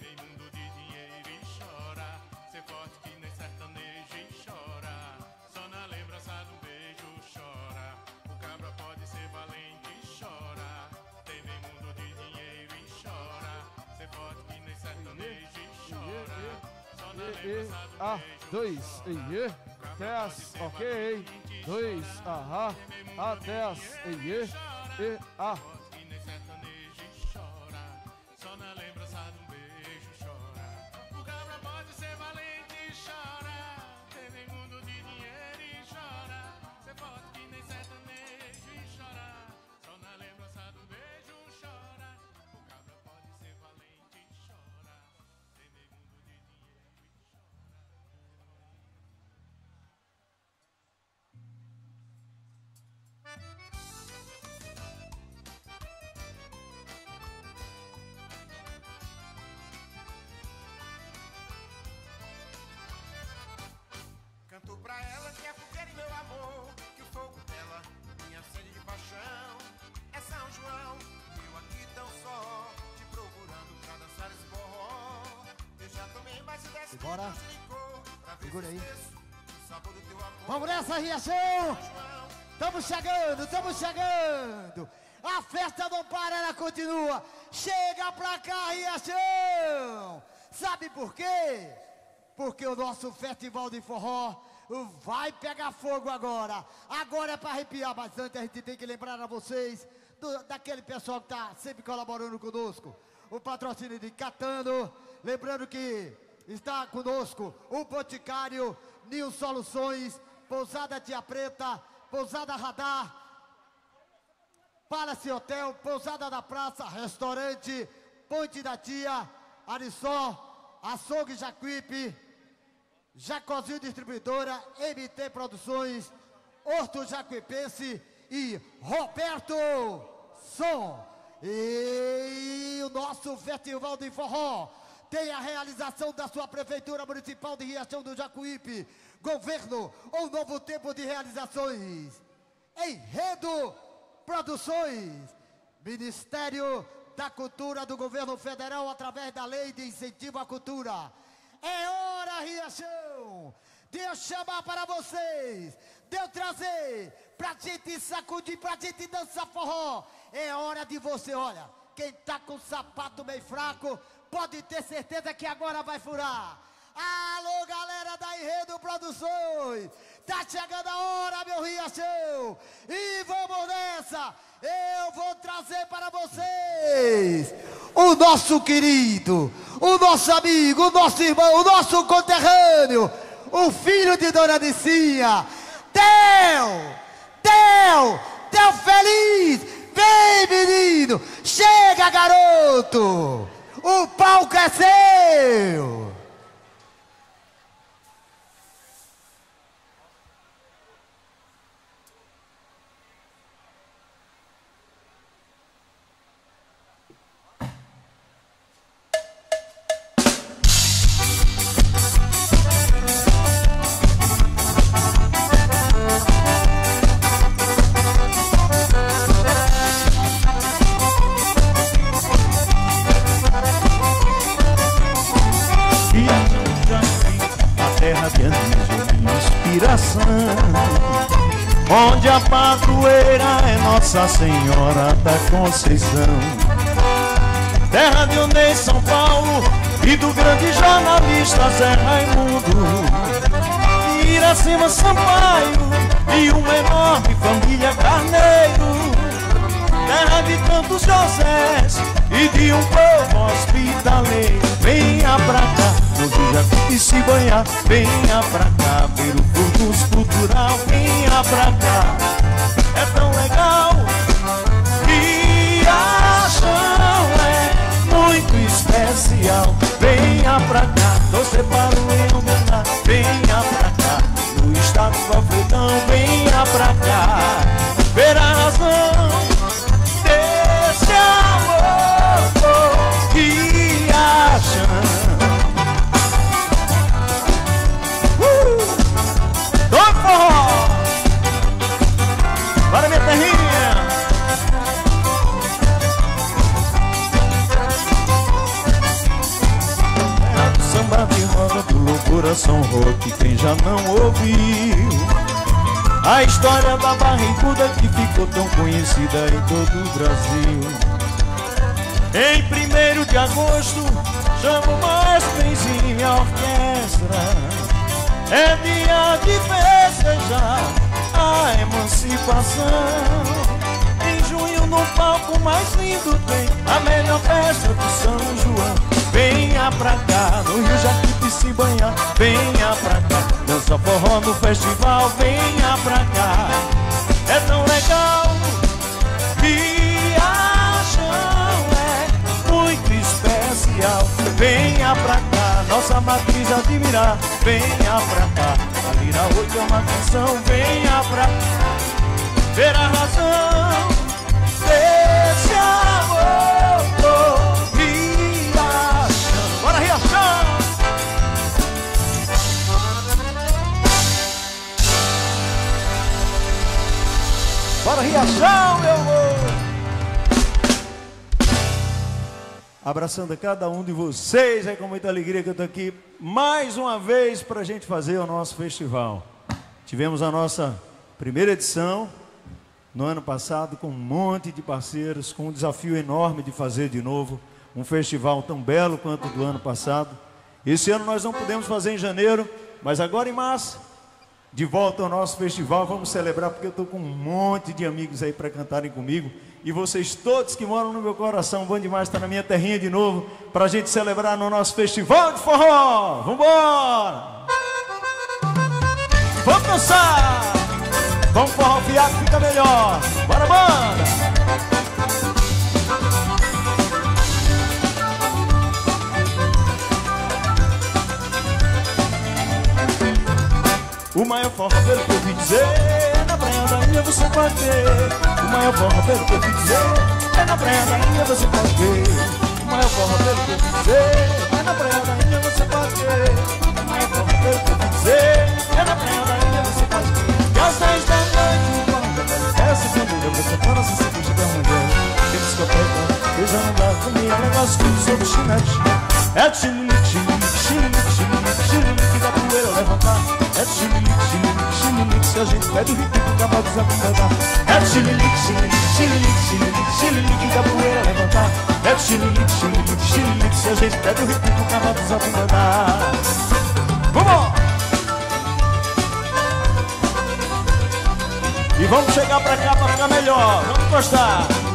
vem mundo de dinheiro e chora. Ser forte que nem sertanejo e chora. Só na lembrança do beijo chora. O cabra pode ser valente e chora. Tem vem mundo de dinheiro e chora. Ser forte que nem sertanejo e chora. Só na lembrança do ah, beijo. Dois, e até as, ok, dois, ahá, até as, e, e, ah. Riachão! Estamos chegando, estamos chegando! A festa não para, ela continua! Chega pra cá, Riachão! Sabe por quê? Porque o nosso festival de forró vai pegar fogo agora. Agora é para arrepiar, mas antes a gente tem que lembrar a vocês do- daquele pessoal que está sempre colaborando conosco. O patrocínio de Catano. Lembrando que está conosco o Boticário, Nil Soluções, Pousada Tia Preta, Pousada Radar, Palace Hotel, Pousada da Praça, Restaurante, Ponte da Tia, Arisó, Açougue Jacuípe, Jacozinho Distribuidora, MT Produções, Horto Jacuipense e Roberto Som. E o nosso Festival de Forró tem a realização da sua Prefeitura Municipal de Riachão do Jacuípe, Governo ou Novo Tempo de Realizações. Enredo Produções, Ministério da Cultura do Governo Federal através da Lei de Incentivo à Cultura. É hora, Riachão, de eu chamar para vocês, de eu trazer pra gente sacudir, pra gente dançar forró. É hora de você, olha, quem tá com o sapato meio fraco, pode ter certeza que agora vai furar. Alô, galera da Enredo Produções! Tá chegando a hora, meu Riachão! E vamos nessa! Eu vou trazer para vocês o nosso querido, o nosso amigo, o nosso irmão, o nosso conterrâneo, o filho de Dona Nicinha, Theo! Theo! Theo feliz! Vem, menino! Chega, garoto! O palco é seu! Inspiração. Onde a padroeira é Nossa Senhora da Conceição. Terra de Onei, São Paulo e do grande jornalista Zé Raimundo. Iracema Sampaio e uma enorme família Carneiro terra de tantos Josés e de um povo hospitaleiro. Venha pra cá, Jacuti se banhar. Venha pra cá, ver o Furgus Cultural. Venha pra cá, é tão legal. Riachão é muito especial. Venha pra cá, você para o São Roque, quem já não ouviu a história da barriguda que ficou tão conhecida em todo o Brasil. Em 1 de agosto, chamo mais benzinho a orquestra. de festejar a emancipação. Em junho no palco mais lindo tem a melhor festa do São João. Venha pra cá, no Rio Jacuípe se banhar, venha pra cá. Dança forró no festival, venha pra cá. É tão legal, viajão é muito especial. Venha pra cá, nossa matriz admirar, venha pra cá. A Lira 8 é uma canção, venha pra cá. Ver a razão Bora, Riachão, meu amor! Abraçando a cada um de vocês, é com muita alegria que eu estou aqui mais uma vez para a gente fazer o nosso festival. Tivemos a nossa primeira edição no ano passado com um monte de parceiros, com um desafio enorme de fazer de novo um festival tão belo quanto o do ano passado. Esse ano nós não pudemos fazer em janeiro, mas agora em março de volta ao nosso festival. Vamos celebrar porque eu estou com um monte de amigos aí para cantarem comigo. E vocês todos que moram no meu coração, bom demais estar na minha terrinha de novo para a gente celebrar no nosso festival de forró. Vambora! Vamos dançar! Vamos forrofiar que fica melhor. Bora, banda! O maior forró pelo que eu ouvi dizer É na praia da ilha você pode ver. O maior forró pelo que eu ouvi dizer É na praia da ilha você pode ver. O maior forró pelo que eu ouvi dizer É na praia da ilha você pode ver. O maior forró pelo que eu ouvi dizer É na praia da ilha você pode ver. E às dez da noite essa família Você fala se se finge da mulher Tem discoteca, beija não dá Comia negócio tudo sobre chinete. É chilique, chilique, chilique Chilique da poeira levantar É chilique, chilique, chilique Se a gente pede o ritmo, acaba desacompanhar É chilique, chilique, chilique, chilique Chilique da poeira levantar É chilique, chilique, chilique Se a gente pede o ritmo, acaba desacompanhar Vamos! E vamos chegar pra cá pra ficar melhor. Vamos gostar.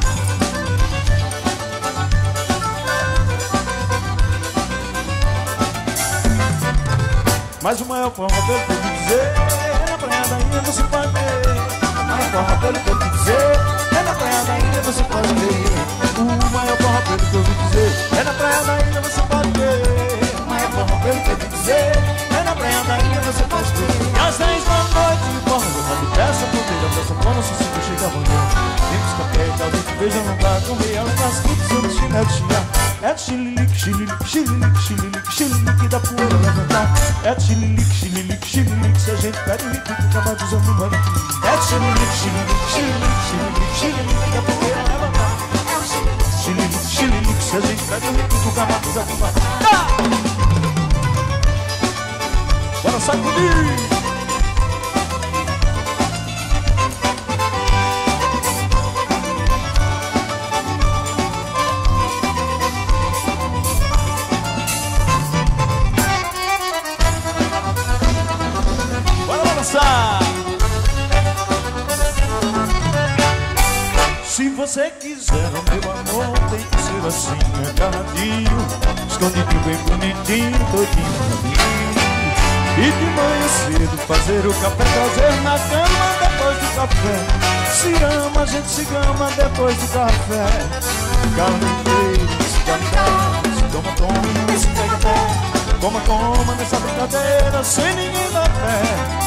Mas o maior forró pelo que eu te dizer É na praia da ilha você pode ver. O maior forró pelo que eu te dizer É na praia da ilha você pode ver. O maior forró pelo que eu te dizer É na praia da ilha você pode ver. O maior forró pelo que eu te dizer É na praia da ilha você pode ver. Às dez da noite forró Eu rádio peça poder Peça pano se chega amanhã. Tem discoteca, alguém te beija não dá Comer ela nas tudo sobre chinete é xililique, xililique, xililique, xililique, xililique da poeira levantar. É xililique, xililique, xililique, se a gente pede o ritmo, acaba dizendo um mano. É xililique, xililique, xililique, xililique, xililique da poeira levantar. É xililique, xililique, se a gente pede o ritmo, acaba dizendo um mano. Bora sacudir! Você quiser, meu amor, tem que ser assim, agarradinho Escondidinho, bem bonitinho, todinho novinho E de manhã cedo fazer o café, trazer na cama depois do café. Se ama, a gente se ama depois do café. Carne se carne se toma, toma, se pega pé Coma, coma nessa brincadeira, sem ninguém dar pé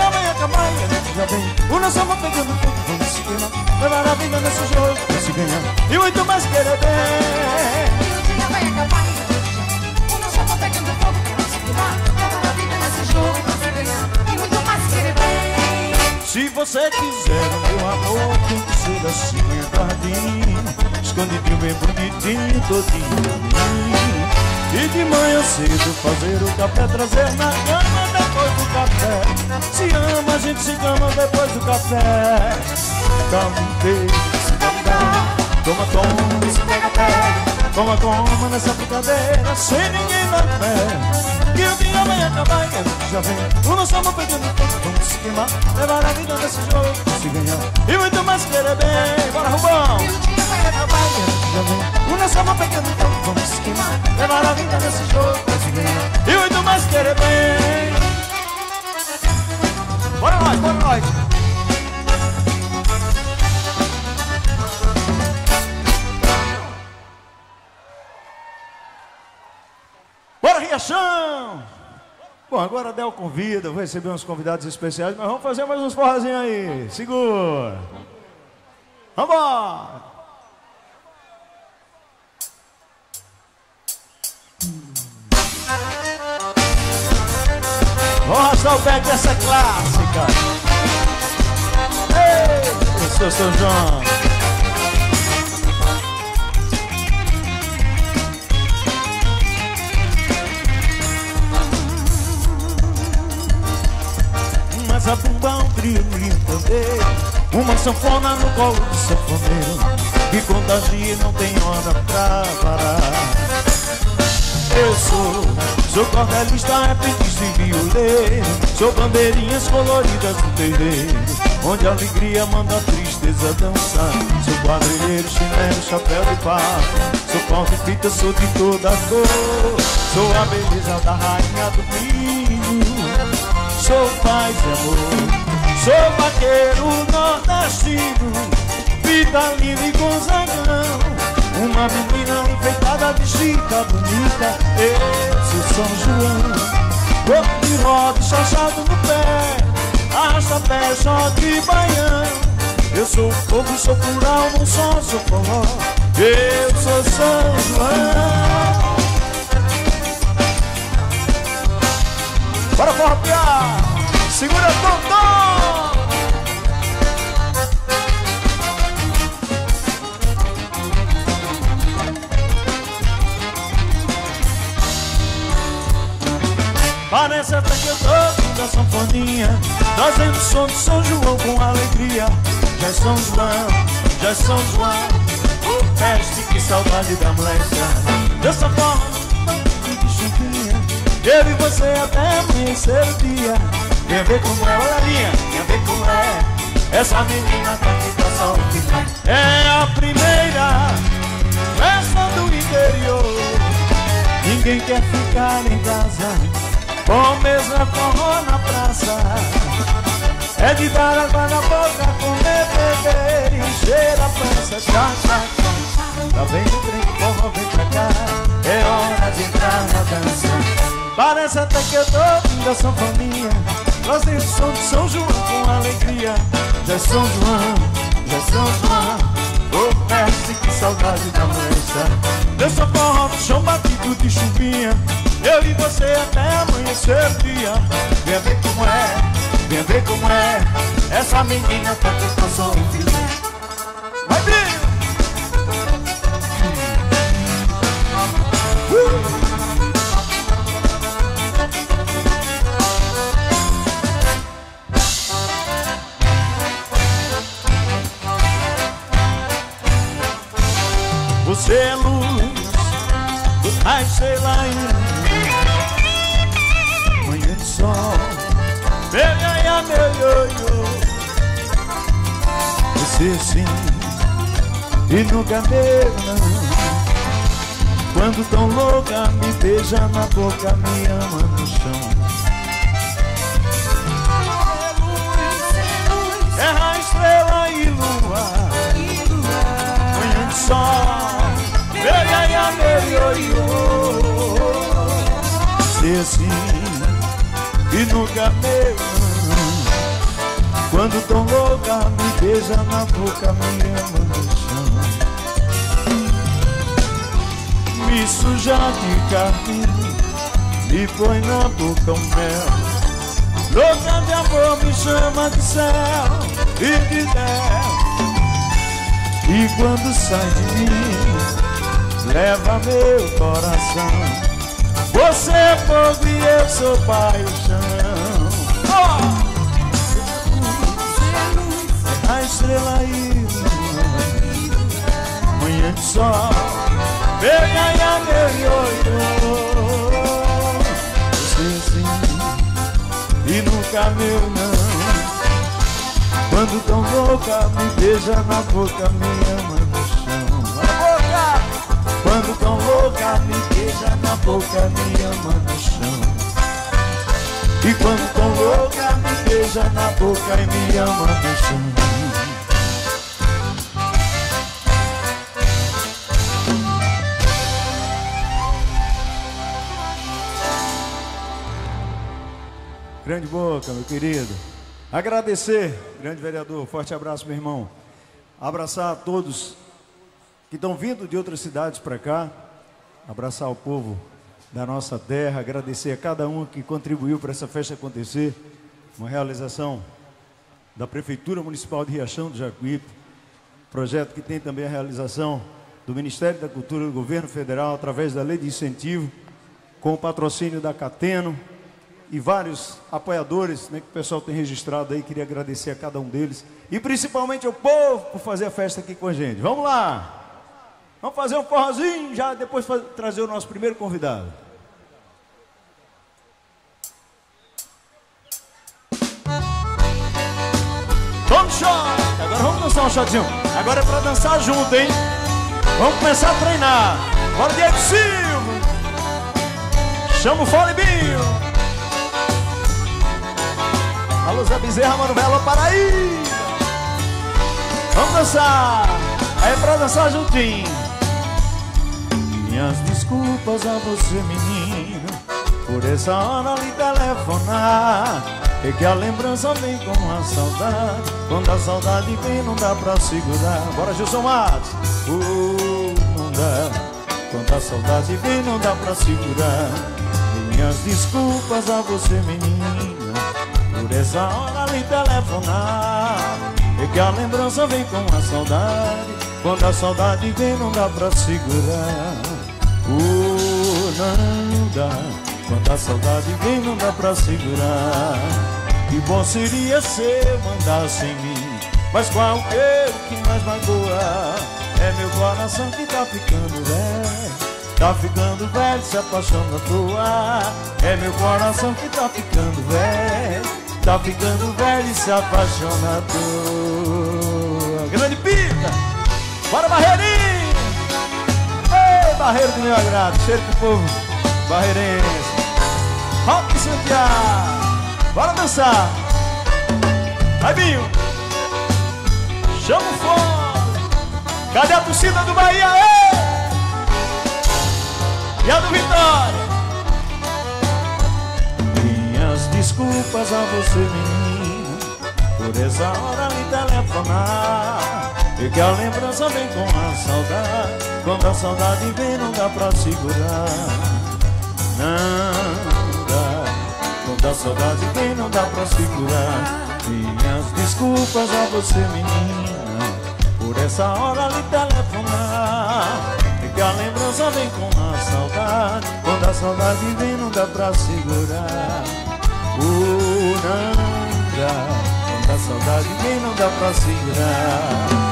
que o dia vai acabar e a gente já vem O nosso amor pegando fogo, vamos se queimar Levar a vida nesse jogo, pra se ganhar E muito mais querer bem E o dia vai acabar e a gente já vem O nosso amor pegando fogo, vamos se queimar Levar a vida nesse jogo, pra se ganhar E muito mais querer bem Se você quiser meu amor Tem que ser assim, guardinho Escondidinho, bem bonitinho, todinho novinho e de manhã cedo fazer o café, trazer na cama café. Se ama, a gente se ama depois do café. Calma inteiro, se toma, toma, se pega, pega. Toma, toma nessa brincadeira, sem ninguém dar pé. Que o dia vai acabar e a já vem. O nosso amor pegando fogo, vamos se queimar. Levar a vida nesse jogo, se ganhar. E muito mais querer bem. Bora, Rubão! E o e nosso amor fogo, vamos se queimar. Levar a vida nesse jogo, se ganhar. E muito mais querer bem. Bora nós, bora nós. Bora, Riachão! Bom, agora Del convida, vou receber uns convidados especiais, mas vamos fazer mais uns forrozinhos aí. Segura! Vambora! Vamos arrastar o pé dessa clássica. Ei, sou São João. Uma zabumba, um trio, um lindo pandeiro Uma sanfona no colo do sanfoneiro Que contagia e não tem hora pra parar eu sou, sou cordelista, repentista e violeiro Sou bandeirinhas coloridas no terreiro Onde a alegria manda a tristeza dançar. Sou quadrilheiro, chinelo, chapéu de pau Sou pau de fita, sou de toda cor. Sou a beleza da rainha do milho Sou paz e amor. Sou vaqueiro nordestino. Vida linda e gonzagão uma menina enfeitada de chica bonita Eu sou São João. Corpo de roda, chachado no pé Arrasta pé, choque baião Eu sou fogo, sou plural, não só sou forró. Eu sou São João. Bora forropear Segura tom, Parece até que eu tô da sanfoninha Trazendo o som de São João com alegria. Já é São João, já é São João. O feste, que saudade da moléstia Dessa forma, de chuvinha Eu e você até amanhecer o dia. Vem ver como é, olha minha, vem ver como é. Essa menina tá aqui pra final É a primeira festa do interior. Ninguém quer ficar em casa com mesa forró na praça. É de dar água na boca, comer, beber encher a pança. Tchá, tchá Tá vem o trem, forró vem pra cá. É hora de entrar na dança. Parece até que eu tô vindo a sanfoninha. Trazendo o som de São João com alegria. Já é São João, já é São João Ô mestre, que saudade da moça. Dança forró no chão batido de chuvinha. Eu e você até amanhecer o dia. Vem ver como é, vem ver como é. Essa menina tá com só um filé Vai! Você é luz, a estrela em manhã de sol. Meu iaia, meu ioiô, você sim, e nunca meu. Quando tão louca, me beija na boca, me ama no chão. É a estrela e lua, manhã de sol. Ser assim e nunca meu Quando tão louca me beija na boca Me ama no chão. Me suja de carne Me põe na boca um mel. Louca de amor me chama de céu e de mel. E quando sai de mim leva meu coração. Você é fogo e eu sou paixão. Oh! A estrela aí, manhã de sol, meu iaia, meu ioiô. Você sim, louca, meu não. Quando tão louca, me beija na boca, me ama Quando tão louca, me beija na boca, me ama no chão. E quando tão louca, me beija na boca e me ama no chão. Grande boca, meu querido. Agradecer, grande vereador, forte abraço, meu irmão. Abraçar a todos que estão vindo de outras cidades para cá. Abraçar o povo da nossa terra. Agradecer a cada um que contribuiu para essa festa acontecer. Uma realização da Prefeitura Municipal de Riachão do Jacuípe. Projeto que tem também a realização do Ministério da Cultura do Governo Federal através da Lei de Incentivo, com o patrocínio da Cateno e vários apoiadores né, que o pessoal tem registrado aí. Queria agradecer a cada um deles e principalmente ao povo por fazer a festa aqui com a gente. Vamos lá! Vamos fazer um forrozinho, já depois trazer o nosso primeiro convidado. Vamos shot! Agora vamos dançar um shotzinho. Agora é pra dançar junto, hein? Vamos começar a treinar. Bora, Diego Silva! Chama o Folibinho! Alô, Zé Bezerra, Mano Paraíba! Vamos dançar! É pra dançar juntinho. Minhas desculpas a você, menino, por essa hora lhe telefonar. É que a lembrança vem com a saudade. Quando a saudade vem, não dá pra segurar. Bora, Gilson Matos! Uh, não dá. Quando a saudade vem, não dá pra segurar. Minhas desculpas a você, menina, por essa hora lhe telefonar. É que a lembrança vem com a saudade. Quando a saudade vem, não dá pra segurar. Uh, não dá. Quando a saudade vem, não dá pra segurar. Que bom seria se mandasse em mim. Mas qual é o que mais magoa? É meu coração que tá ficando velho. Tá ficando velho, se apaixona à toa. É meu coração que tá ficando velho. Tá ficando velho se apaixona à toa. Grande pica! Bora, Barreirinho! Ei, Barreiro do meu agrado, cheiro pro povo barreirense. Rock Santiago! Bora dançar! Vai, Binho! Chama o fone! Cadê a torcida do Bahia? E a do Vitória? Minhas desculpas a você, menina, por essa hora me telefonar. E que a lembrança vem com a saudade. Quando a saudade vem, não dá pra segurar. Não dá. Quando a saudade vem, não dá pra segurar. Minhas desculpas a você, menina, por essa hora lhe telefonar. E que a lembrança vem com a saudade. Quando a saudade vem, não dá pra segurar. Uh, não dá. Quando a saudade vem, não dá pra segurar.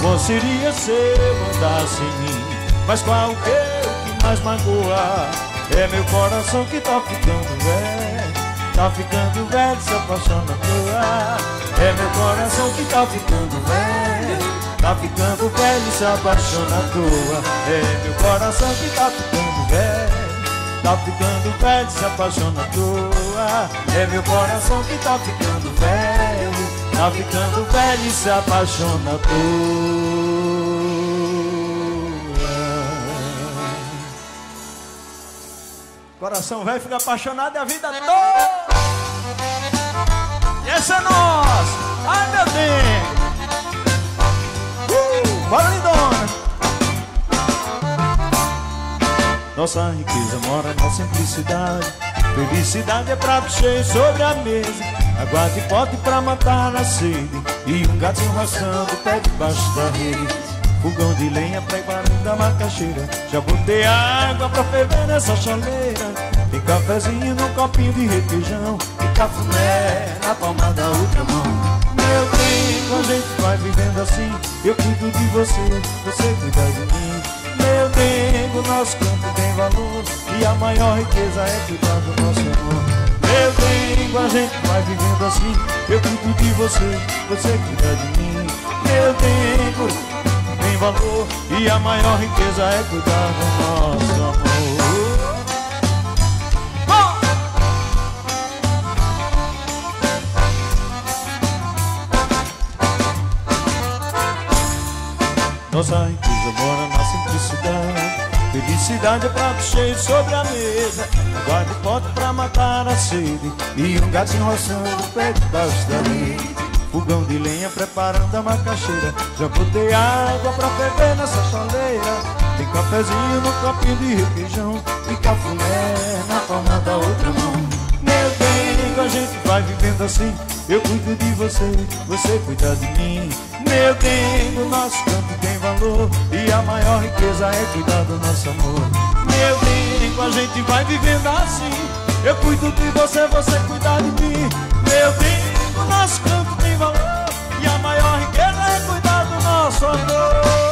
Bom seria se eu mandasse em mim. Mas qual que é o que mais magoa? É meu coração que tá ficando velho. Tá ficando velho, se apaixona toa. É meu coração que tá ficando velho. Tá ficando velho, se apaixona à toa. É meu coração que tá ficando velho. Tá ficando velho, se apaixona à toa. É meu coração que tá ficando velho. Tá ficando velho e se apaixona. Coração velho fica apaixonado a vida toda. E essa é nossa. Ai meu Deus. Uh, bora lindona. Nossa riqueza mora na simplicidade. Felicidade é prato cheio sobre a mesa. Aguarde pote pra matar a sede. E um gatinho raçando o pé debaixo da rede. Fogão de lenha preparando da macaxeira. Já botei água pra ferver nessa chaleira. Tem cafezinho num copinho de requeijão. E cafuné na palma da outra mão. Meu tempo, a gente vai vivendo assim. Eu cuido de você, você cuida de mim. Meu tempo, nosso campo tem valor. E a maior riqueza é cuidar do nosso amor. Tempo a gente vai vivendo assim. Eu cuido de você, você cuida de mim. Meu tempo tem valor E a maior riqueza é cuidar do nosso amor. Nossa riqueza mora na simplicidade Felicidade é prato cheio sobre a mesa. Guarda o pote pra matar a sede. E um gato enroçando o pé debaixo da rede Fogão de lenha preparando a macaxeira. Já botei água pra ferver nessa chaleira. Tem cafezinho no copinho de requeijão. E cafuné na palma da outra mão. Meu bem, a gente vai vivendo assim. Eu cuido de você, você cuida de mim Meu bem, o nosso canto tem valor E a maior riqueza é cuidar do nosso amor. Meu bem, a gente vai vivendo assim. Eu cuido de você, você cuida de mim. Meu bem, o nosso canto tem valor E a maior riqueza é cuidar do nosso amor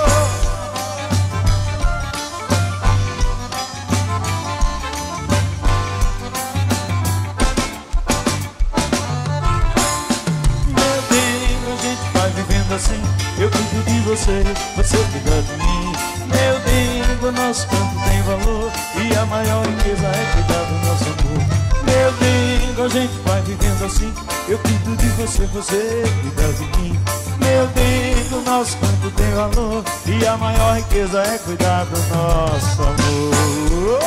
você, você cuida de mim Meu bem, o nosso campo tem valor E a maior riqueza é cuidar do nosso amor Meu bem, a gente vai vivendo assim Eu cuido de você, você cuida de mim Meu bem, o nosso campo tem valor E a maior riqueza é cuidar do nosso amor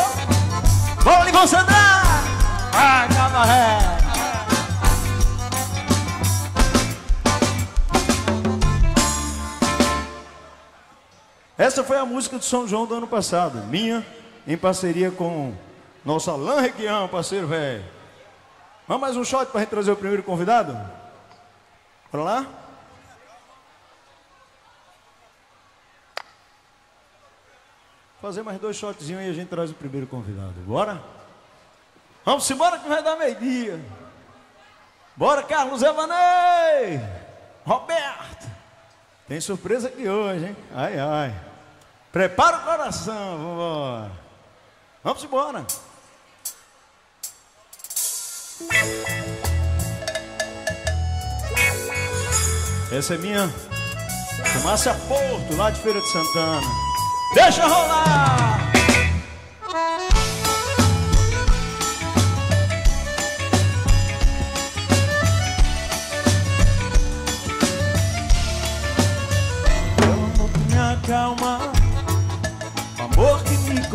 Vamos ali concentrar! Vai, camaré! Essa foi a música de São João do ano passado, minha, em parceria com nosso Alain Requião, parceiro velho. Vamos mais um shot para gente trazer o primeiro convidado? Bora lá? Fazer mais dois shotzinhos e a gente traz o primeiro convidado. Bora? Vamos embora que vai dar meio-dia. Bora, Carlos Evanei! Roberto! Tem surpresa aqui hoje, hein? Ai, ai. Prepara o coração, vambora. Vamos embora. Essa é minha Fumaça Porto, lá de Feira de Santana. Deixa rolar!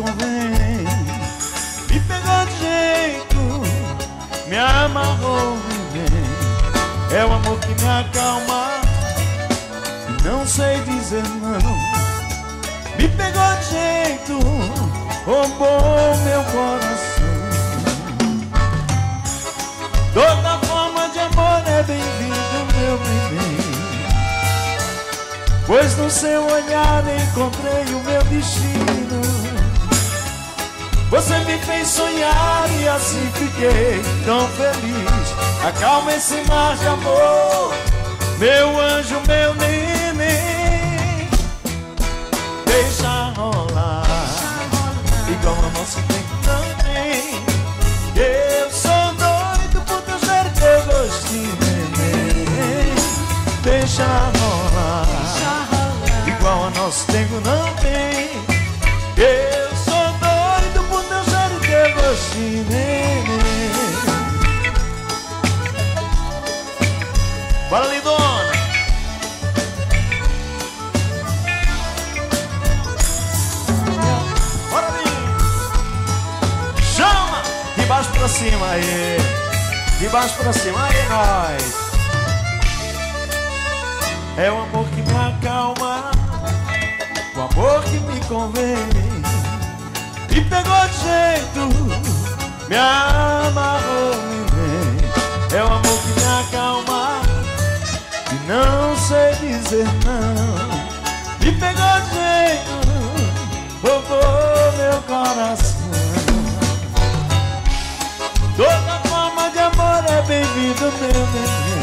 Convém. Me pegou de jeito, me amarrou, bem. É o amor que me acalma, não sei dizer não. Me pegou de jeito, roubou meu coração. Toda forma de amor é bem-vinda, meu bebê. Pois no seu olhar encontrei o meu destino. Você me fez sonhar e assim fiquei tão feliz. Acalma esse mar de amor, meu anjo, meu neném. Deixa rolar, igual a nossa tem também. Eu sou doido por teu cheiro, teu gostinho, neném. Deixa rolar. Igual a nosso tempo não tem aí De baixo pra cima, aí nós é o amor que me acalma, o amor que me convém. Me pegou de jeito, me amarrou, me bem. É o amor que me acalma, e não sei dizer não. Me pegou de jeito, roubou meu coração. Toda forma de amor é bem-vindo, meu bem.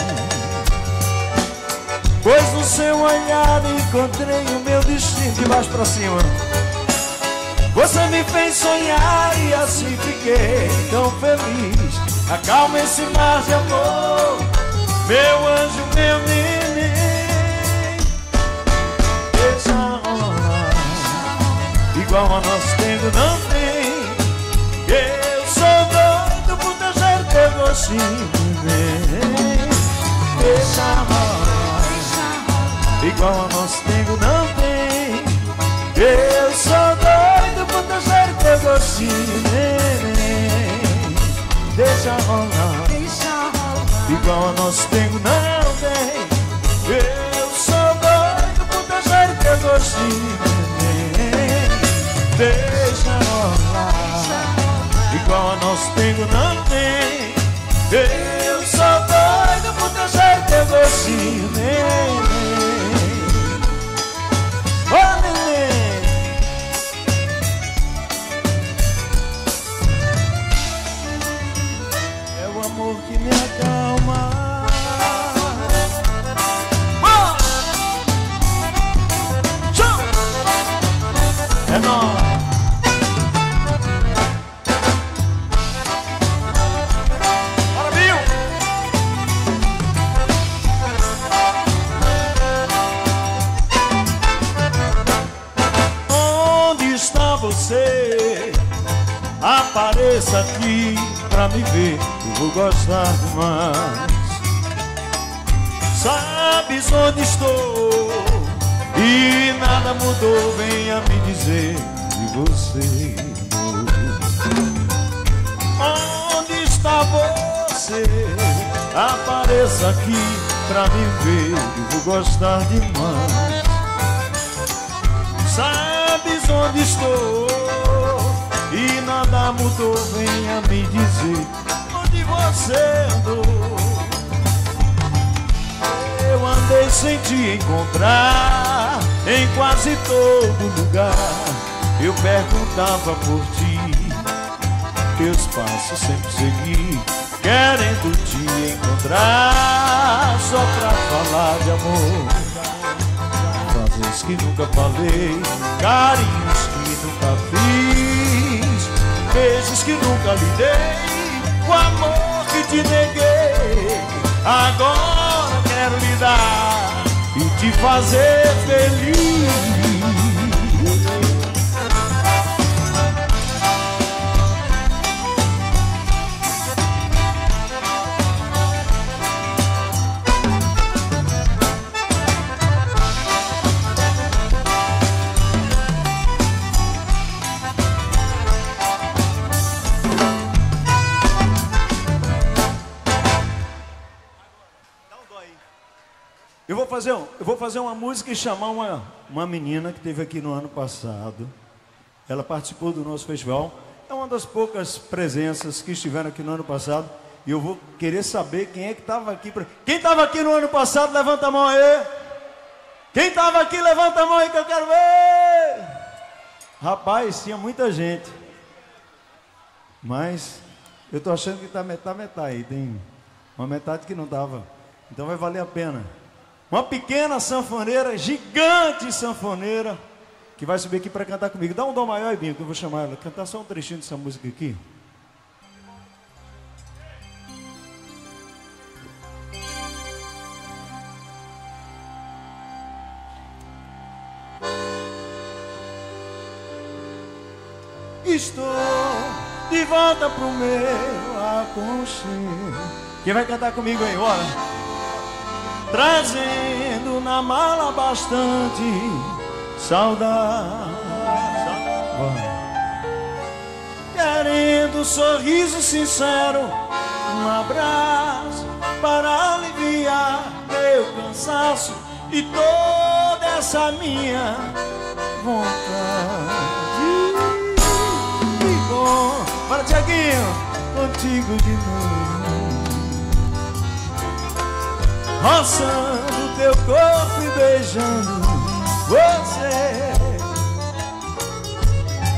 Pois no seu olhar encontrei o meu destino de baixo pra cima. Você me fez sonhar e assim fiquei tão feliz. Acalma esse mar de amor Meu anjo, meu neném Deixa rolar Igual a nosso tempo não gostinho, neném Deixa rolar Igual a nosso tempo não tem. Eu sou doido por desejar teu gostinho, neném Deixa rolar Igual a nosso tempo não tem. Eu sou doido por desejar teu gostinho, neném Deixa rolar Igual a nosso tempo não tem Eu sou doido por desejar teu gostinho, neném Ô, neném É o amor que me acalma. Tchau! É nóis. Apareça aqui pra me ver, eu vou gostar demais. Sabes onde estou e nada mudou, venha me dizer de você. Onde está você? Apareça aqui pra me ver, eu vou gostar demais. Sabes onde estou nada mudou, venha me dizer onde você andou. Eu andei sem te encontrar em quase todo lugar. Eu perguntava por ti, teus passos sempre segui, querendo te encontrar só pra falar de amor. Frases que nunca falei, carinhos beijos que nunca lhe dei, o amor que te neguei. Agora quero lhe dar e te fazer feliz. Fazer, um- eu vou fazer uma música e chamar uma, uma menina que teve aqui no ano passado. Ela participou do nosso festival. É uma das poucas presenças que estiveram aqui no ano passado. E eu vou querer saber quem é que estava aqui. pra- Quem estava aqui no ano passado, levanta a mão aí. Quem estava aqui, levanta a mão aí que eu quero ver. Rapaz, tinha muita gente. Mas eu tô achando que tá metade, metade aí. Tem uma metade que não tava. Então vai valer a pena. Uma pequena sanfoneira, gigante sanfoneira, que vai subir aqui para cantar comigo. Dá um dom maior, Binho, que eu vou chamar ela. Cantar só um trechinho dessa música aqui. Estou de volta pro meu aconchego. Quem vai cantar comigo aí, bora? Trazendo na mala bastante saudade. Querendo sorriso sincero, um abraço para aliviar meu cansaço e toda essa minha vontade. Que bom, para Tiaguinho, contigo de novo. Roçando teu corpo e beijando você.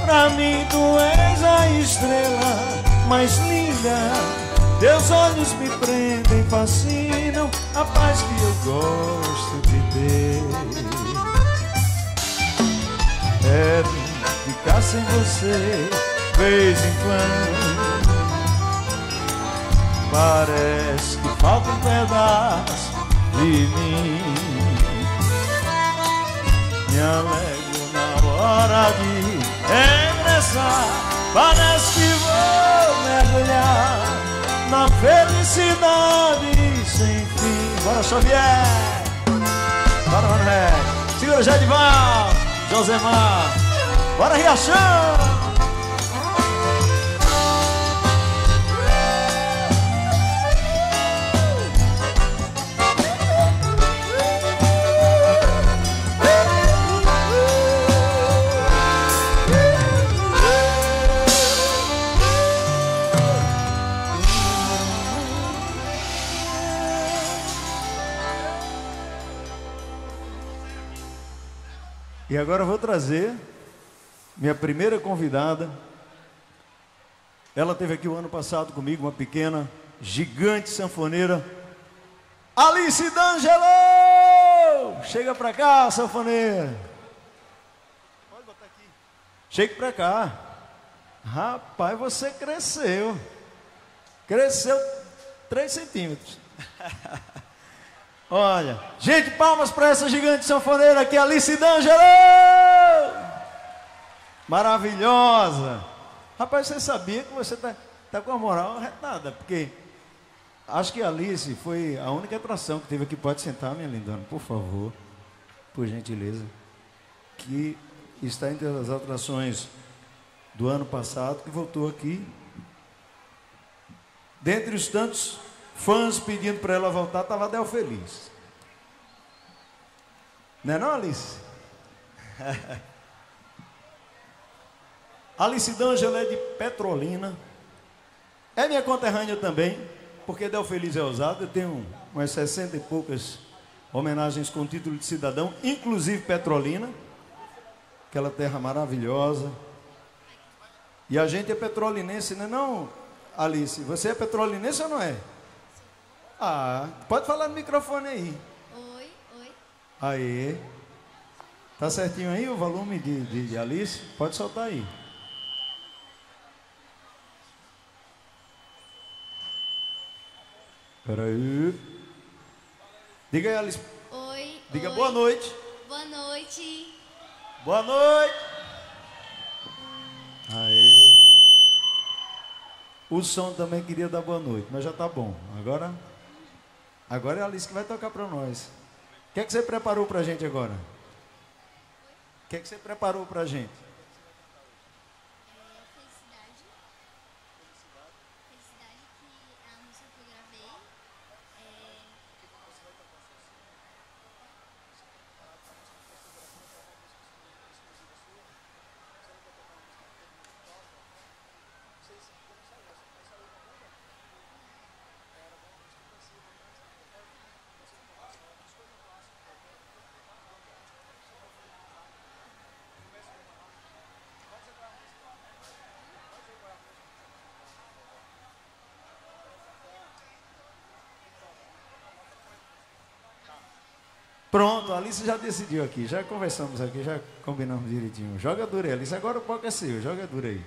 Pra mim tu és a estrela mais linda. Teus olhos me prendem, fascinam a paz que eu gosto de ter. Quero ficar sem você, vez em quando. Parece que falta um pedaço de mim. Me alegro na hora de regressar. Parece que vou mergulhar na felicidade sem fim. Bora, Xavier! Bora, Mané! Segura, Jadival! Josemar! Bora, Riachão! E agora eu vou trazer minha primeira convidada. Ela teve aqui o ano passado comigo, uma pequena, gigante sanfoneira, Alice D'Angelo! Chega pra cá, sanfoneira. Pode botar aqui. Chega pra cá. Rapaz, você cresceu. Cresceu 3 centímetros. Olha, gente, palmas para essa gigante sanfoneira aqui, Alice D'Angelo! Maravilhosa! Rapaz, você sabia que você está tá com a moral retada, porque acho que a Alice foi a única atração que teve aqui. Pode sentar, minha lindona, por favor, por gentileza. Que está entre as atrações do ano passado, que voltou aqui. Dentre os tantos fãs pedindo para ela voltar, estava Del Feliz. Não é não, Alice? Alice D'Angelo é de Petrolina. É minha conterrânea também, porque Del Feliz é ousado. Eu tenho umas 60 e poucas homenagens com título de cidadão, inclusive Petrolina, aquela terra maravilhosa. E a gente é petrolinense, não é não, Alice? Você é petrolinense ou não é? Ah, pode falar no microfone aí. Oi, oi. Aí. Tá certinho aí o volume de, de, de Alice? Pode soltar aí. Peraí. Diga aí, Alice. Oi. Diga oi. boa noite. Boa noite. Boa noite. Aí. O som também queria dar boa noite, mas já tá bom. Agora, agora é a Alice que vai tocar para nós. O que é que você preparou pra gente agora? O que é que você preparou pra gente? Pronto, a Alice já decidiu aqui, já conversamos aqui, já combinamos direitinho. Joga dura aí, Alice. Agora o palco é seu, joga dura aí.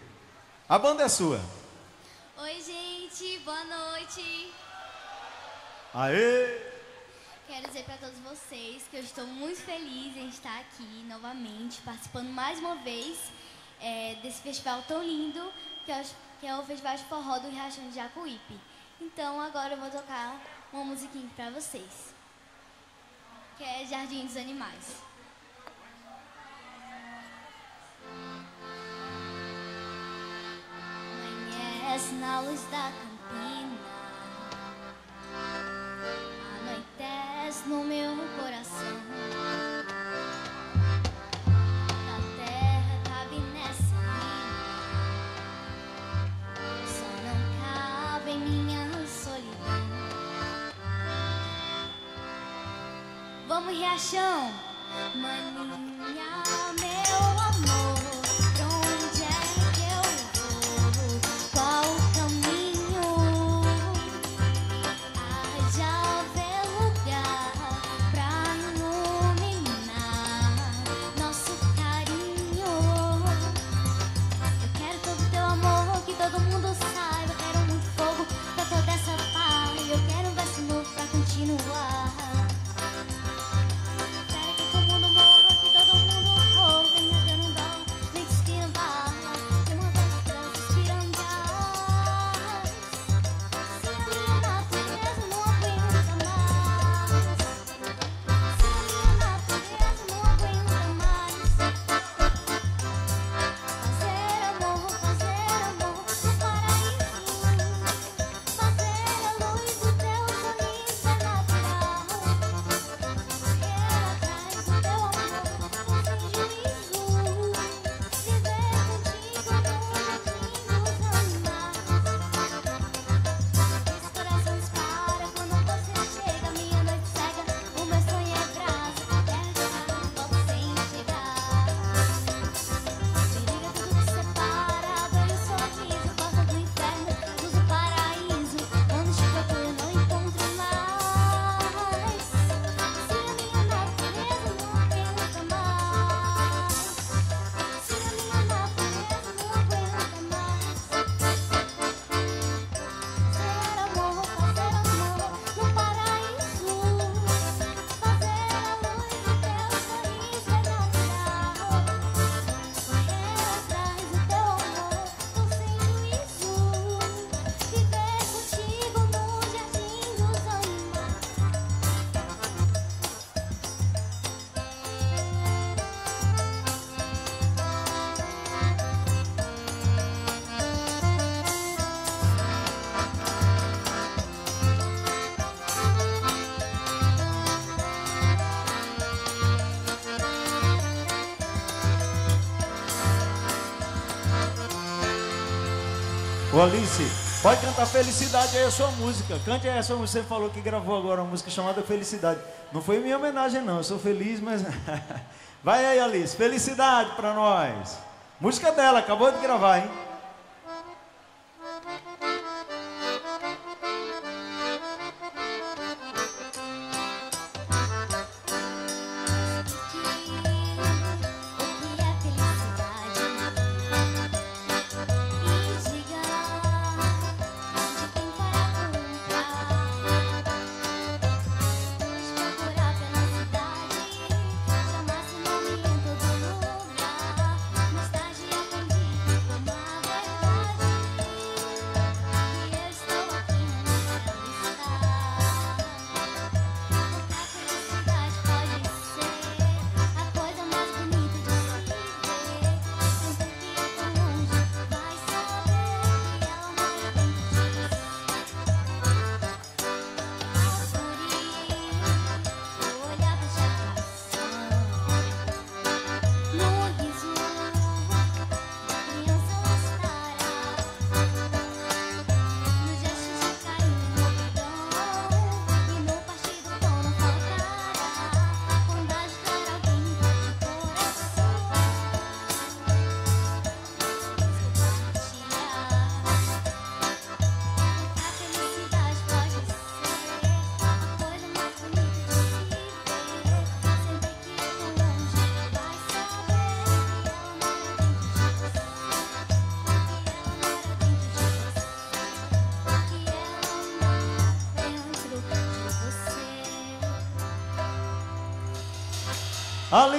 A banda é sua. Oi, gente. Boa noite. Aê! Quero dizer para todos vocês que eu estou muito feliz em estar aqui novamente, participando mais uma vez é, desse festival tão lindo, que é, o, que é o Festival de Forró do Riachão de Jacuípe. Então, agora eu vou tocar uma musiquinha para vocês, que é Jardim dos Animais. Amanhece na luz da campina Anoitece no meu coração Vamos, Riachão! Maninha, Alice, pode cantar Felicidade aí a sua música. Cante aí a sua música. Você falou que gravou agora uma música chamada Felicidade. Não foi minha homenagem, não. Eu sou feliz, mas. Vai aí, Alice. Felicidade pra nós. Música dela, acabou de gravar, hein?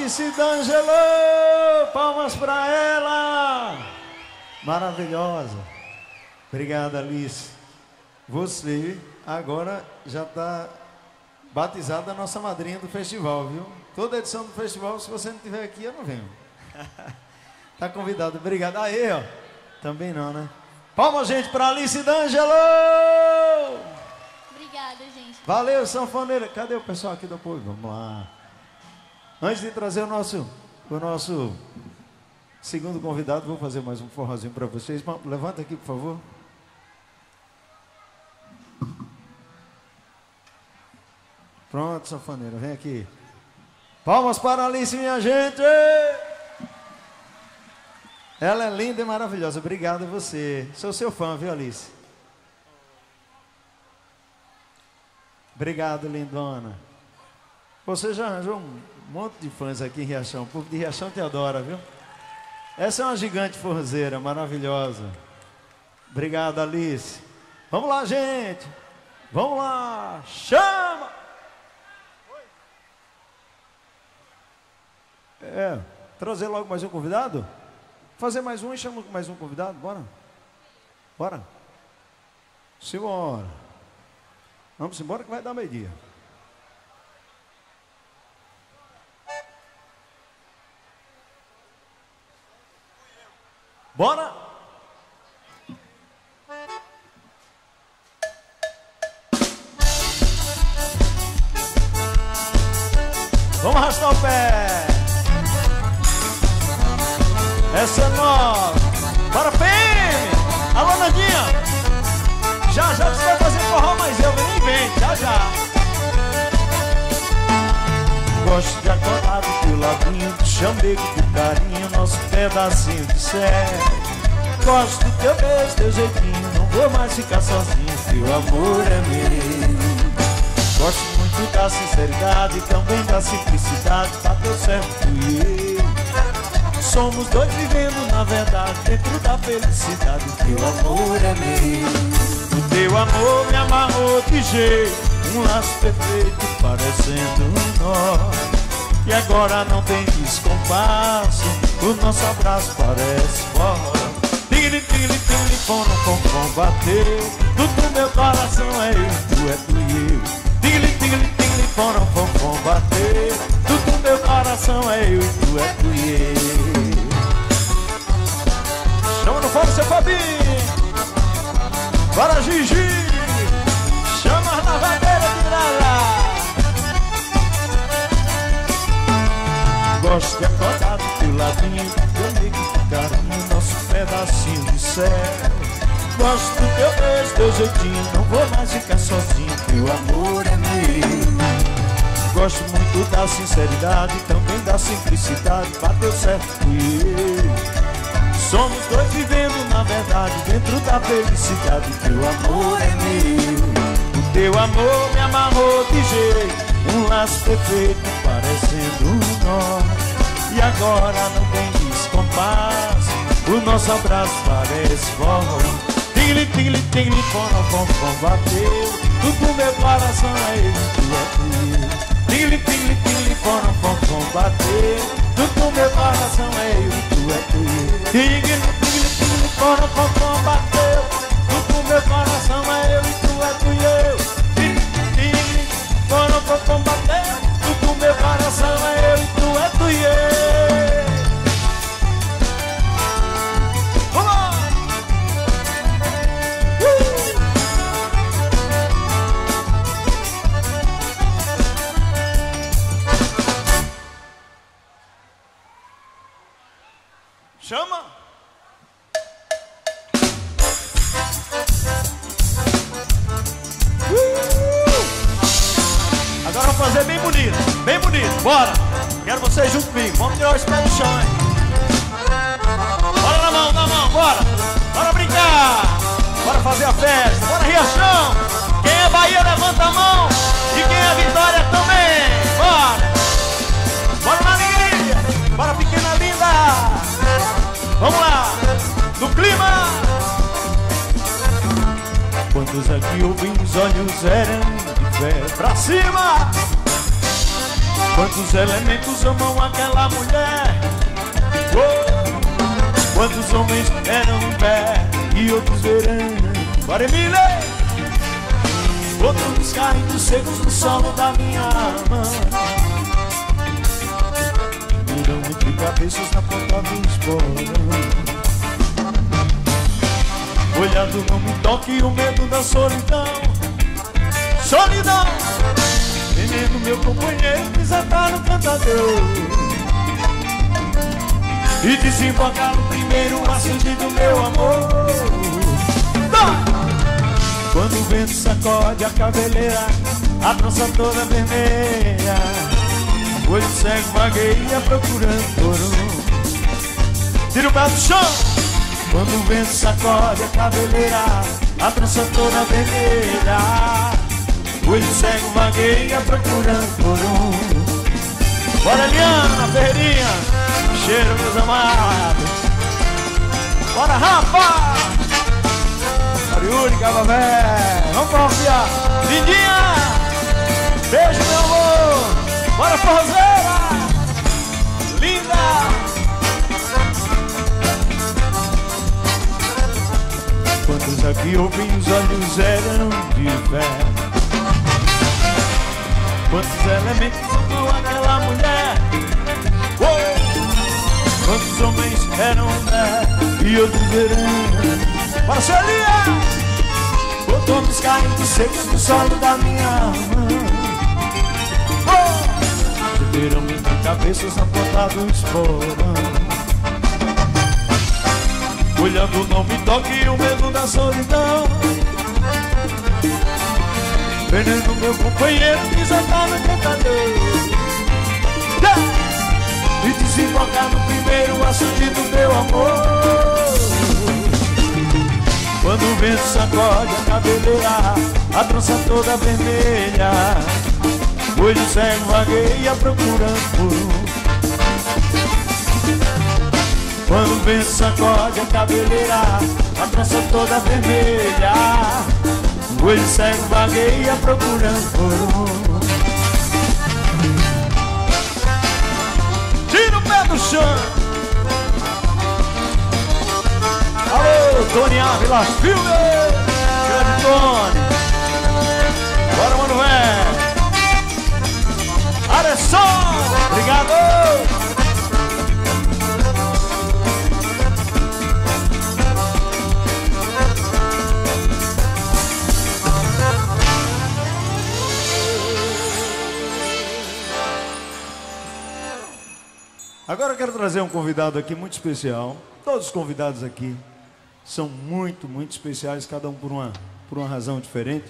Alice D'Angelo, palmas pra ela. Maravilhosa. Obrigado, Alice. Você agora já está batizada a nossa madrinha do festival, viu? Toda edição do festival, se você não estiver aqui, eu não venho. tá convidado. Obrigado. Aí, ó. Também não, né? Palmas, gente, para Alice D'Angelo. Obrigada, gente. Valeu, sanfoneira. Cadê o pessoal aqui do apoio? Vamos lá. Antes de trazer o nosso, o nosso segundo convidado, vou fazer mais um forrozinho para vocês. Levanta aqui, por favor. Pronto, sanfoneira, vem aqui. Palmas para a Alice, minha gente! Ela é linda e maravilhosa. Obrigado a você. Sou seu fã, viu, Alice? Obrigado, lindona. Você já arranjou um monte de fãs aqui em Riachão. O povo de Riachão te adora, viu? Essa é uma gigante forzeira, maravilhosa. Obrigado, Alice. Vamos lá, gente. Vamos lá. Chama! É, trazer logo mais um convidado? Fazer mais um e chama mais um convidado, bora? Bora? Simbora. Vamos embora que vai dar meio-dia. Bora! Vamos arrastar o pé! Essa é nova! Gosto de acordar teu ladinho, do chamego, do carinho, nosso pedacinho de céu. Gosto do teu beijo, teu jeitinho, não vou mais ficar sozinho, teu amor é meu. Gosto muito da sinceridade, também da simplicidade, bateu certo tu e eu. Somos dois vivendo na verdade, dentro da felicidade, teu amor é meu. O teu amor me amarrou de jeito, um laço perfeito, parecendo um nó. E agora não tem descompasso, o nosso abraço parece forró. Tigre, tigre, pom, pom, bateu. Tudo meu coração é eu, tu é tu e eu. Tigre, tigre, pom, pom, bateu. Tudo meu coração é eu, tu é tu e eu. Chama no fone, seu Fabinho. Bora, Gigi. Gosto de acordar do teu ladinho, teu amigo de carinho, nosso pedacinho de céu. Gosto do teu beijo, teu jeitinho Não vou mais ficar sozinho Teu amor é meu. Gosto muito da sinceridade Também da simplicidade Bateu certo e eu. Somos dois vivendo na verdade Dentro da felicidade Teu amor é meu. O teu amor me amarrou de jeito Um laço perfeito parecendo um nó. E agora não tem descompasso o nosso abraço parece forró Tigli, tigli, tigli, fono, fom, fom, bateu Tudo meu coração é ele, tu é teu. Tigli, tigli, tigli, fono, fom, fom, bateu. Tudo meu coração é ele, tu é teu. Tigli, tigli, tigli, fono, fom, fom, bateu. Tudo meu coração é ele, tu é tu e eu Tigli, tigli, fono, fom, fom, bateu Tudo meu coração é ele, tu é tu e eu bora! Quero vocês junto comigo, vamos tirar os pés do chão, hein? Bora na mão, na mão, bora! Bora brincar! Bora fazer a festa, bora Riachão! Quem é Bahia levanta a mão! E quem é Vitória também! Bora! Bora na alegria! Bora pequena linda! Vamos lá! No clima! Quantos aqui ouvem os olhos eram de fé pra cima? Quantos elementos amam aquela mulher? Oh! Quantos homens eram um pé e outros verão? Bora, Emília! Outros caindo secos no solo da minha mão Miram entre cabeças na ponta do esporão Olhando não me toque o medo da solidão Solidão Veneno meu companheiro desatar no cantador E desembocar no primeiro acende do meu amor! Quando o vento sacode a cabeleira A trança toda vermelha O olho cego vagueia procurando por um Tira o pé do chão! Quando o vento sacode a cabeleira A trança toda vermelha Olho cego vagueia procurando por um. Bora Eliana, Ferreirinha Cheiro meus amados. Bora Rafa Yuri, Cavavé Vamos confiar Lindinha Beijo meu amor. Bora forrozeira. Linda. Quantos aqui ouvem os olhos eram de fé Quantos elementos amam aquela mulher oh! Quantos homens eram né e outros verão Marcelinha! Botões caindo secos no solo da minha mão oh! Verão entre cabeças na ponta do esporão Olhando não me toque o medo da solidão Veneno meu companheiro desatar no cantador yeah! E desembocar no primeiro assunto do meu amor. Quando o vento sacode a cabeleira A trança toda vermelha. O olho cego vagueia procurando. Por um quando o vento sacode a cabeleira A trança toda vermelha Olho cego vagueia procurando Tira o pé do chão. Alô, Tony Ávila Filme! Grande Tony. Bora, mano, velho Obrigado Agora eu quero trazer um convidado aqui muito especial. Todos os convidados aqui são muito, muito especiais, cada um por uma, por uma razão diferente.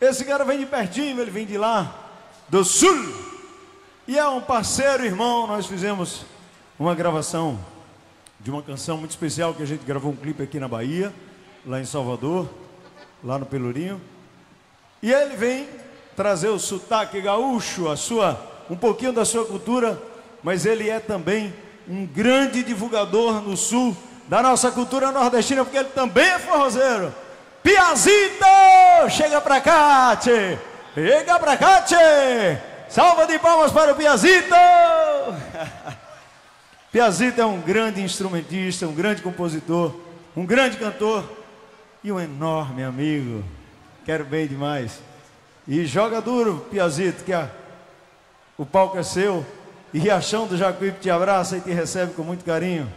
Esse cara vem de pertinho, ele vem de lá, do sul. E é um parceiro, irmão. Nós fizemos uma gravação de uma canção muito especial que a gente gravou um clipe aqui na Bahia, lá em Salvador, lá no Pelourinho. E ele vem trazer o sotaque gaúcho, a sua, um pouquinho da sua cultura, mas ele é também um grande divulgador no sul da nossa cultura nordestina, porque ele também é forrozeiro. Piazito! Chega pra cá, tchê! Chega pra cá, tchê! Salva de palmas para o Piazito! Piazito é um grande instrumentista, um grande compositor, um grande cantor e um enorme amigo. Quero bem demais. E joga duro, Piazito, que a, o palco é seu. E Riachão do Jacuípe te abraça e te recebe com muito carinho.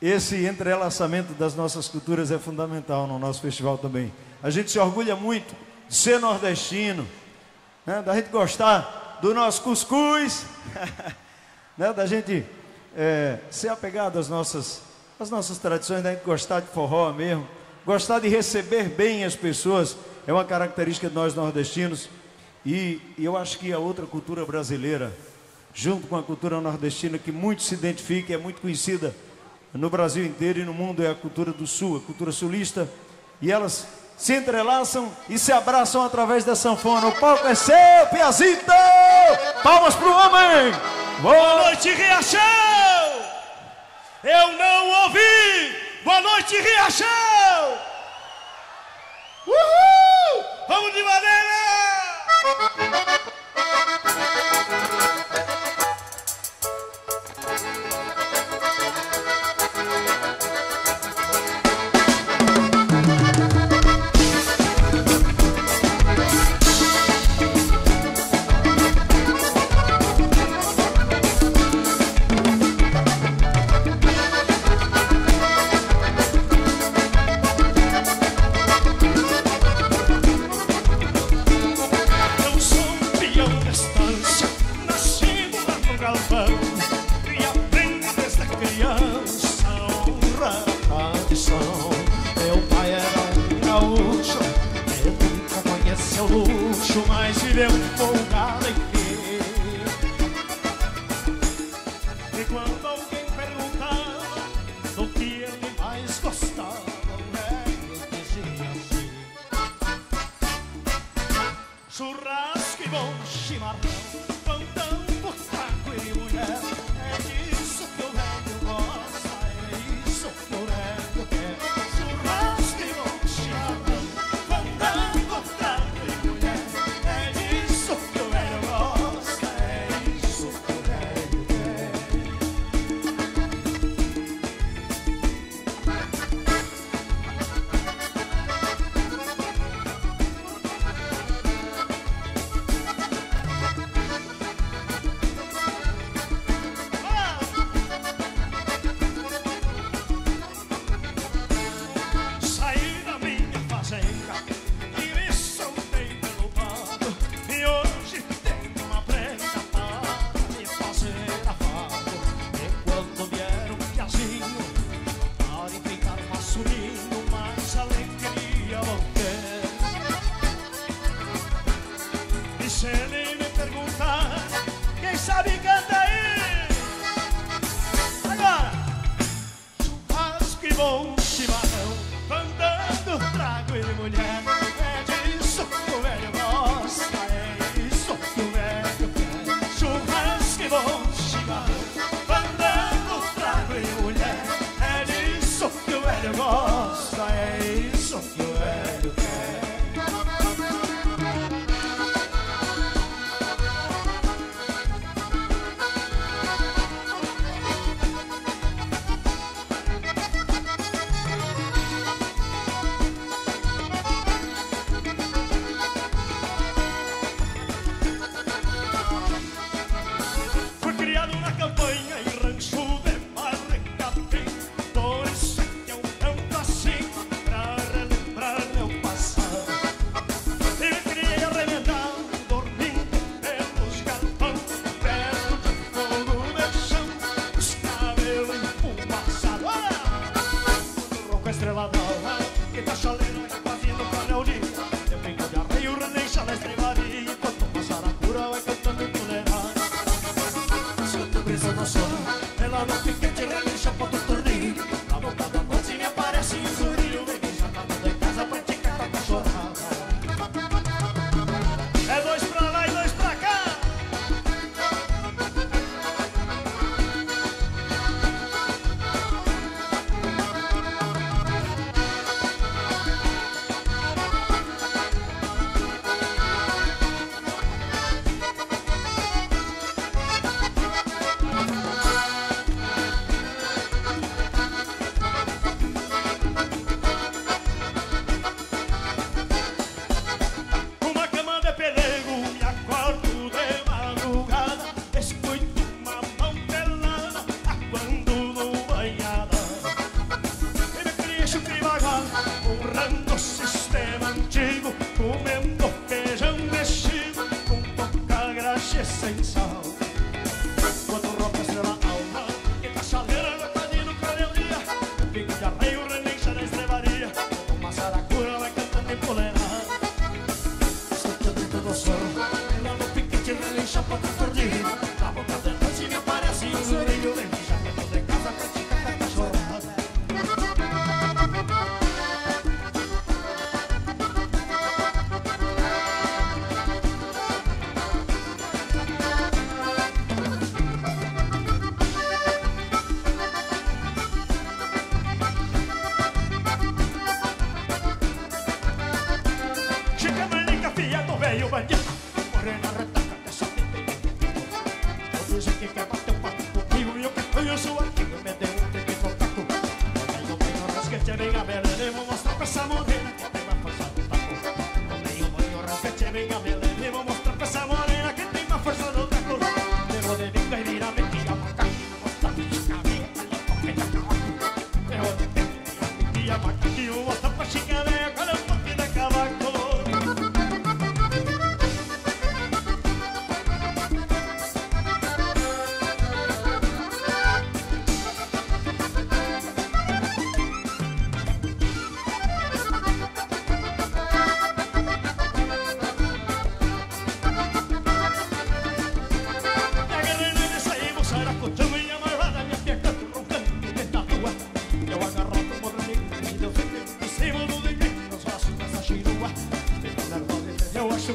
Esse entrelaçamento das nossas culturas é fundamental no nosso festival também. A gente se orgulha muito de ser nordestino, né? da gente gostar do nosso cuscuz, né? da gente é, ser apegado às nossas, às nossas tradições, da gente gostar de forró mesmo, gostar de receber bem as pessoas, é uma característica de nós nordestinos. E, e eu acho que a outra cultura brasileira, junto com a cultura nordestina, que muito se identifica, é muito conhecida no Brasil inteiro e no mundo, é a cultura do Sul, a cultura sulista. E elas se entrelaçam e se abraçam através da sanfona. O palco é seu, Piazito! Palmas pro homem! Boa noite, Riachão! Eu não ouvi! Boa noite, Riachão! Uhul! Vamos de maneira! Luxo Mas viveu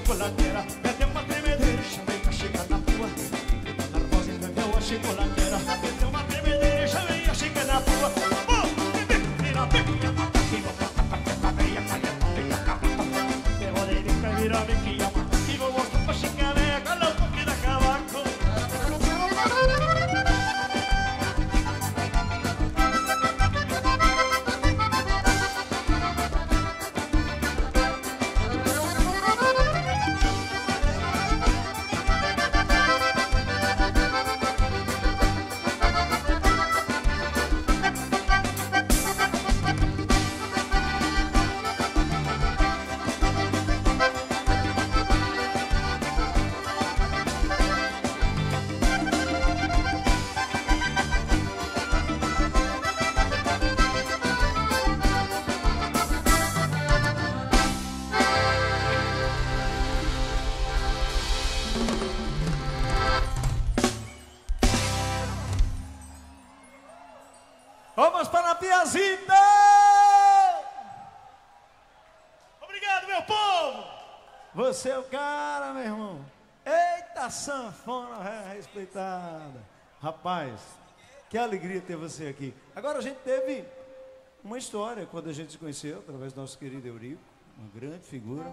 entendeu a Rapaz, que alegria ter você aqui. Agora a gente teve uma história quando a gente se conheceu, através do nosso querido Eurico, uma grande figura.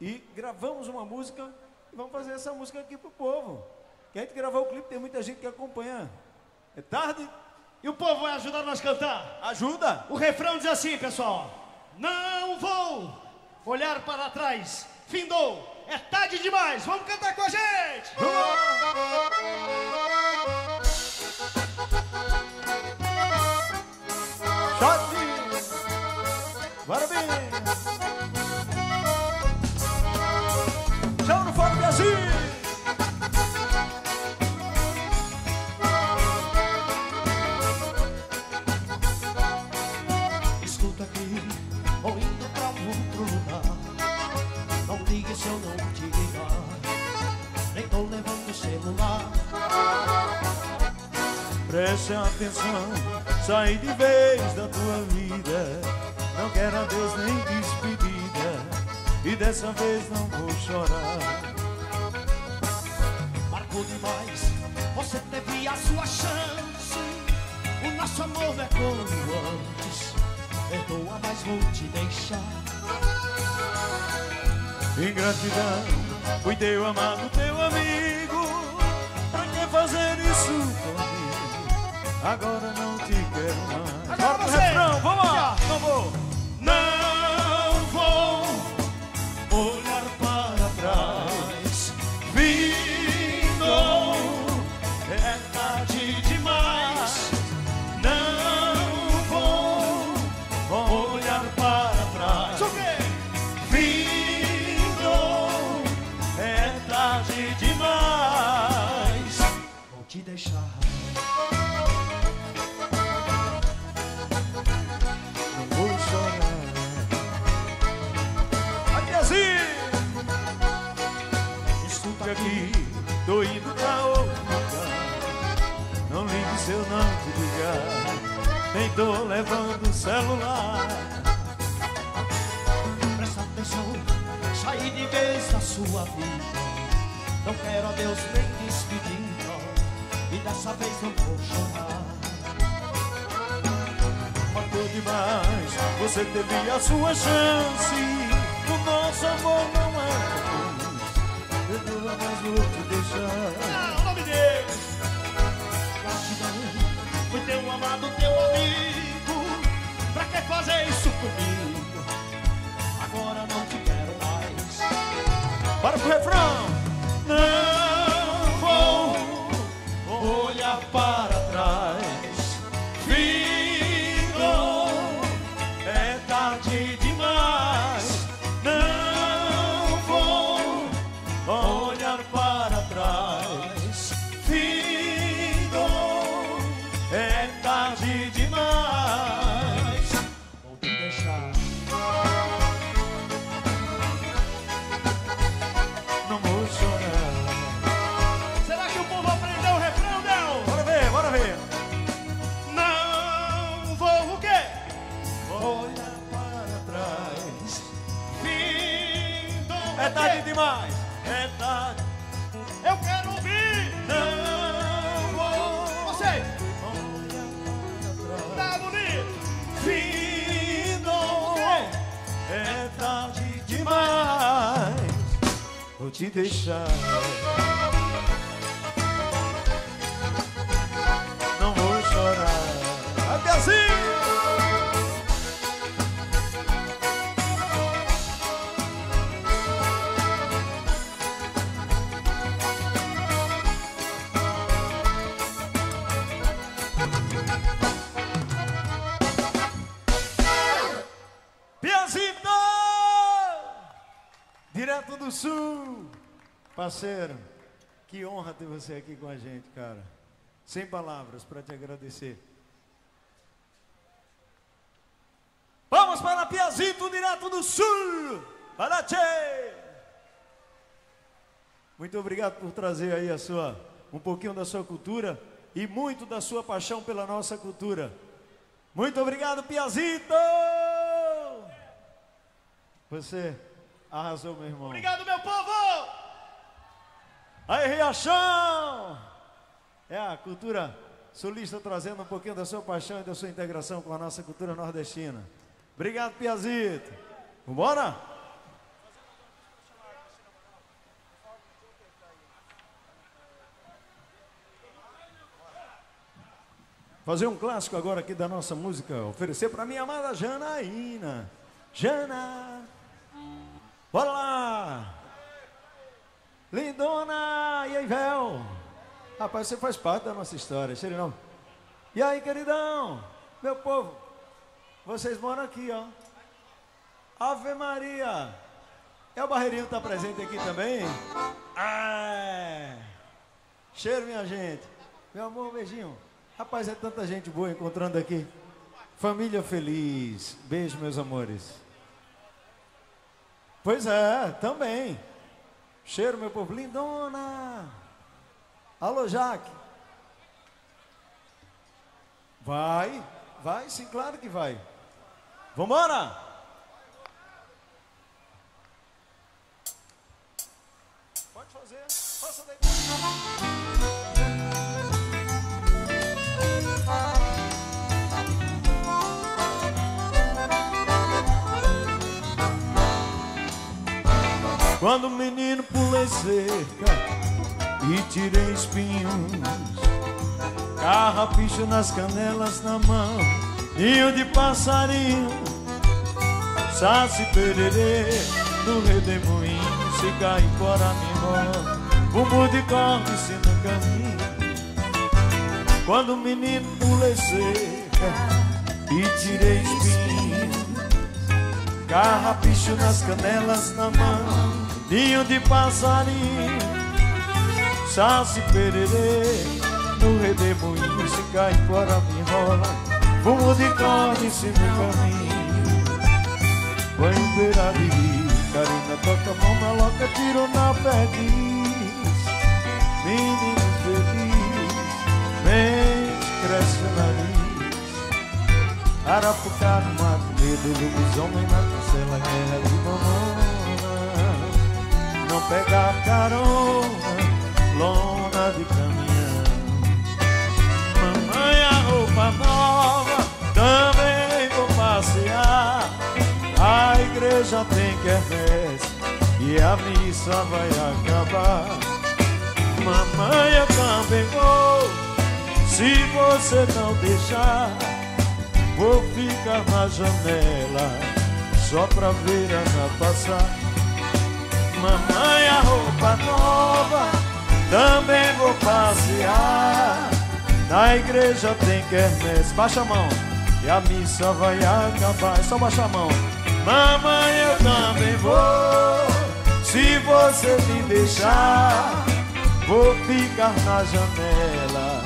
E gravamos uma música e vamos fazer essa música aqui pro povo. Que a gente gravou o clipe, tem muita gente que acompanha. É tarde? E o povo vai ajudar nós a cantar. Ajuda! O refrão diz assim, pessoal: Não vou olhar para trás. Findou. É tarde demais. Vamos cantar com a gente. Shot! Bora bem! Chão no Fórum Brasil! Escuta aqui, vou indo pra outro lugar. Não ligue se eu não te ligar. Nem tô levando o celular. Preste atenção, sai de vez da tua vida. Não quero adeus nem despedida. E dessa vez não vou chorar. Marcou demais, você teve a sua chance. O nosso amor não é como antes. Perdoa, mas vou te deixar. Ingratidão, fui teu amado, teu amigo. Pra que fazer isso comigo? Agora não te quero mais. Agora você. refrão, vamos lá! Vamos! Não levando o celular. Presta atenção, saí de vez da sua vida. Não quero a Deus nem despedida. E dessa vez não vou chorar. Matou demais, você teve a sua chance. O nosso amor não é comum. Perdoa, mas vou te deixar. Ah, o nome dele. Gratidão, foi teu amigo. Pra que fazer isso comigo? Agora não te quero mais. Bora pro refrão! Não vou olhar para trás. Te deixar. Parceiro, que honra ter você aqui com a gente, cara. Sem palavras para te agradecer. Vamos para Piazito, direto do Sul! Para! Muito obrigado por trazer aí a sua, um pouquinho da sua cultura e muito da sua paixão pela nossa cultura. Muito obrigado, Piazito! Você arrasou, meu irmão. Obrigado, meu povo. Aí, Riachão! É a cultura sulista trazendo um pouquinho da sua paixão e da sua integração com a nossa cultura nordestina. Obrigado, Piazito. Vambora? Fazer um clássico agora aqui da nossa música, oferecer para minha amada Janaína. Jana! Bora lá! Lindona! E aí, véu? Rapaz, você faz parte da nossa história, sério não? E aí, queridão? Meu povo, vocês moram aqui, ó. Ave Maria! É o Barreirinho que tá presente aqui também? Ah! Cheiro, minha gente. Meu amor, um beijinho. Rapaz, é tanta gente boa encontrando aqui. Família feliz. Beijo, meus amores. Pois é, também. Cheiro, meu povo. Lindona. Alô, Jaque. Vai, vai, sim, claro que vai. Vambora! Pode fazer, faça daí. Quando o menino pulei cerca e tirei espinhos, carrapicho nas canelas na mão, ninho de passarinho, saci pererê, no redemoinho, se cair fora me bumbum de corte-se no caminho. Quando o menino pulei cerca e tirei espinhos, Carrapicho nas canelas na mão Ninho de passarinho Saci pererê No redemoinho Se cai fora me enrola Fumo de córdice no caminho Banho beira de rio Carina toca mão na loca Tiro na perdiz menino feliz, vem, cresce o nariz. Arapucar no mato, medo, lobisomem na cancela, guerra de mamona. Não pegar carona, lona de caminhão. Mamãe, a roupa nova, também vou passear. A igreja tem quermesse e a missa vai acabar. Mamãe, eu também vou, se você não deixar. Vou ficar na janela só pra ver a passar. Mamãe, a roupa nova, também vou passear. Na igreja tem quermesse, baixa a mão, e a missa vai acabar. É só baixa a mão. Mamãe, eu também vou, se você me deixar. Vou ficar na janela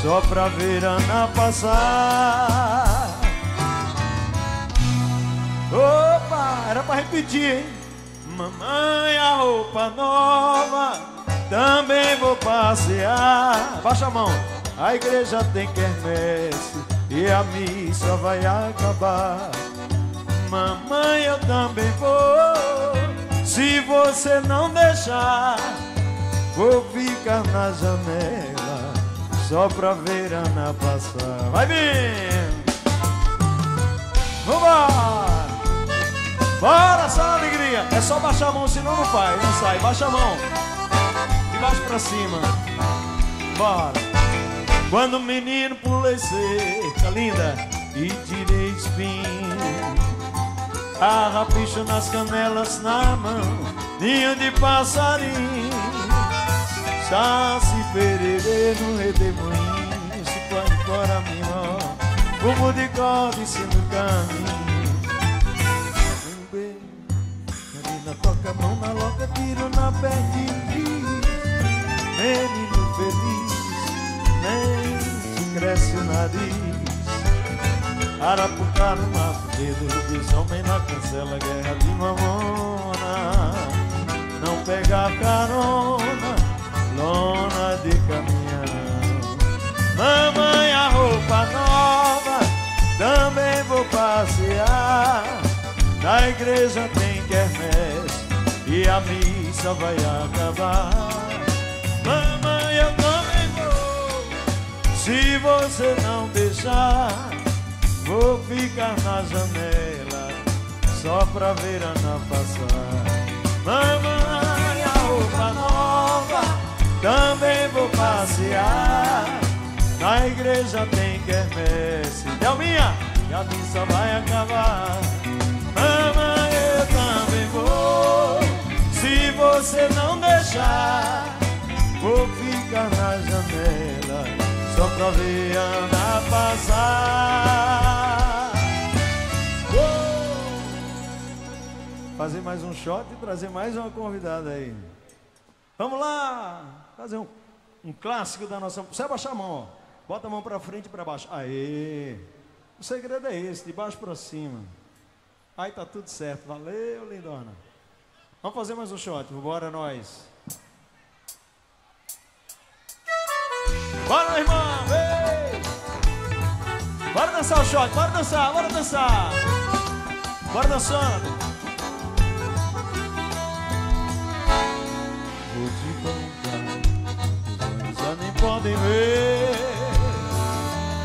só pra ver a Ana passar. Opa, era pra repetir, hein? Mamãe, a roupa nova, também vou passear. Baixa a mão. A igreja tem quermesse e a missa vai acabar. Mamãe, eu também vou, se você não deixar. Vou ficar na janela só pra ver a Ana passar. Vai vir! Vambora! Bora, só alegria! É só baixar a mão, senão não vai, não sai. Baixa a mão. De baixo pra cima. Bora! Quando o menino pulei cerca, linda, e tirei espinho. Arrapicho nas canelas na mão, ninho de passarinho. Saci pererê no redemoinho, se põe fora minha fumo de códice no caminho. Tiro na perninha. Menino feliz, nem cresce o nariz. Arapucar no mato, dedo, lobisomem na cancela, guerra de mamona. Não pegar carona, lona de caminhão. Mamãe, a roupa nova, também vou passear. Na igreja tem quermesse a missa vai acabar. Mamãe, eu também vou, se você não deixar. Vou ficar na janela só pra ver a Ana passar. Mamãe, a roupa nova, também vou passear. Na igreja tem quermesse, Delminha, e a missa vai acabar. Mamãe, você não deixar. Vou ficar na janela só pra ver Ana passar. Oh! Fazer mais um shot e trazer mais uma convidada aí. Vamos lá! Fazer um, um clássico da nossa. Você abaixar a mão, ó. Bota a mão pra frente e pra baixo. Aê! O segredo é esse, de baixo pra cima. Aí tá tudo certo. Valeu, lindona. Vamos fazer mais um shot. Bora nós. Bora, irmão! Ei! Bora dançar o shot, bora dançar, bora dançar! Bora dançando! Vou te contar, os nem podem ver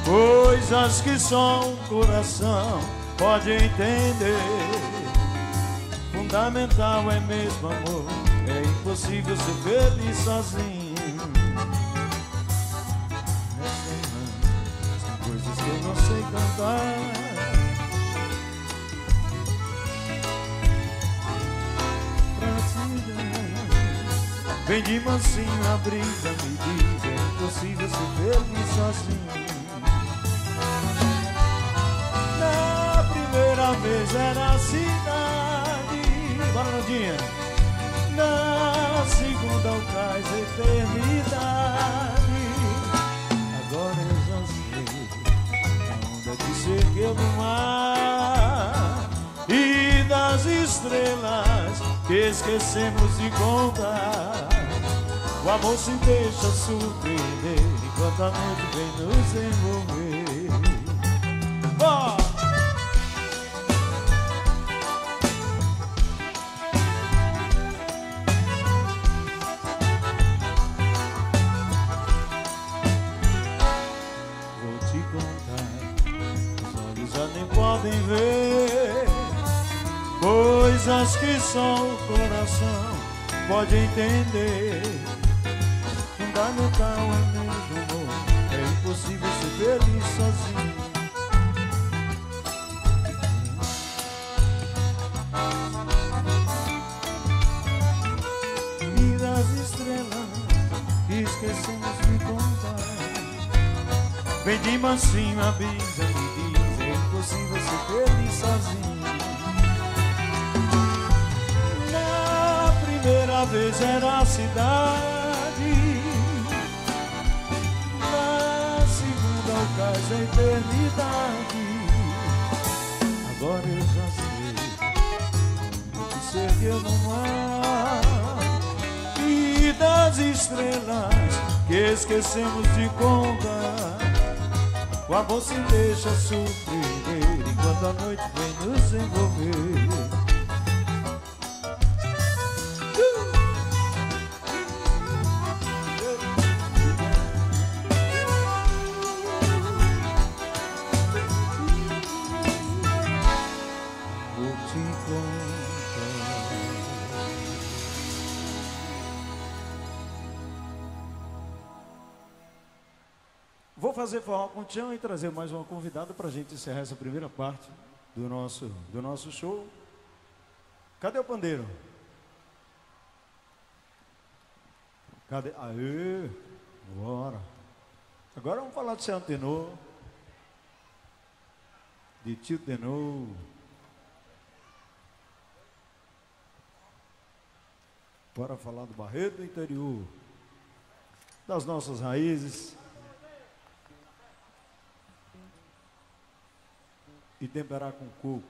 Coisas que só um coração pode entender Fundamental é mesmo amor, é impossível ser feliz sozinho. São coisas que eu não sei cantar. Vem de mansinho a brisa me diz É impossível ser feliz sozinho. Na primeira vez era a cidade Bora, Nandinha Na segunda o cais a eternidade Agora eu já sei a onda que cerqueu no mar e das estrelas que esquecemos de contar. O amor se deixa surpreender enquanto a noite vem nos envolver. Ó! Podem ver coisas que só o coração pode entender. Fundamental é mesmo amor, é impossível ser feliz sozinho. E das estrelas que esquecemos de contar. Vem de mansinho a brisa É impossível ser feliz sozinho. Na primeira vez era a cidade. Na segunda o cais a eternidade. Agora eu já sei Como te seguir no mar E das estrelas que esquecemos de contar o amor se deixa surpreender enquanto a noite vem nos envolver. Fazer forró com o Tião e trazer mais uma convidada para a gente encerrar essa primeira parte do nosso, do nosso show. Cadê o pandeiro? Cadê? Aê! Bora! Agora vamos falar de Seu Tenor. De Tio Tenor. Bora falar do Barreto do interior. Das nossas raízes. E temperar com coco.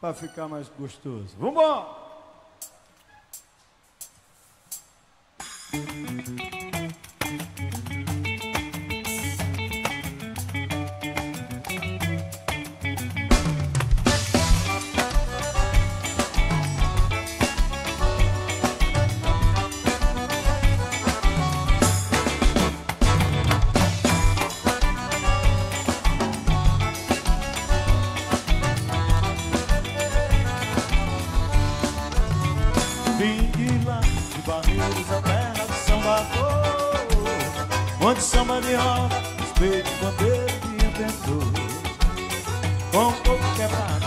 Para ficar mais gostoso. Vamos Onde samba de roda, respeito, bandeira de inventor Com pouco quebrado,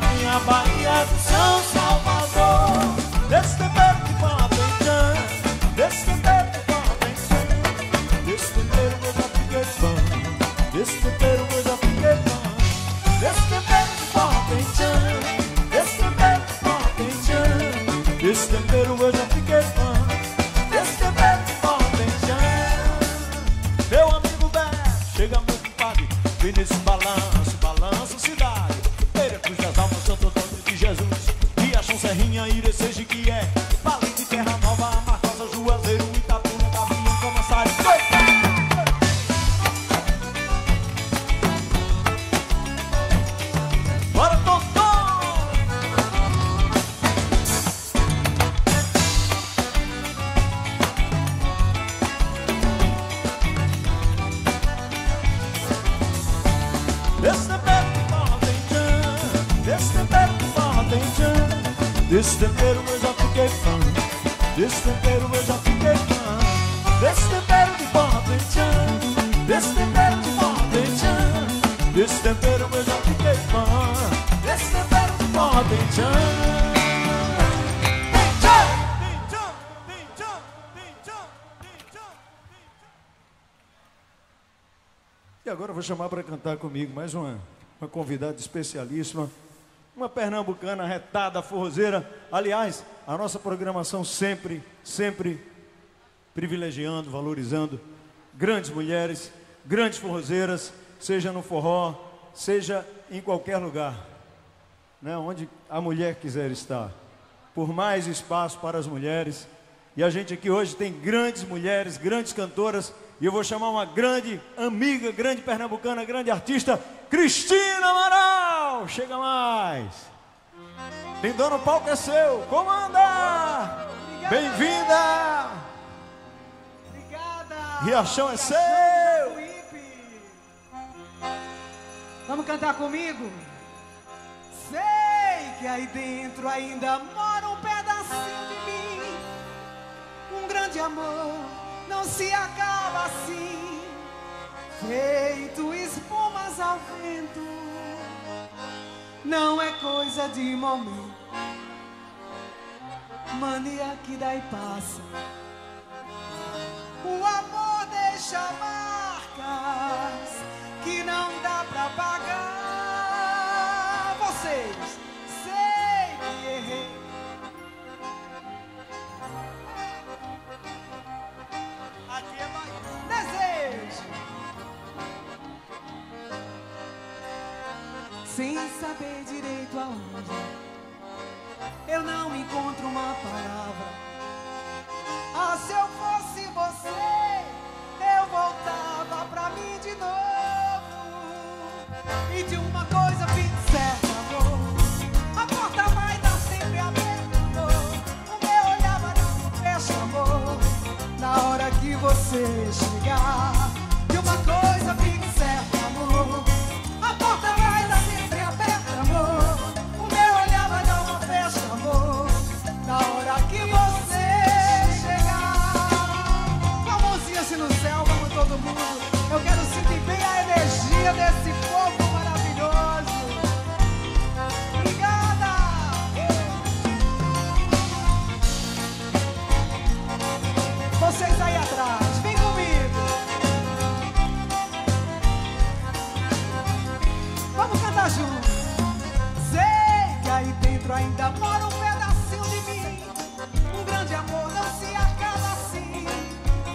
minha Bahia. de E agora eu vou chamar para cantar comigo mais uma, uma convidada especialíssima, uma pernambucana retada, forrozeira. Aliás, a nossa programação sempre, sempre privilegiando, valorizando grandes mulheres, grandes forrozeiras, seja no forró, seja em qualquer lugar, né, onde a mulher quiser estar. Por mais espaço para as mulheres. E a gente aqui hoje tem grandes mulheres, grandes cantoras. E eu vou chamar uma grande amiga, grande pernambucana, grande artista, Cristina Amaral. Chega mais. Lindona, o palco é seu. Comanda! Bem-vinda! Obrigada! Riachão é seu! Vamos cantar comigo? Sei que aí dentro ainda mora um pedacinho de mim. Um grande amor não se acaba assim, feito espumas ao vento. Não é coisa de momento, mania que e passa. O amor deixa marcas que não dá pra pagar. Vocês, sei que errei. Aqui é mais desejo. Sem saber direito aonde, eu não encontro uma palavra. Ah, se eu fosse você, eu voltava pra mim de novo. E de uma coisa fique certa, Na hora que você chegar. De uma coisa fique dentro ainda mora um pedacinho de mim. Um grande amor não se acaba assim.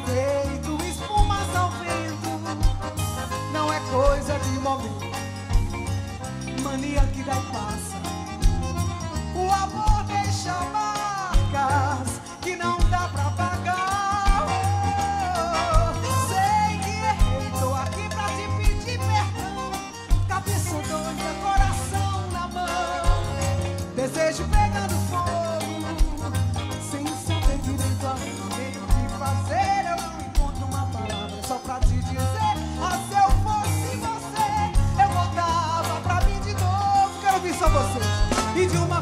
Feito espumas ao vento. Não é coisa de momento. Mania que dá e passa. O amor deixa marcas vocês. E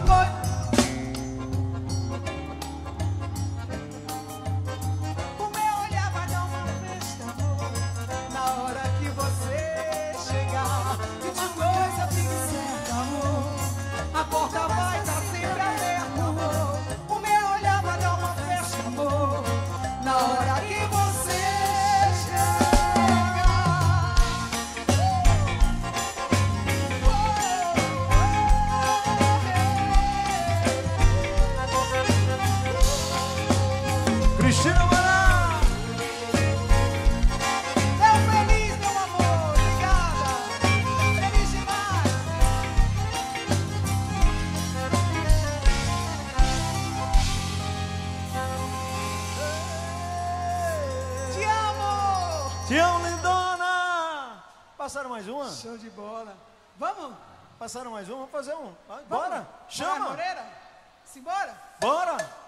Passaram mais uma? Vamos fazer um. Vamos? Bora, Chama! Moreira? Simbora? Bora!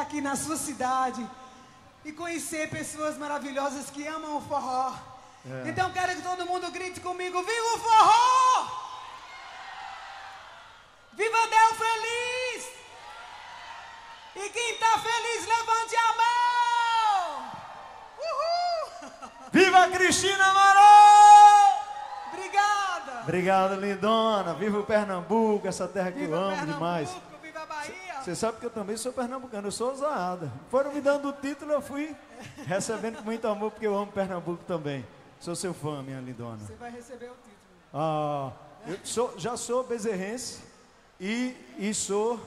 Estar aqui na sua cidade e conhecer pessoas maravilhosas que amam o forró. É. Então quero que todo mundo grite comigo: Viva o forró! Viva Del feliz! E quem tá feliz, levante a mão! Uhul! Viva Cristina Marão! Obrigada! Obrigado, lindona. Viva o Pernambuco, essa terra que eu Viva amo Pernambuco, demais. Você sabe que eu também sou pernambucano, eu sou ousada. Foram me dando o título, eu fui recebendo com muito amor, porque eu amo Pernambuco também. Sou seu fã, minha lindona. Você vai receber o título. Ah, eu sou- já sou bezerrense e, e sou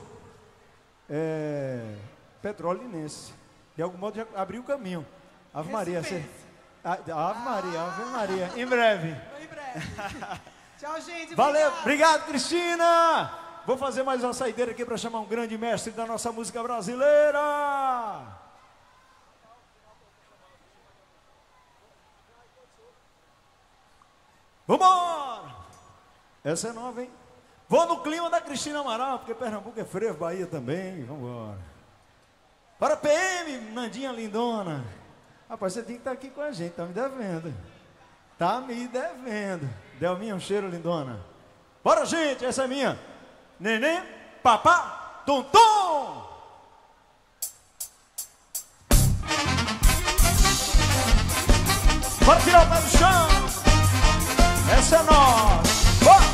é, petrolinense. De algum modo já abriu o caminho. Ave Maria. Você. Ah, Ave Maria, Ave Maria. Em breve. Em breve. Tchau, gente. Valeu, obrigada. obrigado, Cristina. Vou fazer mais uma saideira aqui para chamar um grande mestre da nossa música brasileira. Vambora! Essa é nova, hein? Vou no clima da Cristina Amaral, porque Pernambuco é frevo, Bahia também. Vambora. Para PM, Nandinha Lindona. Rapaz, você tem que estar aqui com a gente, tá me devendo. Tá me devendo. Delminha, um cheiro, lindona. Bora, gente, essa é minha. Neném, papá, tum. Bora tirar o pé do chão. Essa é nós. Bora.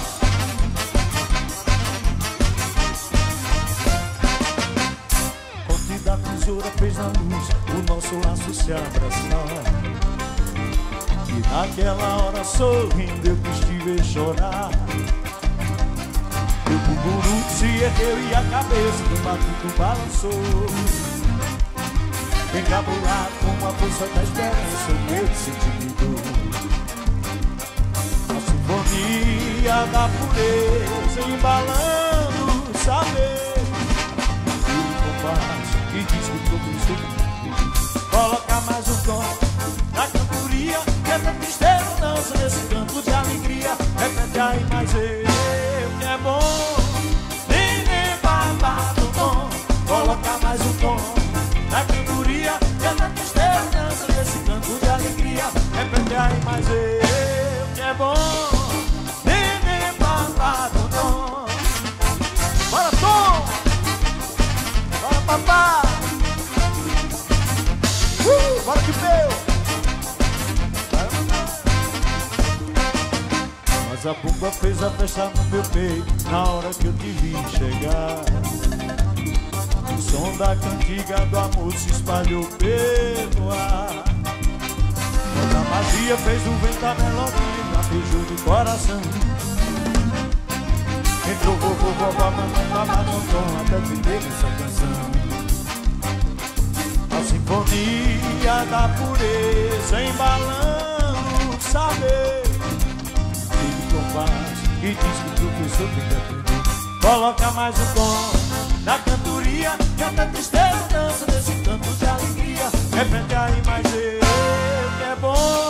Conte da tesoura fez na luz o nosso laço se abraçar. E naquela hora sorrindo eu quis te ver chorar O bumburu se ergueu e a cabeça do matuto balançou. Encabulado com a força da esperança o medo se A sinfonia da pureza embalando o saber. E o compás que diz que o professor Coloca mais um tom na cantoria Que essa tristeza dança nesse canto de alegria. Repete aí mais eu papá. Uh, bora veio! Mas a pumba fez a festa no meu peito Na hora que eu te vi chegar. O som da cantiga do amor se espalhou pelo ar. A magia fez o vento a melodia Batejou no coração Entrou vovô, vovó, mamãe, no tom Até te essa canção a sinfonia da pureza embalando o saber Filho compás que diz que o professor tem que Coloca mais um tom na cantoria Canta tristeza, dança desse canto de alegria. Repete aí mais eu que é bom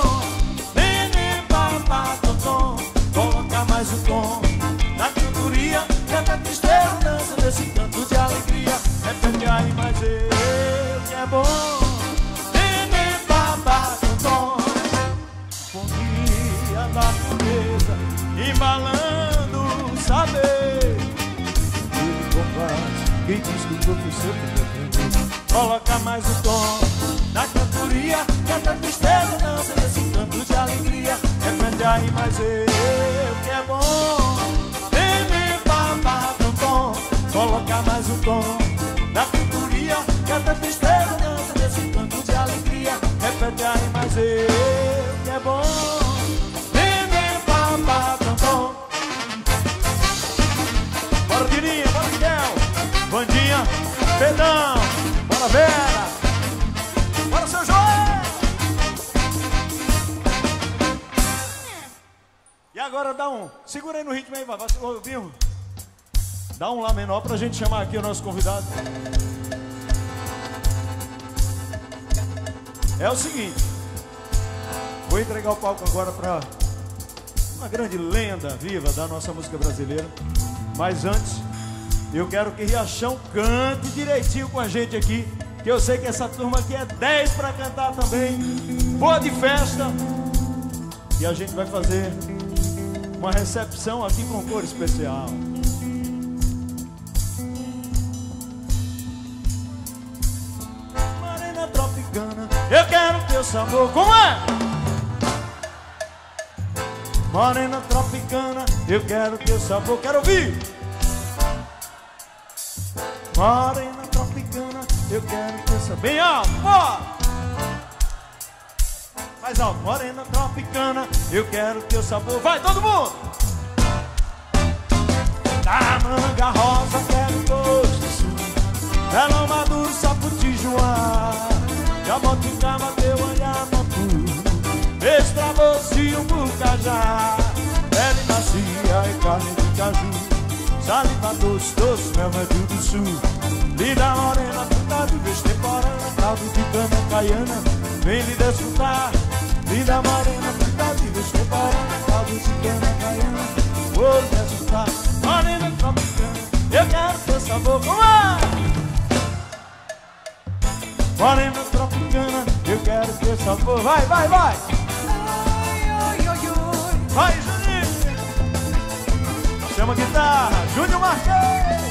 Quem diz que o professor tem que aprender Coloca mais o tom Na cantoria Canta tristeza, dança nesse canto de alegria. Repete aí mais eu que é bom. Neném, papá, tom Coloca mais o tom Na cantoria Canta tristeza, dança nesse canto de alegria. Repete aí mais eu que é bom Pedão Bora, Vera Bora, seu Joel E agora dá um Segura aí no ritmo aí, vai, Binho Dá um lá menor pra gente chamar aqui o nosso convidado. É o seguinte, vou entregar o palco agora para uma grande lenda viva da nossa música brasileira. Mas antes, eu quero que Riachão cante direitinho com a gente aqui, que eu sei que essa turma aqui é 10 para cantar também. Boa de festa. E a gente vai fazer uma recepção aqui com cor especial. Marina tropicana, eu quero teu sabor, como é? Morena tropicana, eu quero teu sabor, quero ouvir. Morena tropicana, eu quero teu sabor. Bem alto, bora! Mais alto, morena tropicana, eu quero teu sabor. Vai todo mundo! Da manga rosa, quero gosto Melão maduro, sapo tijuá Jaboticaba, teu olhar noturno Extravocio, bucajá Pele macia e carne de caju Saliva doce, doce, mel médio do sul. Lida morena, fruta de vez temporana Caldo de cana caiana, vem lhe desfrutar. Lida morena, fruta de vez temporana Caldo de cana caiana, vou desfrutar Morena tropicana, eu quero teu sabor. Com ar Morena tropicana, eu quero teu sabor. Vai, vai, vai! Vai, Juninho! Chama a guitarra, Júnior Marquês!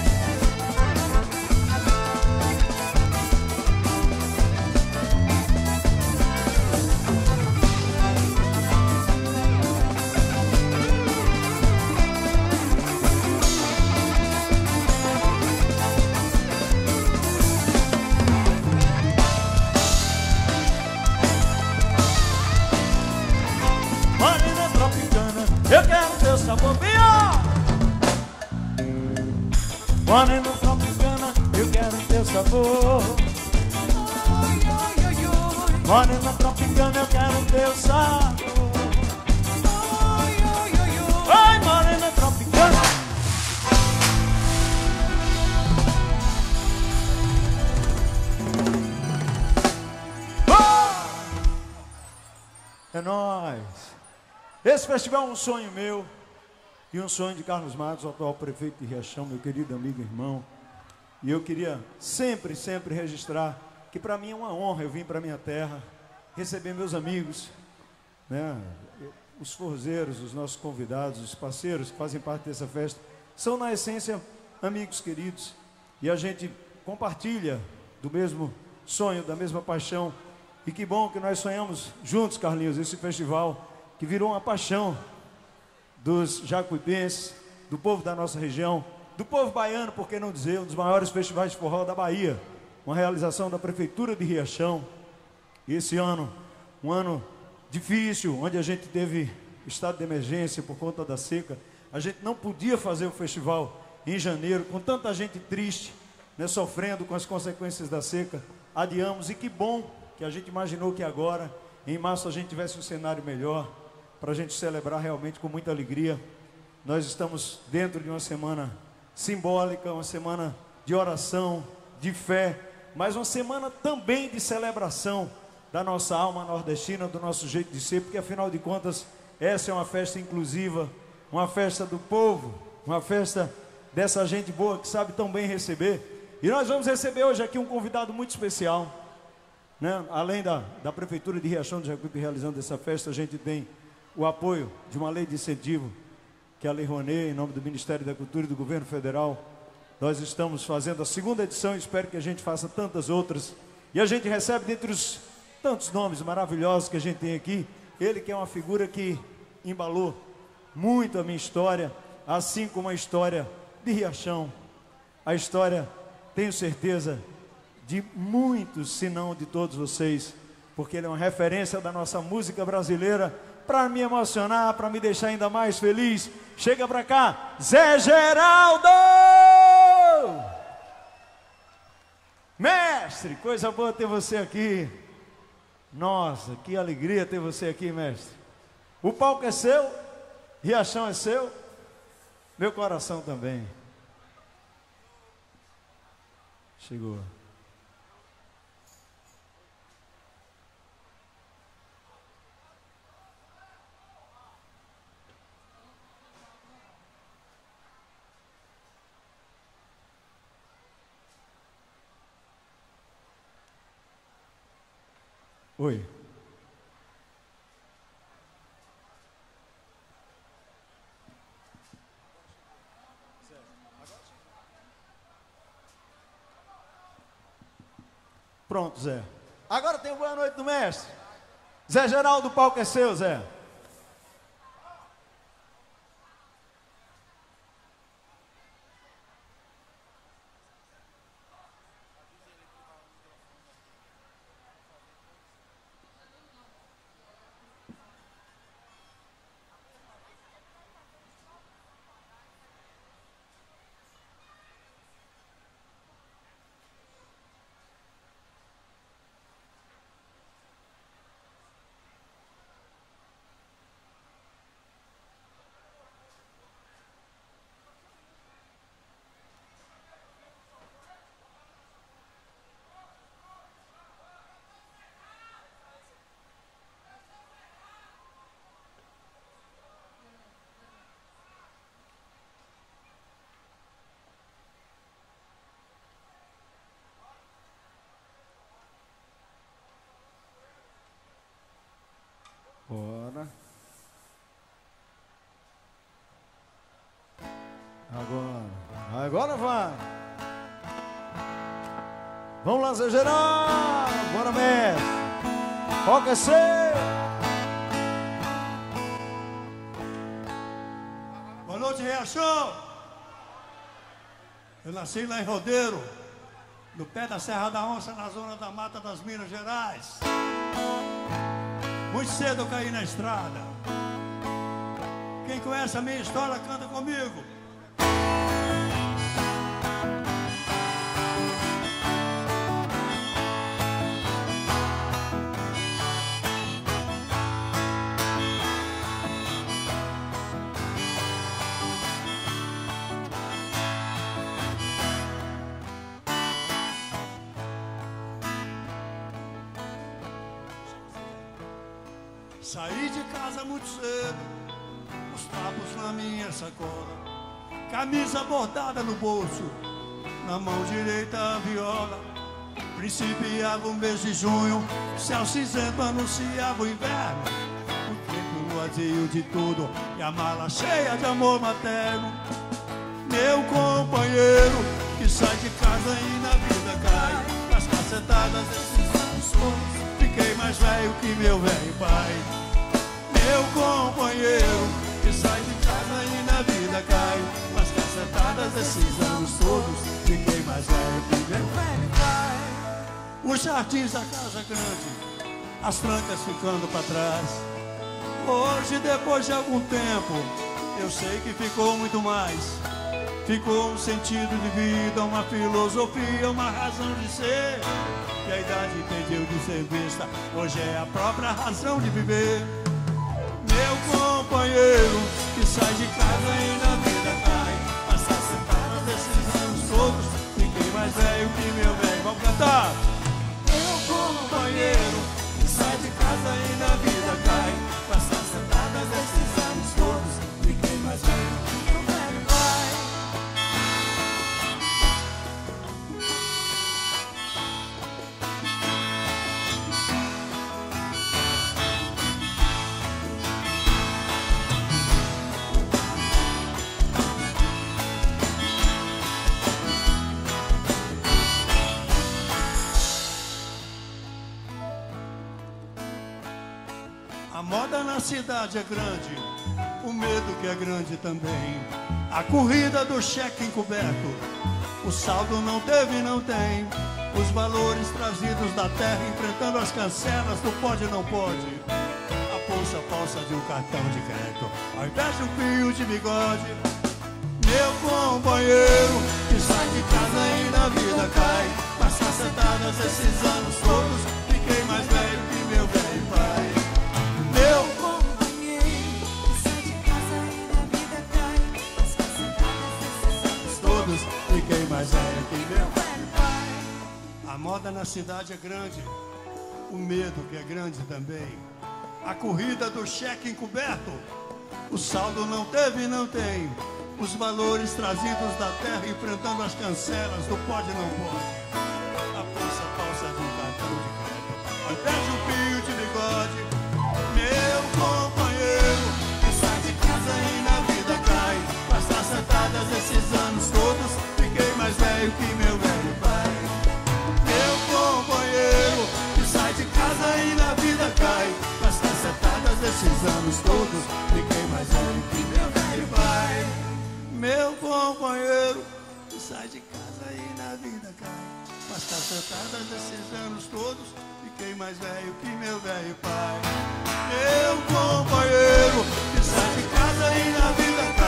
Marina tropicana, eu quero teu sabor. Marina tropicana, eu quero teu sabor. Vai, morena tropicana. É nóis. Esse festival é um sonho meu e um sonho de Carlos Matos, atual prefeito de Riachão, meu querido amigo e irmão. E eu queria sempre, sempre registrar que para mim é uma honra eu vim para minha terra, receber meus amigos, né? os forzeiros, os nossos convidados, os parceiros que fazem parte dessa festa, são na essência amigos queridos e a gente compartilha do mesmo sonho, da mesma paixão. E que bom que nós sonhamos juntos, Carlinhos, esse festival que virou uma paixão dos jacuipenses, do povo da nossa região, do povo baiano, por que não dizer, um dos maiores festivais de forró da Bahia, uma realização da Prefeitura de Riachão. Esse ano, um ano difícil, onde a gente teve estado de emergência por conta da seca, a gente não podia fazer o festival em janeiro, com tanta gente triste, né, sofrendo com as consequências da seca, adiamos, e que bom que a gente imaginou que agora, em março, a gente tivesse um cenário melhor, para a gente celebrar realmente com muita alegria. Nós estamos dentro de uma semana simbólica, uma semana de oração, de fé, mas uma semana também de celebração da nossa alma nordestina, do nosso jeito de ser, porque afinal de contas, essa é uma festa inclusiva, uma festa do povo, uma festa dessa gente boa que sabe tão bem receber. E nós vamos receber hoje aqui um convidado muito especial. Né? Além da, da Prefeitura de Riachão do Jacuípe realizando essa festa, a gente tem o apoio de uma lei de incentivo, que é a Lei Rouanet, em nome do Ministério da Cultura e do Governo Federal. Nós estamos fazendo a segunda edição espero que a gente faça tantas outras. E a gente recebe dentre os tantos nomes maravilhosos que a gente tem aqui, ele que é uma figura que embalou muito a minha história, assim como a história de Riachão, a história, tenho certeza, de muitos, se não de todos vocês, porque ele é uma referência da nossa música brasileira, para me emocionar, para me deixar ainda mais feliz. Chega para cá, Zé Geraldo! Mestre, coisa boa ter você aqui. Nossa, que alegria ter você aqui, mestre. O palco é seu, Riachão é seu, meu coração também. Chegou. Oi. Pronto, Zé. Agora tem boa noite do mestre. Zé Geraldo, o palco é seu, Zé. Bora. Vai. Vamos lá, Zé Geraldo. Bora, mestre. Foca seu. Boa noite, Riachão. Eu nasci lá em Rodeiro, no pé da Serra da Onça, na zona da Mata das Minas Gerais. Muito cedo eu caí na estrada. Quem conhece a minha história, canta comigo. Camisa bordada no bolso, na mão direita a viola. Principiava o mês de junho, céu cinzento anunciava o inverno. O tempo vazio de tudo e a mala cheia de amor materno. Meu companheiro que sai de casa e na vida cai, nas cacetadas desses todos. Fiquei mais velho que meu velho pai. Meu companheiro que sai de casa e na vida cai. Mas cacetadas desses anos todos, fiquei mais velho que meu velho pai. Os jardins da casa grande, as trancas ficando para trás. Hoje, depois de algum tempo, eu sei que ficou muito mais. Ficou um sentido de vida, uma filosofia, uma razão de ser. Que a idade impediu de ser vista, hoje é a própria razão de viver. Companheiro que sai de casa e na vida cai. Passa sentado desses anos todos, fiquei mais velho que meu velho. Vamos cantar! Na cidade é grande, o medo que é grande também. A corrida do cheque encoberto, o saldo não teve e não tem. Os valores trazidos da terra enfrentando as cancelas do pode e não pode. A bolsa falsa de um cartão de crédito, ao invés de um fio de bigode. Meu companheiro que sai de casa e na vida cai. Mas cacetadas esses anos todos, cidade é grande, o medo que é grande também. A corrida do cheque encoberto, o saldo não teve e não tem. Os valores trazidos da terra enfrentando as cancelas do pode e não pode. esses anos todos Fiquei mais velho que meu velho pai Meu companheiro que sai de casa e na vida cai. Mas tá sentada desses anos todos Fiquei mais velho que meu velho pai. Meu companheiro que sai de casa e na vida cai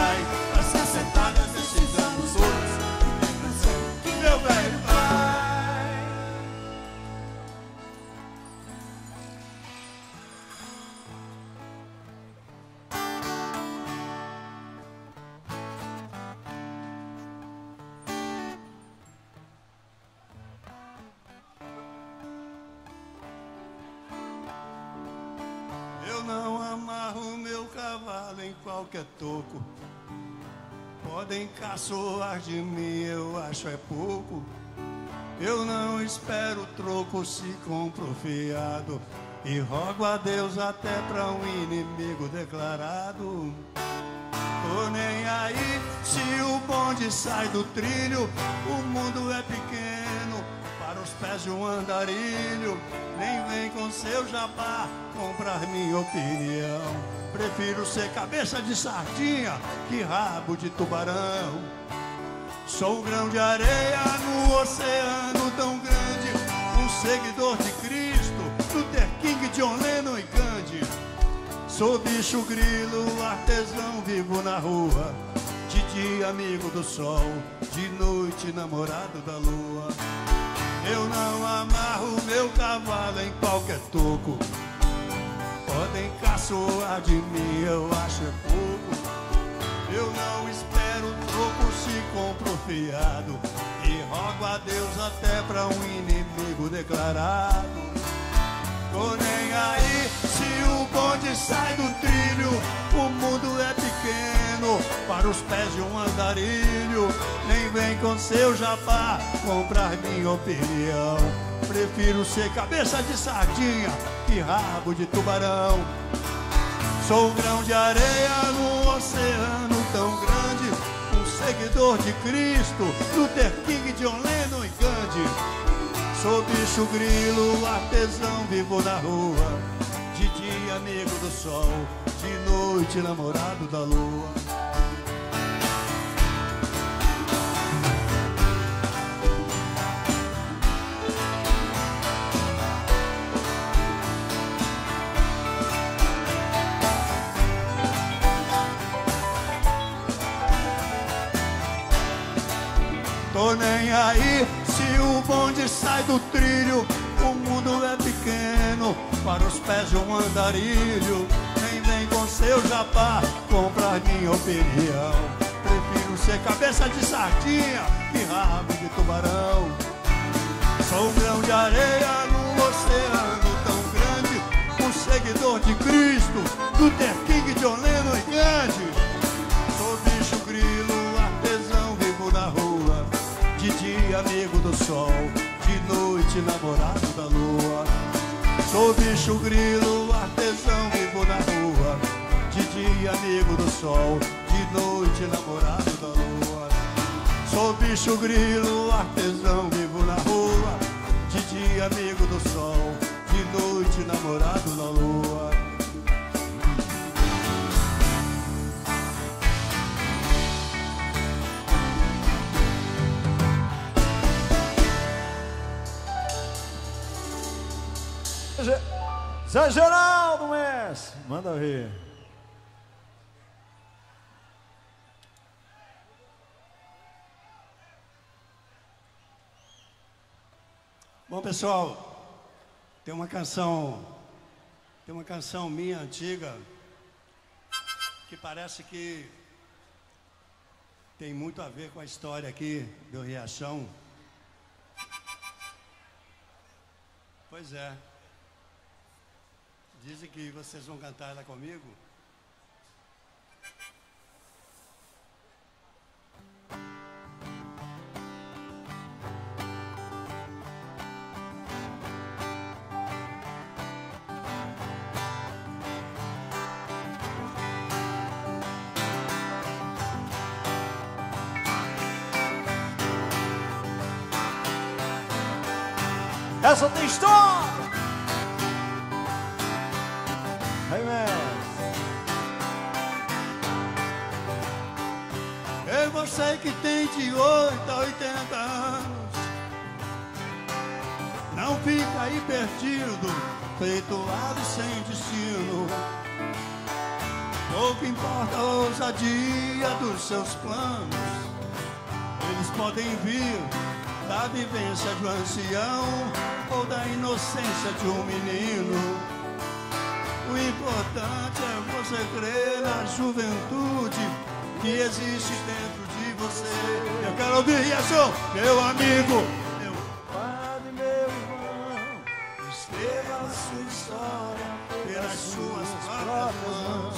qualquer toco. Podem caçoar de mim, eu acho é pouco. Eu não espero troco se compro fiado. E rogo a Deus até pra um inimigo declarado. Tô nem aí se o bonde sai do trilho. O mundo é pequeno para os pés de um andarilho. Nem vem com seu jabá comprar minha opinião. Prefiro ser cabeça de sardinha que rabo de tubarão. Sou um grão de areia no oceano tão grande. Um seguidor de Cristo, Luther King, John Lennon e Gandhi. Sou bicho grilo, artesão, vivo na rua. De dia amigo do sol, de noite namorado da lua. Eu não amarro meu cavalo em qualquer toco. Podem caçoar de mim, eu acho é pouco. Eu não espero troco se compro fiado. E rogo a Deus até pra um inimigo declarado. Tô nem aí se o bonde sai do trilho. O mundo é pequeno para os pés de um andarilho. Nem vem com seu jabá comprar minha opinião. Prefiro ser cabeça de sardinha que rabo de tubarão. Sou um grão de areia no oceano tão grande. Um seguidor de Cristo, Luther King, John Lennon e Gandhi. Sou bicho grilo, artesão, vivo na rua. Amigo do sol, de noite namorado da lua. Tô nem aí se o bonde sai do trilho. O mundo é pequeno para os pés de um andarilho. Nem vem com seu jabá comprar minha opinião. Prefiro ser cabeça de sardinha que rabo de tubarão. Sou um grão de areia num oceano tão grande. Um seguidor de Cristo, Luther King, John Lennon e Gandhi. Sou bicho grilo, artesão, vivo na rua. De dia amigo do sol, de noite namorado da lua. Sou bicho grilo, artesão, vivo na rua. De dia amigo do sol, de noite namorado da lua. Sou bicho grilo, artesão, vivo na rua. De dia amigo do sol, de noite namorado da lua. Zé- Geraldo, mestre. Manda ver. Bom, pessoal, tem uma canção, tem uma canção minha antiga que parece que tem muito a ver com a história aqui do Riachão. Pois é. Dizem que vocês vão cantar ela comigo. Essa tem história. Sei que tem de 8 a 80 anos. Não fica aí perdido, feito lado sem destino. Pouco importa a ousadia dos seus planos. Eles podem vir da vivência de um ancião ou da inocência de um menino. O importante é você crer na juventude que existe dentro de você. Eu quero ouvir isso, meu amigo. Meu padre, meu irmão, escreva a sua história pelas suas próprias mãos.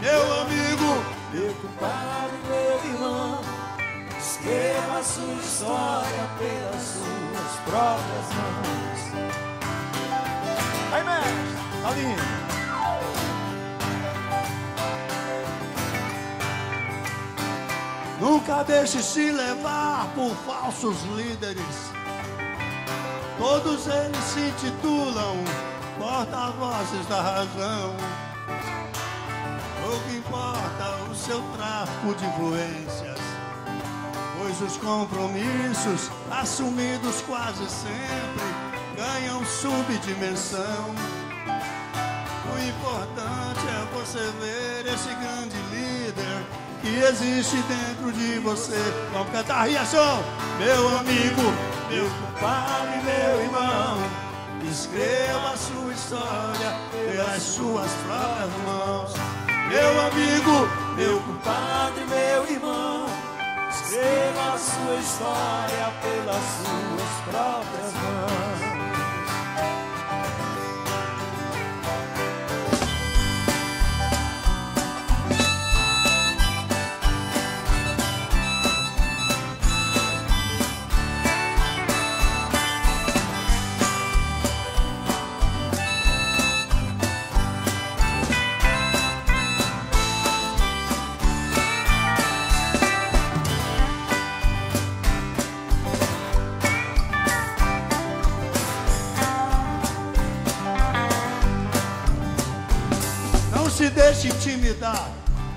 Meu amigo, Meu compadre, meu irmão, escreva a sua história pelas suas próprias mãos. Aí, mestre, tá. Nunca deixe se levar por falsos líderes. Todos eles se intitulam porta-vozes da razão. Pouco importa o seu tráfico de influências, pois os compromissos assumidos quase sempre ganham subdimensão. O importante é você ver esse grande líder que existe dentro de você. Vamos cantar Riachão, meu amigo, meu compadre, meu irmão. Escreva a sua história pelas suas próprias mãos. Meu amigo, meu Compadre, meu irmão, escreva a sua história pelas suas próprias mãos.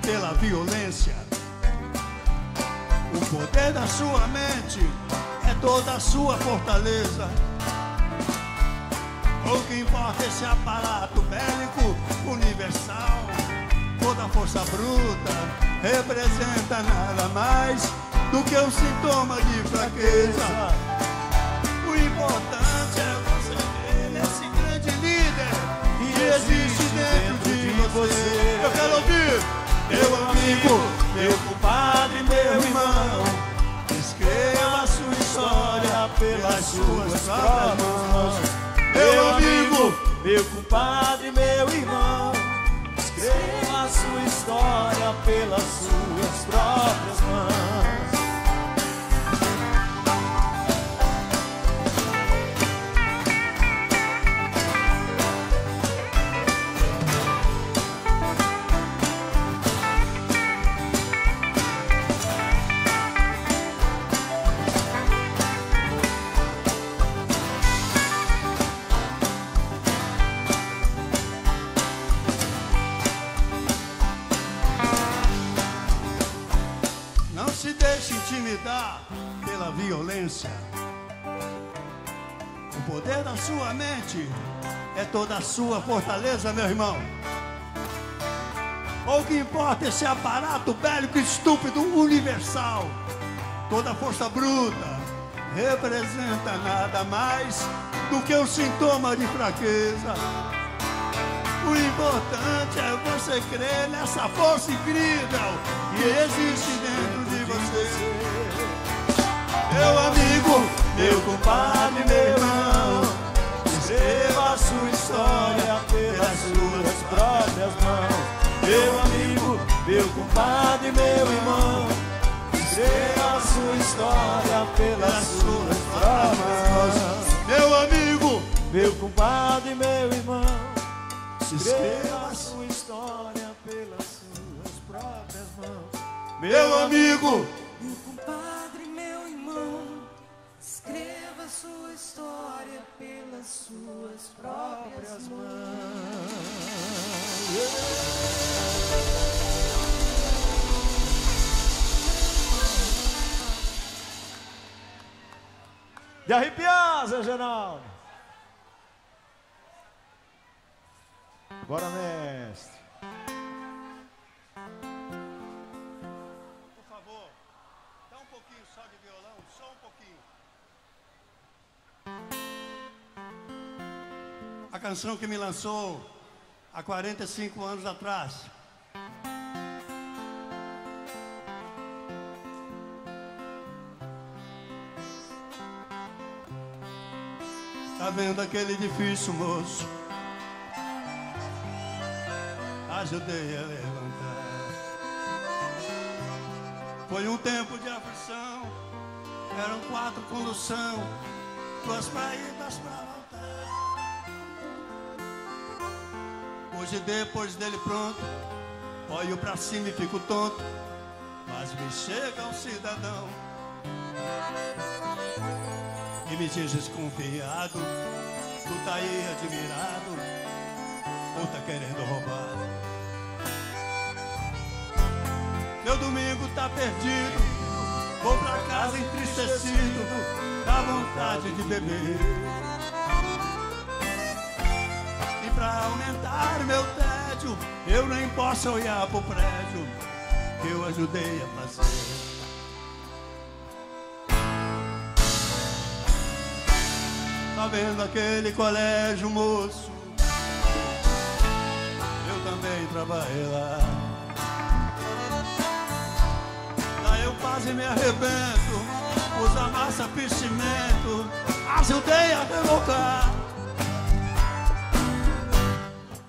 Pela violência. O poder da sua mente é toda a sua fortaleza. O que importa é esse aparato bélico universal. Toda força bruta representa nada mais do que um sintoma de fraqueza. O importante é você ver nesse grande líder que existe dentro de você. Eu quero ouvir, meu amigo, meu compadre, meu irmão. Escreva a sua história pelas suas próprias mãos. Meu amigo, meu compadre, meu irmão, escreva a sua história pelas suas próprias mãos. Violência. O poder da sua mente é toda a sua fortaleza, meu irmão. O que importa é esse aparato bélico estúpido universal. Toda força bruta representa nada mais do que um sintoma de fraqueza. O importante é você crer nessa força incrível que existe dentro. Meu amigo, meu compadre, meu irmão, escreva a sua história pelas suas próprias mãos. Meu amigo, meu compadre, meu irmão, escreva a sua história pelas suas próprias mãos. Meu amigo, Meu compadre, meu irmão, escreva a sua história pelas suas próprias mãos. Meu amigo, De arrepiar, Zé Geraldo. Bora, mestre. Por favor, dá um pouquinho só de violão, só um pouquinho. A canção que me lançou há 45 anos atrás. Tá vendo aquele edifício, moço? Ajudei a levantar. Foi um tempo de aflição. Eram quatro condução, duas duas pra voltar. Hoje depois dele pronto, olho pra cima e fico tonto. Mas me chega um cidadão me diz desconfiado. Tu tá aí admirado ou tá querendo roubar? Meu domingo tá perdido. Vou pra casa entristecido, dá vontade de beber. E pra aumentar meu tédio, eu nem posso olhar pro prédio que eu ajudei a fazer. Tá vendo aquele colégio, moço? Eu também trabalhei lá. Lá eu quase me arrebento, usa massa, piscimento, ajudei a revocar.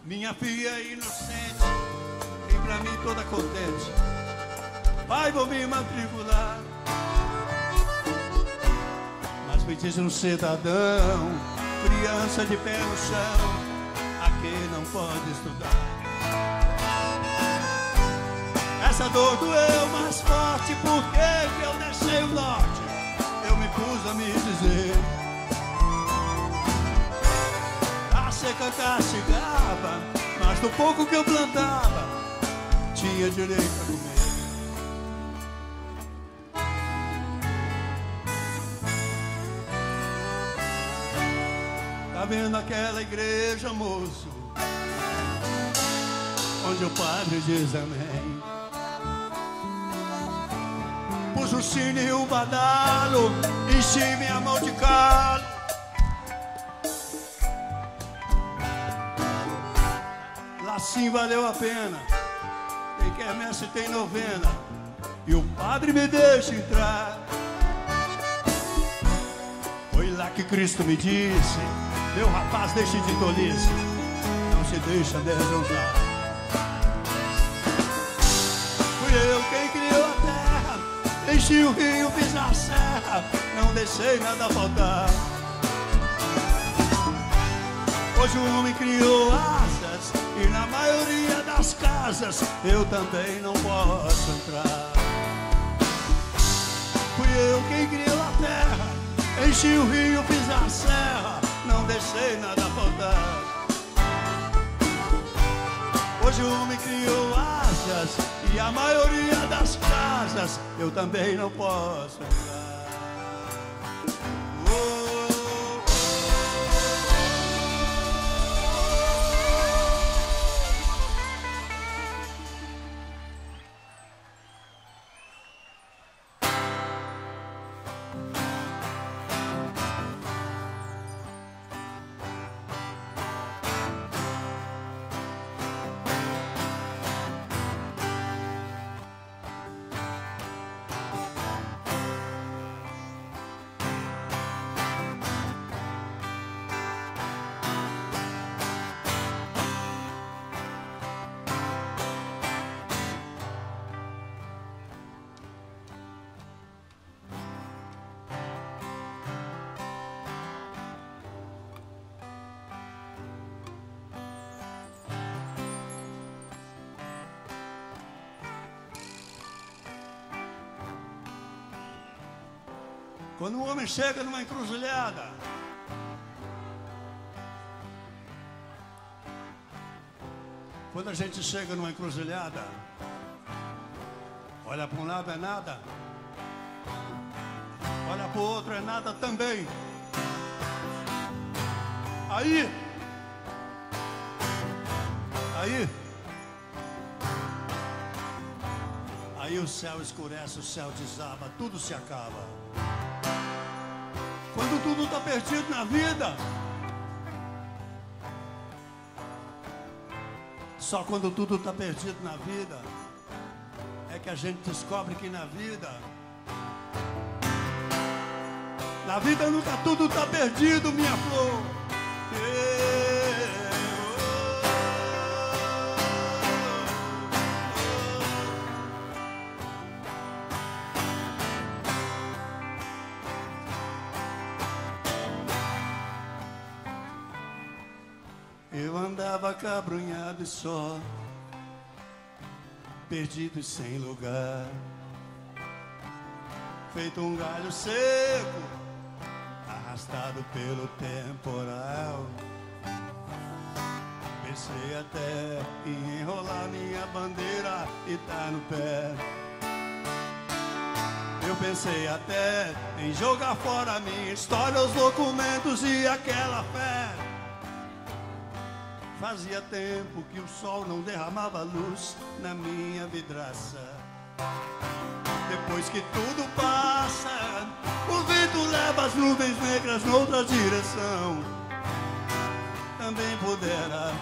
Minha filha é inocente, vem pra mim toda contente. Pai, vou me matricular. Diz um cidadão, criança de pé no chão, aqui não pode estudar. Essa dor doeu mais forte porque que eu deixei o norte. Eu me pus a me dizer. A seca castigava, mas do pouco que eu plantava, tinha direito a comer. Vendo aquela igreja, moço? Onde o padre diz amém. Pus o sino e o badalo, enchi minha mão de calo. Lá sim valeu a pena. Tem quermesse, tem novena. E o padre me deixa entrar. Foi lá que Cristo me disse: Meu rapaz, deixe de tolice. Não se deixa desonrar. Fui eu quem criou a terra, enchi o rio, fiz a serra, não deixei nada faltar. Hoje o homem criou asas e na maioria das casas eu também não posso entrar. Fui eu quem criou a terra, enchi o rio, fiz a serra, não deixei nada faltar. Hoje o homem criou asas e a maioria das casas eu também não posso entrar. Homem chega numa encruzilhada, quando a gente chega numa encruzilhada, olha para um lado é nada, olha para o outro é nada também. Aí, aí, aí o céu escurece, o céu desaba, tudo se acaba. Tudo está perdido na vida, só quando tudo está perdido na vida, é que a gente descobre que na vida, na vida nunca tudo está perdido, minha flor. Eu andava cabrunhado e só, perdido e sem lugar, feito um galho seco, arrastado pelo temporal. Pensei até em enrolar minha bandeira e tá no pé. Eu pensei até em jogar fora minha história, os documentos e aquela fé. Fazia tempo que o sol não derramava luz na minha vidraça. Depois que tudo passa, o vento leva as nuvens negras noutra direção. Também pudera,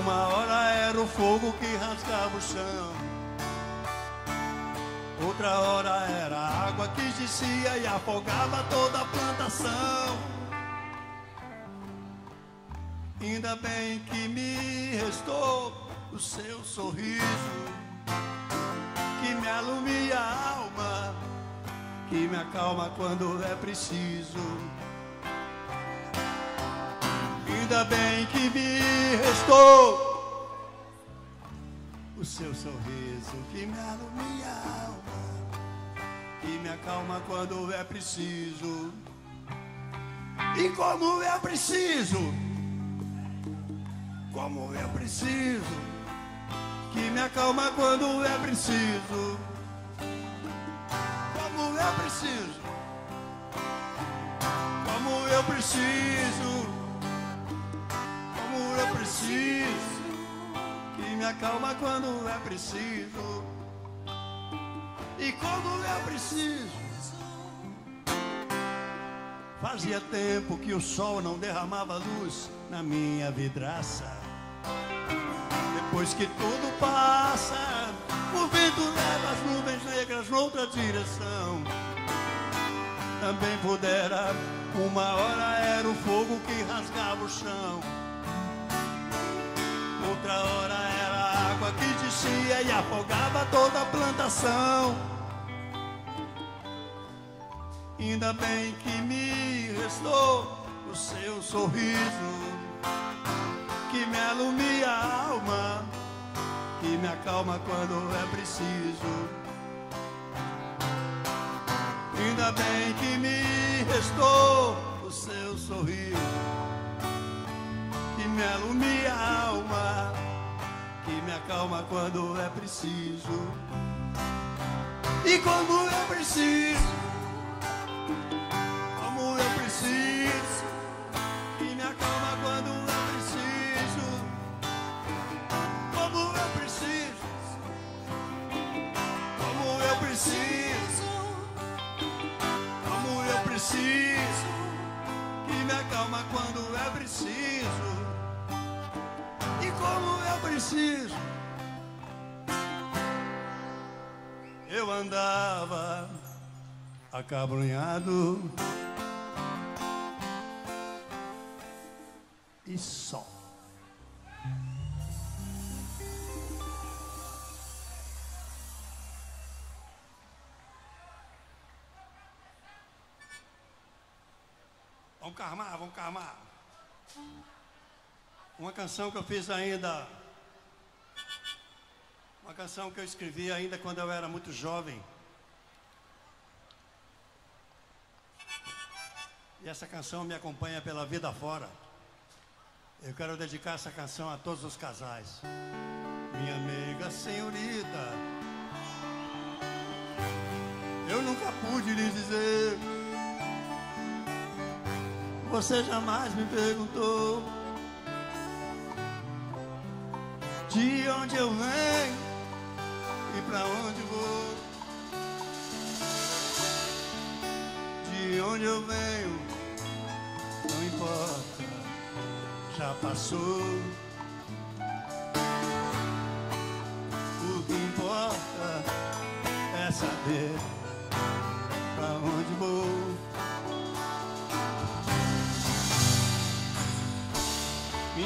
uma hora era o fogo que rasgava o chão. Outra hora era a água que descia e afogava toda a plantação. Ainda bem que me restou o seu sorriso, que me alumia a alma, que me acalma quando é preciso. Ainda bem que me restou o seu sorriso, que me alumia a alma, que me acalma quando é preciso. E como é preciso como é preciso, que me acalma quando é preciso, como é preciso, como eu preciso, como eu preciso, que me acalma quando é preciso, e como é preciso. Fazia tempo que o sol não derramava luz na minha vidraça. Depois que tudo passa, o vento leva as nuvens negras noutra direção. Também pudera, uma hora era o fogo que rasgava o chão. Outra hora era a água que descia e afogava toda a plantação. Ainda bem que me restou o seu sorriso, que me alumia a alma, que me acalma quando é preciso. Ainda bem que me restou o seu sorriso, que me alumia a alma, que me acalma quando é preciso. E como é preciso como eu preciso, preciso, como eu preciso, que me acalma quando é preciso, e como eu preciso. Eu andava acabrunhado e só. Vamos calmar, vamos calmar. Uma canção que eu fiz ainda. Uma canção que eu escrevi ainda quando eu era muito jovem. E essa canção me acompanha pela vida fora. Eu quero dedicar essa canção a todos os casais. Minha amiga senhorita, eu nunca pude lhe dizer, Você jamais me perguntou de onde eu venho e pra onde vou. De onde eu venho, não importa, já passou. O que importa é saber pra onde vou.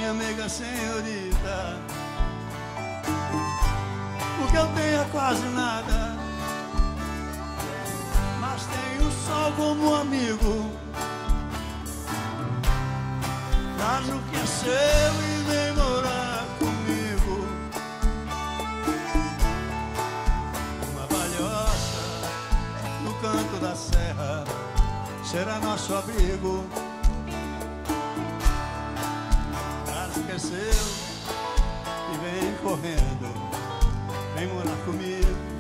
Minha amiga senhorita, o que eu tenho quase nada, mas tenho o sol como amigo. Traz o que é seu e vem morar comigo. Uma valhosa no canto da serra será nosso abrigo. Seu e vem correndo, vem morar comigo.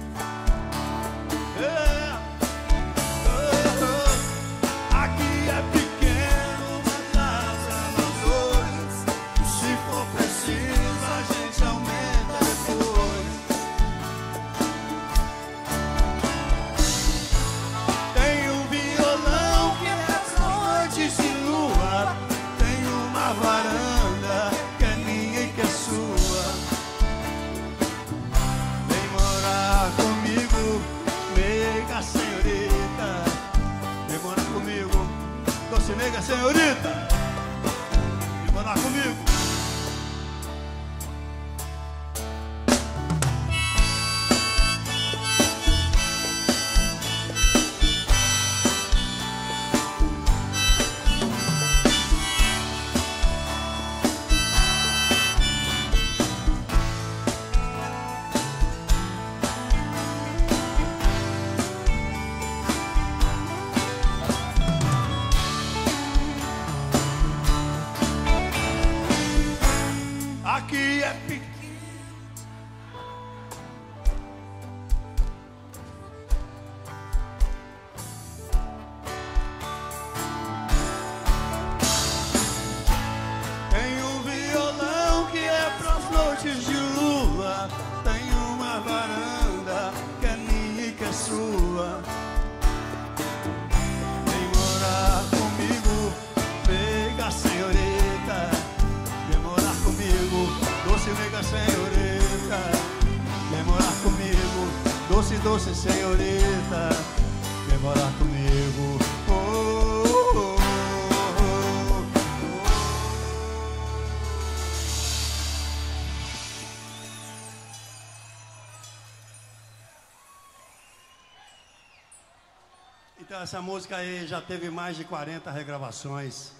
Essa música aí já teve mais de 40 regravações,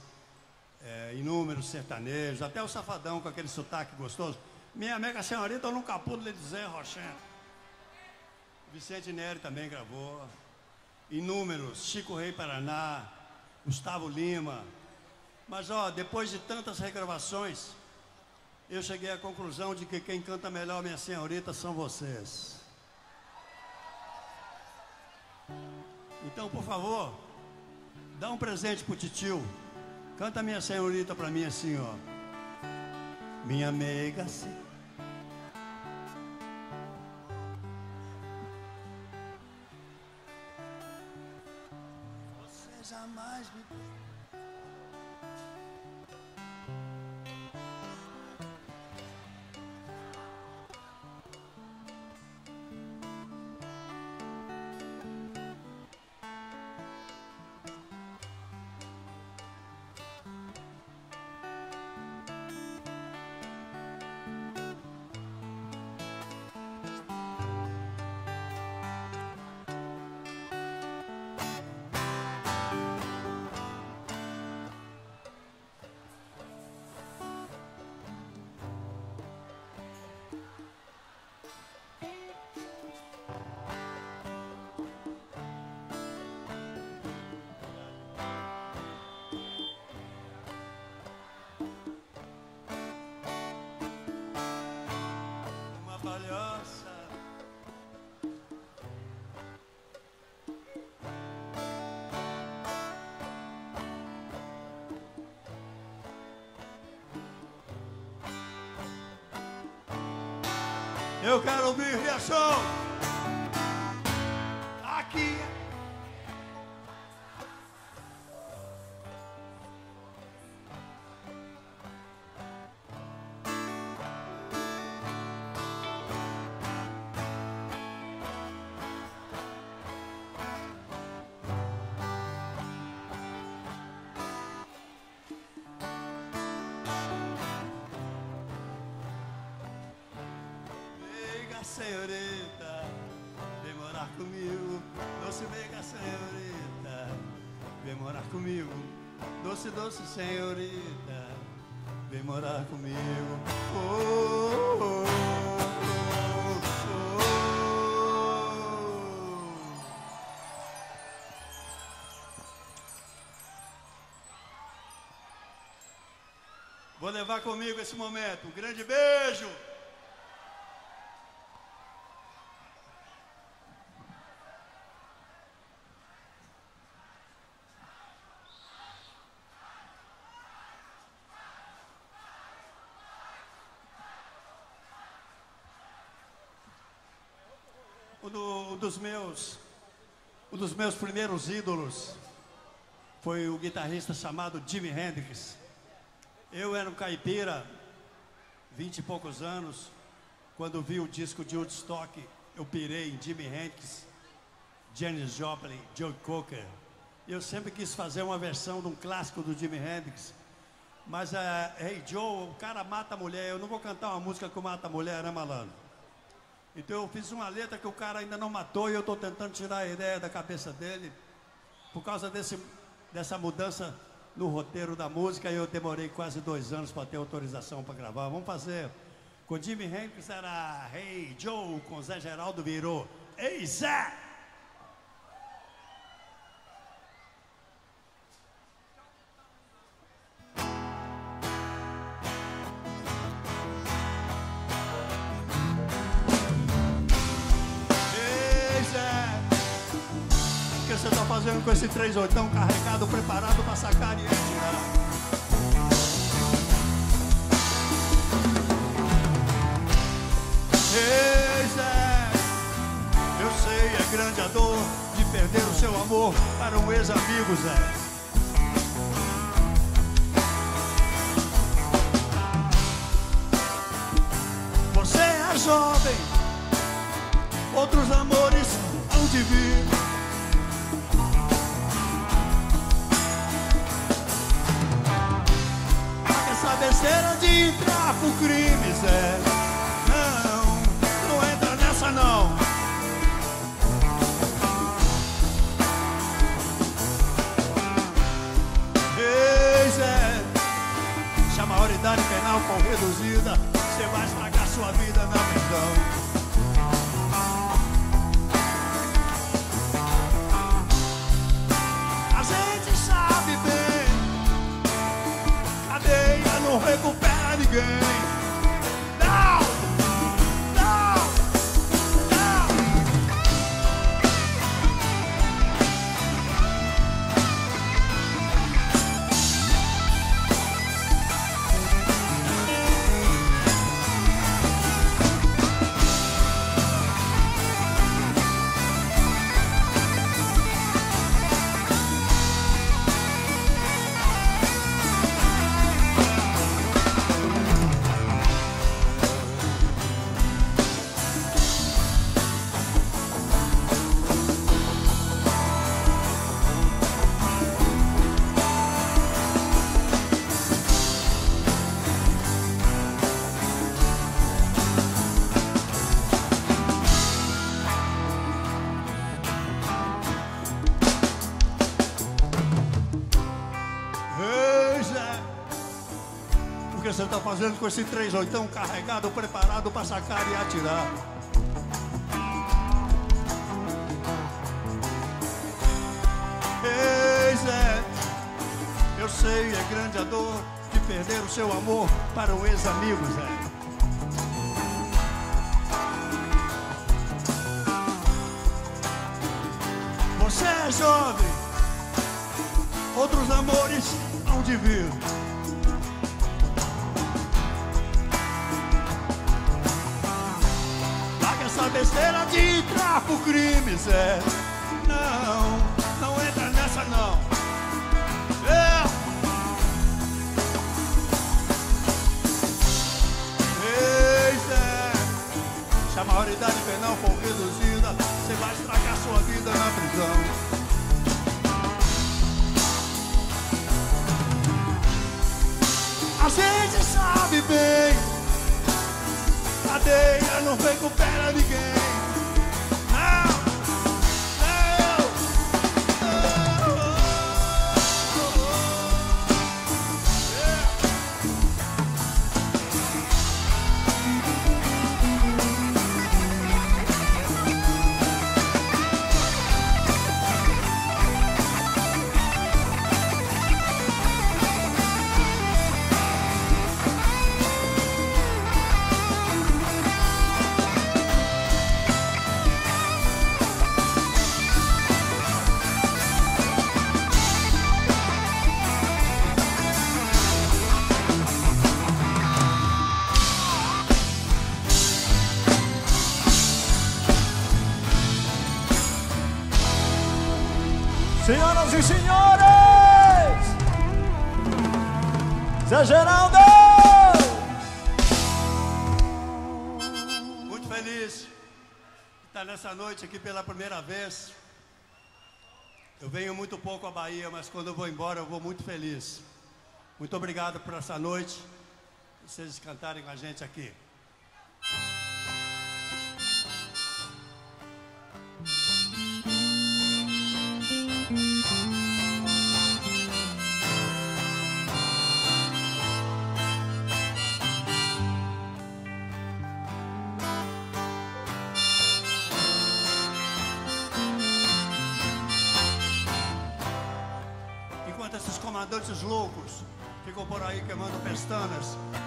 é, inúmeros sertanejos, até o Safadão com aquele sotaque gostoso. Minha mega senhorita no capulo de Zé Rochelle. Vicente Neri também gravou. Inúmeros, Chico Rei Paraná, Gustavo Lima. Mas ó, depois de tantas regravações, eu cheguei à conclusão de que quem canta melhor minha senhorita são vocês. Então, por favor, dá um presente pro titio. Canta minha senhorita pra mim assim, ó. Minha meiga. Você jamais me Eu quero ouvir reação. Doce, doce, senhorita, vem morar comigo. Oh, oh, oh. Vou levar comigo esse momento. Um grande beijo. Um, do- um dos meus, um dos meus primeiros ídolos foi o guitarrista chamado Jimi Hendrix. Eu era um caipira, vinte e poucos anos, quando vi o disco de Woodstock, eu pirei em Jimi Hendrix, Janis Joplin, Joe Cocker. Eu sempre quis fazer uma versão de um clássico do Jimi Hendrix, mas é, Hey Joe, o cara mata a mulher, eu não vou cantar uma música que mata a mulher, né malandro? Então eu fiz uma letra que o cara ainda não matou e eu estou tentando tirar a ideia da cabeça dele. Por causa desse, dessa mudança no roteiro da música, eu demorei quase dois anos para ter autorização para gravar. Vamos fazer. Com Jimi Hendrix era Hey Joe, com Zé Geraldo virou Ei Zé! Com esse três oitão carregado, preparado para sacar e atirar? Ei, Zé, eu sei, é grande a dor de perder o seu amor para um ex-amigo, Zé. Você é jovem, outros amores hão de vir. Entrar pro crime, Zé. Não, não entra nessa não. Ei, Zé, se a maioridade penal for reduzida, você vai estragar sua vida na prisão. A gente sabe bem, cadeia não recupera ninguém. Você está fazendo com esse três oitão carregado, preparado para sacar e atirar? Ei, Zé, eu sei, é grande a dor de perder o seu amor para um ex-amigo, Zé. Crimes, é. Bahia, mas quando eu vou embora eu vou muito feliz. Muito obrigado por essa noite. Vocês cantarem com a gente aqui.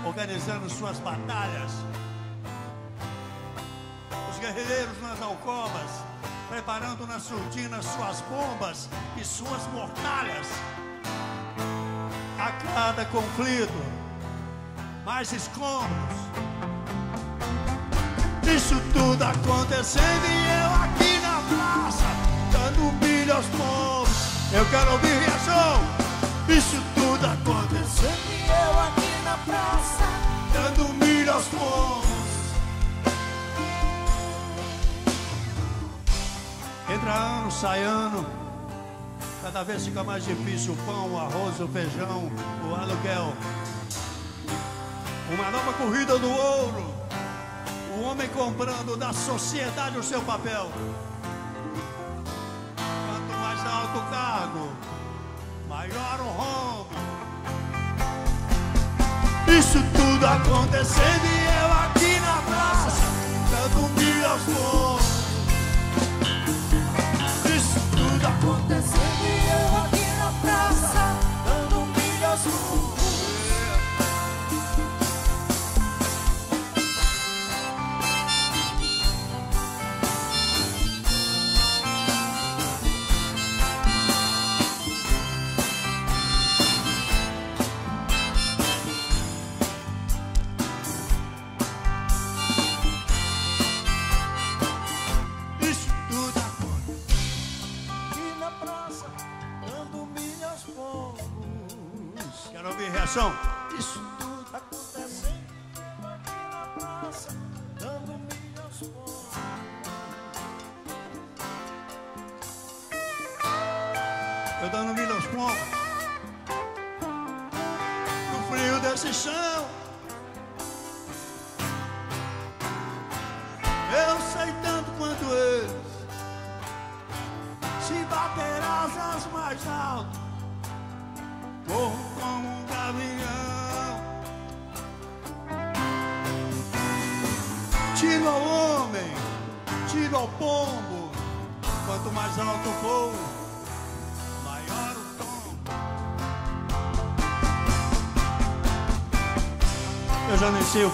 Organizando suas batalhas. Os guerrilheiros nas alcovas, preparando nas surtinas suas bombas e suas mortalhas. A cada conflito, mais escombros. Isso tudo acontecendo e eu aqui na praça, dando milho aos povos. Eu quero ouvir reação. Isso tudo acontecendo e eu aqui praça, dando milho aos povos. Entra ano, sai ano. Cada vez fica mais difícil o pão, o arroz, o feijão, o aluguel. Uma nova corrida do ouro. O homem comprando da sociedade o seu papel. Quanto mais alto o cargo, maior o rombo. Isso tudo acontecendo e eu aqui na praça, dando milho aos.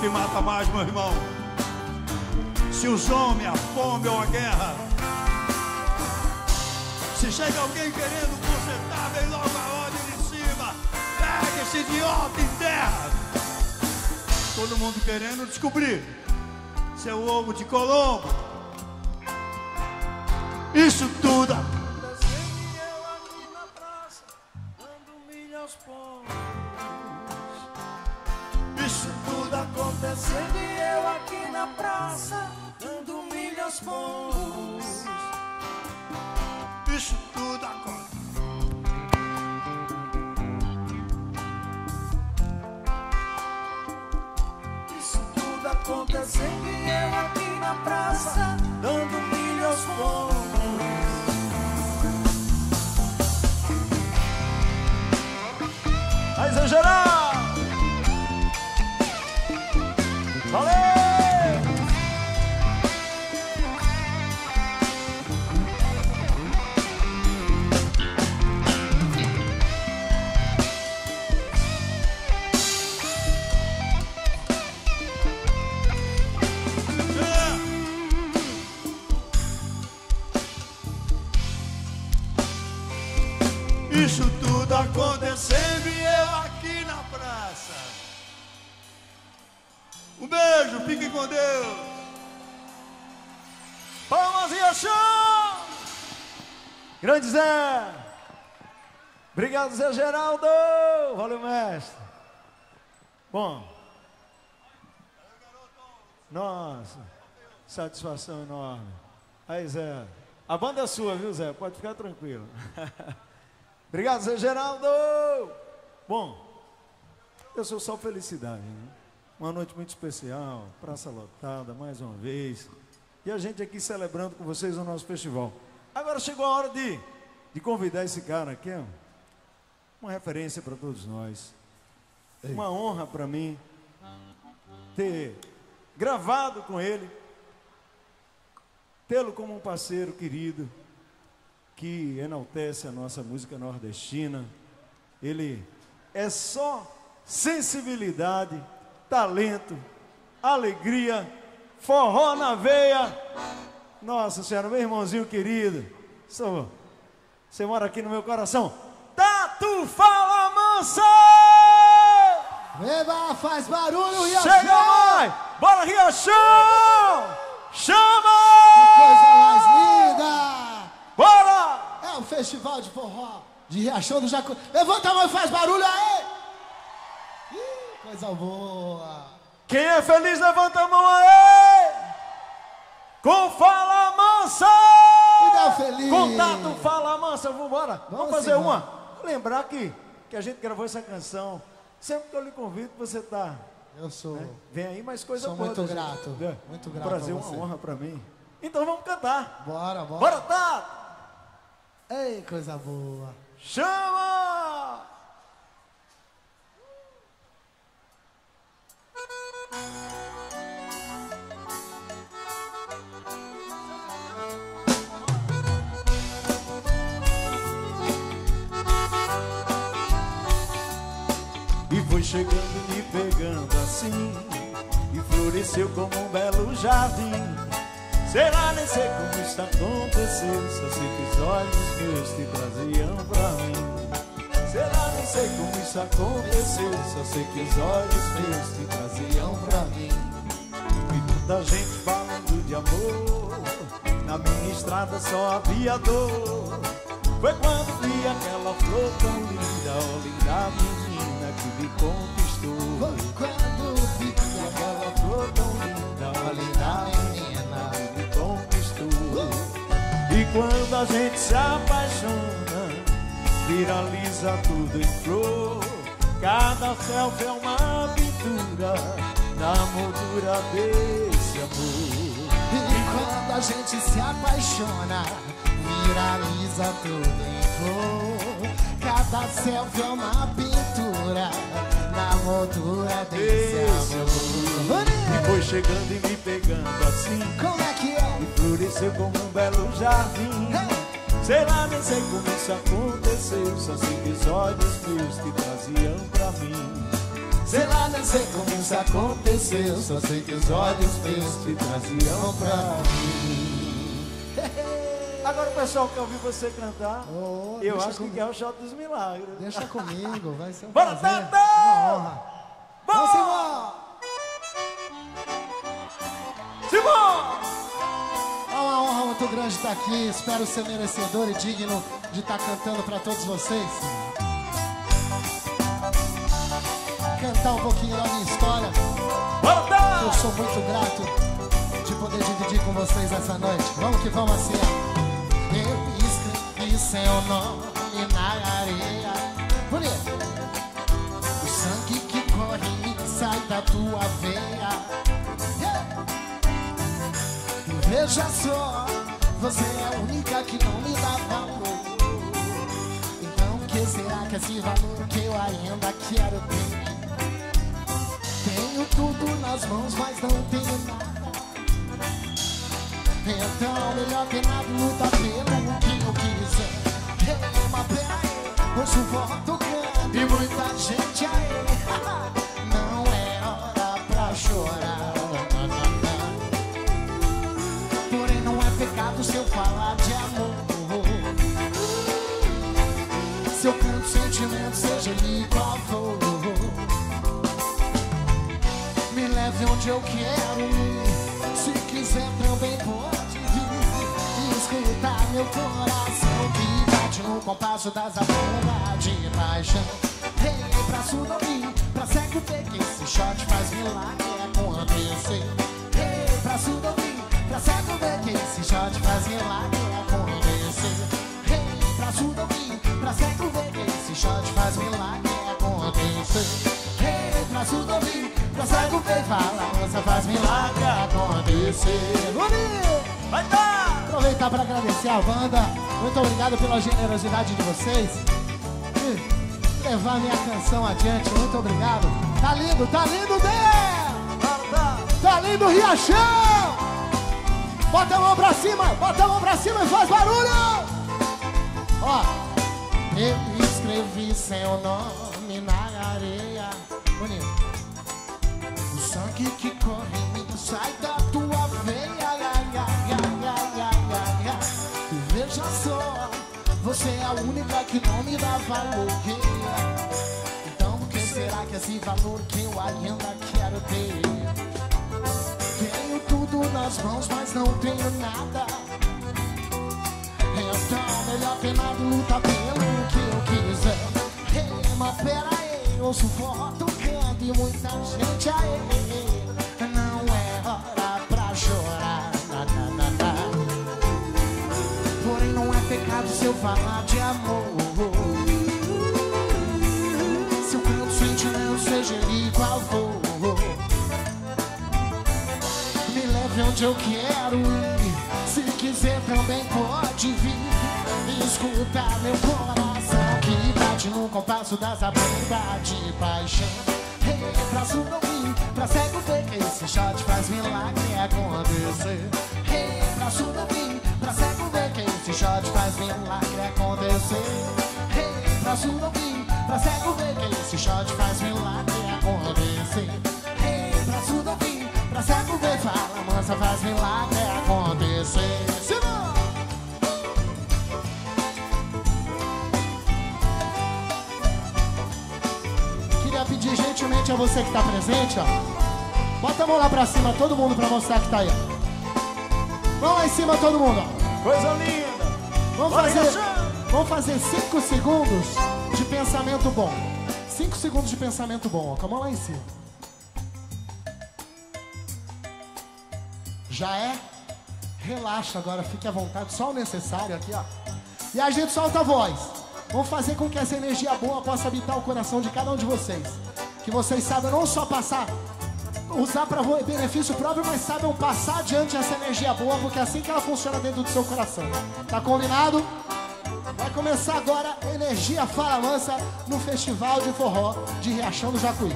O que mata mais, meu irmão se os homens, a fome ou a guerra. Se chega alguém querendo consertar, vem logo a ordem de cima. Pega esse idiota em terra. Todo mundo querendo descobrir seu ovo de Colombo. Isso tudo Obrigado, Zé Geraldo! Valeu, mestre! Bom. Nossa, satisfação enorme. Aí, Zé. A banda é sua, viu, Zé? Pode ficar tranquilo. Obrigado, Zé Geraldo! Bom, eu sou só felicidade, né? Uma noite muito especial, praça lotada, mais uma vez. E a gente aqui celebrando com vocês o nosso festival. Agora chegou a hora de, de convidar esse cara aqui, ó. Uma referência para todos nós. Uma honra para mim ter gravado com ele, tê-lo como um parceiro querido que enaltece a nossa música nordestina. Ele é só sensibilidade, talento, alegria, forró na veia. Nossa Senhora, meu irmãozinho querido, você mora aqui no meu coração. Tatu Fala Mansa! Eba, faz barulho, Riachão! Chega mais! Bora, Riachão! Chama! Coisa mais linda! Bora! É o festival de forró de Riachão do Jacu. Levanta a mão e faz barulho aí! Ih, coisa boa! Quem é feliz, levanta a mão aí! Com Fala Mansa! Dá feliz! Contato Fala Mansa, vambora! Vamos, Vamos fazer embora. uma. Lembrar que, que a gente gravou essa canção. Sempre que eu lhe convido, você tá. Eu sou. Vem aí mais coisa Sou boa. muito da gente. grato, É. muito Um grato prazer, a uma honra pra mim. Então vamos cantar. Bora, bora. Bora, tá? Ei, coisa boa! Chama! E foi chegando me pegando assim E floresceu como um belo jardim. Sei lá, nem sei como isso aconteceu Só sei que os olhos meus te traziam pra mim. Sei lá, nem sei como isso aconteceu Só sei que os olhos meus te traziam pra mim. E muita gente falando de amor Na minha estrada só havia dor. Foi quando vi aquela flor tão linda Oh, linda que me conquistou. Foi quando vi Aquela flor tão linda Oh, linda menina que me conquistou. E quando a gente se apaixona Viraliza tudo em flor. Cada selfie é uma pintura Na moldura desse amor. E quando a gente se apaixona, viraliza tudo em flor. Cada selfie é uma pintura na moldura desse amor. E foi chegando e me pegando assim. Como é que é? E floresceu como um belo jardim. Sei lá, nem sei como isso aconteceu. Só sei que os olhos meus te traziam pra mim. Sei lá, nem sei como isso aconteceu. Só sei que os olhos meus te traziam pra mim Agora o pessoal quer ouvir você cantar Oh, Eu acho que comigo. quer o shot dos milagres Deixa comigo, vai ser um Bora, prazer. Tata! Uma honra. Vamos embora! Simão! É uma honra muito grande estar aqui. Espero ser merecedor e digno de estar cantando para todos vocês. Cantar um pouquinho da minha história. Eu sou muito grato de poder dividir com vocês essa noite. Vamos que vamos assim. Seu nome na areia. O sangue que corre sai da tua veia. E Veja só, você é a única que não me dá valor. Então, que será que esse valor que eu ainda quero ter? Tenho tudo nas mãos, mas não tenho nada. Então, melhor que nada, luta pelo que quiser. Hey, mas peraí, eu sufoco grande e muita gente aí. Não é hora pra chorar. Porém, não é pecado se eu falar de amor. Se eu canto sentimento, seja ele qual for. Me leve onde eu quero. Se quiser também pode meu coração que bate no compasso das abundas de paixão. Hey, pra ouvir, pra cego ver que esse shot faz milagre acontecer. Hey, pra ouvir, pra cego ver que esse shot faz milagre acontecer. Hey, pra ouvir, pra cego ver que esse shot faz milagre acontecer. Hey, pra surdo ouvir, pra cego ver fala, moça faz milagre acontecer. Vai dar! Aproveitar para agradecer a banda. Muito obrigado pela generosidade de vocês. E levar minha canção adiante. Muito obrigado. Tá lindo, tá lindo, Dé! Tá lindo, Riachão! Bota a mão pra cima, bota a mão pra cima e faz barulho! Ó, eu escrevi seu nome na areia. Bonito. O sangue que corre em mim sai da tua você é a única que não me dá valor. Então, por que será que esse valor que eu ainda quero ter? Tenho tudo nas mãos, mas não tenho nada. Então, melhor e lutar pelo que eu quiser. Hey, mas pera aí, ouço forró tocando e muita gente aí. Não se eu falar de amor. Se eu canto sentimento, seja ele qual for. Me leve onde eu quero ir. Se quiser também pode vir. E escutar meu coração que bate no compasso das abundas de paixão. Hey, pra surdo ouvir, pra cego ver esse shot faz milagre acontecer. Hey, pra surdo ouvir, pra cego esse shot faz milagre acontecer. Hey, pra surdo ouvir, pra cego ver que esse shot faz milagre acontecer. Pra surdo ouvir, pra cego ver, fala mansa, faz milagre acontecer. Simão! Queria pedir gentilmente a você que está presente, ó. Bota a mão lá pra cima, todo mundo, pra mostrar que tá aí. ó. Lá em cima, todo mundo, ó. Coisa linda! Vamos fazer, vamos fazer cinco segundos de pensamento bom. Cinco segundos de pensamento bom, ó. Com a mão lá em cima. Já é? Relaxa agora, fique à vontade, só o necessário aqui, ó. E a gente solta a voz. Vamos fazer com que essa energia boa possa habitar o coração de cada um de vocês. Que vocês saibam não só passar, usar para benefício próprio, mas saibam passar adiante essa energia boa, porque é assim que ela funciona dentro do seu coração. Tá combinado? Vai começar agora Energia Fala Mansa no Festival de Forró de Riachão do Jacuí.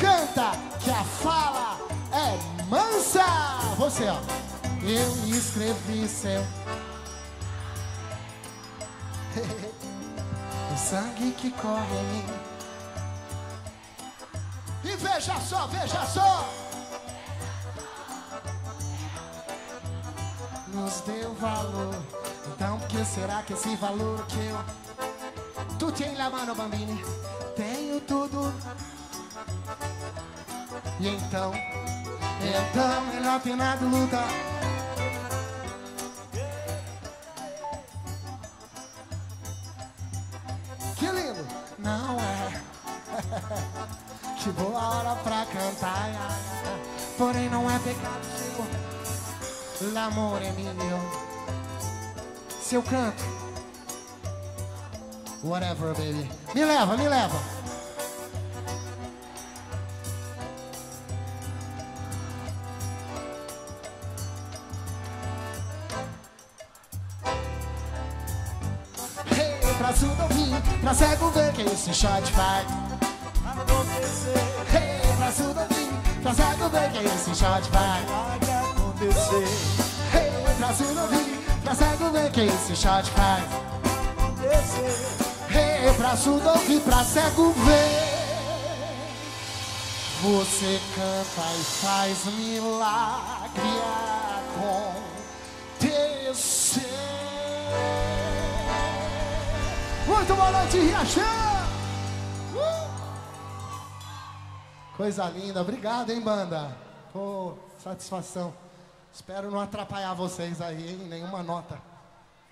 Canta que a fala é mansa! Você, ó. Eu escrevi seu. o sangue que corre em mim. E veja só, veja só. Nos deu valor. Então, que será que esse valor que eu. Tu tem la mano, bambini. Tenho tudo. E então. Então, melhor que nada luta. Que lindo! Não é. boa hora pra cantar. Porém não é pecado seu. L'amor é meu. Se eu canto. Whatever, baby. Me leva, me leva. Pra surdo ouvir, pra cego ver que esse shot faz. Hey, pra surdo ouvir, pra cego ver que esse shot faz. Hey, pra surdo ouvir, pra cego ver que esse shot faz. Hey, pra surdo ouvir, pra cego ver. Você canta e faz milagre acontecer. Muito boa noite, Riachão! Coisa linda, obrigado, hein, banda? Pô, satisfação. Espero não atrapalhar vocês aí, hein? Nenhuma nota.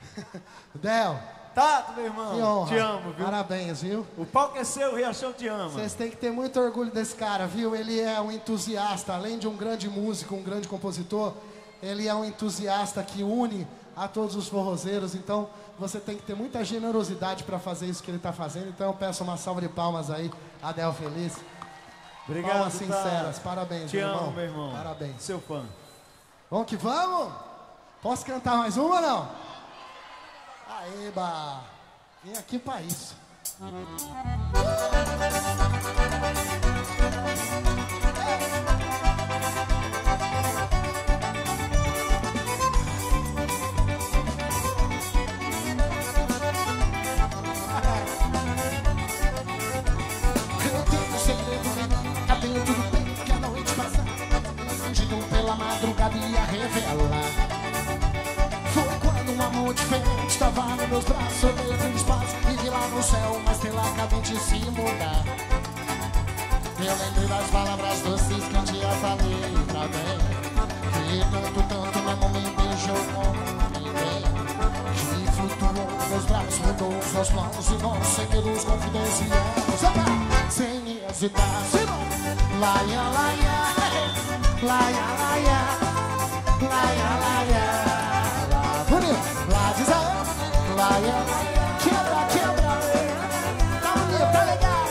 Del, Tato, meu irmão. que honra. Te amo, viu? Parabéns, viu? O palco é seu, o Riachão te ama. Vocês têm que ter muito orgulho desse cara, viu? Ele é um entusiasta, além de um grande músico, um grande compositor, ele é um entusiasta que une a todos os forrozeiros. Então, você tem que ter muita generosidade para fazer isso que ele está fazendo. Então, eu peço uma salva de palmas aí, Adel Feliz. Obrigado, Palmas sinceras, parabéns, Te meu amo, irmão. meu irmão. Parabéns. Seu fã. Vamos que vamos? Posso cantar mais uma ou não? Aê, ba! Vim aqui pra isso. Estava nos meus braços Olhei pro espaço. E vi lá no céu uma estrela cadente se mudar. Eu lembrei das palavras doces que um dia falei pra bem. Que tanto, tanto mesmo me beijou como ninguém que flutuou meus braços, mudou os meus planos e nossos segredos confidenciais. Epa! Sem hesitar, laia, laia, laia, laia, laia, laia, a laia, quebra, quebra, tá bonito, tá legal,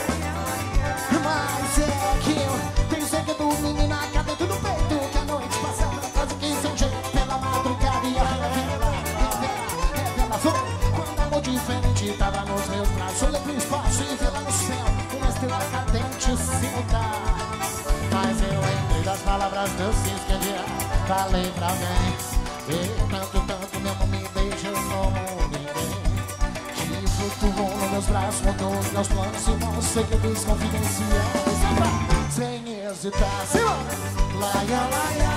mas é que eu tenho segredo, menina, cá dentro do peito, que a noite passada quase que sem jeito, pela madrugada ia revelar, revelar, revelar, foi quando amor diferente tava nos meus braços, olhei pro espaço e vi lá no céu, uma estrela cadente se mudar, mas eu lembrei das palavras um dia falei pra mim, e tanto, meus braços, mudou os meus planos e nossos segredos confidenciais. Epa! Sem hesitar, se laia, laia,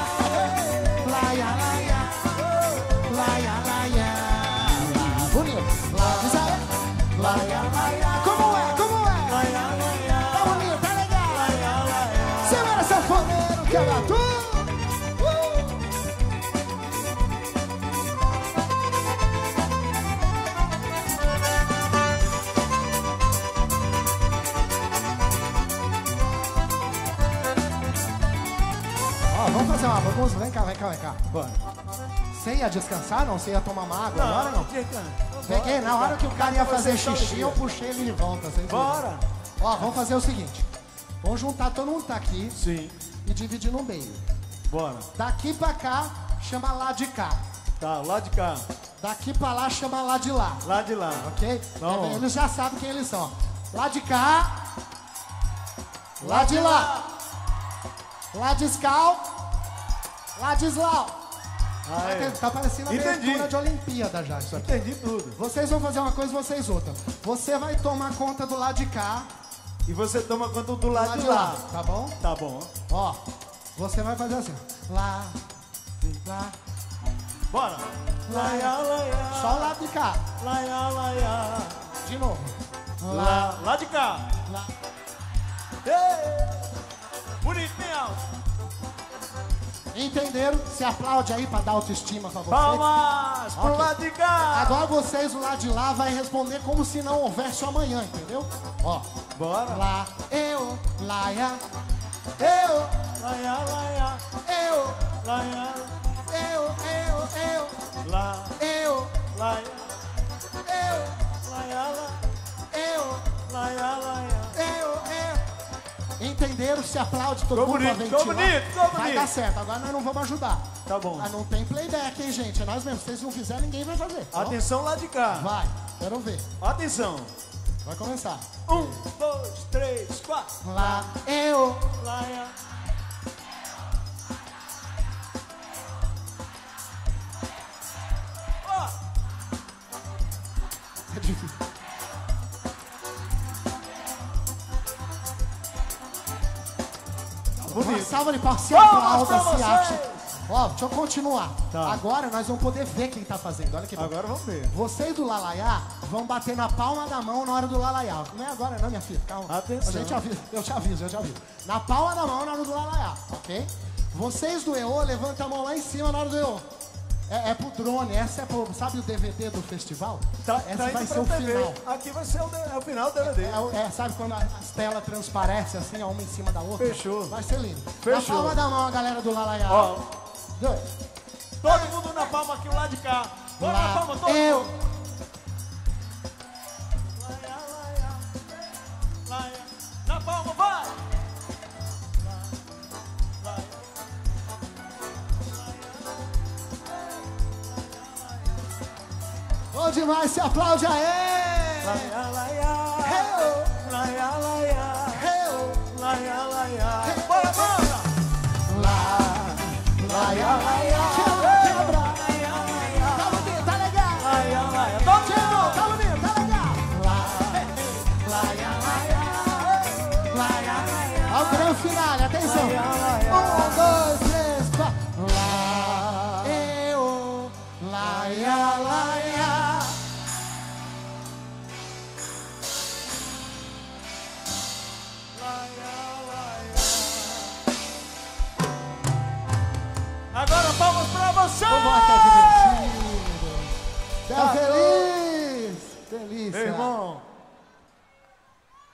laia, laia, laia, laia, bonito, aí, laia, laia, como é, como é, laia, laia, tá bonito, tá legal, Segura sanfoneiro, que é tu! Vamos. Vem cá, vem cá, vem cá. Bora. Você ia descansar, não? Você ia tomar uma água agora, não? que- Peguei, na hora que o cara ia fazer Vocês xixi, eu puxei ele de volta. Você entendeu? Bora. Ó, vamos fazer o seguinte. Vamos juntar todo mundo tá aqui Sim. e dividir no meio. Bora. Daqui pra cá, chama lá de cá. Tá, lá de cá. Daqui pra lá, chama lá de lá. Lá de lá. Ok? Não. É, Eles já sabem quem eles são. Lá de cá. Lá de lá. Lá. Lá de Slau. Ah, é. Tá parecendo Entendi. abertura de Olimpíada já isso aqui. Entendi tudo. Vocês vão fazer uma coisa, vocês outra. Você vai tomar conta do lado de cá, E você toma conta do do lado lado de lá. lá, tá bom? Tá bom. Ó, você vai fazer assim. Lá, lá, Bora. Laia, laia. só o lado de cá. Laia, laia. De novo. Lá, lá de cá. Lá. Ei. Bonito, bem alto. Entenderam? Se aplaude aí pra dar autoestima pra vocês. Palmas pro Ok. lado de cá. Agora vocês do lado de lá vai responder como se não houvesse o amanhã, entendeu? Ó. Bora. Lá, eu, laia, eu, Laia, laia, eu, laia, eu, eu, eu, lá, eu, laia, eu, laia, eu, laia, laia. eu, eu. Entenderam? Se aplaude todo Ficou mundo bonito, ventilar. bonito, Vai bonito. dar certo, agora nós não vamos ajudar. Tá bom. Mas não tem playback, hein, gente? É nós mesmos. Se vocês não fizerem, ninguém vai fazer. Ó, Atenção lá de cá. Vai, quero ver. Atenção. Vai começar. Um, dois, três, quatro. Lá, eu, Laia. Ó, É difícil. Uma bonito. salva de Palmas aplauda, pra acha. Ó, deixa eu continuar. Tá. Agora nós vamos poder ver quem tá fazendo. Olha que bom. Agora vamos ver. Vocês do Lalaiá vão bater na palma da mão na hora do Lalaiá. Não é agora não, minha filha. Calma. Atenção. A gente avisa. Eu te aviso, eu te aviso. Na palma da mão na hora do Lalaiá, ok? Vocês do EO, levanta a mão lá em cima na hora do EO. É, é pro drone, essa é pro. Sabe o DVD do festival? Tá, essa tá vai ser o TV. final. Aqui vai ser o, é o final do DVD. É, é, sabe quando as telas transparecem assim, uma em cima da outra? Fechou. Vai ser lindo. Fechou. Na palma da mão, a galera do Lalaiá. Ó, Dois. todo mundo na palma aqui, o lado de cá. Bora na Lá, palma, todo eu. mundo. Na palma, vai. Bom demais, se aplaude aí! laia, laia. Laia, laia. Laia, laia. Lá, laia, laia. Laia, laia. Lá, laia, laia, laia, laia. Grande final, atenção. Um, dois, você! Vamos tá divertido. Tá feliz? Delícia. Meu irmão,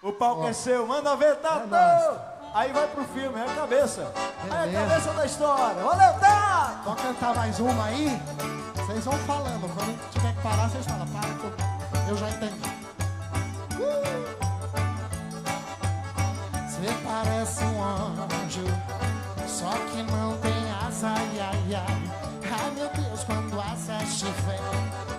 o palco é seu, manda ver, tá É. Aí vai pro filme, é a cabeça. Aí a Beleza. cabeça da história. Valeu, tá! Vou cantar mais uma aí. Vocês vão falando. Quando tiver que parar, vocês falam. Para que eu, eu já entendi. Uh! Você parece um anjo, só que não tem asa, ai, ai, ai. Ai, meu Deus, quando asa estiver,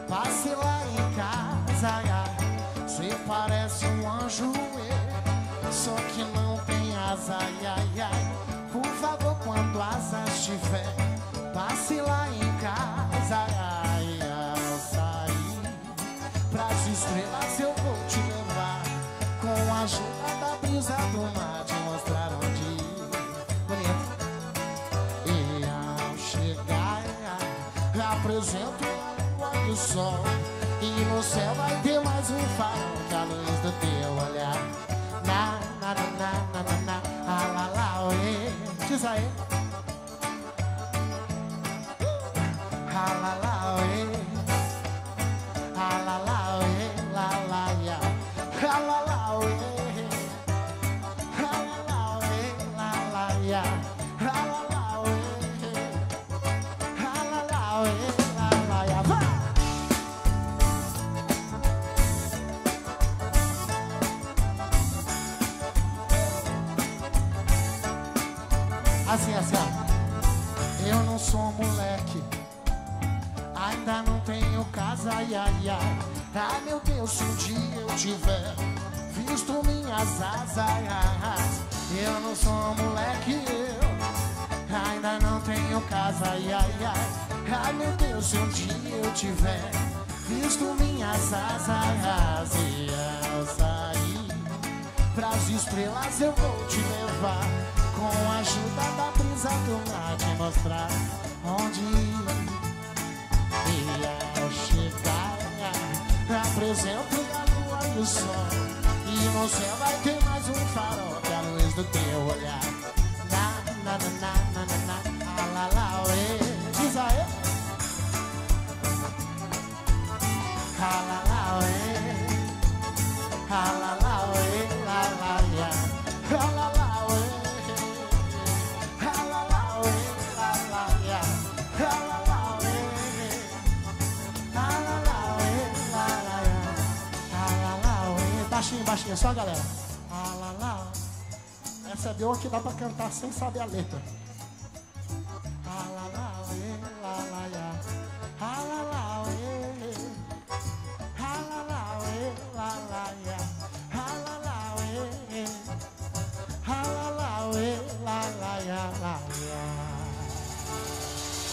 passe lá em casa, ai. Você parece um anjo, é, só que não tem asa, ai, ai. Por favor, quando asa estiver, passe lá em casa, ai, ai. Ao sair pras estrelas eu vou te levar Com a ajuda da brisa do mar sol E no céu vai ter mais um farol Que a luz do teu olhar Na, na, na, na, na, na, na Ah, lá, lá, uê Diz aí Ah, lá, lá, uê Ah, lá, lá, uê, lá, lá, ya. Ah, lá, lá, Ainda não tenho casa, ai, ai, ai. Ah, meu Deus, se um dia eu tiver visto minhas asas, eu não sou moleque, eu ainda não tenho casa, ai, ai, ai. Ah, meu Deus, se um dia eu tiver visto minhas asas, e eu sair pras estrelas eu vou te levar com a ajuda da brisa do mar te mostrar onde ir família ao chegar Apresento a lua e o sol. E no céu vai ter mais um farol Que a luz do teu olhar. Na, na, na, na, na, na, na la, la, uê Diz aê Ha, la, la, uê Ha, la, la, uê Baixinho, baixinho, só a galera. Ah, lá, lá. Essa é boa que dá pra cantar sem saber a letra. Ah.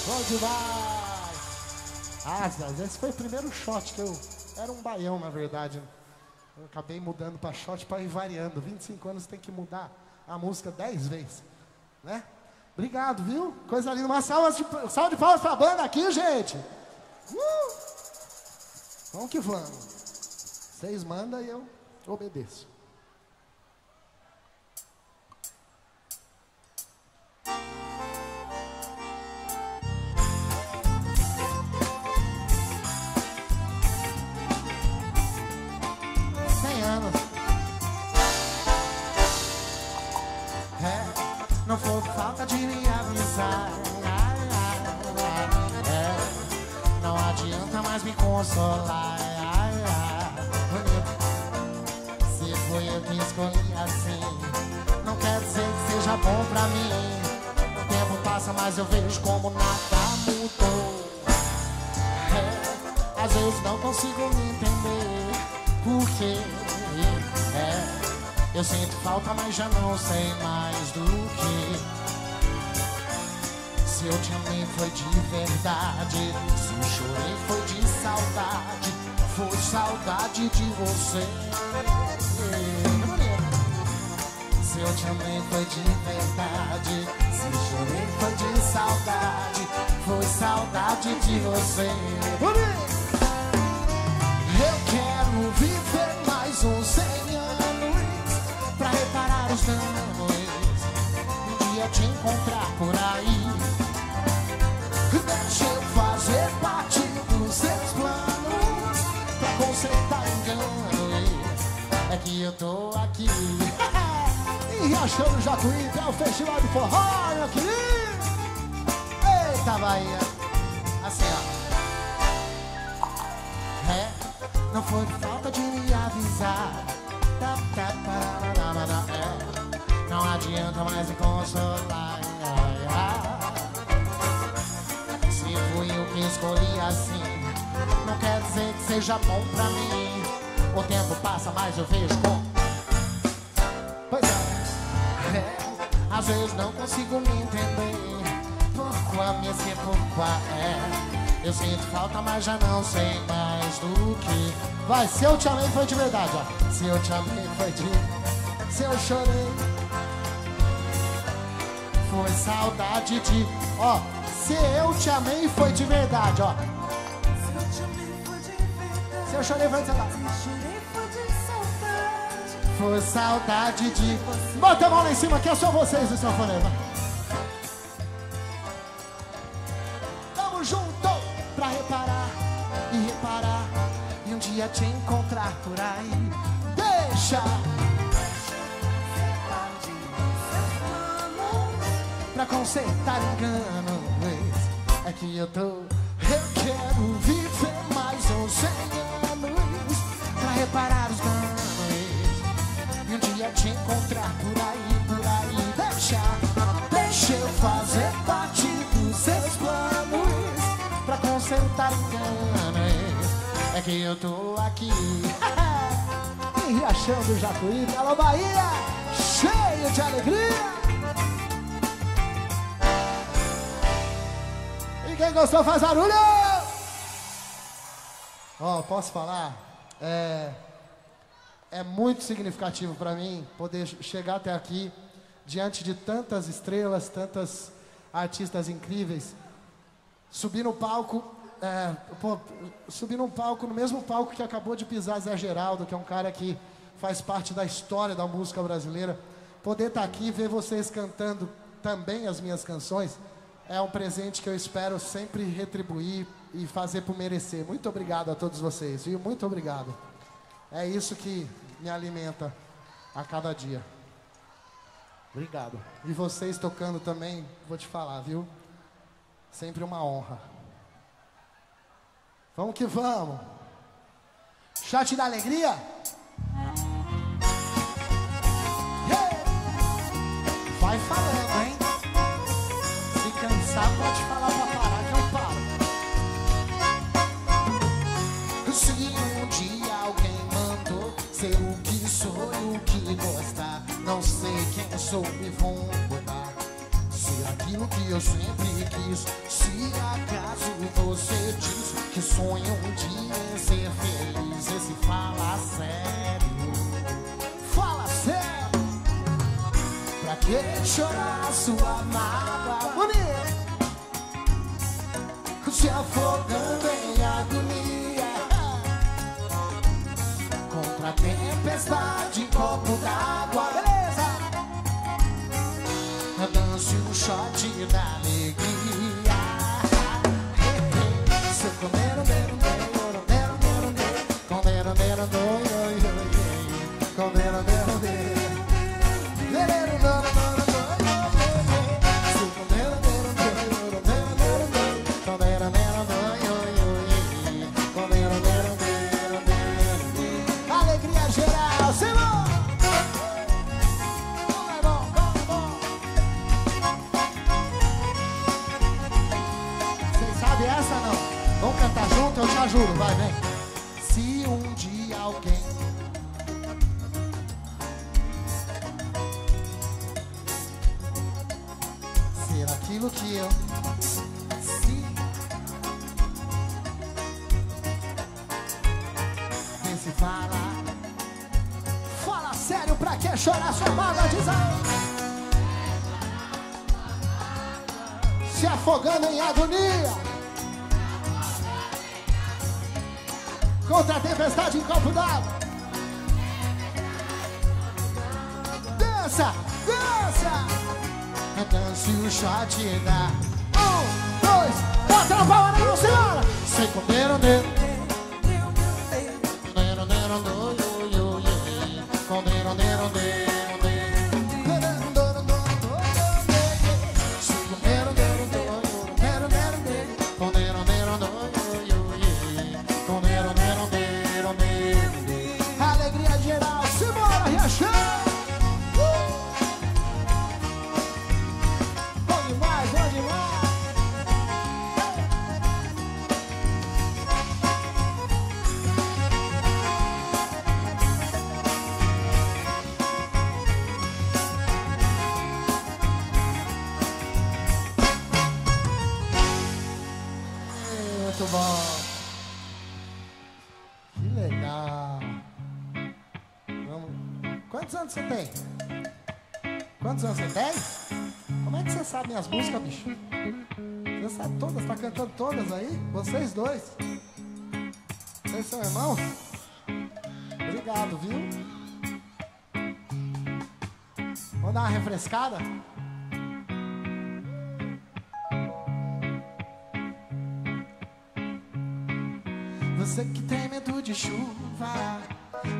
Bom demais! Zé, esse foi o primeiro shot que eu. Era um baião, na verdade. Eu acabei mudando pra shot pra ir variando. 25 anos tem que mudar a música 10 vezes. Né? Obrigado, viu? Coisa linda. Uma salva de, salva de palmas pra banda aqui, gente. Uh! Vamos que vamos. Vocês mandam e eu obedeço. Falta de me avisar. É, não adianta mais me consolar. Se foi eu que escolhi assim, não quer dizer que seja bom pra mim. O tempo passa, mas eu vejo como nada mudou. É, às vezes não consigo me entender porque é, eu sinto falta, mas já não sei mais do que. Se eu te amei foi de verdade, se eu chorei foi de saudade, foi saudade de você. Se eu te amei foi de verdade, se eu chorei foi de saudade, foi saudade de você. Eu quero viver mais uns 100 anos pra reparar os danos. Um dia te encontrar por aí. Deixa eu fazer parte dos seus planos pra consertar enganos. É que eu tô aqui. e achando Jacuí, é o festival de forró, meu querido. Eita, Bahia. Assim, ó. É, não foi falta de me avisar. Tá, tá, parará, é, não adianta mais me consolar. Que escolhi assim, não quer dizer que seja bom pra mim. O tempo passa, mas eu vejo como. Pois é, é, às vezes não consigo me entender. Pourquoi, me ser pourquoi é. Eu sinto falta, mas já não sei mais do que. Vai, se eu te amei foi de verdade, ó. Se eu te amei foi de. Se eu chorei. Foi saudade de. Ó, se eu te amei foi de verdade, ó. Se eu chorei foi de saudade. Foi saudade de. Bota a mão lá em cima, que é só vocês do sanfoneiro. Tamo junto pra reparar e reparar. E um dia te encontrar por aí. Deixa. Pra consertar enganos. Que eu tô. Eu quero viver mais uns 100 anos. Pra reparar os danos. E um dia te encontrar por aí, por aí. Deixa. Deixa eu fazer parte dos seus planos pra consertar enganos. É que eu tô aqui em Riachão do Jacuí, alô Bahia, cheio de alegria. Quem gostou faz barulho! Ó, posso falar? É, é muito significativo para mim poder chegar até aqui diante de tantas estrelas, tantas artistas incríveis subir no palco, é, pô, subir num palco, no mesmo palco que acabou de pisar Zé Geraldo, que é um cara que faz parte da história da música brasileira, poder estar aqui e ver vocês cantando também as minhas canções, é um presente que eu espero sempre retribuir e fazer por merecer. Muito obrigado a todos vocês, viu? Muito obrigado. É isso que me alimenta a cada dia. Obrigado. E vocês tocando também, vou te falar, viu? Sempre uma honra. Vamos que vamos. Chat da alegria? Vai falando, pode falar pra parar que eu paro. Se um dia alguém mandou ser o que sou e o que gostar, não sei quem sou e vou mudar. Ser aquilo que eu sempre quis. Se acaso você diz que sonha um dia em ser feliz, esse fala sério. Fala sério. Pra que chorar sua mágoa? Se afogando em agonia. Contra a tempestade, copo d'água. Beleza! Dance um shot da alegria. Se comer, ajudo, vai, vem. Se um dia alguém ser aquilo que eu se vem se fala fala sério pra que chorar sua mágoa diz aí. Se afogando em agonia contra a tempestade em copo d'água dança dança Dance o shot da Um, dois, bota na palma da mão, senhora Sem comer o dedo Deram, deram, do, minhas músicas, bicho? Você sabe todas, tá cantando todas aí? Vocês dois? Vocês são irmãos? Obrigado, viu? Vamos dar uma refrescada? Você que tem medo de chuva,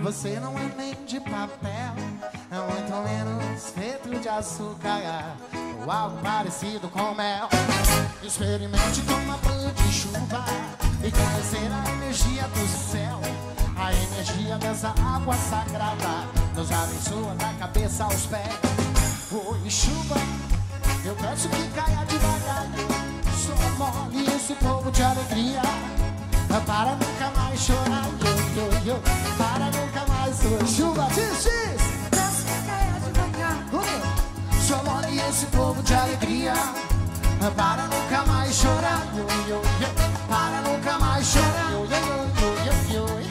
você não é nem de papel, é muito menos feito de açúcar ou algo parecido com mel. Experimente tomar banho de chuva e conhecer a energia do céu, a energia dessa água sagrada nos abençoa da cabeça aos pés. Oi, chuva, eu peço que caia devagar, mole esse povo de alegria. Para nunca mais chorar, yo, yo, yo. Para nunca mais. Chuva, diz. Esse povo de alegria. Para nunca mais chorar. Para nunca mais chorar, yo, yo, yo, yo, yo.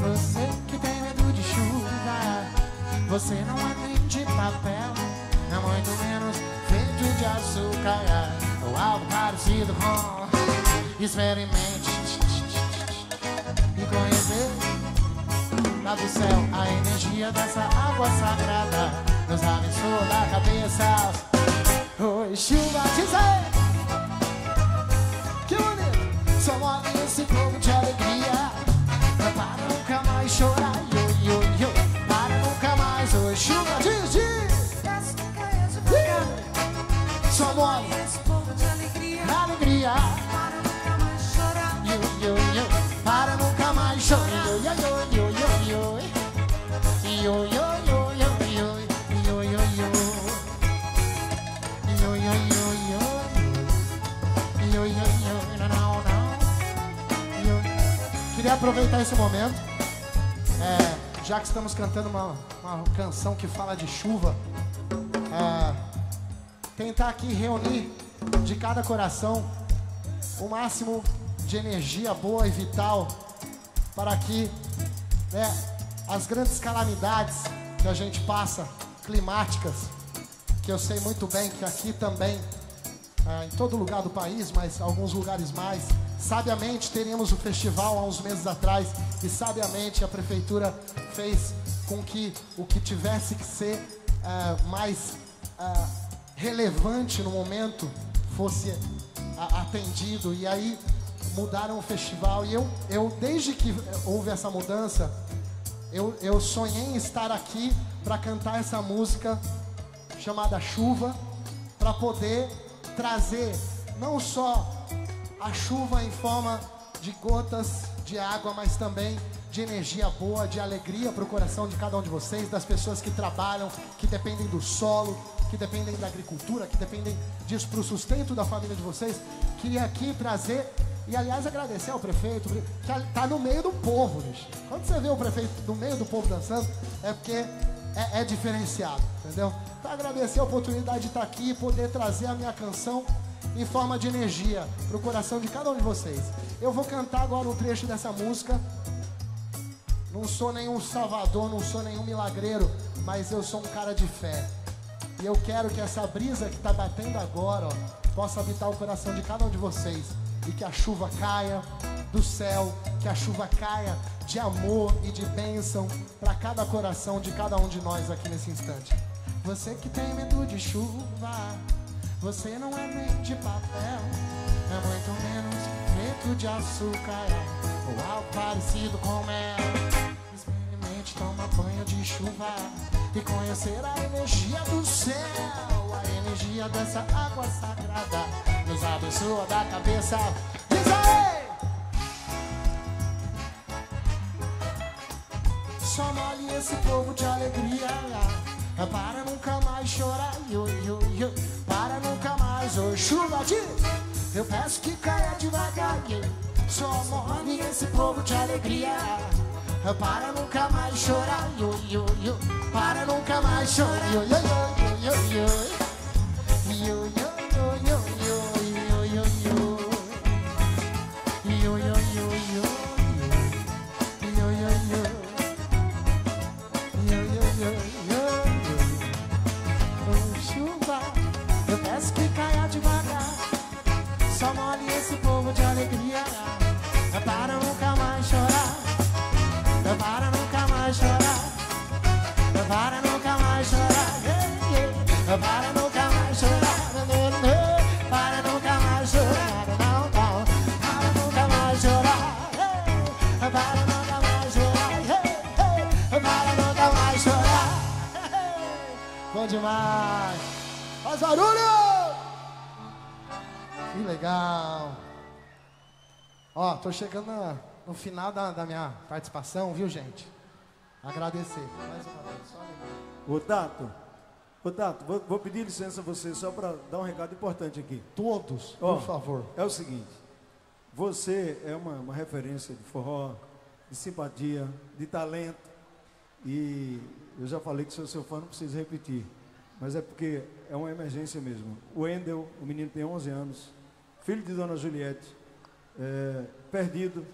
Você que tem medo de chuva, você não é nem de papel, é muito menos de açúcar ou algo parecido com. Experimente e conhecer lá do céu, a energia dessa água sagrada nos abençoa da cabeça. Oi, chuva, diz aí. Que bonito. Só move esse povo de alegria. Aproveitar esse momento, é, já que estamos cantando uma, uma canção que fala de chuva, é, tentar aqui reunir de cada coração o máximo de energia boa e vital para que né, as grandes calamidades que a gente passa, climáticas, que eu sei muito bem que aqui também, é, em todo lugar do país, mas alguns lugares mais, sabiamente teríamos o festival há uns meses atrás e sabiamente a prefeitura fez com que o que tivesse que ser é, mais é, relevante no momento fosse a- atendido. E aí mudaram o festival e eu, eu desde que houve essa mudança eu, eu sonhei em estar aqui para cantar essa música chamada Chuva para poder trazer não só a chuva em forma de gotas de água, mas também de energia boa, de alegria para o coração de cada um de vocês, das pessoas que trabalham, que dependem do solo, que dependem da agricultura, que dependem disso para o sustento da família de vocês. Queria aqui trazer e, aliás, agradecer ao prefeito, que está no meio do povo, bicho. Quando você vê o prefeito no meio do povo dançando, é porque é, é diferenciado, entendeu? Então, agradecer a oportunidade de estar aqui e poder trazer a minha canção em forma de energia para o coração de cada um de vocês. Eu vou cantar agora um trecho dessa música. Não sou nenhum salvador, não sou nenhum milagreiro, mas eu sou um cara de fé. E eu quero que essa brisa que está batendo agora ó, possa habitar o coração de cada um de vocês. E que a chuva caia do céu, que a chuva caia de amor e de bênção para cada coração de cada um de nós aqui nesse instante. Você que tem medo de chuva, você não é nem de papel, é muito menos feito de açúcar é, ou algo parecido com mel. Experimente tomar banho de chuva e conhecer a energia do céu, a energia dessa água sagrada nos abençoa da cabeça. Diz aí! Só molhe esse povo de alegria Para nunca mais chorar yo, yo, yo. Para nunca mais oh, chuva de Eu peço que caia devagar yeah. Só molhe esse povo de alegria Para nunca mais chorar yo, yo, yo. Para nunca mais chorar yo, yo, yo, yo, yo, yo. Yo, yo, yo, para nunca mais chorar. Para nunca mais chorar. Para nunca mais chorar. Não, não. Para nunca mais chorar. Para nunca mais chorar. Para nunca mais chorar. Bom demais. Faz barulho! Que legal. Ó, tô chegando no final da, da minha participação, viu, gente? Agradecer. Mais uma vez, só alegria. Ô Tato, ô Tato, vou, vou pedir licença a você só para dar um recado importante aqui. Todos, Ó, por favor. É o seguinte, você é uma, uma referência de forró, de simpatia, de talento. E eu já falei que sou seu fã, não preciso repetir. Mas é porque é uma emergência mesmo. O Wendel, o menino tem 11 anos, filho de Dona Juliette, é, perdido,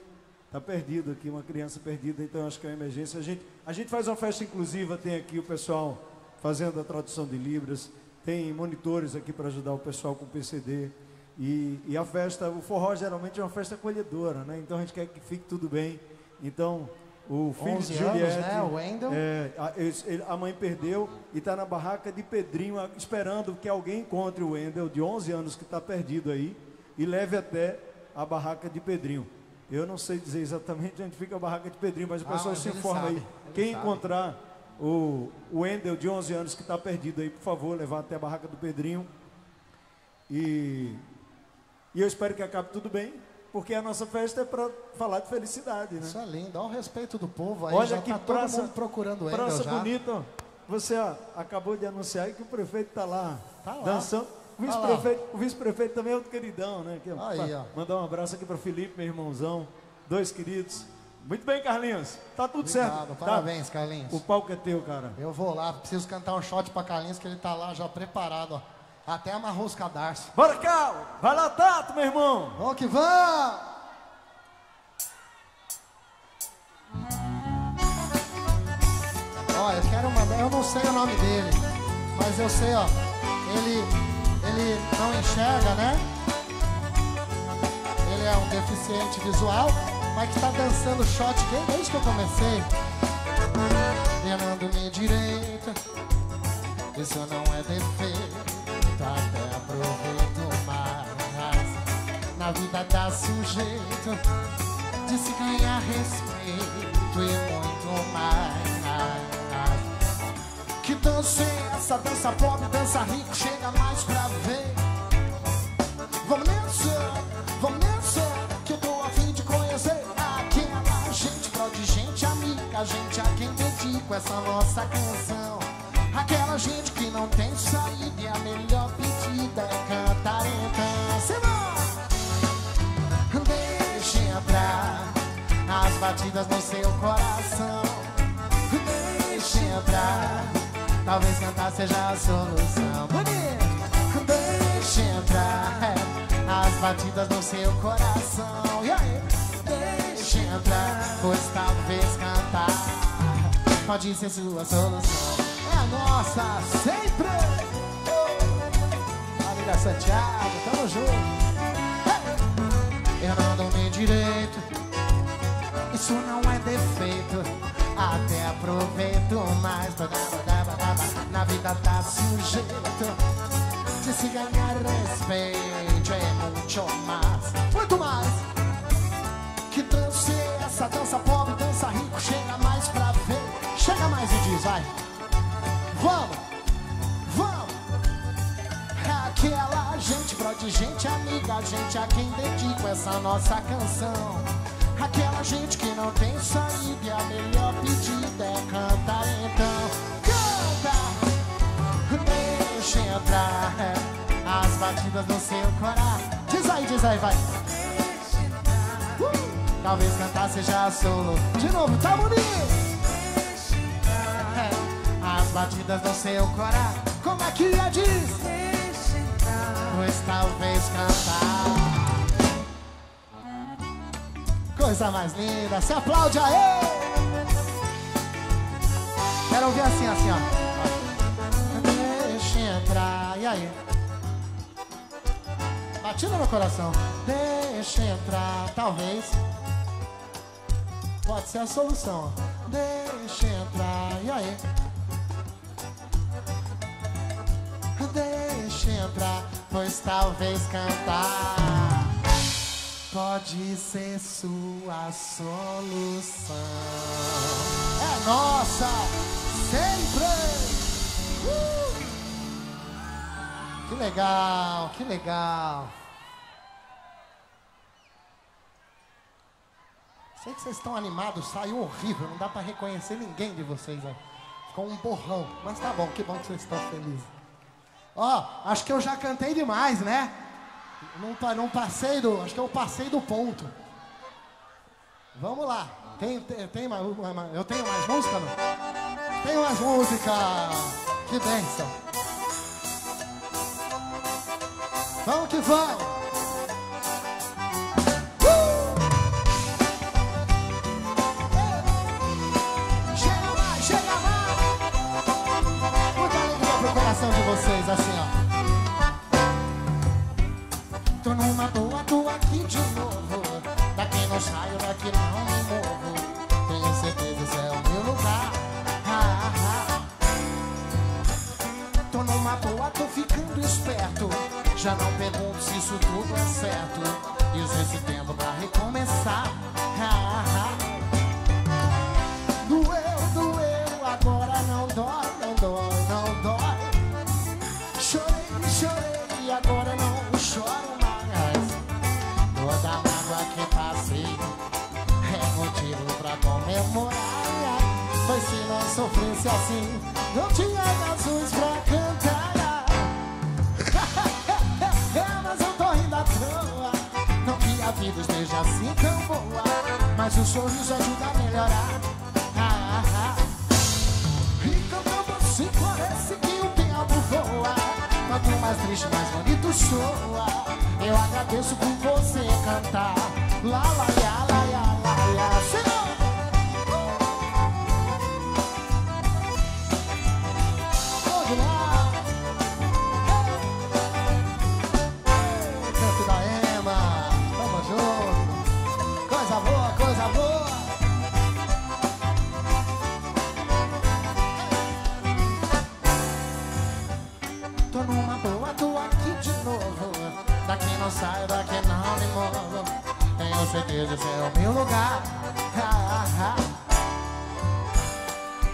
está perdido aqui, uma criança perdida, então acho que é uma emergência. A gente, a gente faz uma festa inclusiva, tem aqui o pessoal fazendo a tradução de Libras, tem monitores aqui para ajudar o pessoal com PCD. E, e a festa, o forró geralmente é uma festa acolhedora, né? Então a gente quer que fique tudo bem. Então, o filho 11 de anos, Juliette. né, o Wendel. é, a, ele- a mãe perdeu e está na barraca de Pedrinho, a- esperando que alguém encontre o Wendel, de 11 anos, que está perdido aí, e leve até a barraca de Pedrinho. Eu não sei dizer exatamente onde fica a barraca de Pedrinho, mas o Ah, pessoal se informa sabe, aí. Quem sabe. encontrar o, Wendel, de 11 anos, que está perdido aí, por favor, levar até a barraca do Pedrinho. E, e eu espero que acabe tudo bem, porque a nossa festa é para falar de felicidade, né? Isso é lindo, olha o respeito do povo aí. Olha que tá todo praça, mundo procurando Wendel praça já. bonita. Você ó, acabou de anunciar aí que o prefeito está lá, Tá lá. dançando. O Tá vice-prefeito, o vice-prefeito também é outro queridão, né? Aqui. Aí, ó. Mandar um abraço aqui para Felipe, meu irmãozão. Dois queridos. Muito bem, Carlinhos. Tá tudo Obrigado, certo. parabéns, Tá? Carlinhos. O palco é teu, cara. Eu vou lá, preciso cantar um shot pra Carlinhos, que ele tá lá já preparado, ó. Até amarrou os cadarços. Bora, Cal! Vai lá, Tato, meu irmão! Vamos que vamos! Ó, eu quero mandar, eu não sei o nome dele, mas eu sei, ó, ele, ele não enxerga, né? Ele é um deficiente visual, mas que tá dançando shot desde- que eu comecei. Fernando-me direita, isso não é defeito, até aproveito mais. Na vida dá-se um jeito de se ganhar respeito e muito mais. Que dança é essa? Dança pobre, dança rico, chega mais pra ver. Vamos nessa, vamos nessa, que eu tô a fim de conhecer aquela gente, pró de gente amiga, gente a quem dedico essa nossa canção. Aquela gente que não tem saída e a melhor pedida é cantar então. Simão! Deixe entrar as batidas no seu coração. Deixe entrar, talvez cantar seja a solução. Bonito! Deixe entrar é, as batidas no seu coração. E aí? Deixe entrar, pois talvez cantar pode ser sua solução. É a nossa, sempre! Família Santiago, tamo junto. Eu não dormi direito, isso não é defeito. Até aproveito mais. Na vida dá sujeito de se ganhar respeito. É muito mais, muito mais. Que dança é essa? Dança pobre, dança rico. Chega mais pra ver. Chega mais e diz, vai. Vamos, vamos. Aquela gente, pró de gente amiga, gente a quem dedico essa nossa canção. Aquela gente que não tem saída a melhor pedida é cantar então. Deixa entrar as batidas no seu coração. Diz aí, diz aí, vai. Uh, talvez cantar seja solo. De novo, tá bonito. As batidas no seu coração. Como é que é, diz? Pois talvez cantar. Coisa mais linda, se aplaude aí! Quero ouvir assim, assim, ó. E aí? Batida no coração. Deixa entrar, talvez. Pode ser a solução. Deixa entrar, e aí? Deixa entrar, pois talvez cantar pode ser sua solução. É nossa, sempre! Que legal, que legal. Sei que vocês estão animados, saiu horrível, não dá pra reconhecer ninguém de vocês. Ó. Ficou um borrão, mas tá bom, que bom que vocês estão felizes. Ó, acho que eu já cantei demais, né? Não, não passei do. Acho que eu passei do ponto. Vamos lá. Tem, tem, tem eu tenho mais música, não? Tenho mais música. Que bênção. Vamos que vamos. Uh! Chega mais, chega mais. Muita alegria pro coração de vocês, assim, ó. Tô numa boa, tô aqui de novo. Daqui não saio, daqui não me movo. Tenho certeza esse é o meu lugar. Tô numa boa, tô ficando esperto. Já não pergunto se isso tudo é certo. Uso esse tempo pra recomeçar. Doeu, doeu, agora não dói, não dói, não dói. Chorei, chorei, e agora não choro mais. Toda a mágoa que passei é motivo pra comemorar. Pois se não sofresse assim, não tinha razões pra cantar. Mas o sorriso ajuda a melhorar. E cantando assim parece que o tempo voa. Quanto mais triste, mais bonito soa. Eu agradeço por você cantar. Lá, lá, lá, lá, lá, lá, lá! Certeza esse é o meu lugar.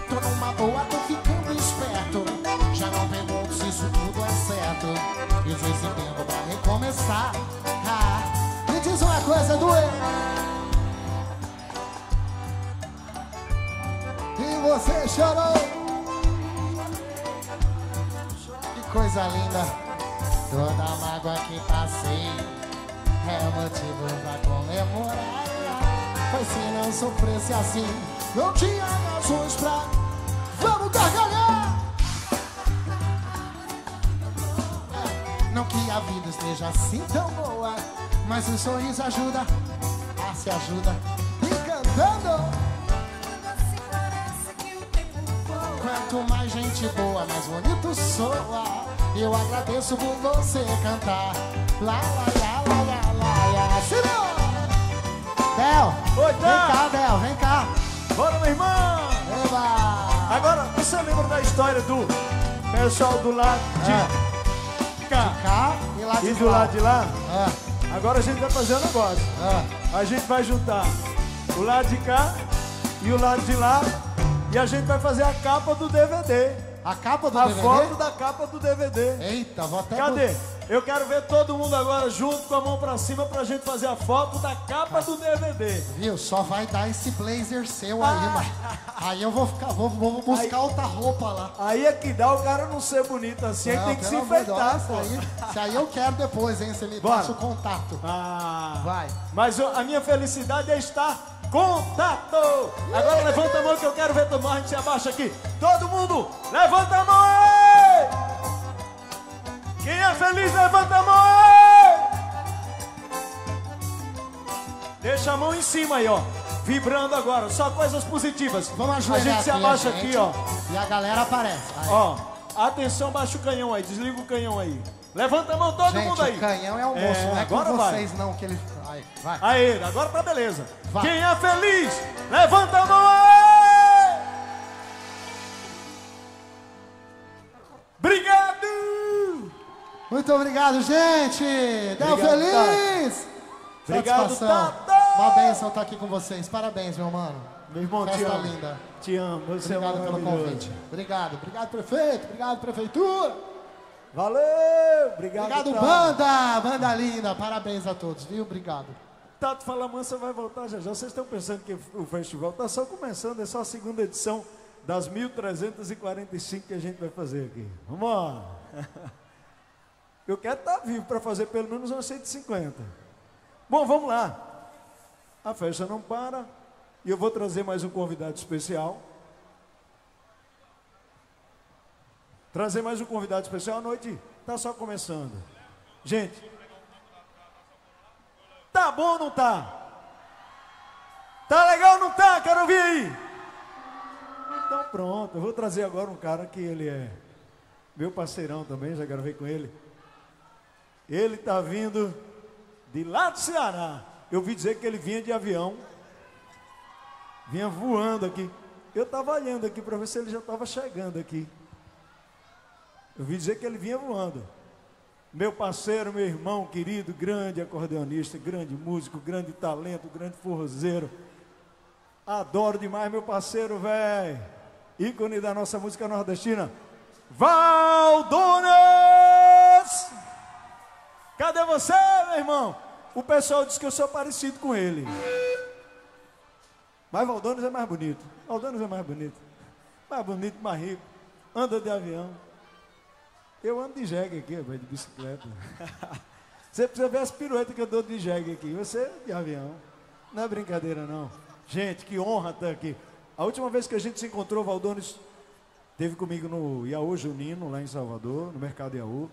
Tô numa boa, tô ficando esperto. Já não pergunto se isso tudo é certo. Uso esse tempo pra recomeçar. Me diz uma coisa, doeu. E você chorou. Que coisa linda. Toda a mágoa que passei é motivo pra comemorar. Pois se não sofresse assim, não tinha razões pra. Vamos gargalhar! É, Não que a vida esteja assim tão boa, mas o sorriso ajuda, a se ajuda. E cantando. Quanto mais gente boa, mais bonito soa. Eu agradeço por você cantar. Lá, lá, lá, Del! Oi, Vem Del. cá, Del, vem cá. Bora, meu irmão! Eba! Agora, você lembra da história do pessoal do lado de É. cá Cá e lá de e do lá. lado de lá? É, Agora a gente vai fazer um negócio. é. A gente vai juntar o lado de cá e o lado de lá e a gente vai fazer a capa do DVD. A capa do A DVD? foto da capa do DVD. Eita, vou até... Cadê? Eu quero ver todo mundo agora junto com a mão pra cima pra gente fazer a foto da capa do DVD. Viu? Só vai dar esse blazer seu aí, mano. Aí eu vou ficar, vou, vou buscar outra roupa lá. Aí é que dá o cara não ser bonito assim, aí tem que se enfeitar, pô. Isso aí, isso aí eu quero depois, hein? Você me Bora. passa o contato. Ah, Vai. Mas eu- a minha felicidade é estar contato. Agora levanta a mão que eu quero ver mundo. A gente se abaixa aqui. Todo mundo, levanta a mão aí! Quem é feliz, levanta a mão aí! Deixa a mão em cima aí, ó. Vibrando agora, só coisas positivas. Vamos A ajoelhar gente se abaixa a aqui, ó. E a galera aparece. Vai. Ó, atenção, baixa o canhão aí, desliga o canhão aí. Levanta a mão todo Gente, mundo aí. o canhão é o moço, É, não é agora com vai. vocês não que ele... Vai, vai. Aí, agora tá beleza. Vai. Quem é feliz, levanta a mão aí! Obrigado! Muito obrigado, gente! Deu Obrigado, feliz! Obrigado. Tato! Uma bênção estar aqui com vocês. Parabéns, meu mano. Meu irmão, te Festa amo. linda. Te amo, você é Obrigado pelo maravilhoso. convite. Obrigado. Obrigado, prefeito. Obrigado, prefeitura. Valeu! Obrigado, Obrigado, Tato. banda! Banda linda. Parabéns a todos, viu? Obrigado. Tato Fala Mansa vai voltar já já. Vocês estão pensando que o festival está só começando, é só a segunda edição das 1.345 que a gente vai fazer aqui. Vamos lá! Eu quero estar vivo para fazer pelo menos umas 150. Bom, vamos lá. A festa não para e eu vou trazer mais um convidado especial. Trazer mais um convidado especial. A noite está só começando. Gente, Tá bom ou não tá? Tá legal ou não tá? Quero ouvir aí. Então pronto, eu vou trazer agora um cara que ele é meu parceirão também, já gravei com ele. Ele tá vindo de lá do Ceará. Eu ouvi dizer que ele vinha de avião. Vinha voando aqui. Eu estava olhando aqui para ver se ele já estava chegando aqui. Eu vi dizer que ele vinha voando. Meu parceiro, meu irmão querido, grande acordeonista, grande músico, grande talento, grande forrozeiro. Adoro demais meu parceiro, velho. Ícone da nossa música nordestina. Valdonas! Cadê você, meu irmão? O pessoal diz que eu sou parecido com ele. Mas Valdonas é mais bonito. Valdonas é mais bonito. Mais bonito, mais rico. Anda de avião. Eu ando de jegue aqui, rapaz, de bicicleta. Você precisa ver as piruetas que eu dou de jegue aqui. Você de avião. Não é brincadeira, não. Gente, que honra estar aqui. A última vez que a gente se encontrou, Valdones esteve comigo no Iaú Junino, lá em Salvador, no Mercado Iaú.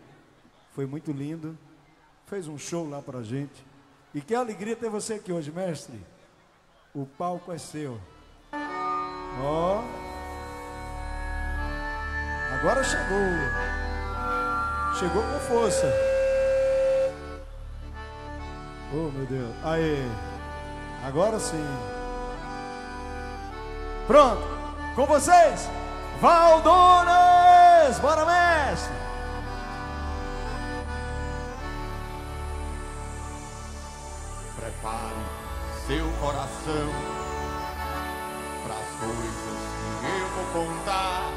Foi muito lindo. Fez um show lá pra gente. E que alegria ter você aqui hoje, mestre. O palco é seu. Ó. Agora chegou. Chegou com força. Oh, meu Deus. Aí. Agora sim. Pronto. Com vocês. Valdonas. Bora, mestre. Prepare seu coração para as coisas que eu vou contar.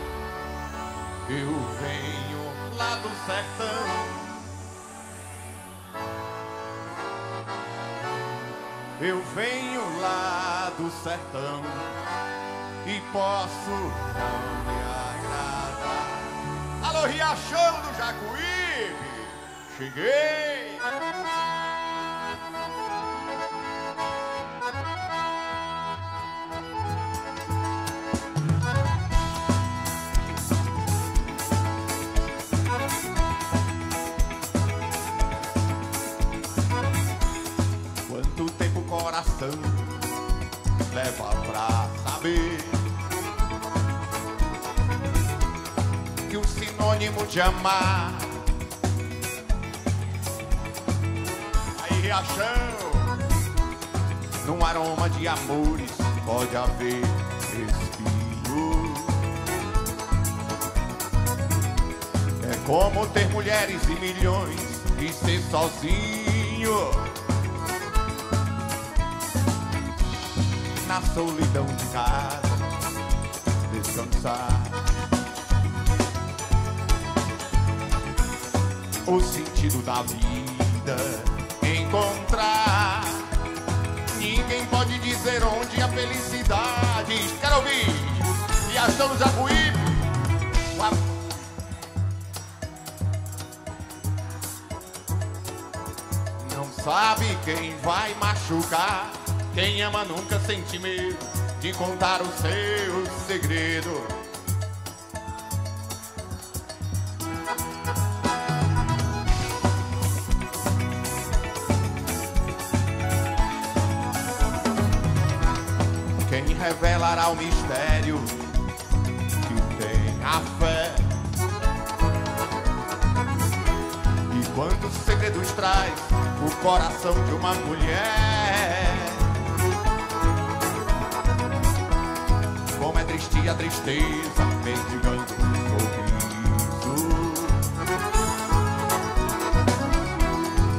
Eu venho lá do sertão. Eu venho lá do sertão e posso não me agradar. Alô, Riachão do Jacuípe, cheguei. Coração leva pra saber que o sinônimo de amar aí Riachão num aroma de amores pode haver respiro é como ter mulheres e milhões e ser sozinho na solidão de casa descansar. O sentido da vida encontrar. Ninguém pode dizer onde a felicidade. Quero ouvir. E ação do. Não sabe quem vai machucar. Quem ama nunca sente medo de contar o seu segredo. Quem revelará o mistério que tem a fé? E quantos segredos traz o coração de uma mulher? A tristeza, mendigando um sorriso.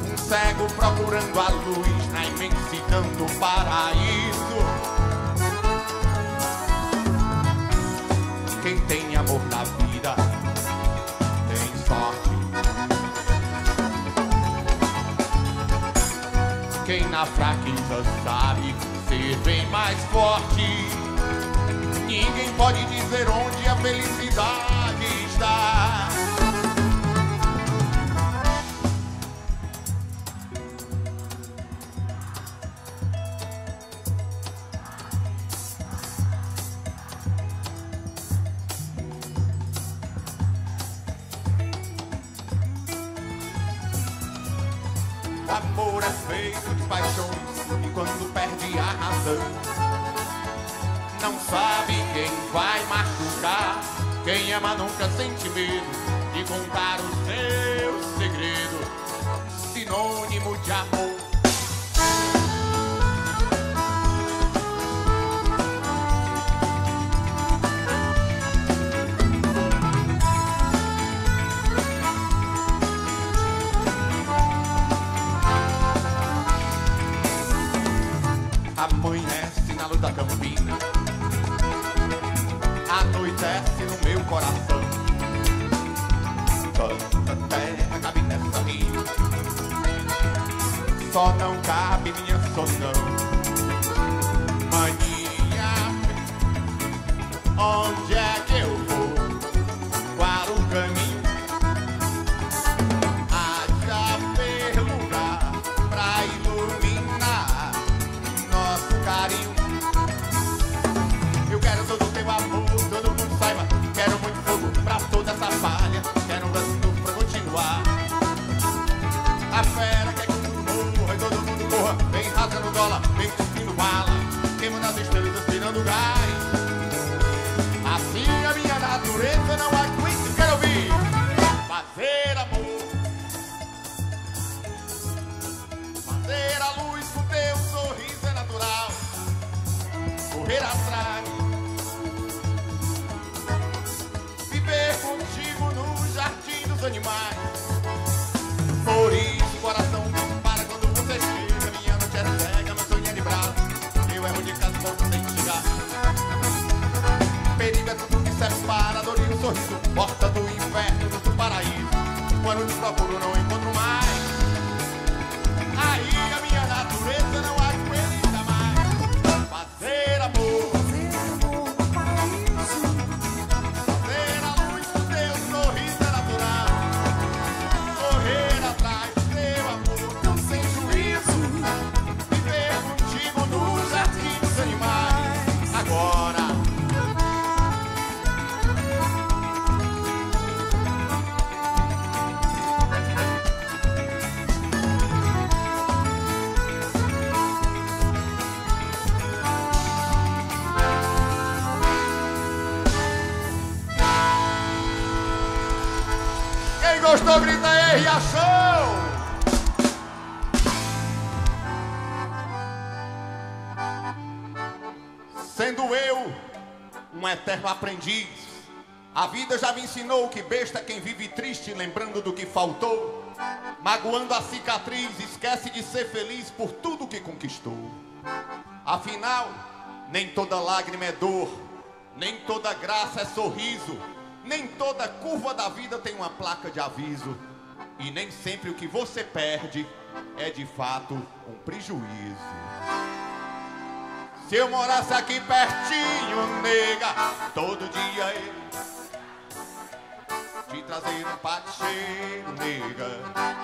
Um cego procurando a luz na imensidão do paraíso. Quem tem amor na vida tem sorte. Quem na fraqueza sabe ser bem mais forte. Ninguém pode dizer onde a felicidade está. Amor é feito de paixões e quando perde a razão Ama nunca sente medo de contar o seu segredo. Sinônimo de amor. Eterno aprendiz, a vida já me ensinou que besta é quem vive triste, lembrando do que faltou, magoando a cicatriz, esquece de ser feliz por tudo que conquistou. Afinal, nem toda lágrima é dor, nem toda graça é sorriso, nem toda curva da vida tem uma placa de aviso. E nem sempre o que você perde é de fato um prejuízo. Se eu morasse aqui pertinho, nega, todo dia eu te trazer um pate cheio, nega,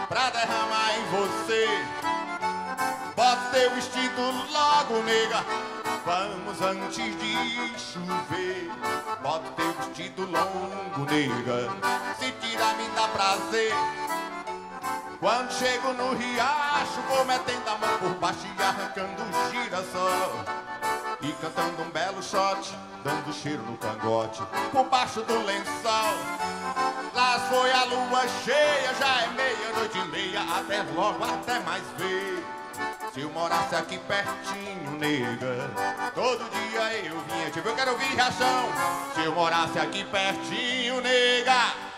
pra derramar em você. Bota teu vestido logo, nega. Vamos antes de chover. Bota teu vestido longo, nega. Se tirar me dá prazer. Quando chego no riacho, vou metendo a mão por baixo e arrancando o girassol. E cantando um belo shot, dando cheiro no cangote, por baixo do lençol. Lá foi a lua cheia, já é meia-noite e meia, até logo, até mais ver. Se eu morasse aqui pertinho, nega, todo dia eu vinha ver, eu quero ouvir reação. Se eu morasse aqui pertinho, nega.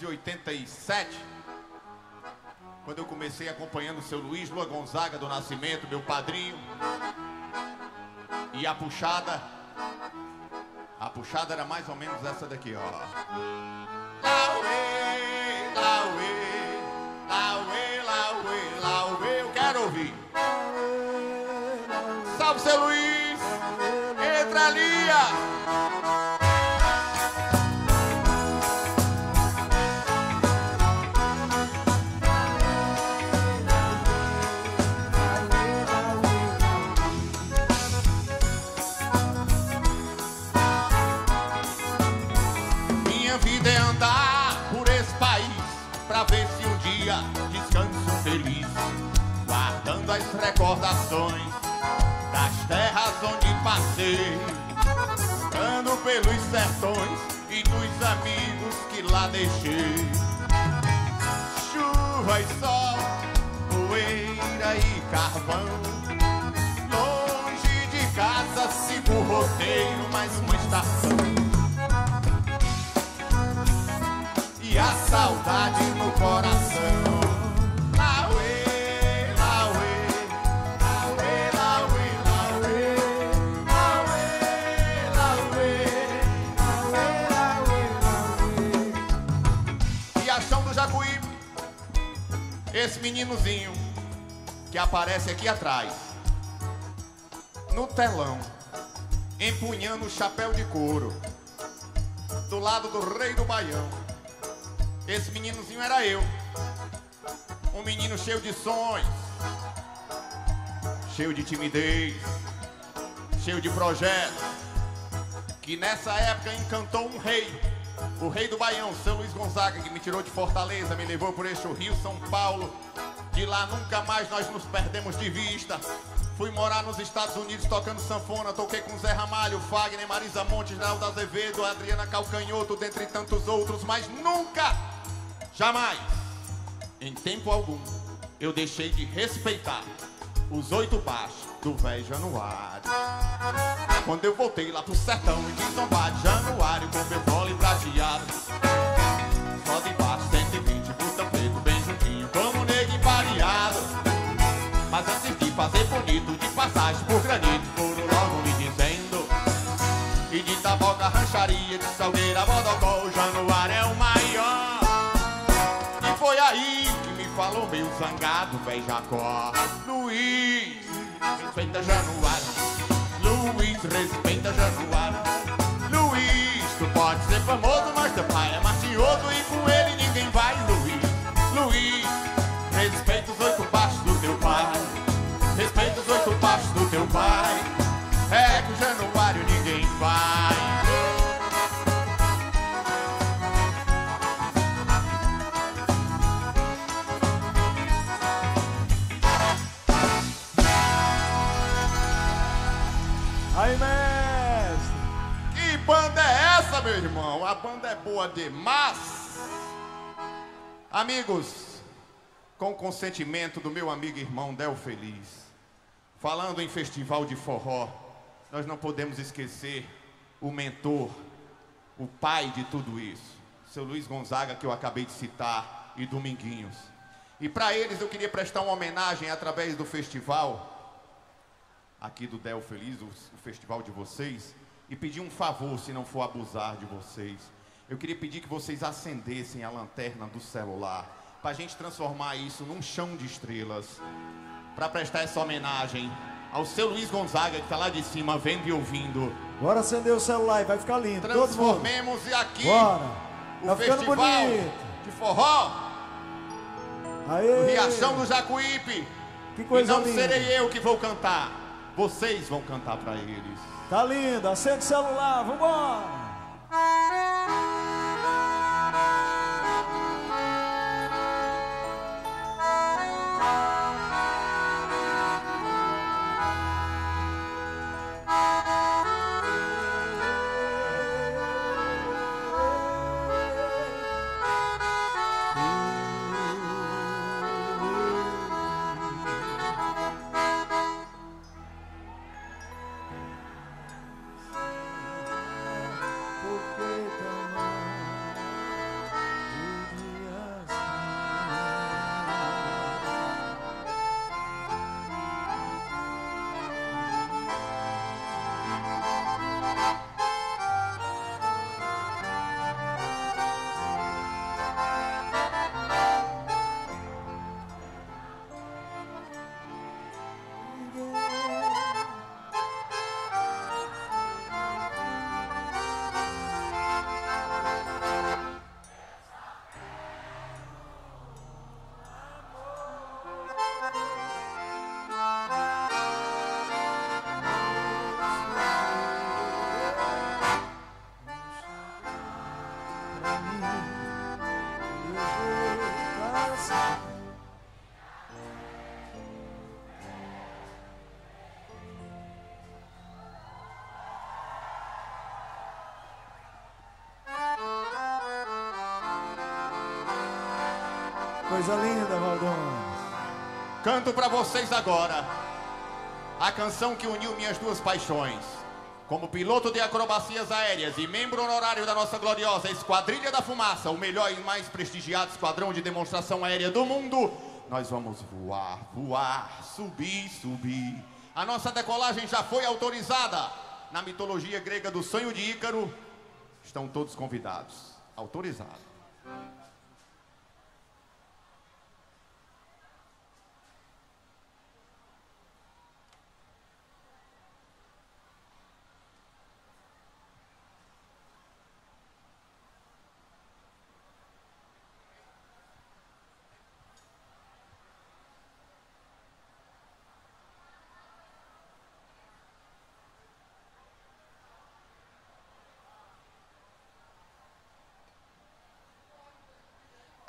1987, quando eu comecei acompanhando o seu Luiz Lua Gonzaga do Nascimento, meu padrinho, e a puxada, a puxada era mais ou menos essa daqui, ó. Meninozinho que aparece aqui atrás, no telão, empunhando o chapéu de couro, do lado do rei do Baião. Esse meninozinho era eu. Um menino cheio de sonhos, cheio de timidez, cheio de projetos, que nessa época encantou um rei, o rei do Baião, seu Luiz Gonzaga, que me tirou de Fortaleza, me levou por este Rio, São Paulo. De lá nunca mais nós nos perdemos de vista. Fui morar nos Estados Unidos tocando sanfona, toquei com Zé Ramalho, Fagner, Marisa Montes, Naldo Azevedo, Adriana Calcanhoto, dentre tantos outros, mas nunca, jamais, em tempo algum, eu deixei de respeitar os oito baixos do velho Januário. Quando eu voltei lá pro sertão e de Januário com meu vôlei prateado, só de bonito, de passagem por granito, foram logo me dizendo. E de taboca, rancharia, de salgueira, bodocó, o Januário é o maior. E foi aí que me falou meu zangado, véi Jacó. Luiz, respeita Januário. Luiz, respeita Januário. Luiz, tu pode ser famoso, mas teu pai é macioso e com ele A banda é boa demais. Amigos, com o consentimento do meu amigo e irmão Del Feliz, falando em festival de forró, nós não podemos esquecer o mentor, o pai de tudo isso, seu Luiz Gonzaga, que eu acabei de citar, e Dominguinhos. E para eles eu queria prestar uma homenagem através do festival aqui do Del Feliz, o, festival de vocês, e pedir um favor, se não for abusar de vocês. Eu queria pedir que vocês acendessem a lanterna do celular, para a gente transformar isso num chão de estrelas, para prestar essa homenagem ao seu Luiz Gonzaga, que está lá de cima, vendo e ouvindo. Bora acender o celular e vai ficar lindo. Transformemos aqui Bora. o Tá festival bonito. de forró Aê. Riachão do Jacuípe. Que coisa e não linda. serei eu que vou cantar, vocês vão cantar para eles. Tá lindo. Acende o celular. Vambora. Coisa linda, Valdão. Canto pra vocês agora a canção que uniu minhas duas paixões. Como piloto de acrobacias aéreas e membro honorário da nossa gloriosa Esquadrilha da Fumaça, o melhor e mais prestigiado esquadrão de demonstração aérea do mundo, nós vamos voar, voar, subir, subir. A nossa decolagem já foi autorizada. Na mitologia grega do sonho de Ícaro, estão todos convidados. Autorizado.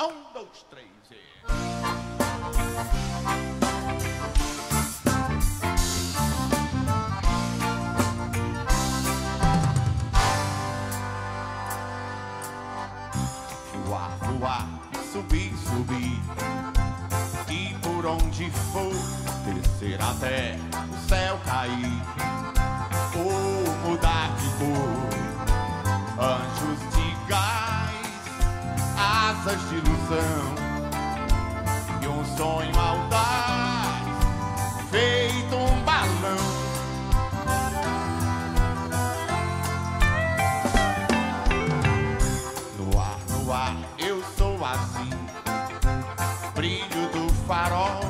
Um, dois, três e. Voar, voar, subir, subir. E por onde for, descer até o céu cair. Ou mudar de cor, anjos de gás asas de ilusão sonho audaz feito um balão. No ar, no ar, eu sou assim, brilho do farol,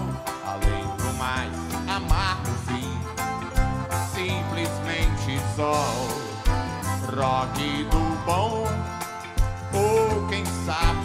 além do mais, amar no fim, simplesmente sol, rock do bom ou quem sabe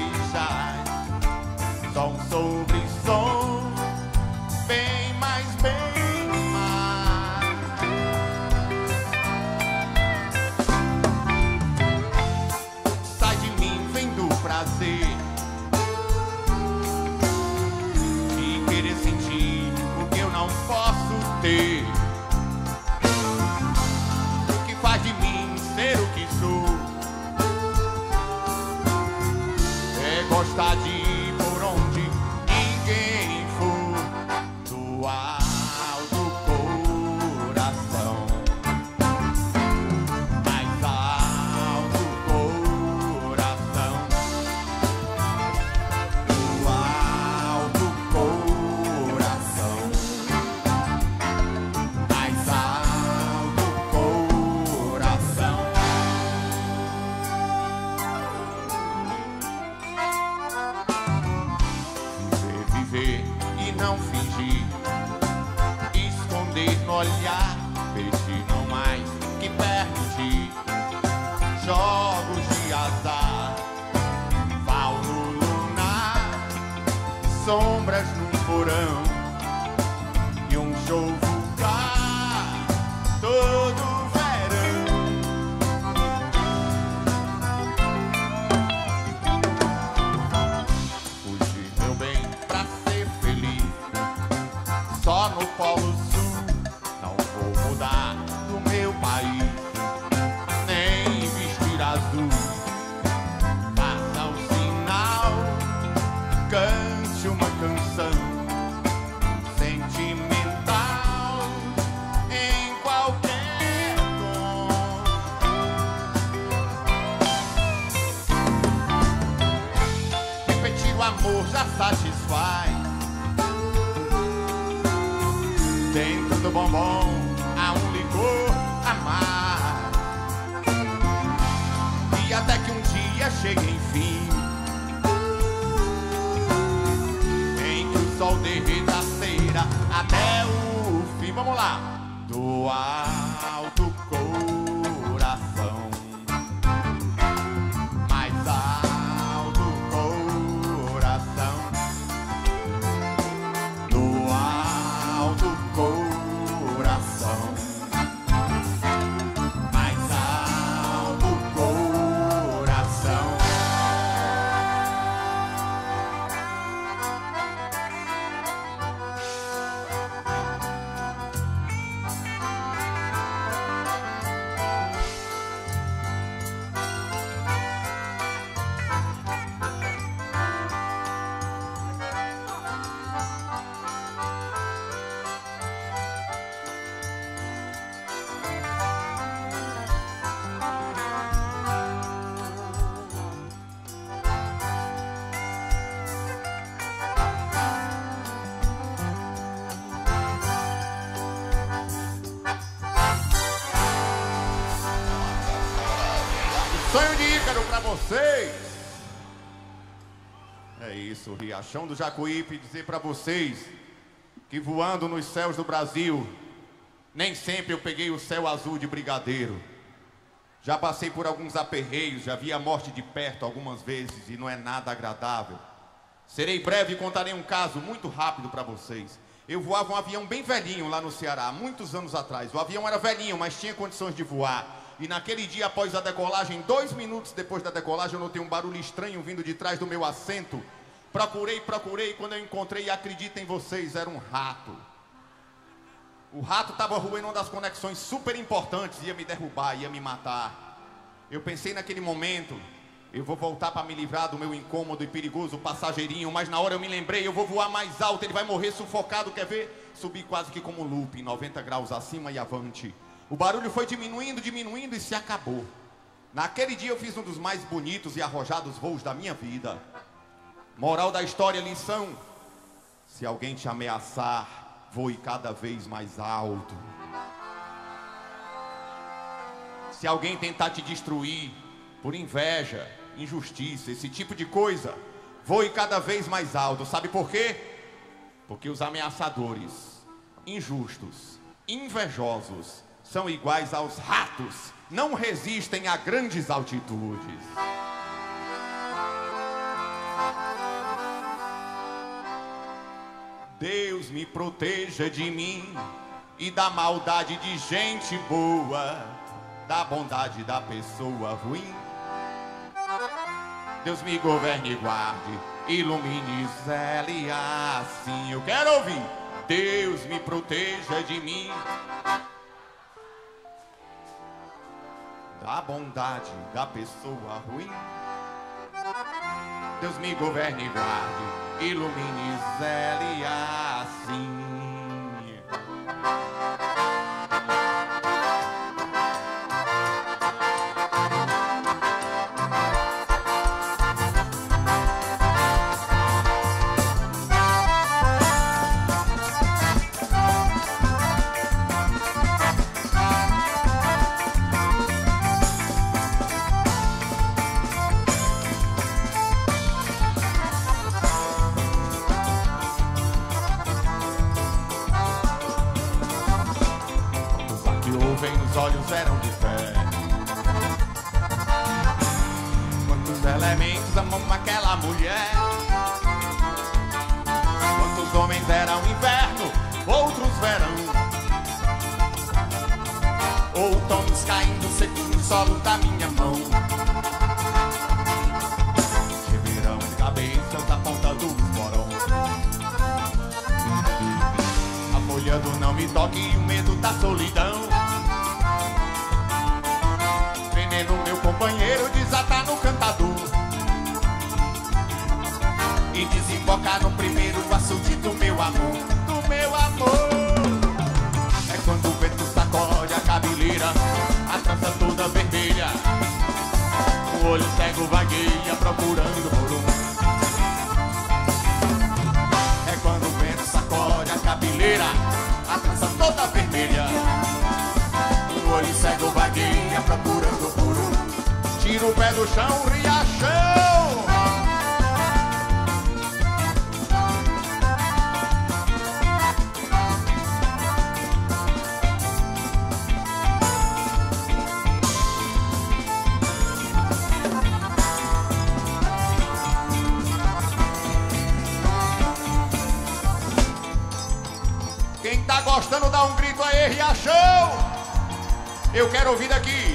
vocês. É isso, Riachão do Jacuípe, dizer pra vocês que voando nos céus do Brasil, nem sempre eu peguei o céu azul de brigadeiro. Já passei por alguns aperreios, já vi a morte de perto algumas vezes e não é nada agradável. Serei breve e contarei um caso muito rápido para vocês. Eu voava um avião bem velhinho lá no Ceará, muitos anos atrás. O avião era velhinho, mas tinha condições de voar. E naquele dia, após a decolagem, dois minutos depois da decolagem, eu notei um barulho estranho vindo de trás do meu assento. Procurei, procurei, quando eu encontrei, acreditem vocês, era um rato. O rato estava roendo uma das conexões super importantes, ia me derrubar, ia me matar. Eu pensei naquele momento, eu vou voltar para me livrar do meu incômodo e perigoso passageirinho, mas na hora eu me lembrei, eu vou voar mais alto, ele vai morrer sufocado, quer ver? Subi quase que como loop, 90 graus acima e avante. O barulho foi diminuindo, diminuindo e se acabou. Naquele dia eu fiz um dos mais bonitos e arrojados voos da minha vida. Moral da história, lição: se alguém te ameaçar, voe cada vez mais alto. Se alguém tentar te destruir por inveja, injustiça, esse tipo de coisa, voe cada vez mais alto. Sabe por quê? Porque os ameaçadores, injustos, invejosos, são iguais aos ratos, não resistem a grandes altitudes. Deus me proteja de mim e da maldade de gente boa, da bondade da pessoa ruim. Deus me governe e guarde, ilumine zele assim. Eu quero ouvir. Deus me proteja de mim. Da bondade da pessoa ruim. Deus me governe e guarde, ilumine zele assim. Olhos eram de fé. Quantos elementos amam aquela mulher? Quantos homens eram inverno, outros verão? Outonos caindo secos no solo da minha mão. Reverão cabeças na ponta dos porões. A do não me toque o medo da solidão. Companheiro, desata no cantador. E desemboca no primeiro açude do meu amor. Do meu amor. É quando o vento sacode a cabeleira, a trança toda vermelha. O olho cego vagueia procurando por um. É quando o vento sacode a cabeleira, a trança toda vermelha. O olho cego vagueia procurando por. Tira o pé do chão, riachão. Quem tá gostando, dá um grito aí, Riachão! Eu quero ouvir daqui.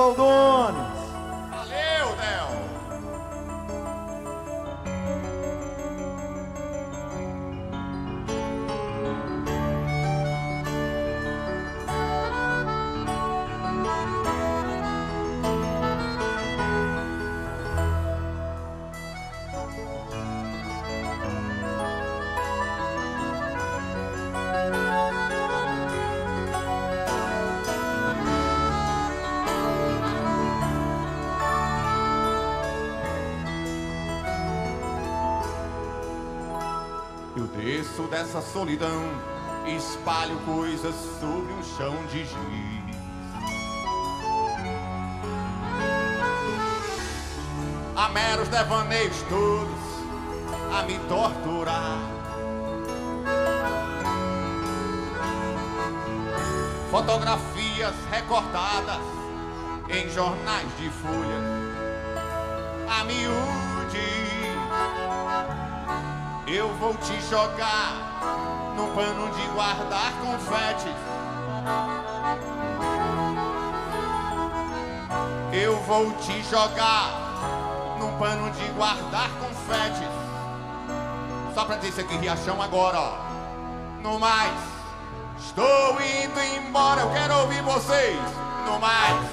Obrigado, solidão, espalho coisas sobre um chão de giz. Há meros devaneios todos a me torturar. Fotografias recortadas em jornais de folha. A miúde eu vou te jogar no pano de guardar confetes. Eu vou te jogar no pano de guardar confetes. Só pra dizer isso aqui, Riachão, agora, ó. No mais, estou indo embora, eu quero ouvir vocês. No. Mais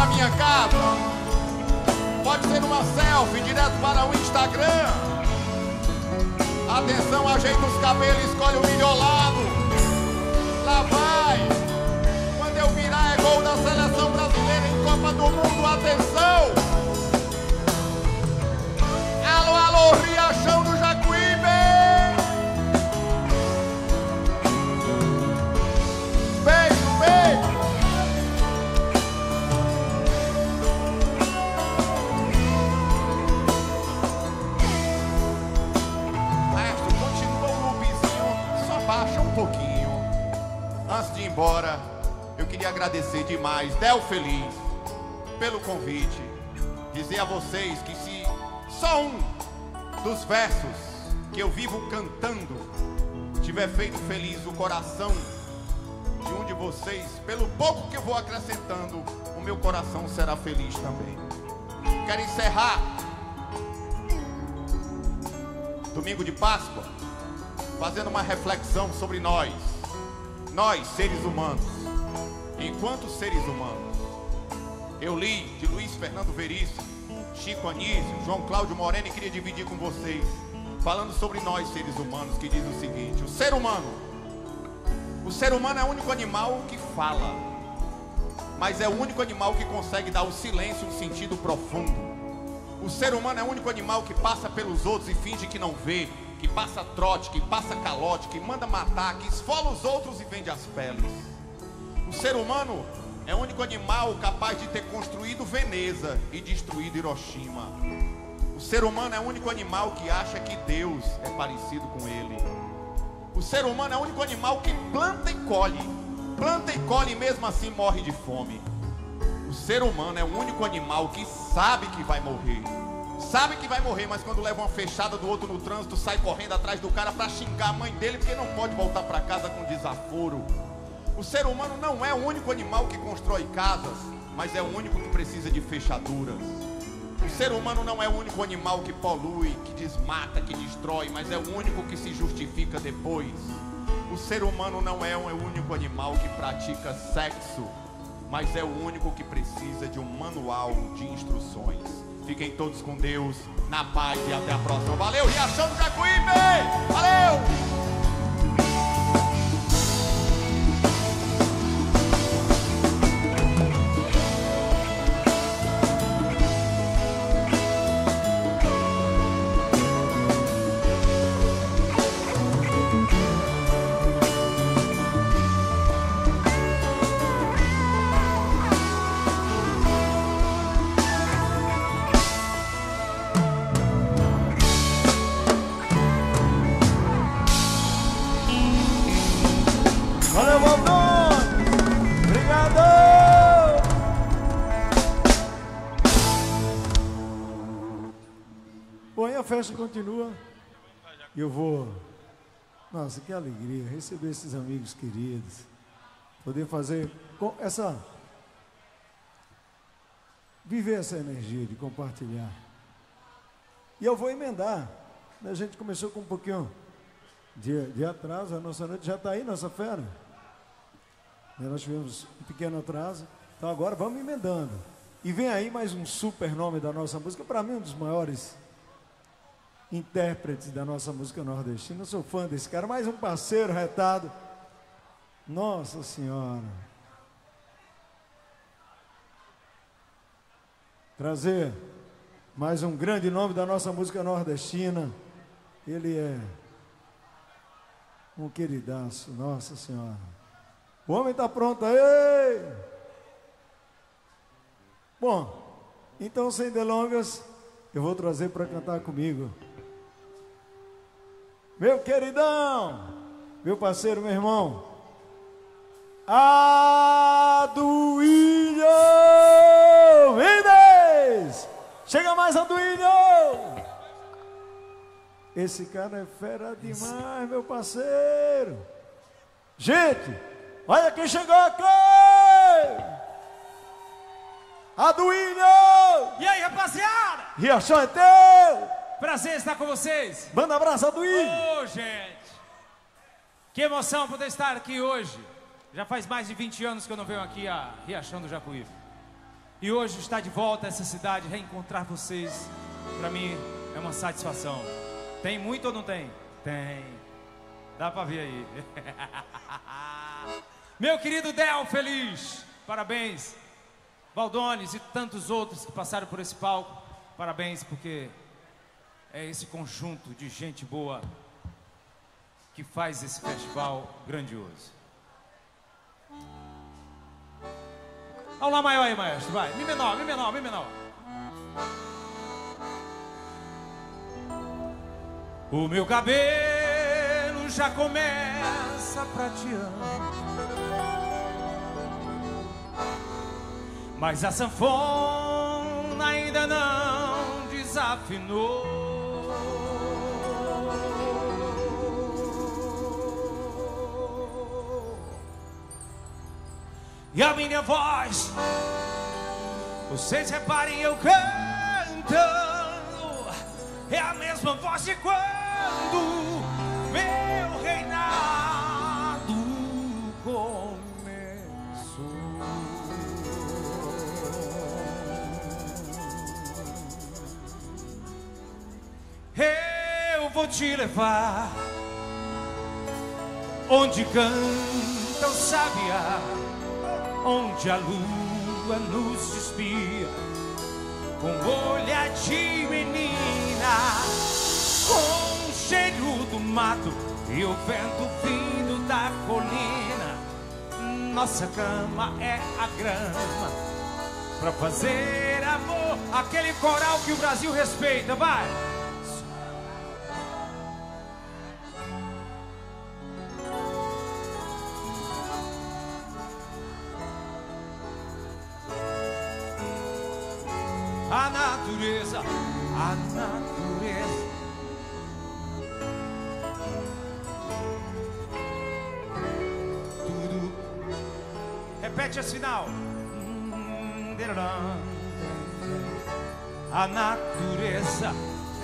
pra minha casa? Pode ser uma selfie direto para o Instagram. Atenção, ajeita os cabelos, escolhe o milholado. Lá vai. Quando eu virar é gol da seleção brasileira em Copa do Mundo. Atenção. Alô, alô, Riachão embora, eu queria agradecer demais, Del Feliz, pelo convite. Dizer a vocês que se só um dos versos que eu vivo cantando tiver feito feliz o coração de um de vocês, pelo pouco que eu vou acrescentando, o meu coração será feliz também. Quero encerrar domingo de Páscoa, fazendo uma reflexão sobre nós, nós seres humanos, enquanto seres humanos. Eu li de Luiz Fernando Veríssimo, Chico Anísio, João Cláudio Moreno e queria dividir com vocês, falando sobre nós seres humanos, que diz o seguinte: o ser humano, o ser humano é o único animal que fala, mas é o único animal que consegue dar ao silêncio um sentido profundo. O ser humano é o único animal que passa pelos outros e finge que não vê, que passa trote, que passa calote, que manda matar, que esfola os outros e vende as peles. O ser humano é o único animal capaz de ter construído Veneza e destruído Hiroshima. O ser humano é o único animal que acha que Deus é parecido com ele. O ser humano é o único animal que planta e colhe, planta e colhe e mesmo assim morre de fome. O ser humano é o único animal que sabe que vai morrer. Sabe que vai morrer, mas quando leva uma fechada do outro no trânsito, sai correndo atrás do cara para xingar a mãe dele porque não pode voltar para casa com desaforo. O ser humano não é o único animal que constrói casas, mas é o único que precisa de fechaduras. O ser humano não é o único animal que polui, que desmata, que destrói, mas é o único que se justifica depois. O ser humano não é o único animal que pratica sexo, mas é o único que precisa de um manual de instruções. Fiquem todos com Deus, na paz e até a próxima. Valeu, Riachão do Jacuípe! Valeu! Continua. Eu vou. Nossa, que alegria receber esses amigos queridos. Poder fazer essa. Viver essa energia de compartilhar. E eu vou emendar. A gente começou com um pouquinho de, de atraso, a nossa noite já está aí, nossa fera. Né, Nós tivemos um pequeno atraso. Então agora vamos emendando. E vem aí mais um super nome da nossa música, para mim um dos maiores intérpretes da nossa música nordestina. Eu sou fã desse cara, mais um parceiro retado. Nossa Senhora. Trazer mais um grande nome da nossa música nordestina. Ele é um queridaço, Nossa Senhora. O homem está pronto aí. Bom, então sem delongas, eu vou trazer para cantar comigo. Meu queridão, meu parceiro, meu irmão, Aduílio Mendes! Chega mais, Aduílio! Esse cara é fera demais, meu parceiro. Gente, olha quem chegou aqui! Aduílio! E aí, rapaziada? Riachão é teu! Prazer estar com vocês. Manda abraço, Aduílio! Ô, gente. Que emoção poder estar aqui hoje. Já faz mais de 20 anos que eu não venho aqui a Riachão do Jacuípe. E hoje estar de volta a essa cidade, reencontrar vocês, para mim é uma satisfação. Tem muito ou não tem? Tem. Dá pra ver aí. Meu querido Del Feliz, parabéns. Valdones e tantos outros que passaram por esse palco, parabéns, porque é esse conjunto de gente boa que faz esse festival grandioso. Vamos lá, maior aí, maestro, vai. Mi menor, mi menor, mi menor. O meu cabelo já começa prateando. Mas a sanfona ainda não desafinou. E a minha voz, vocês reparem eu cantando, é a mesma voz de quando meu reinado começou. Eu vou te levar onde canta o sabiá onde a lua nos espia com olhar de menina, com o cheiro do mato e o vento vindo da colina. Nossa cama é a grama pra fazer amor, aquele coral que o Brasil respeita, vai. A natureza, a natureza. Tudo. Repete esse final. A natureza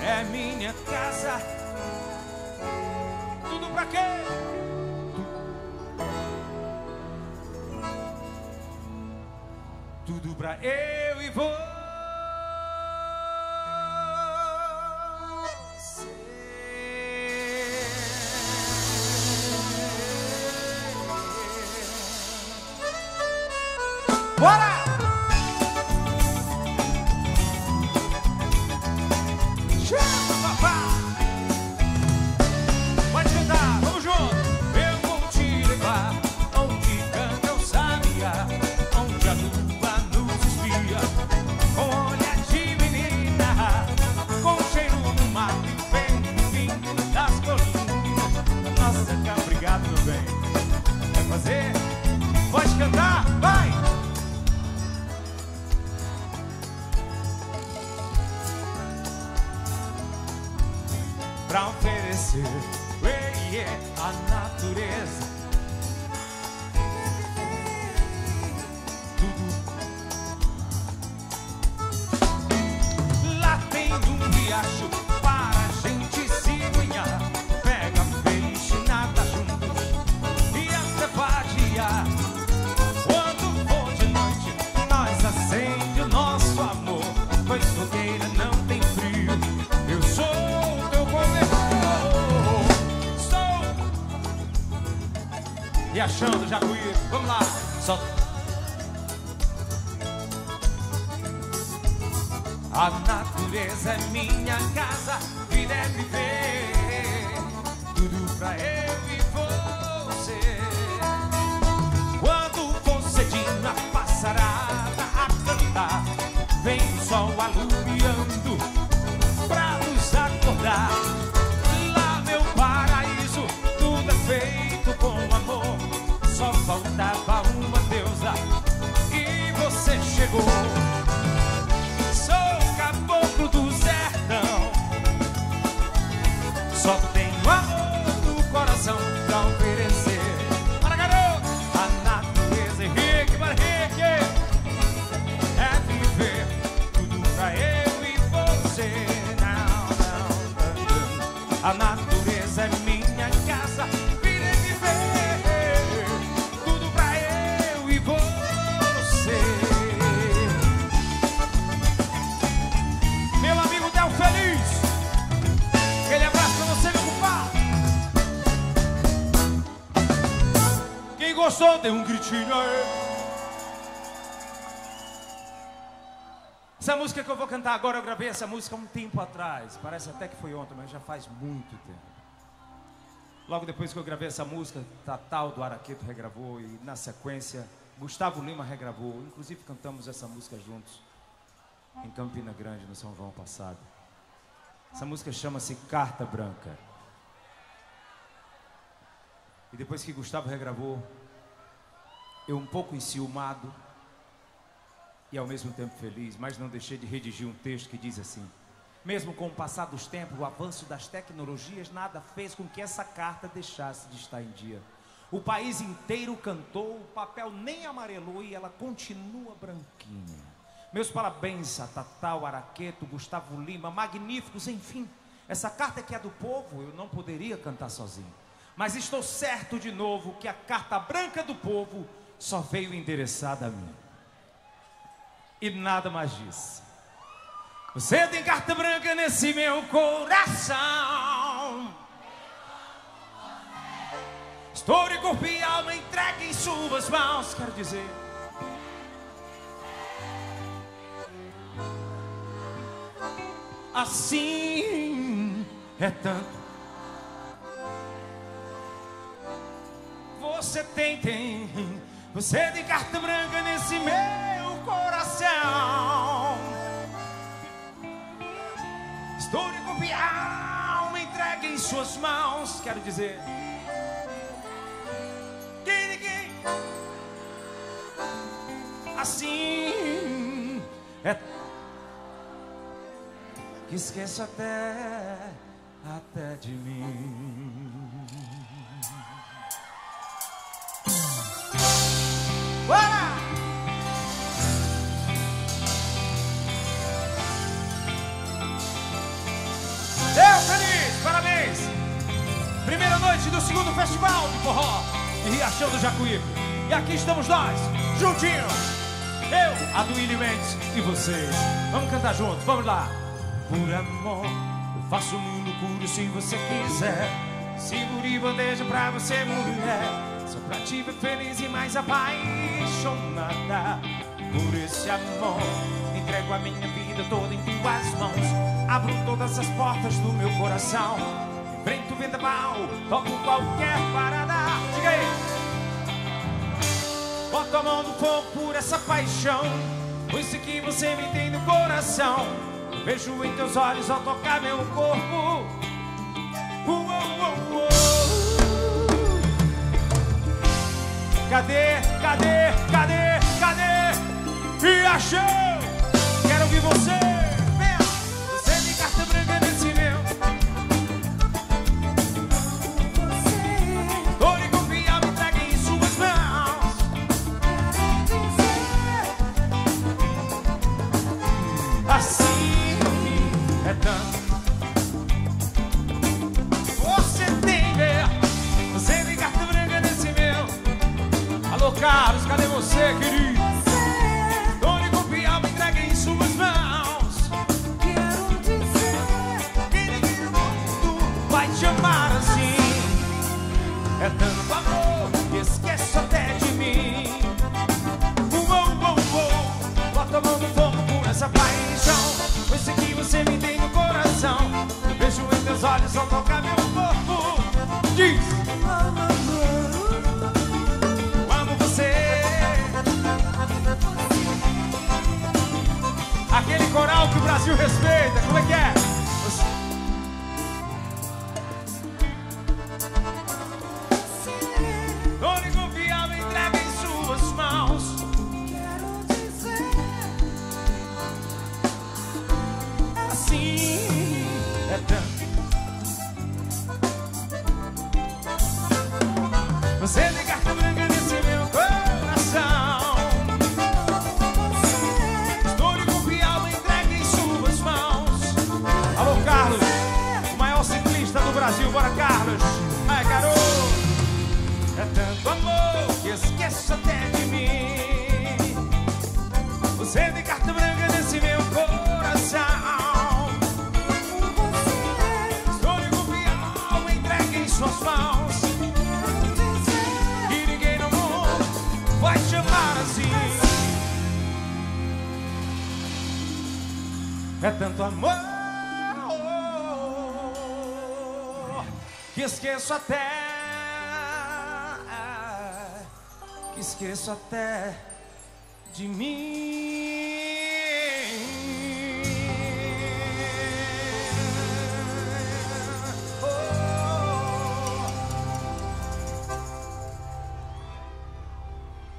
é minha casa. Tudo pra quê? Tudo pra eu e você. Bora! Oferecer Ei, é a natureza Tudo Essa música que eu vou cantar agora, eu gravei essa música um tempo atrás. Parece até que foi ontem, mas já faz muito tempo. Logo depois que eu gravei essa música, Tatal do Araqueto regravou e na sequência Gustavo Lima regravou. Inclusive cantamos essa música juntos em Campina Grande, no São João passado. Essa música chama-se Carta Branca. E depois que Gustavo regravou, eu um pouco enciumado e ao mesmo tempo feliz, mas não deixei de redigir um texto que diz assim: Mesmo com o passar dos tempos, o avanço das tecnologias, nada fez com que essa carta deixasse de estar em dia. O país inteiro cantou, o papel nem amarelou e ela continua branquinha. Meus parabéns a Tatal, Araqueto, Gustavo Lima, magníficos, enfim. Essa carta que é do povo, eu não poderia cantar sozinho. Mas estou certo de novo que a carta branca do povo só veio endereçada a mim. E nada mais disso. Você tem carta branca nesse meu coração. Estou de corpo e alma entregue em suas mãos. Quero dizer. Assim é tanto. Você tem, tem. Você tem carta branca nesse meu coração. Estou de corpo e alma entregue em suas mãos. Quero dizer. Assim é que esqueço até, até de mim. Bora! Eu feliz, parabéns! Primeira noite do segundo festival de forró em Riachão do Jacuípe. E aqui estamos nós, juntinhos. Eu, a do Willy Mendes e vocês. Vamos cantar juntos, vamos lá. Por amor, eu faço mundo loucura se você quiser. Segure bandeja pra você, mulher. Sou pra te ver feliz e mais apaixonada. Por esse amor, entrego a minha vida toda em tuas mãos. Abro todas as portas do meu coração. Enfrento o vendaval, toco qualquer parada. Diga aí. Boto a mão no fogo por essa paixão. Pois que você me tem no coração. Vejo em teus olhos ao tocar meu corpo. Uh, uh, uh, Cadê, cadê, cadê, cadê? E achou! Quero ouvir você! Cadê você, querido? Dona Piau me entrega em suas mãos. Quero dizer Que ninguém no mundo vai te amar assim. É tanto amor que esqueço até de mim. Uou, uou, uou, bota a mão no fogo por essa paixão. Pois que você me tem no coração. Vejo em teus olhos ao tocar meu Aquele coral que o Brasil respeita, como é que é? É tanto amor que esqueço até. Que esqueço até de mim.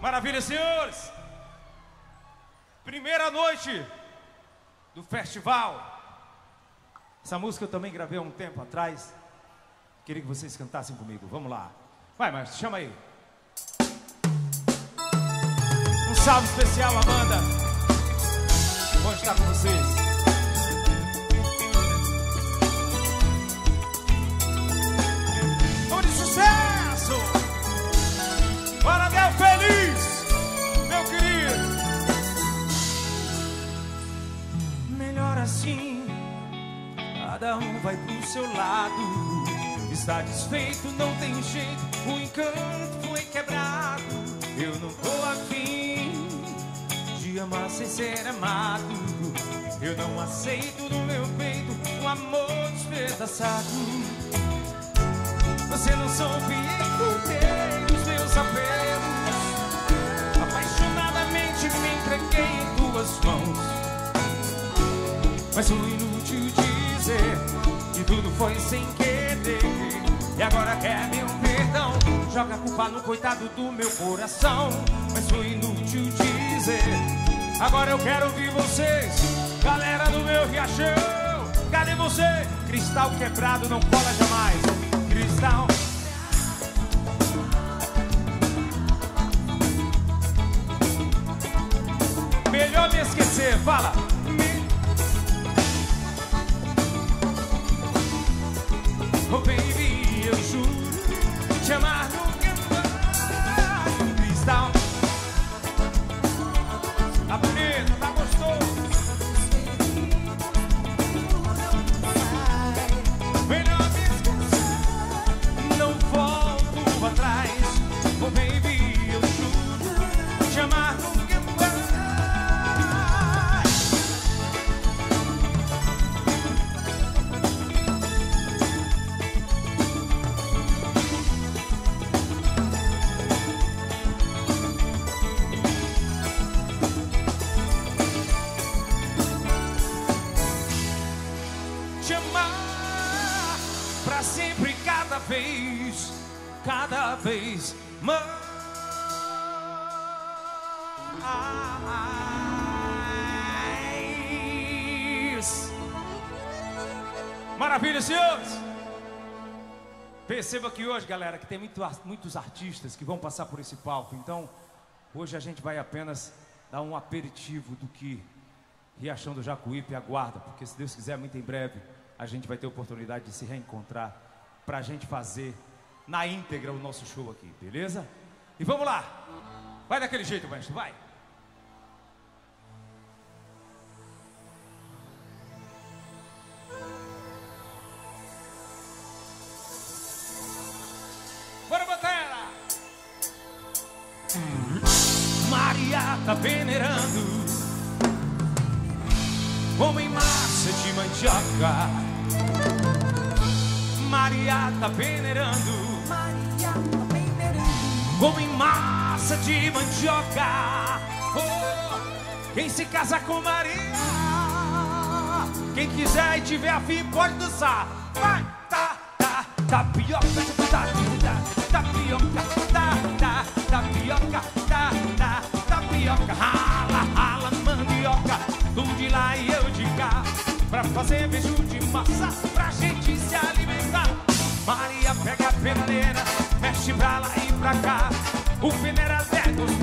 Maravilha, senhores! Primeira noite festival. Essa música eu também gravei há um tempo atrás. Queria que vocês cantassem comigo. Vamos lá. Vai, mas chama aí. Um salve especial, Amanda. Bom estar com vocês. Vamos de sucesso! Paradel feliz, assim, cada um vai pro seu lado. Está desfeito, não tem jeito, o encanto foi quebrado. Eu não tô afim de amar sem ser amado. Eu não aceito no meu peito um amor despedaçado. Você não soube entender os meus apelos. Apaixonadamente me entreguei em tuas mãos. Mas foi inútil dizer que tudo foi sem querer. E agora quer meu perdão. Joga a culpa no coitado do meu coração. Mas foi inútil dizer. Agora eu quero ouvir vocês, galera do meu riachão. Cadê você? Cristal quebrado não cola jamais. Cristal. Melhor me esquecer, fala. Oh Perceba que hoje, galera, que tem muito, muitos artistas que vão passar por esse palco. Então, hoje a gente vai apenas dar um aperitivo do que Riachão do Jacuípe aguarda, porque se Deus quiser, muito em breve a gente vai ter oportunidade de se reencontrar para a gente fazer na íntegra o nosso show aqui, beleza? E vamos lá! Vai daquele jeito, mestre, vai! Maria tá venerando Homem massa de mandioca. Maria tá venerando Maria tá venerando Homem massa de mandioca. Oh, Quem se casa com Maria? Quem quiser e tiver afim pode dançar. Vai, tá, tá, tapioca, tá, tá, tapioca tapioca, da da tapioca, rala, rala, mandioca, tu de lá e eu de cá, pra fazer beijo de massa, pra gente se alimentar. Maria pega a peneira, mexe pra lá e pra cá, o peneira é gostoso.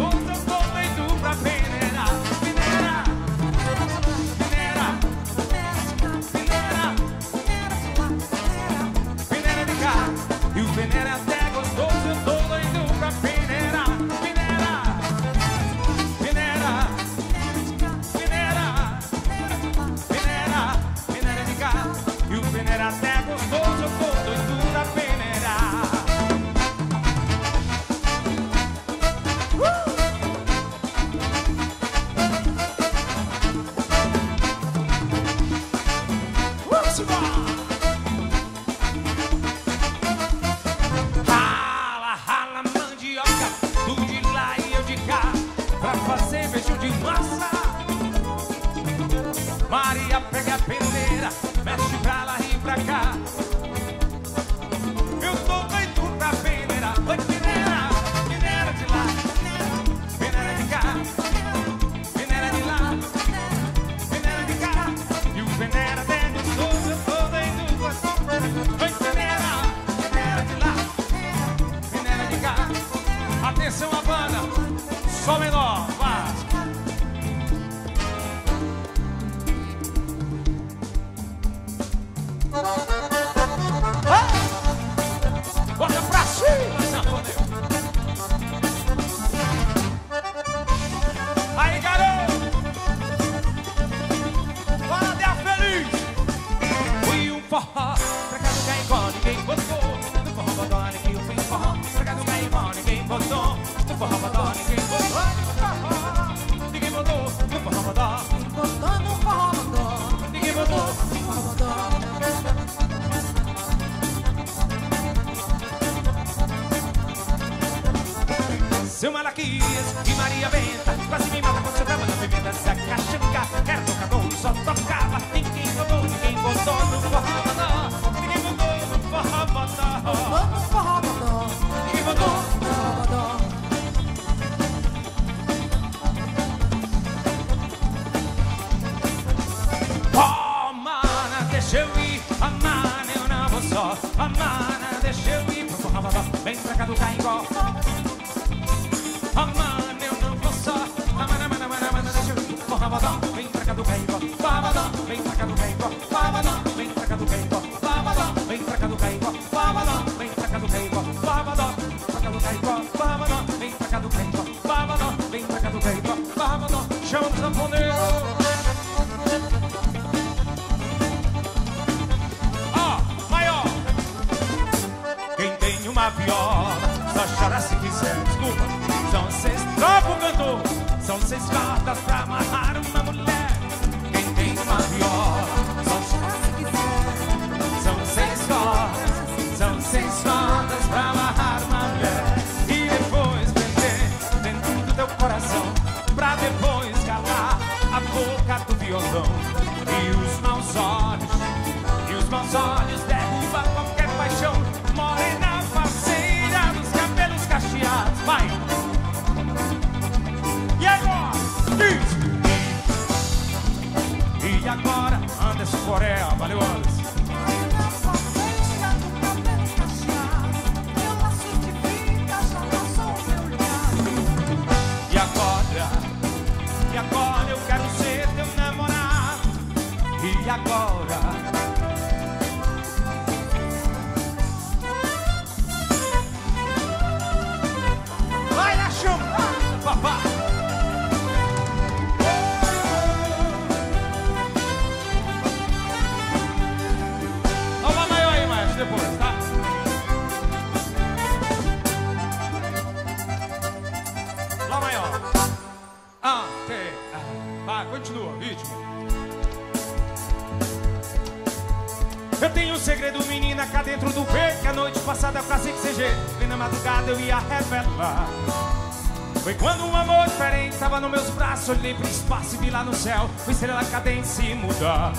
Tava nos meus braços Olhei pro espaço e vi lá no céu Uma estrela cadente se mudar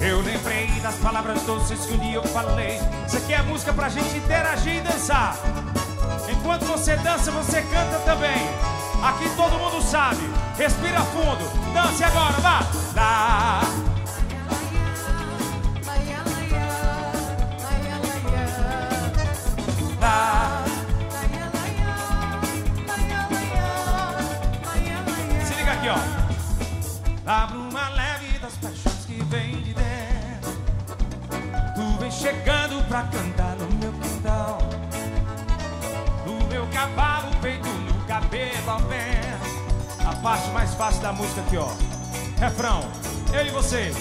Eu lembrei das palavras doces que um dia eu falei. Isso aqui é música pra gente interagir e dançar. Enquanto você dança, você canta também. Aqui todo mundo sabe. Respira fundo, dance agora, vá. Lá. A parte mais fácil da música aqui, ó. Refrão. Eu e você.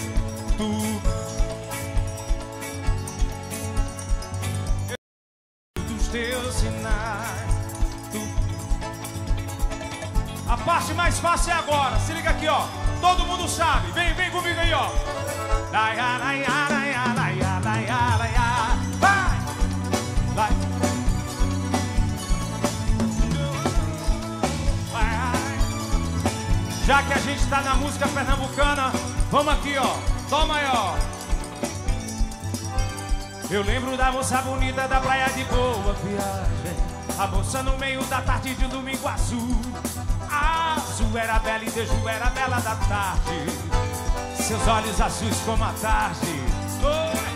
Já que a gente tá na música pernambucana, vamos aqui, ó. Toma aí, ó. Eu lembro da moça bonita da praia de boa viagem. A moça no meio da tarde de um domingo azul. Azul era bela e Deju era bela da tarde. Seus olhos azuis como a tarde. Oi.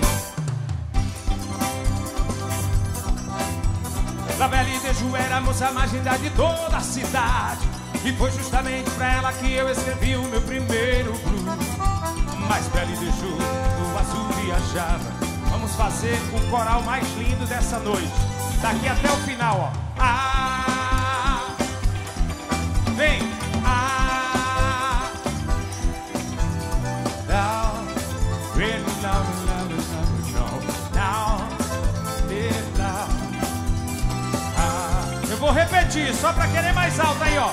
La Bela e Deju era a moça mais linda de toda a cidade. E foi justamente pra ela que eu escrevi o meu primeiro blues. Mas Bela e Deju, do azul viajava. Vamos fazer o coral mais lindo dessa noite. Daqui até o final, ó. Ah, vem. Ah, down, really down, down, down, down. Ah, eu vou repetir, só pra querer mais alto aí, ó.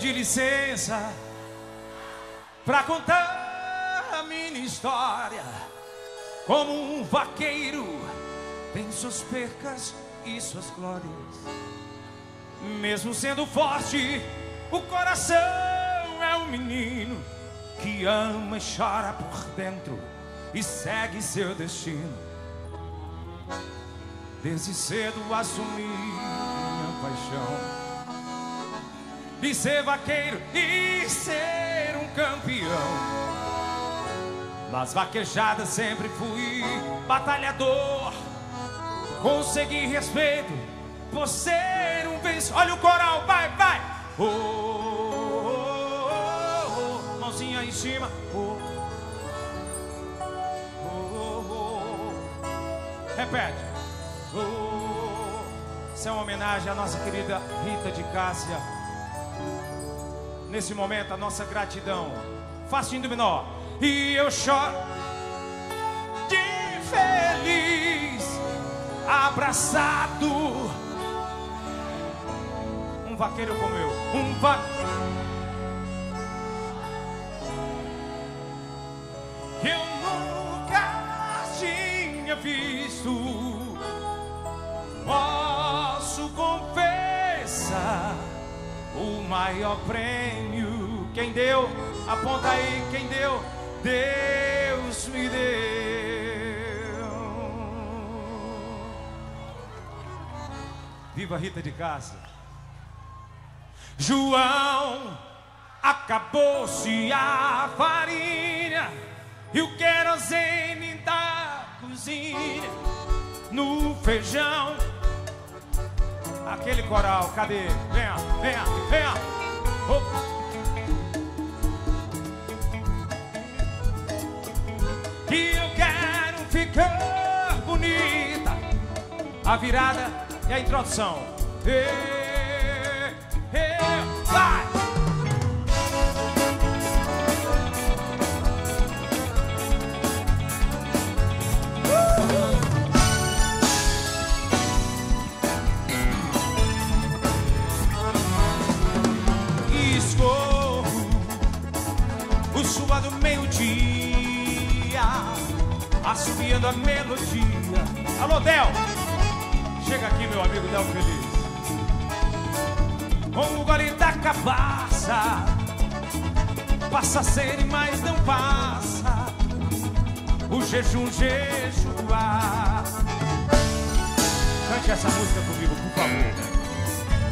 Pedir licença pra contar a minha história. Como um vaqueiro tem suas percas e suas glórias. Mesmo sendo forte, o coração é um menino que ama e chora por dentro e segue seu destino. Desde cedo assumi minha paixão de ser vaqueiro e ser um campeão. Nas vaquejadas sempre fui batalhador. Consegui respeito por ser um vencedor. Olha o coral, vai, vai. Oh, oh, oh, oh. mãozinha em cima. Oh. Repete. Oh, isso é uma homenagem à nossa querida Rita de Cássia. Nesse momento, a nossa gratidão. Facinho do menor. E eu choro de feliz, abraçado. Um vaqueiro como eu. Um vaqueiro. Eu nunca tinha visto. Posso confessar o maior prêmio. Quem deu? Aponta aí, quem deu? Deus me deu. Viva Rita de Cássia. João, acabou-se a farinha e o querosene da cozinha no feijão Aquele coral, cadê? Venha, venha, venha. Opa. Que eu quero ficar bonita. A virada e a introdução. Ê, ê, vai! O suor do meio-dia, assobiando a melodia. Alô, Del! Chega aqui, meu amigo Del Feliz. Com o gole da cabaça, passa a ser, mas não passa. O jejum jejuar. Cante essa música comigo, por favor.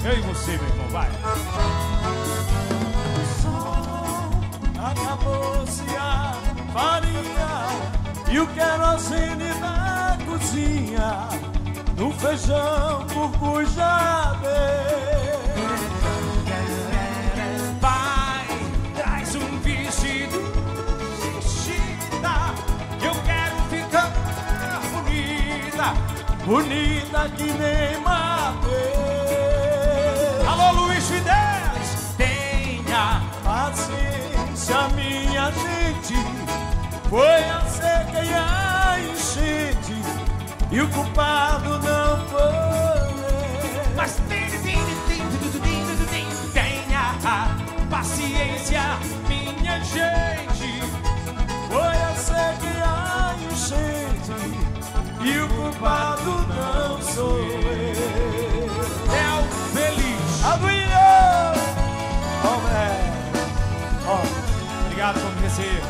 Eu e você, meu irmão, vai. Acabou-se a farinha e o querosene na cozinha, no feijão burgujado. Pai, traz um vestido xixita, eu quero ficar bonita. bonita que nem madeira. Alô, Luiz Paciência, minha gente, foi a seca e a enchente, e o culpado não foi. Mas tem, tem, tem, tenha paciência, minha gente. Foi a seca e a enchente, e o culpado não sou eu. É o feliz. Aguinho! Homem! Ó, obrigado por me receber.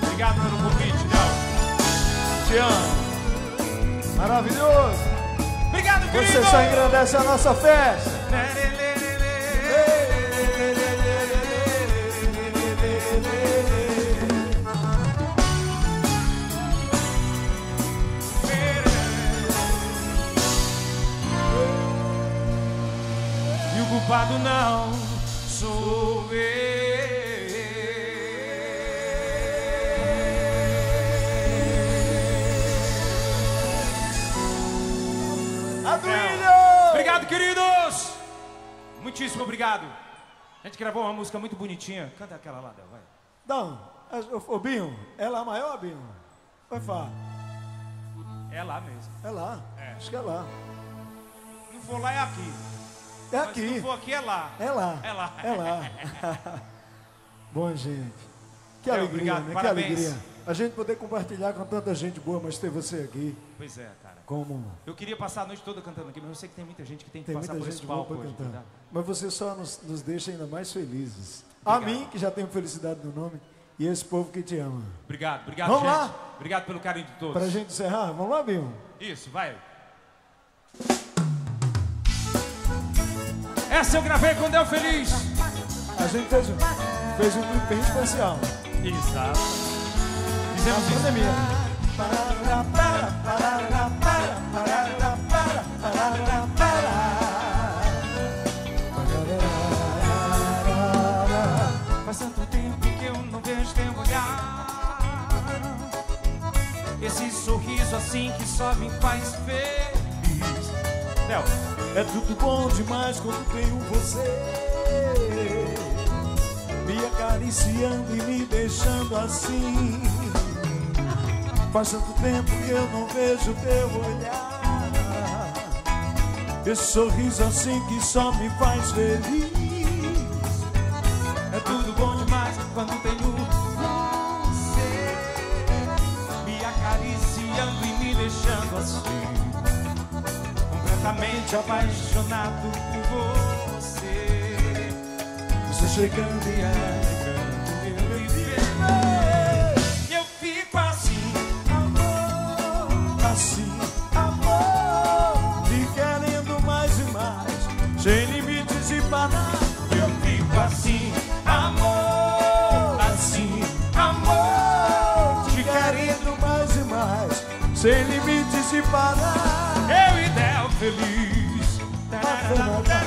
Obrigado pelo convite, Del. Te amo. Maravilhoso! Obrigado, querido. Você só engrandece a nossa festa. E o culpado não sou eu. Obrigado, queridos! Muitíssimo obrigado. A gente gravou uma música muito bonitinha. Canta aquela lá, Del, vai. Não, ô Binho, é lá maior, Binho? Vai falar. É lá mesmo. É lá. É. Acho que é lá. Se não for lá, é aqui. É Mas se aqui. não for aqui, é lá. É lá. É lá. É lá. Bom, gente. Que É, alegria, obrigado, né? Que parabéns. alegria. A gente poder compartilhar com tanta gente boa, mas ter você aqui Pois é, cara. como Eu queria passar a noite toda cantando aqui, mas eu sei que tem muita gente que tem que tem passar muita por gente esse boa palco para hoje. cantar. tá? Mas você só nos, nos deixa ainda mais felizes. A Obrigado. mim, que já tenho felicidade no nome, e esse povo que te ama. Obrigado, obrigado, Vamos gente. lá? Obrigado pelo carinho de todos. Pra gente encerrar, vamos lá, Binho? Isso, vai. Essa eu gravei com Del Feliz. A gente fez, um- fez um clipe bem especial. Exato. Fizemos Na pandemia. Faz tanto tempo que eu não vejo teu olhar. Esse sorriso assim que só me faz feliz. É tudo bom demais quando tenho você Me acariciando e me deixando assim Faz tanto tempo que eu não vejo teu olhar Esse sorriso assim que só me faz feliz é tudo bom demais quando tenho você me acariciando e me deixando assim. Completamente apaixonado por você. Você chegando e alegrando mais, sem limites e parar. Eu e Del feliz. Bora do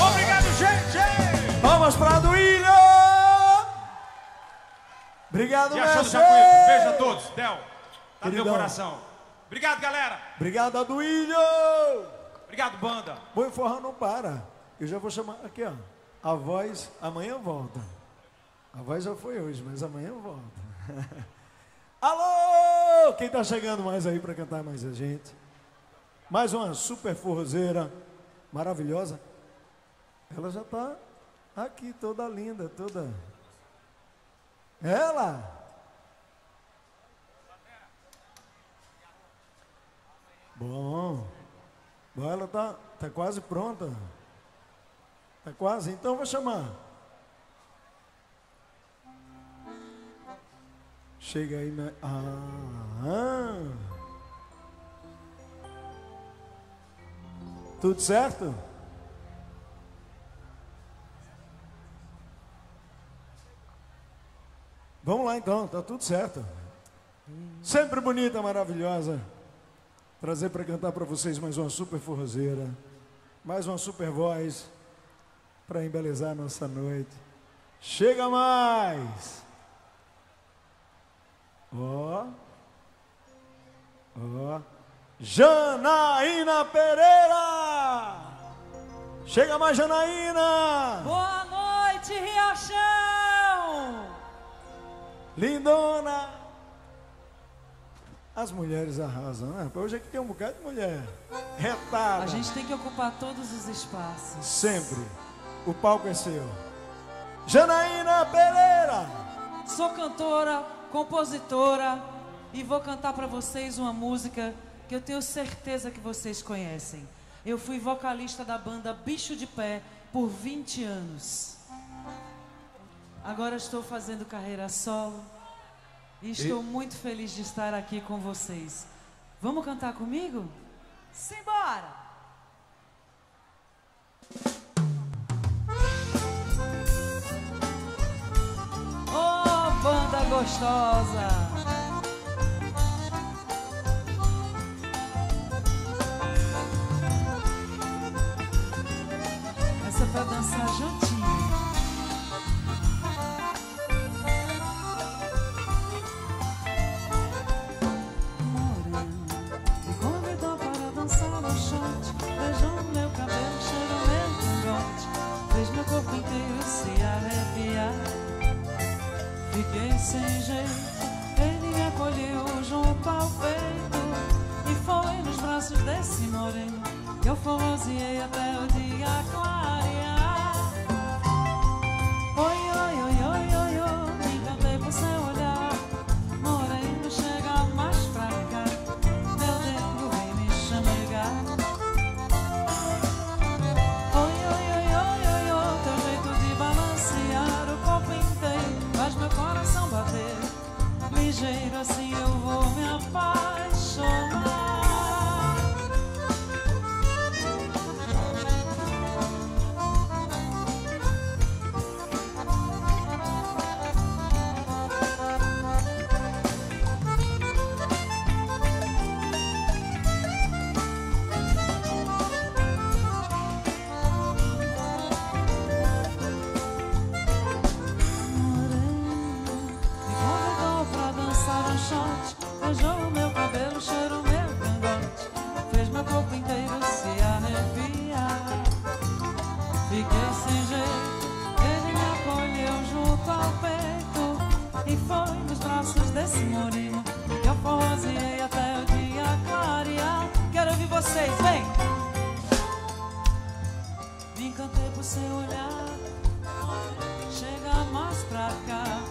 Obrigado, gente! Palmas para Duílio! Obrigado, mestre! Beijo a todos. Del, tá no meu coração. Obrigado, galera. Obrigado, Aduílio! Obrigado, banda. Boi forró não para. Eu já vou chamar aqui, ó. A voz amanhã volta. A voz já foi hoje, mas amanhã volta. Alô! Quem tá chegando mais aí para cantar mais a gente? Mais uma super forrozeira maravilhosa. Ela já tá aqui toda linda, toda. Ela? Bom. Bom, ela tá, tá quase pronta. Tá quase, então vou chamar. Chega aí, né? Ah, Tudo certo? Vamos lá então, tá tudo certo. Sempre bonita, maravilhosa. Trazer para cantar para vocês mais uma super forrozeira, mais uma super voz para embelezar nossa noite. Chega mais! Ó. Ó. Janaína Pereira! Chega mais, Janaína! Boa noite, Riachão! Lindona! As mulheres arrasam, né? Hoje aqui tem um bocado de mulher. Retada. A gente tem que ocupar todos os espaços. Sempre. O palco é seu. Janaína Pereira! Sou cantora, compositora e vou cantar para vocês uma música que eu tenho certeza que vocês conhecem. Eu fui vocalista da banda Bicho de Pé por 20 anos. Agora estou fazendo carreira solo e estou E- muito feliz de estar aqui com vocês. Vamos cantar comigo? Simbora! Oh, banda gostosa! Essa é pra dançar juntinho. Fiquei sem jeito, ele me acolheu junto ao peito. E foi nos braços desse moreno que eu forroseei até o dia clarear. Desse Que eu forroseei até o dia clarear. Quero ouvir vocês, vem! Me encantei por seu olhar. Chega mais pra cá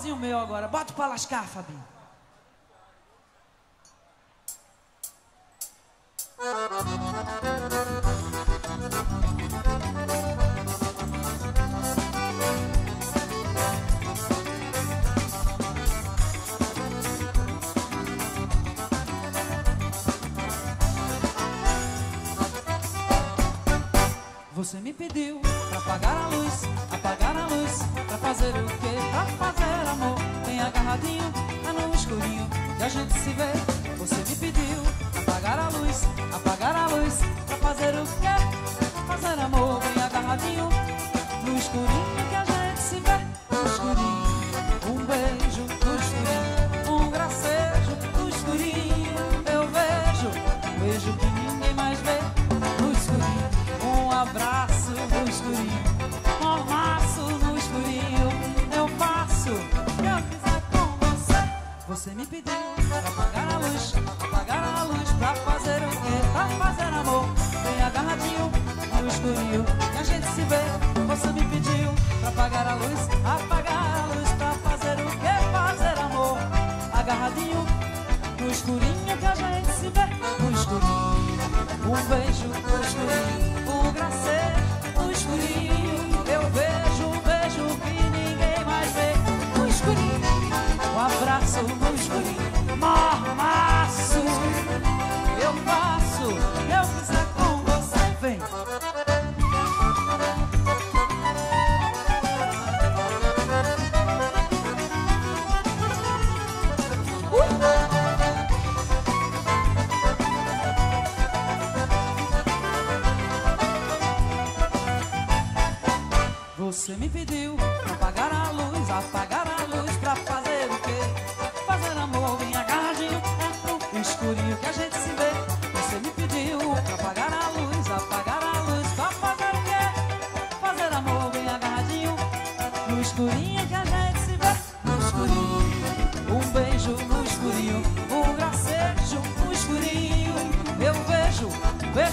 forrozinho meu agora. Bota pra lascar, Fabinho.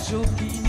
Que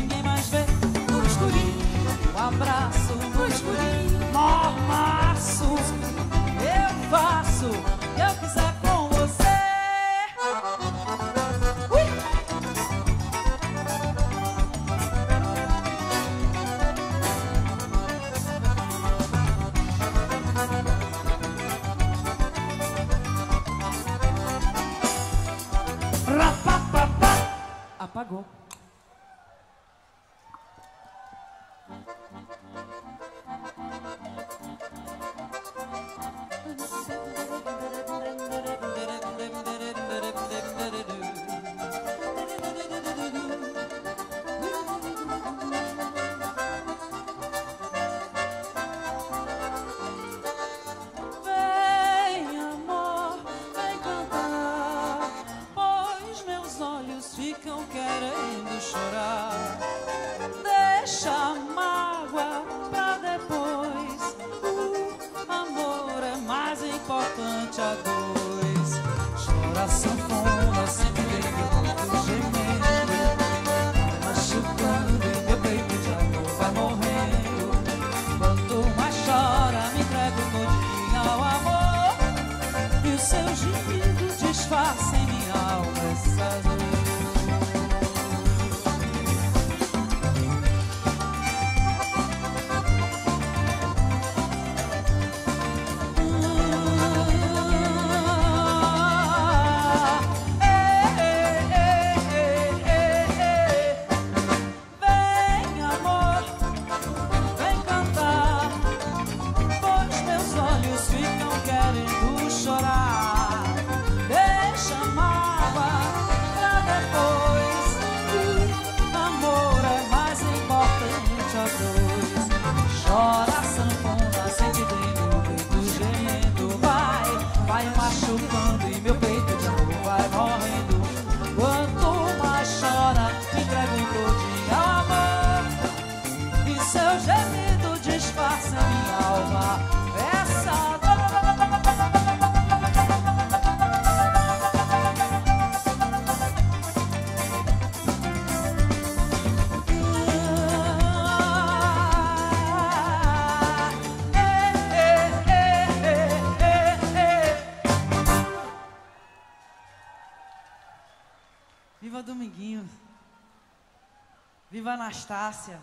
Anastácia.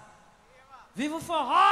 Viva o forró!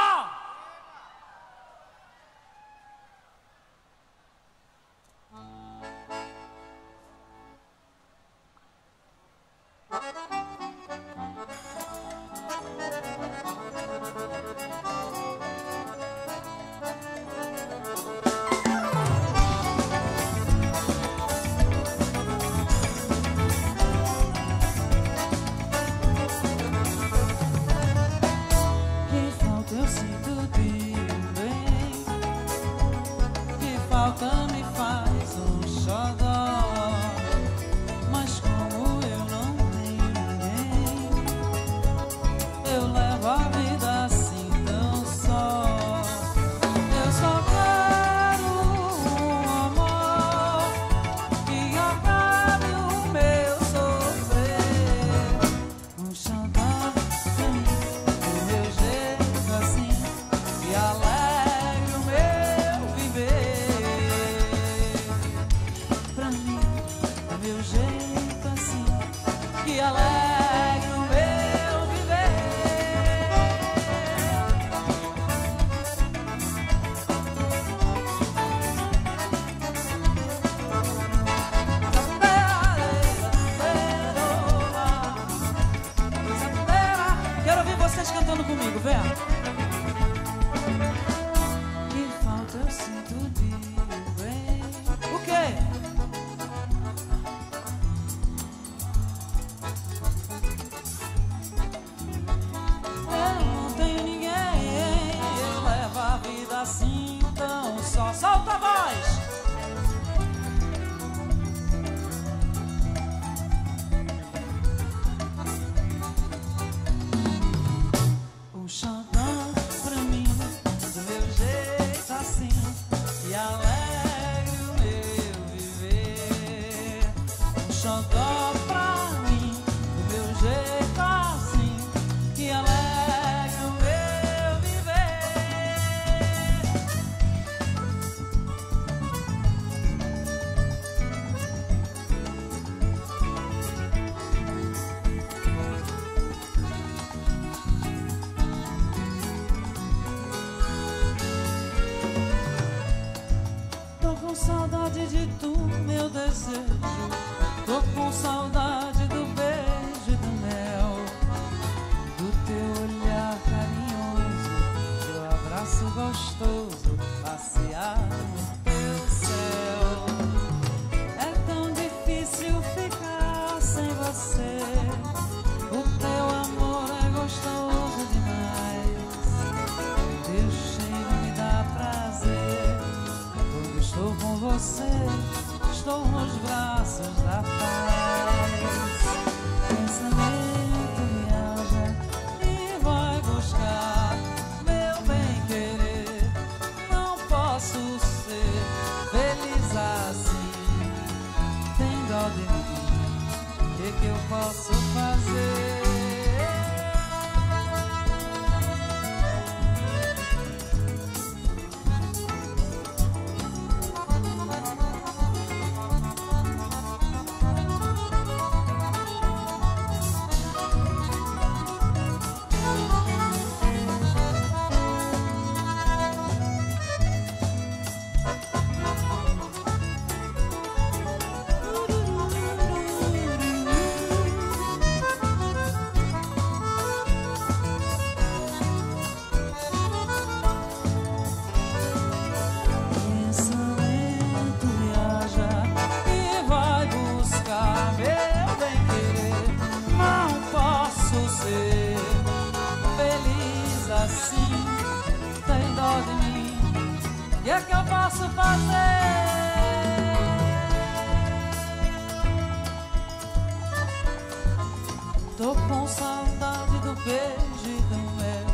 beijo tão eu,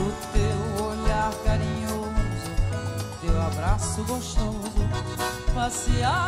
o teu olhar carinhoso, teu abraço gostoso, passear.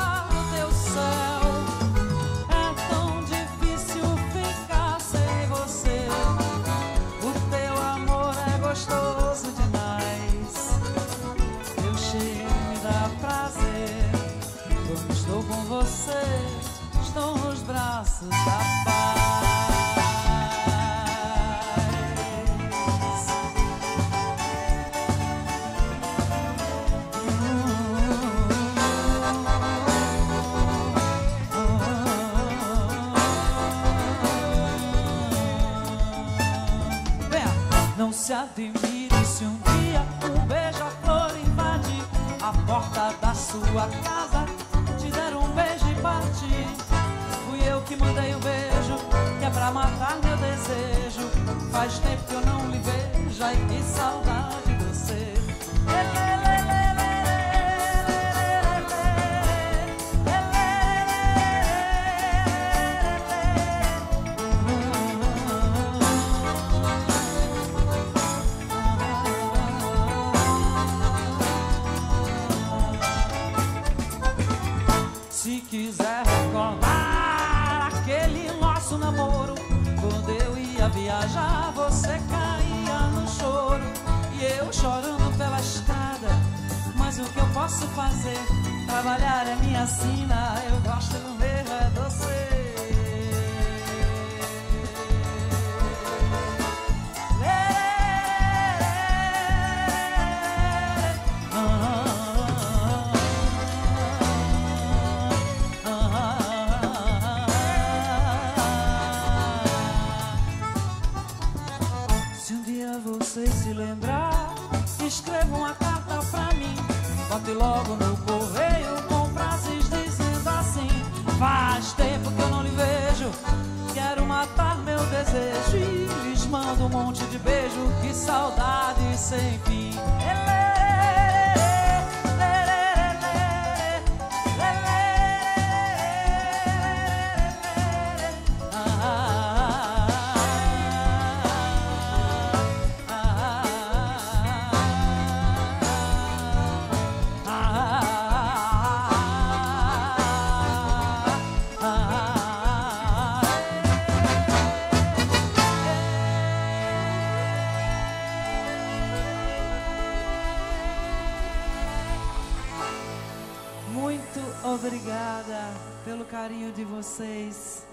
Pelo carinho de vocês.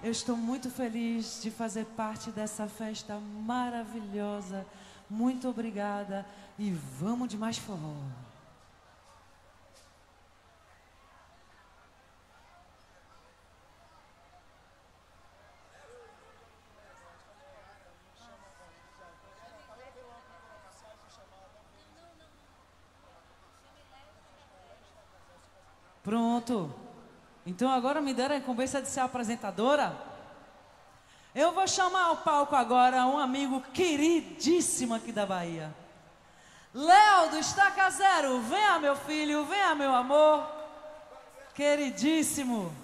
Eu estou muito feliz de fazer parte dessa festa maravilhosa. Muito obrigada e vamos de mais forró. Pronto. Então agora me deram a incumbência de ser apresentadora. Eu vou chamar ao palco agora um amigo queridíssimo aqui da Bahia. Léo do Estaca Zero, venha meu filho, venha meu amor. Queridíssimo.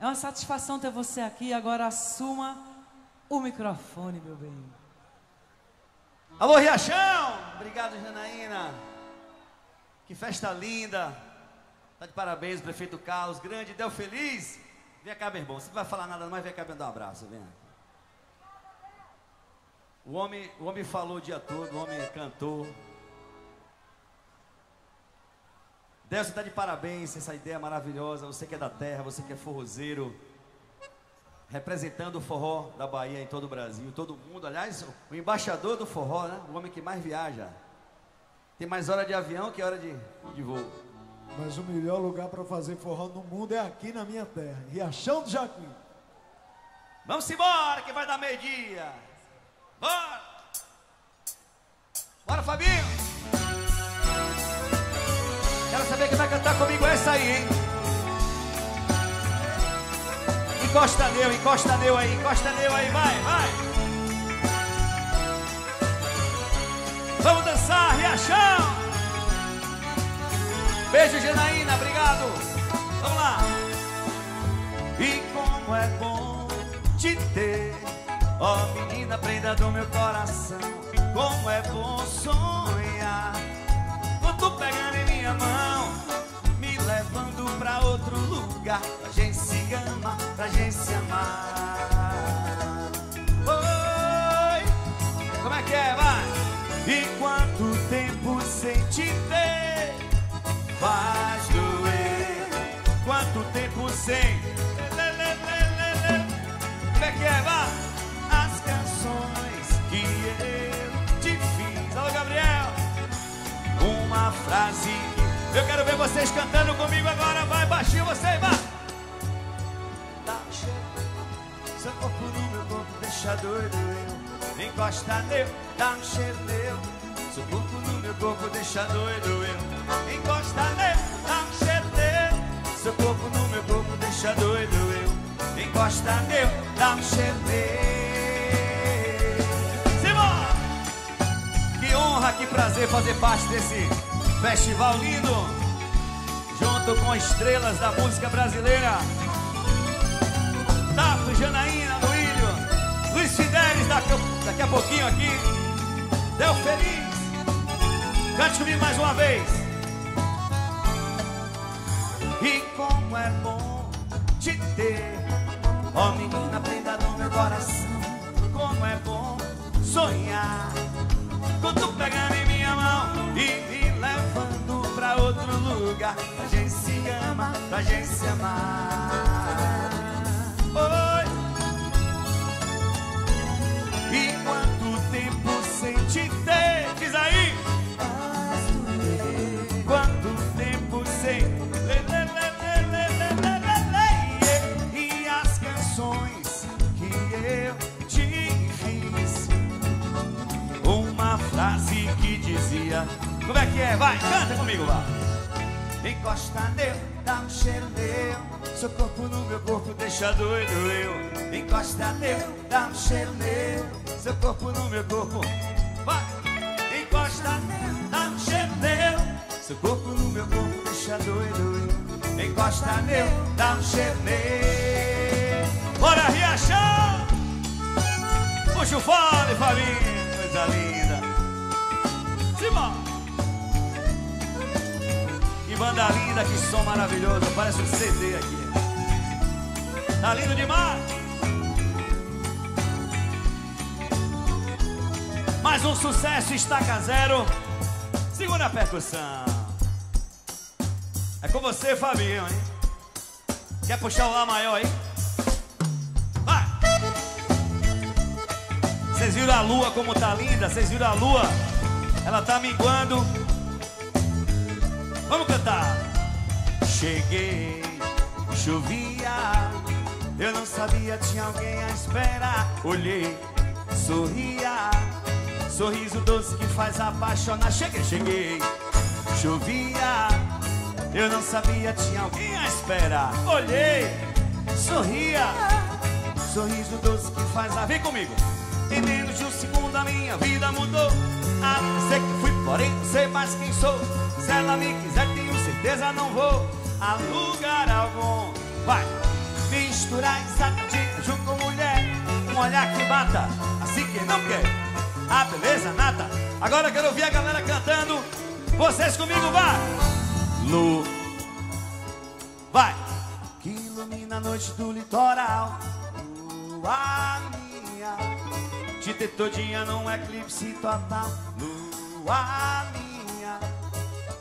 É uma satisfação ter você aqui. Agora assuma o microfone, meu bem. Alô, Riachão! Obrigado, Janaína. Que festa linda. Tá de parabéns, prefeito Carlos. Grande, deu feliz. Vem cá, meu irmão. Você não vai falar nada, mas vem cá me dar um abraço. Vem. O homem, o homem falou o dia todo, o homem cantou. Deus, está de parabéns, essa ideia maravilhosa. Você que é da terra, você que é forrozeiro representando o forró da Bahia em todo o Brasil, todo mundo. Aliás, o embaixador do forró, né? O homem que mais viaja. Tem mais hora de avião que hora de, de voo. Mas o melhor lugar para fazer forró no mundo é aqui na minha terra, Riachão do Jacuí. Vamos embora que vai dar meio-dia. Bora! Bora, Fabinho! Quero saber quem vai cantar comigo essa aí, hein? Encosta neu, encosta neu aí, encosta neu aí, vai, vai! Vamos dançar, Riachão! Beijo, Janaína, obrigado! Vamos lá! E como é bom te ter, ó menina prenda do meu coração. Como é bom sonhar, tu pegando em minha mão, me levando pra outro lugar, pra gente se amar, pra gente se amar. E quanto tempo sem te ver faz doer? Quanto tempo sem. Como é que é, vai? As canções que eu te fiz. Alô, Gabriel. Uma frase eu quero ver vocês cantando comigo agora. Vai, baixinho, você um cheiro, seu corpo no meu deixa doido. Encosta neu, dá um cheiro neu. Seu corpo no meu corpo deixa doido eu. Encosta neu, dá um cheiro neu. Seu corpo no meu corpo deixa doido eu. Encosta neu, dá um cheiro neu. Simbora! Que honra, que prazer fazer parte desse festival lindo. Junto com estrelas da música brasileira. Tato, Janaína, daqui, daqui a pouquinho aqui. Del Feliz. Cante comigo mais uma vez. E como é bom te ter, ó menina prenda no meu coração. Como é bom sonhar quando tu pegando em minha mão e me levando pra outro lugar. Pra gente se ama, pra gente se amar. Como é que é? Vai, canta comigo lá. Encosta neu, dá um cheiro neu. Seu corpo no meu corpo deixa doido eu. Encosta neu, dá um cheiro neu. Seu corpo no meu corpo. Vai! Encosta neu, dá um cheiro neu. Seu corpo no meu corpo deixa doido eu. Encosta neu, dá um cheiro neu. Bora, Riachão! Puxa o fole, Fabinho, coisa linda. Simão! Que banda linda, que som maravilhoso. Parece um CD aqui. Tá lindo demais. Mais um sucesso, estaca zero. Segura a percussão. É com você, Fabinho, hein? Quer puxar o Lá maior aí? Vai! Vocês viram a lua como tá linda? Vocês viram a lua? Ela tá minguando. Vamos cantar. Cheguei, chovia, eu não sabia, tinha alguém a esperar. Olhei, sorria, sorriso doce que faz apaixonar. Cheguei, cheguei, chovia, eu não sabia, tinha alguém a esperar. Olhei, sorria, sorriso doce que faz a. Vem comigo. Em menos de um segundo a minha vida mudou. Ah, sei que fui, porém sei mais quem sou. Se ela me quiser, tenho certeza não vou a lugar algum. Vai misturar junto com mulher. Um olhar que mata, assim quem não quer. A beleza nata. Agora quero ouvir a galera cantando. Vocês comigo, vai! Lu. Vai! Que ilumina a noite do litoral. Lua minha. Te ter todinha num eclipse total. Lua minha.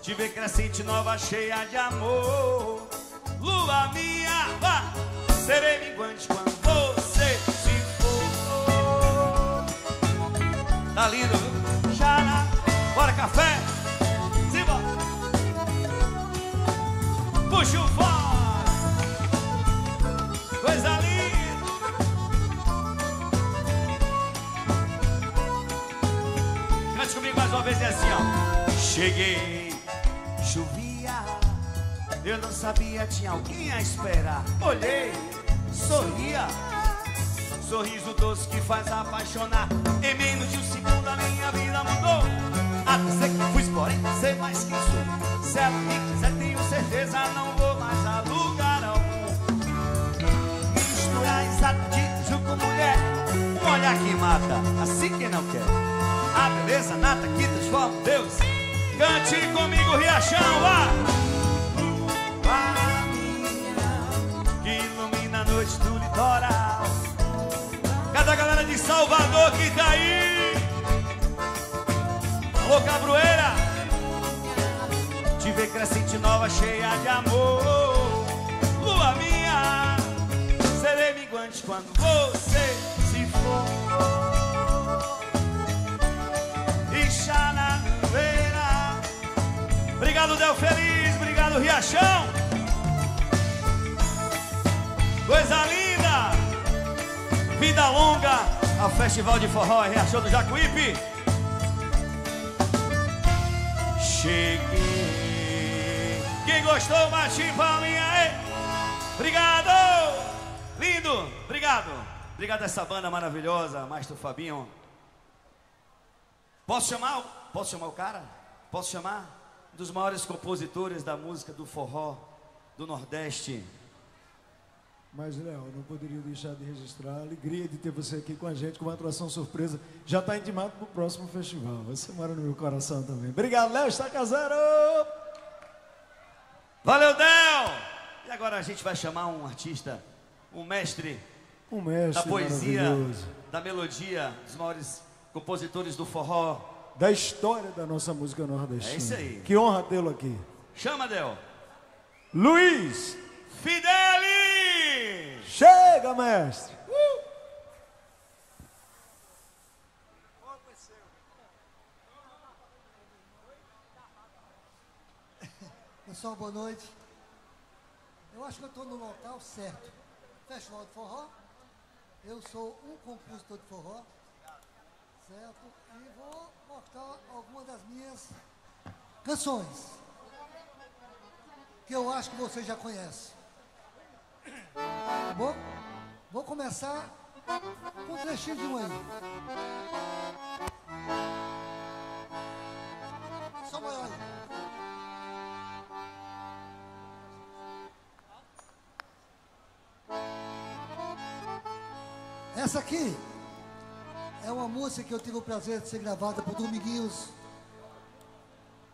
Te ver crescente nova, cheia de amor. Lua minha, vá. Serei minguante quando você se for. Tá lindo, viu? Bora, café. Simbora. Puxa o fora. Coisa linda. Cante comigo mais uma vez e assim, ó. Cheguei, chovia, eu não sabia, tinha alguém a esperar. Olhei, sorria, sorriso doce que faz apaixonar. Em menos de um segundo a minha vida mudou. Até sei que fui, porém, sei mais quem sou. Se ela me quiser, tenho certeza, não vou mais a lugar algum. Misturar exatismo com mulher, um olhar que mata, assim que não quer. A beleza nata que transforma Deus. Cante comigo, Riachão, vá! Lua minha, que ilumina a noite do litoral. Cadê a galera de Salvador que tá aí? Alô, Cabroeira! Te ver crescente nova, cheia de amor. Lua minha, serei minguante quando você se for. Ixananueira. Obrigado, Del Feliz. Obrigado, Riachão. Coisa linda. Vida longa ao Festival de Forró Riachão do Jacuípe. Cheguei. Quem gostou, baixinho, palminha aí. Obrigado. Lindo. Obrigado. Obrigado a essa banda maravilhosa, Maestro Fabinho. Posso chamar? Posso chamar o cara? Posso chamar? Um dos maiores compositores da música do forró do Nordeste. Mas, Léo, não poderia deixar de registrar a alegria de ter você aqui com a gente, com uma atração surpresa. Já está intimado para o próximo festival. Você mora no meu coração também. Obrigado, Léo, está casado! Valeu, Del! E agora a gente vai chamar um artista, um mestre Um mestre da poesia, da melodia, dos maiores compositores do forró. Da história da nossa música nordestina. É isso aí. Que honra tê-lo aqui. Chama, Del. Luiz! Fideli! Chega, mestre! Pessoal, boa noite. Eu acho que eu estou no local certo. Festival de Forró. Eu sou um compositor de forró. Certo? Vou mostrar algumas das minhas canções. Que eu acho que você já conhece. Tá bom? Vou começar com um trechinho de um aí. Só maior aí. Essa aqui é uma música que eu tive o prazer de ser gravada por Dominguinhos,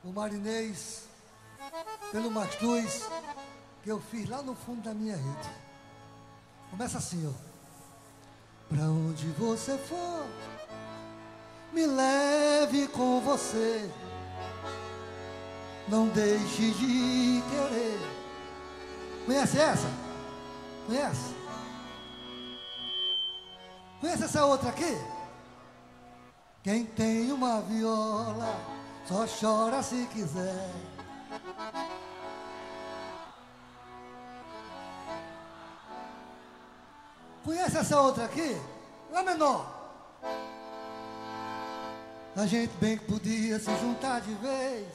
o Marinês, pelo Mastuz, que eu fiz lá no fundo da minha rede. Começa assim, ó. Pra onde você for, me leve com você. Não deixe de querer. Conhece essa? Conhece? Conhece essa outra aqui? Quem tem uma viola só chora se quiser. Conhece essa outra aqui? Lá menor. A gente bem que podia se juntar de vez.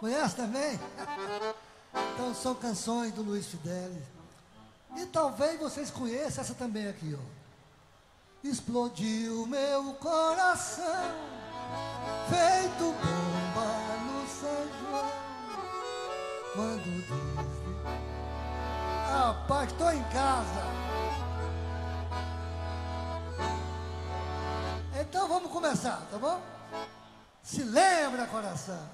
Conhece também? Então são canções do Luiz Fidelis. E talvez vocês conheçam essa também aqui, ó. Explodiu meu coração, feito bomba no São João. Quando desli... Rapaz, estou em casa. Então vamos começar, tá bom? Se lembra, coração.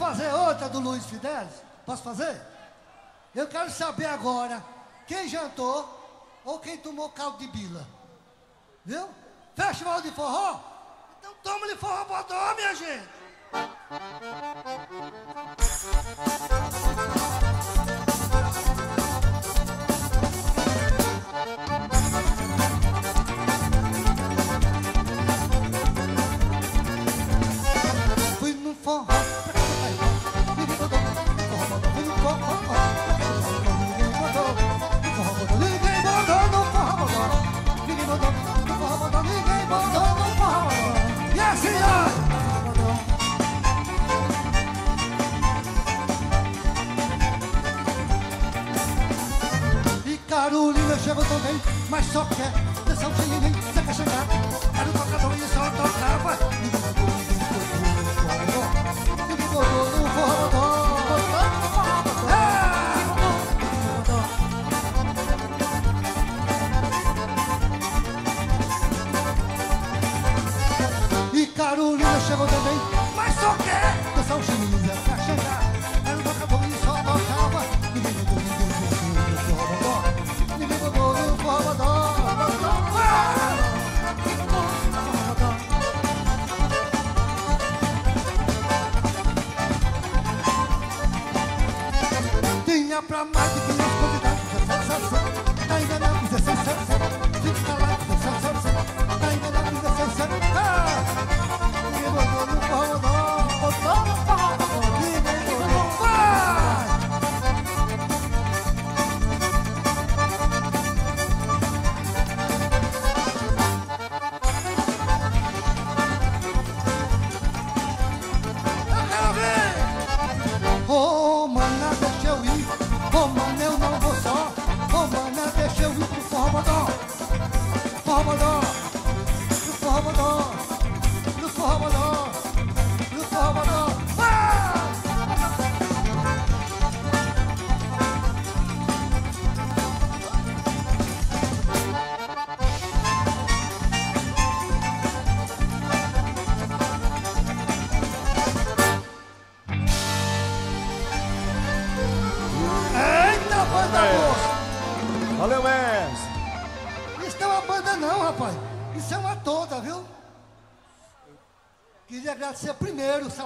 fazer outra do Luiz Fidelis? Posso fazer? Eu quero saber agora quem jantou ou quem tomou caldo de bico.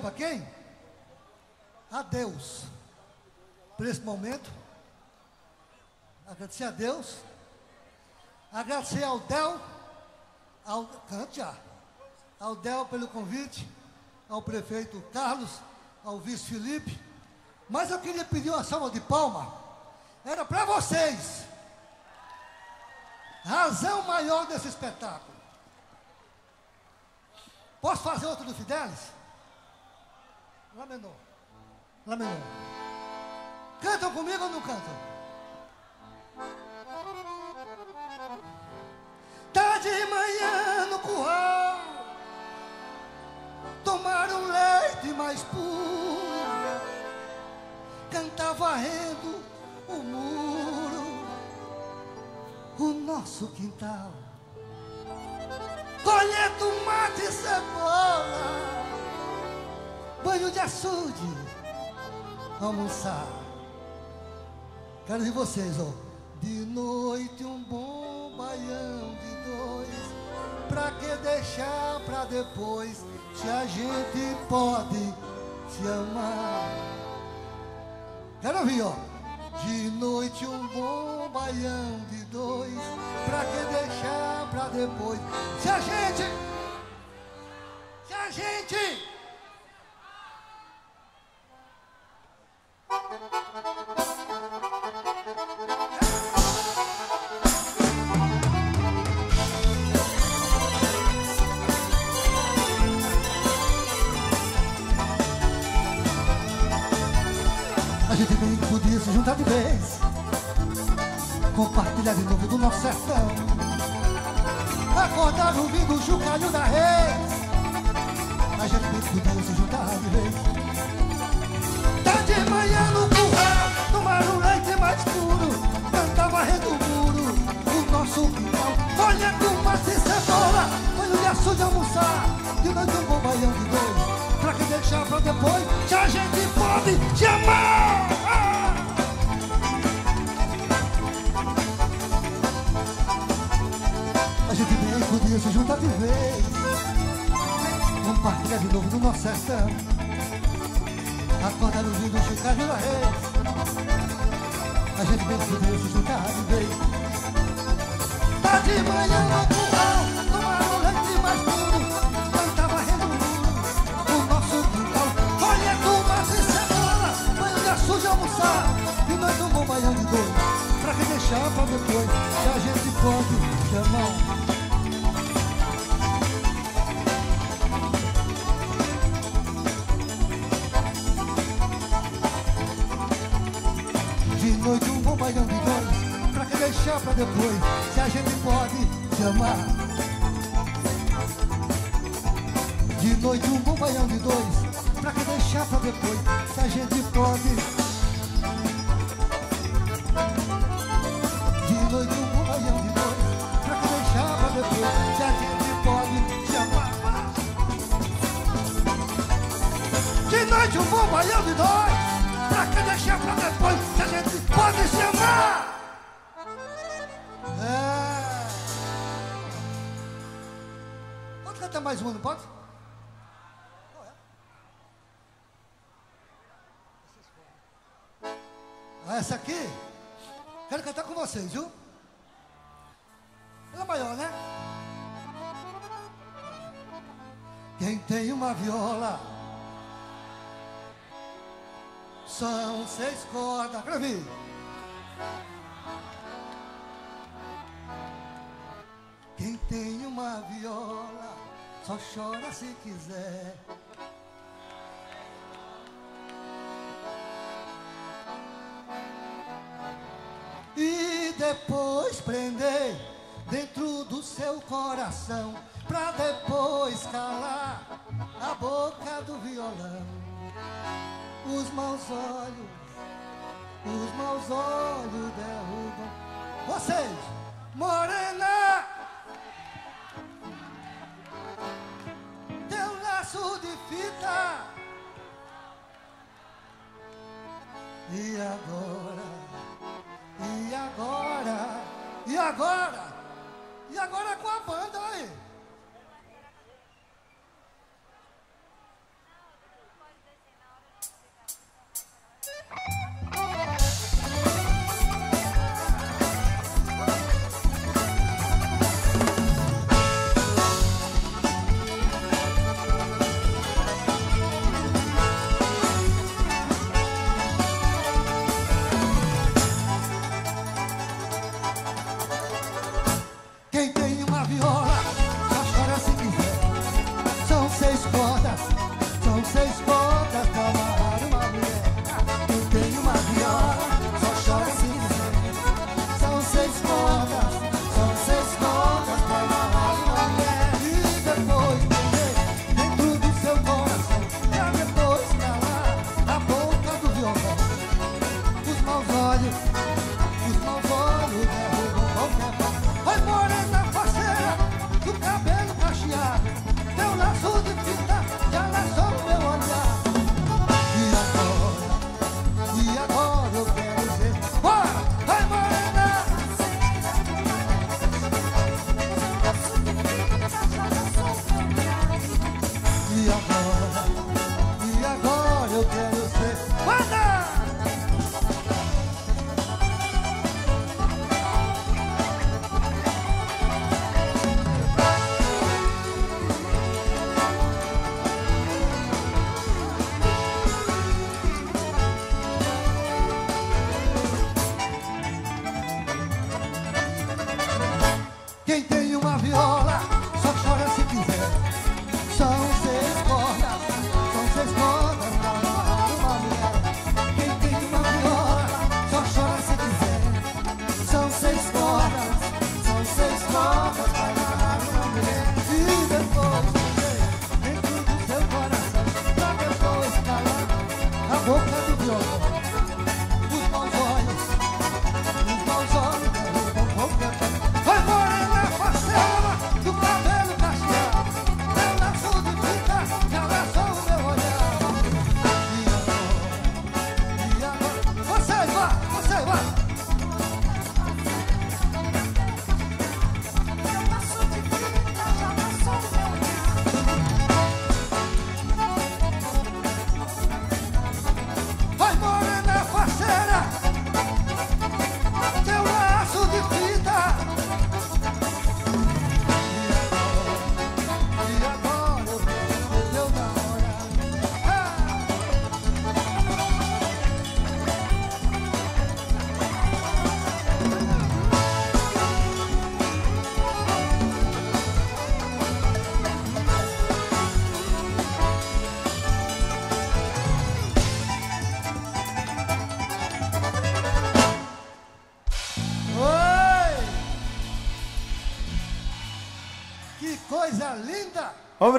a quem? A Deus. Por esse momento, agradecer a Deus, agradecer ao Del, ao cante já, ao Del pelo convite, ao prefeito Carlos, ao vice Felipe. Mas eu queria pedir uma salva de palma. Era para vocês. Razão maior desse espetáculo. Ou não cantam? Tá de manhã no curral. Tomaram leite mais puro. Cantar varrendo o muro. O nosso quintal. Colher tomate e cebola. Banho de açude. Almoçar. Quero ver vocês, ó. De noite um bom baião de dois. Pra que deixar pra depois? Se a gente pode se amar. Quero ouvir, ó. De noite um bom baião de dois. Pra que deixar pra depois? Se a gente. Se a gente. A se juntar de vez. Compartilhar de novo do nosso sertão. Acordar ouvindo o chocalho da reis A gente bem que se juntar de vez. Tá de manhã no curral Tomar um leite mais puro. Cantar varrendo o muro O nosso quintal. Olha tomate e cebola Banho de açude almoçar. De noite um bom baião de dois Pra que deixar pra depois. Se a gente pode te podia se juntar de vez Compartilhar de novo do nosso sertão. Acordar ouvindo o chocalho da reis. A gente bem podia se juntar de vez Tá de manhã no de açude almoçar. E nós um bom de dois Pra que deixar pra depois Que a gente pode chamar deixar pra depois Se a gente pode se amar. De noite um bom baião de dois Pra que deixar pra depois Se a gente pode. De noite um bom baião de dois Pra que deixar pra depois Se a gente pode se amar. De noite um bom baião de dois Pra que deixar pra depois Se a gente pode se amar pode? Ah, Essa aqui Quero cantar com vocês, viu? Ela é maior, né? Quem tem uma viola São seis cordas Quero ouvir Quem tem uma viola Só chora se quiser. E depois prender dentro do seu coração Pra depois calar a boca do violão. Os maus olhos, os maus olhos derrubam. Vocês, morena Teu laço de fita E agora e agora? E agora? E agora com a banda aí?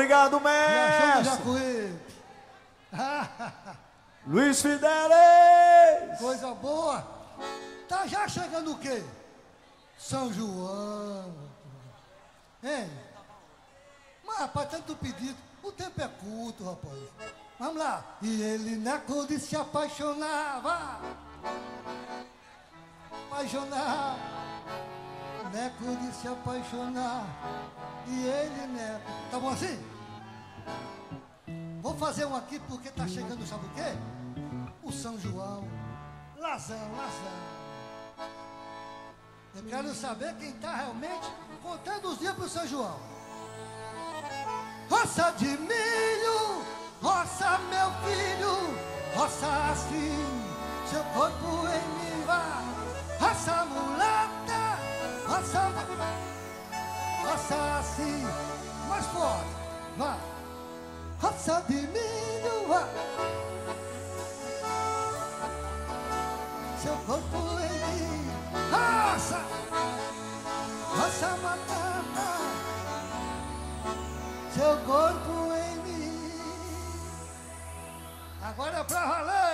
Obrigado, mestre. Luiz Fidelis. Coisa boa. Tá já chegando o quê? São João. Hein? Mas, rapaz, tanto pedido. O tempo é curto, rapaz. Vamos lá. E ele na de se apaixonava. Apaixonar. Neco de se apaixonar. E ele, Neco. Tá bom assim? Vou fazer um aqui porque tá chegando, sabe o quê? O São João. Lazão, Lazão. Eu quero saber quem tá realmente contando os dias pro São João. Roça de milho, roça meu filho, roça assim, seu corpo em mim vá. Roça mulata, roça, roça assim, mais forte, vá. Roça de milho. Seu corpo em mim, roça, roça matata seu corpo em mim. Agora é pra valer.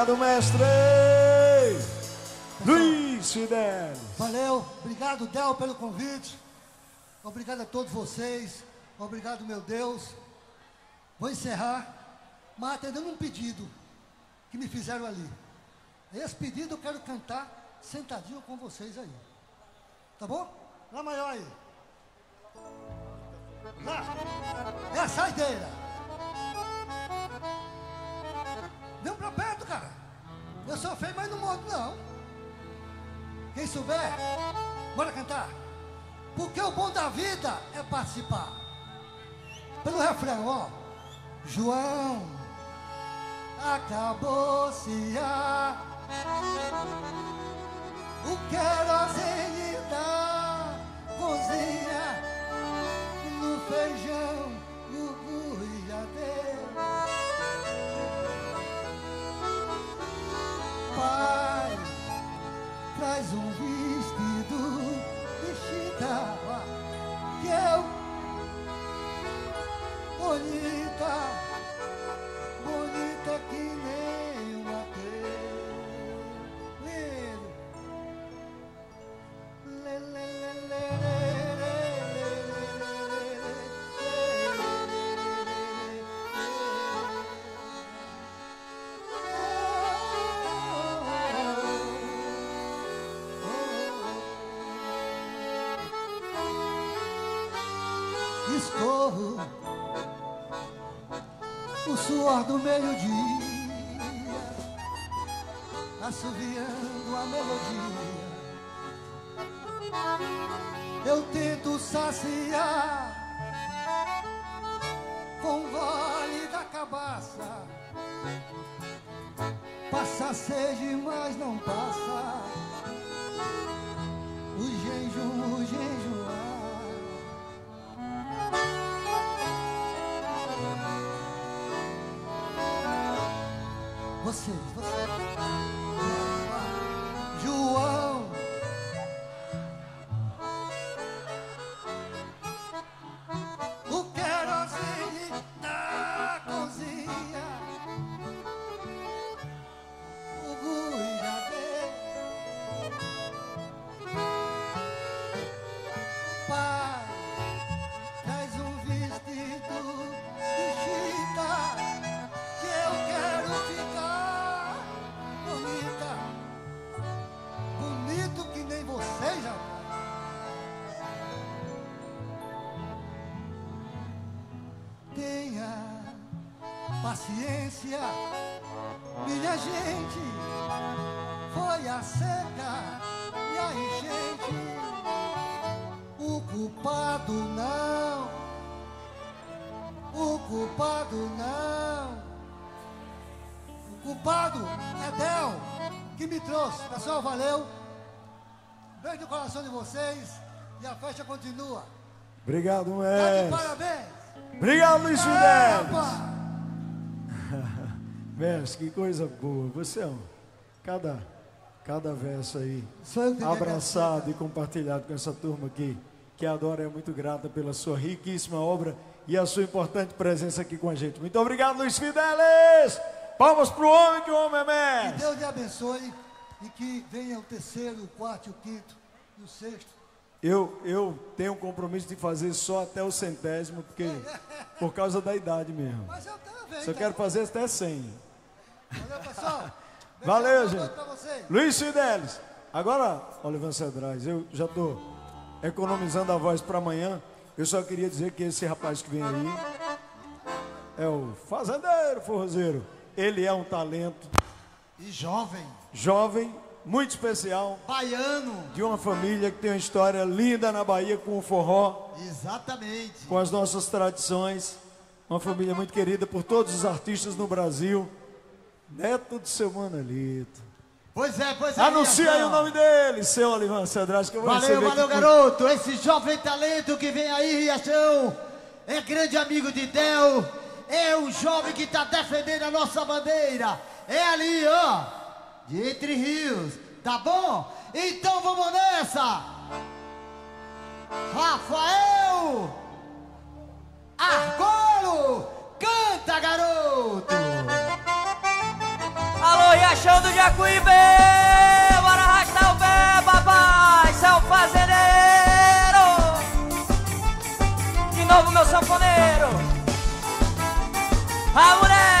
Obrigado, mestre. Luiz Fidelis. Valeu, obrigado, Del, pelo convite. Obrigado a todos vocês. Obrigado, meu Deus. Vou encerrar, mas atendendo um pedido que me fizeram ali. Esse pedido eu quero cantar sentadinho com vocês aí. Tá bom? Lá maior aí. Lá. É a saideira. Vem pra perto, cara. Eu sou feio, mas não morro, não. Quem souber, bora cantar. Porque o bom da vida é participar. Pelo refrão, ó. João, acabou-se a o querosene da cozinha no feijão, Pai, traz um vestido de chita que eu bonita, bonita do meio-dia, assoviando a melodia. Eu tento saciar com gole da cabaça. Passa sede, mas não passa. Vocês, vocês. Que. Pessoal, valeu. Beijo no coração de vocês e a festa continua. Obrigado, Tá mestre. parabéns. Obrigado, Luiz rapaz. Mestre, que coisa boa. Você é um. Cada, cada verso aí. Que que Abraçado e compartilhado com essa turma aqui, que adora é muito grata pela sua riquíssima obra e a sua importante presença aqui com a gente. Muito obrigado, Luiz Fidelis. Palmas pro homem, que o homem é Que mestre. Deus lhe abençoe e que venha o terceiro, o quarto, o quinto e o sexto. Eu, eu tenho um compromisso de fazer só até o centésimo, porque por causa da idade mesmo. Mas eu também. Só tá quero bom. fazer até 100. Valeu, pessoal. Valeu, gente. Luiz Fidelis. Agora, Olivan Cedrais, eu já estou economizando a voz para amanhã. Eu só queria dizer que esse rapaz que vem aí é o fazendeiro forrozeiro. Ele é um talento E jovem, jovem, muito especial, baiano. de uma família que tem uma história linda na Bahia com o forró, Exatamente. com as nossas tradições. Uma família muito querida por todos os artistas no Brasil. Neto do seu Manolito. Pois é, pois é. Anuncia aí o nome dele, seu Olivan Cedrais, que eu vou Valeu, valeu, garoto. Esse jovem talento que vem aí, Riachão, é grande amigo de Del. É um jovem que está defendendo a nossa bandeira. É ali, ó, de Entre Rios, tá bom? Então vamos nessa! Rafael Argolo, canta garoto! Alô, Riachão do Jacuíbe! Bora arrastar o pé, papai! Céu fazendeiro! De novo, meu sanfoneiro! Ah, A mulher!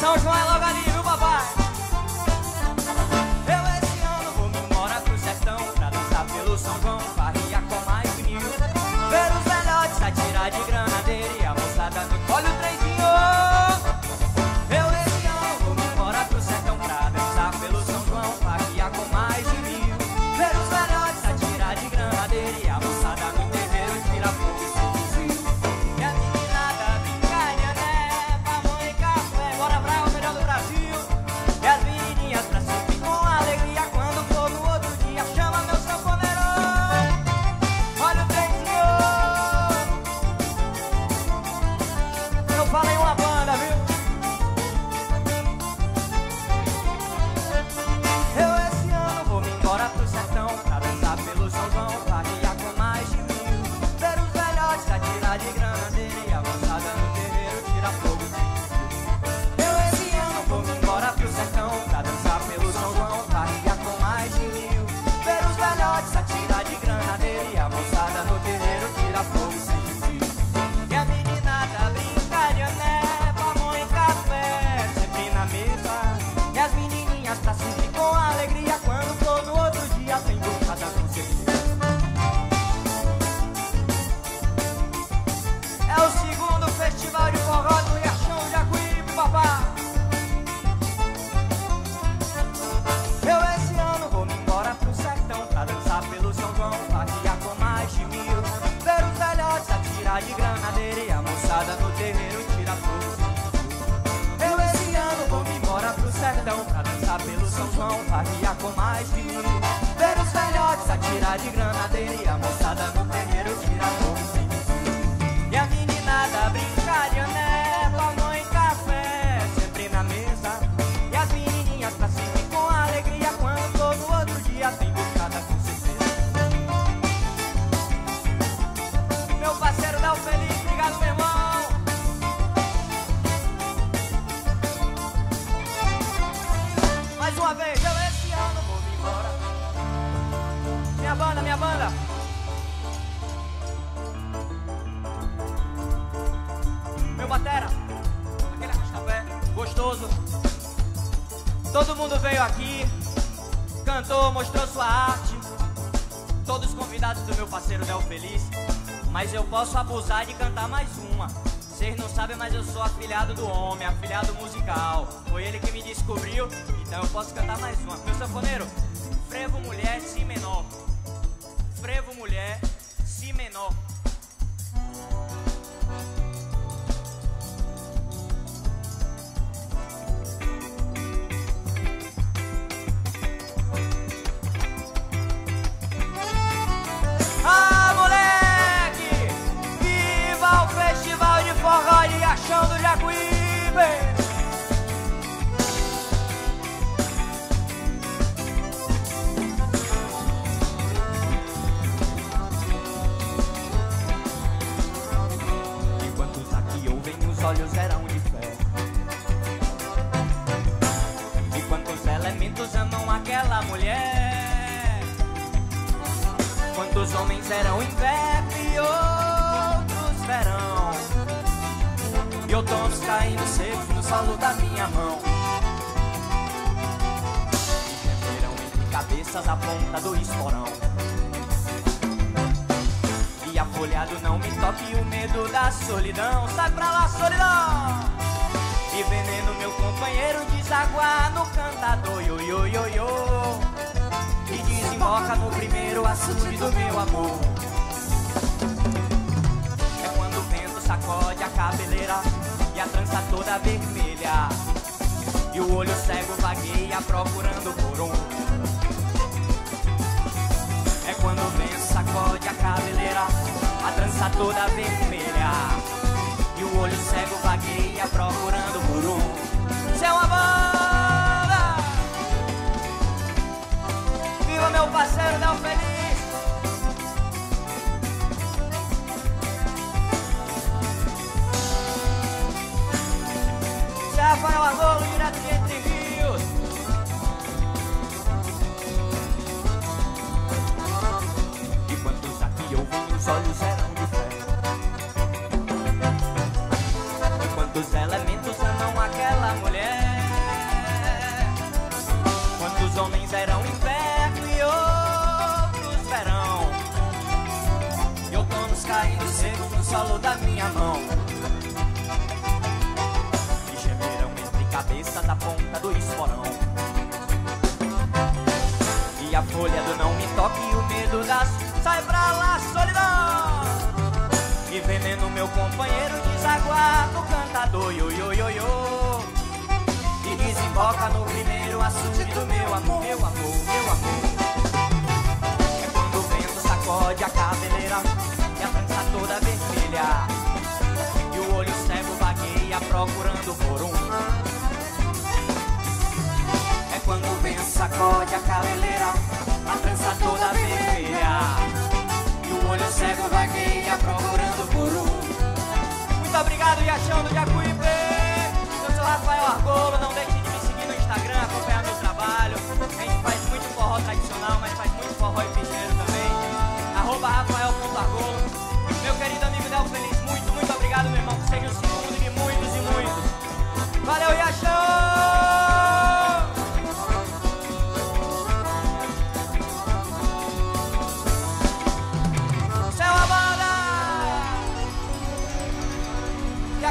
São João é logo ali. chão Farria com mais pino Ver os velhotes atirar de granadeira E a moçada no posso abusar de cantar mais uma. Vocês não sabem, mas eu sou afilhado do homem, afilhado musical. Foi ele que me descobriu, então eu posso cantar mais uma. Meu sanfoneiro, frevo, mulher, se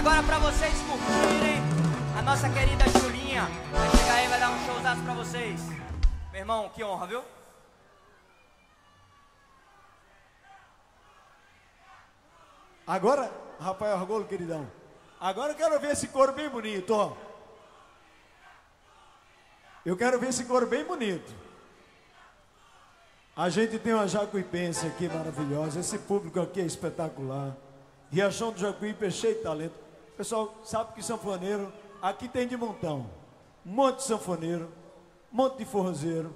agora pra vocês curtirem, a nossa querida Julinha vai chegar aí vai dar um showzaço pra vocês. Meu irmão, que honra, viu? Agora, Rafael Argolo, queridão. Agora eu quero ver esse coro bem bonito, ó. Eu quero ver esse coro bem bonito. A gente tem uma jacuipense aqui maravilhosa. Esse público aqui é espetacular. Riachão do Jacuípe é cheio de talento. Pessoal, sabe que sanfoneiro aqui tem de montão. Um monte de sanfoneiro, um monte de forrozeiro.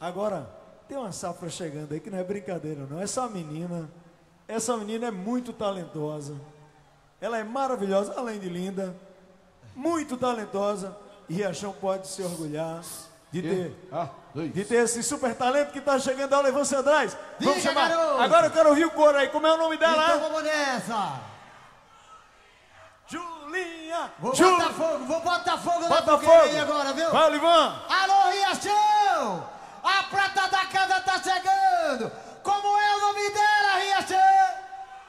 Agora, tem uma safra chegando aí que não é brincadeira, não. Essa menina, essa menina é muito talentosa. Ela é maravilhosa, além de linda, muito talentosa. E Riachão pode se orgulhar de ter, de ter esse super talento que está chegando ao Levante Atrás. Vamos Diga, chamar. garoto. Agora eu quero ouvir o coro aí. Como é o nome dela? Então vamos nessa. Julinha! Vou Ju- botar fogo, vou botar fogo na Bota fogueira fogo. aí agora, viu? Vai, Livan! Alô, Riachão! A prata da casa tá chegando! Como é o nome dela, Riachão?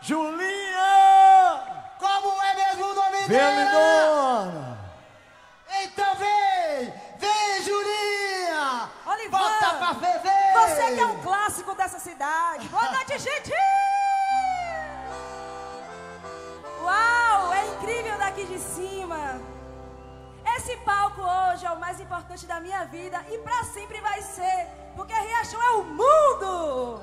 Julinha! Como é mesmo o nome Vem, dela? Então vem! Vem, Julinha! Olivan, Bota pra ferver! Você que é um clássico dessa cidade. Boa noite, gente! Uau, é incrível daqui de cima. Esse palco hoje é o mais importante da minha vida e pra sempre vai ser, porque Riachão é o mundo.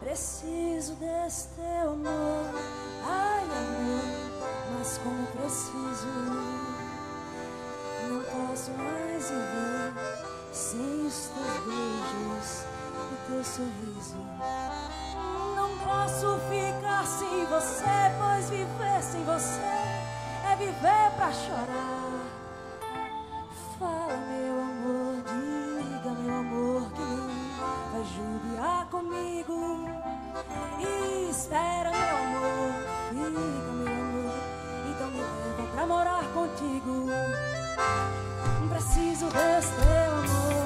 Preciso desse teu amor, ai amor, mas como preciso. Não posso mais viver sem os teus beijos e teu sorriso. Não posso ficar sem você, pois viver sem você é viver pra chorar. Fala, meu amor, diga, meu amor, que não vai judiar comigo. E espera, meu amor, fica, meu amor, então me leva pra morar contigo. Preciso desse teu amor,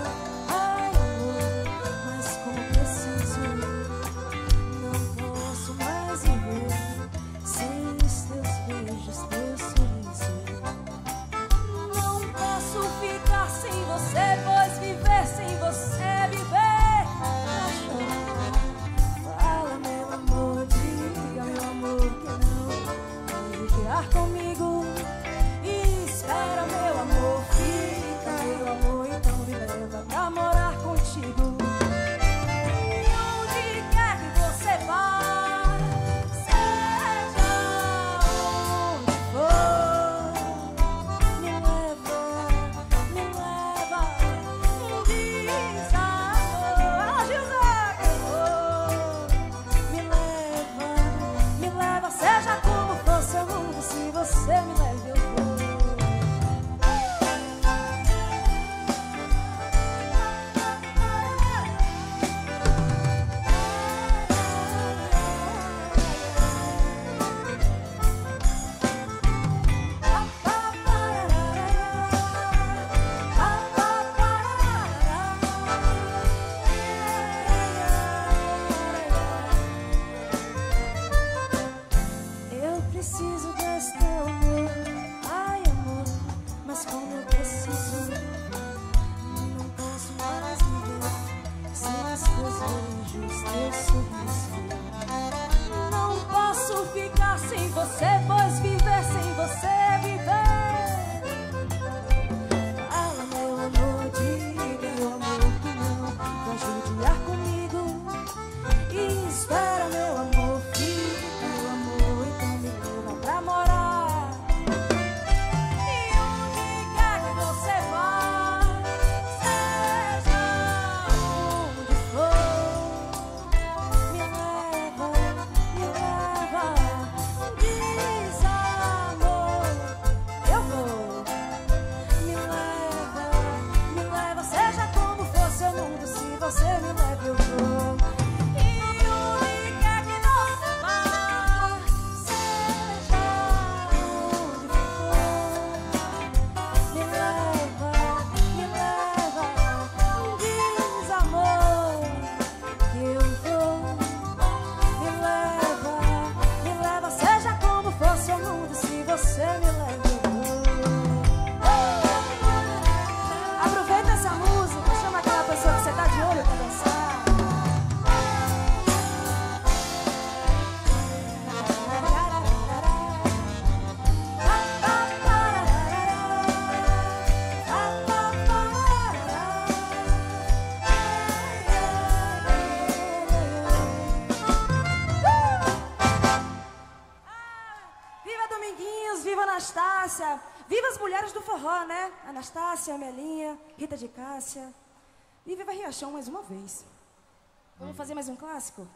Cássia, Melinha, Rita de Cássia. E Viva Riachão mais uma vez. Vamos fazer mais um clássico?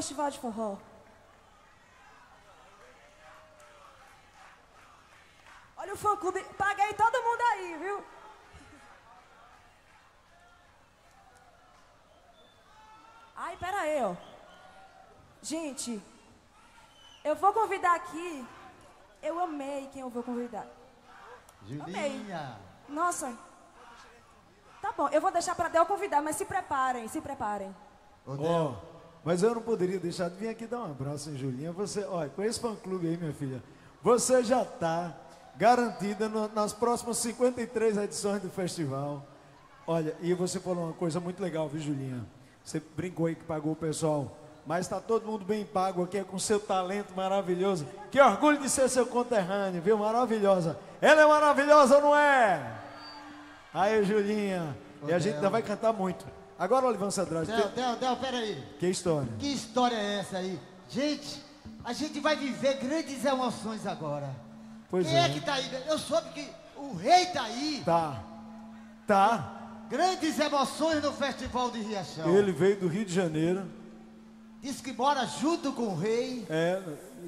festival de forró. Olha o fã-clube. Paguei todo mundo aí, viu? Ai, pera aí, ó. Gente, eu vou convidar aqui. Eu amei quem eu vou convidar. Julinha. Amei. Nossa. Tá bom, eu vou deixar pra Del convidar, mas se preparem, se preparem. Ô, Del, mas eu não poderia deixar de vir aqui dar um abraço em Julinha. Você, olha, com esse fã-clube aí, minha filha, você já está garantida no, nas próximas 53 edições do festival. Olha, e você falou uma coisa muito legal, viu, Julinha? Você brincou aí que pagou o pessoal. Mas está todo mundo bem pago aqui, é com seu talento maravilhoso. Que orgulho de ser seu conterrâneo, viu? Maravilhosa. Ela é maravilhosa, não é? Aí, Julinha. E a gente ainda vai cantar muito. Agora, Olivan Cedrais, Del, tem... Del, Del, peraí. que história? Que história é essa aí? Gente, a gente vai viver grandes emoções agora. Pois Quem é. é que tá aí? Eu soube que o rei tá aí. Tá. Tá. Grandes emoções no Festival de Riachão. Ele veio do Rio de Janeiro. Diz que mora junto com o rei. É,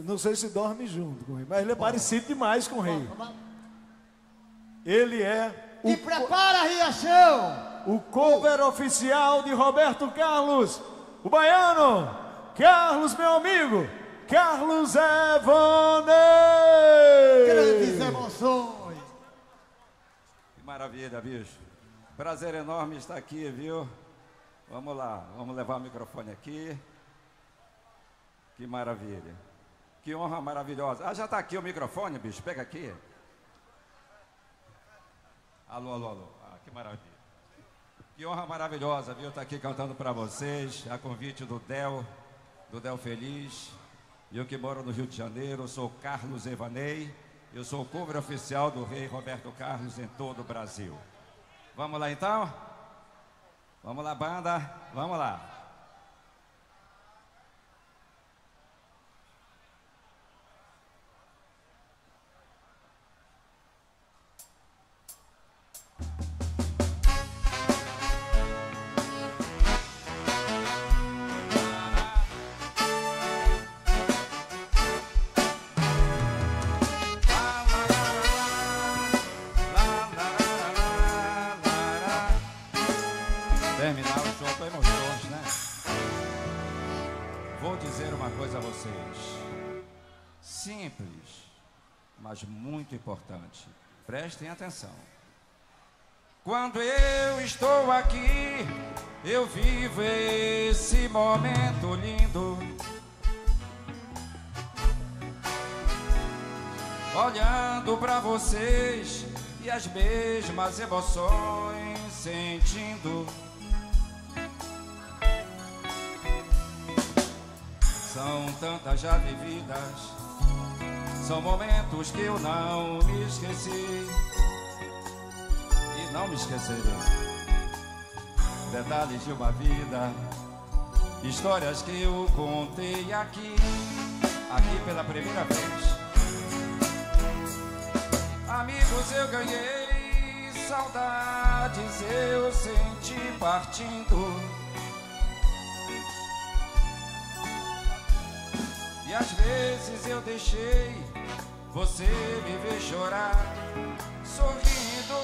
não sei se dorme junto com o rei, mas ele é parecido demais com o rei. Ele é E prepara, Riachão! O cover oficial de Roberto Carlos, o baiano. Carlos, meu amigo. Carlos Evander. Grandes emoções. Que maravilha, bicho. Prazer enorme estar aqui, viu? Vamos lá, vamos levar o microfone aqui. Que maravilha. Que honra maravilhosa. Ah, já está aqui o microfone, bicho. Pega aqui. Alô, alô, alô. Ah, que maravilha. Que honra maravilhosa, viu? Estar aqui cantando para vocês, a convite do Del, do Del Feliz. Eu que moro no Rio de Janeiro, sou Carlos Evanei. Eu sou o cover oficial do rei Roberto Carlos em todo o Brasil. Vamos lá então? Vamos lá, banda. Vamos lá. Terminar dizer uma coisa a vocês. Simples, mas muito importante. Prestem atenção. Quando eu estou aqui, eu vivo esse momento lindo. Olhando pra vocês e as mesmas emoções sentindo. São tantas já vividas, são momentos que eu não me esqueci e não me esquecerei. Detalhes de uma vida, histórias que eu contei aqui, aqui pela primeira vez. Amigos eu ganhei, saudades eu senti partindo. E às vezes eu deixei você me ver chorar, sorrindo.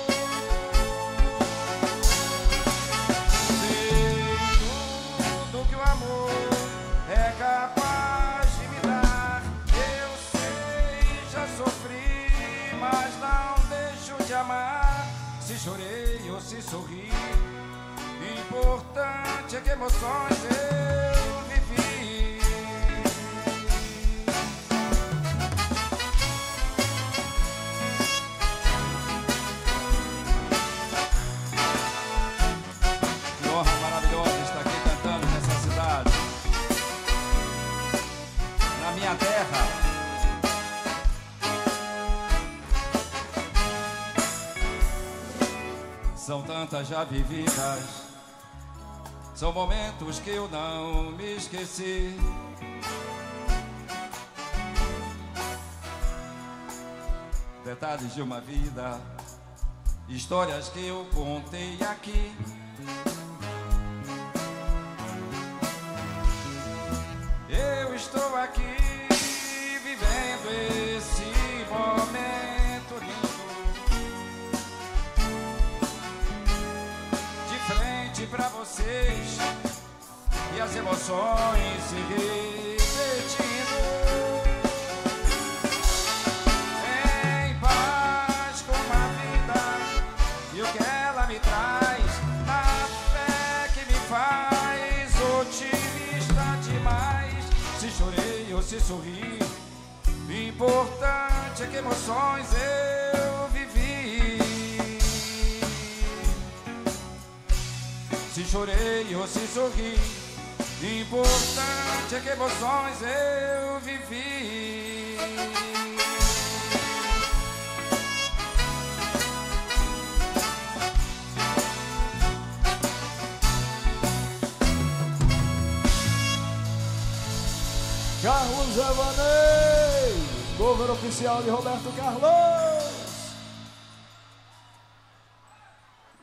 Sei tudo que o amor é capaz de me dar. Eu sei, já sofri, mas não deixo de amar. Se chorei ou se sorri, importante é que emoções eu São tantas já vividas. São momentos que eu não me esqueci. Detalhes de uma vida. Histórias que eu contei aqui. Eu estou aqui vivendo e as emoções se repetindo. Em paz com a vida e o que ela me traz, na fé que me faz otimista demais. Se chorei ou se sorri, importante é que emoções eu vivi. Se chorei ou se sorri, Importante é que emoções eu vivi. Carlos Evanei, governo oficial de Roberto Carlos.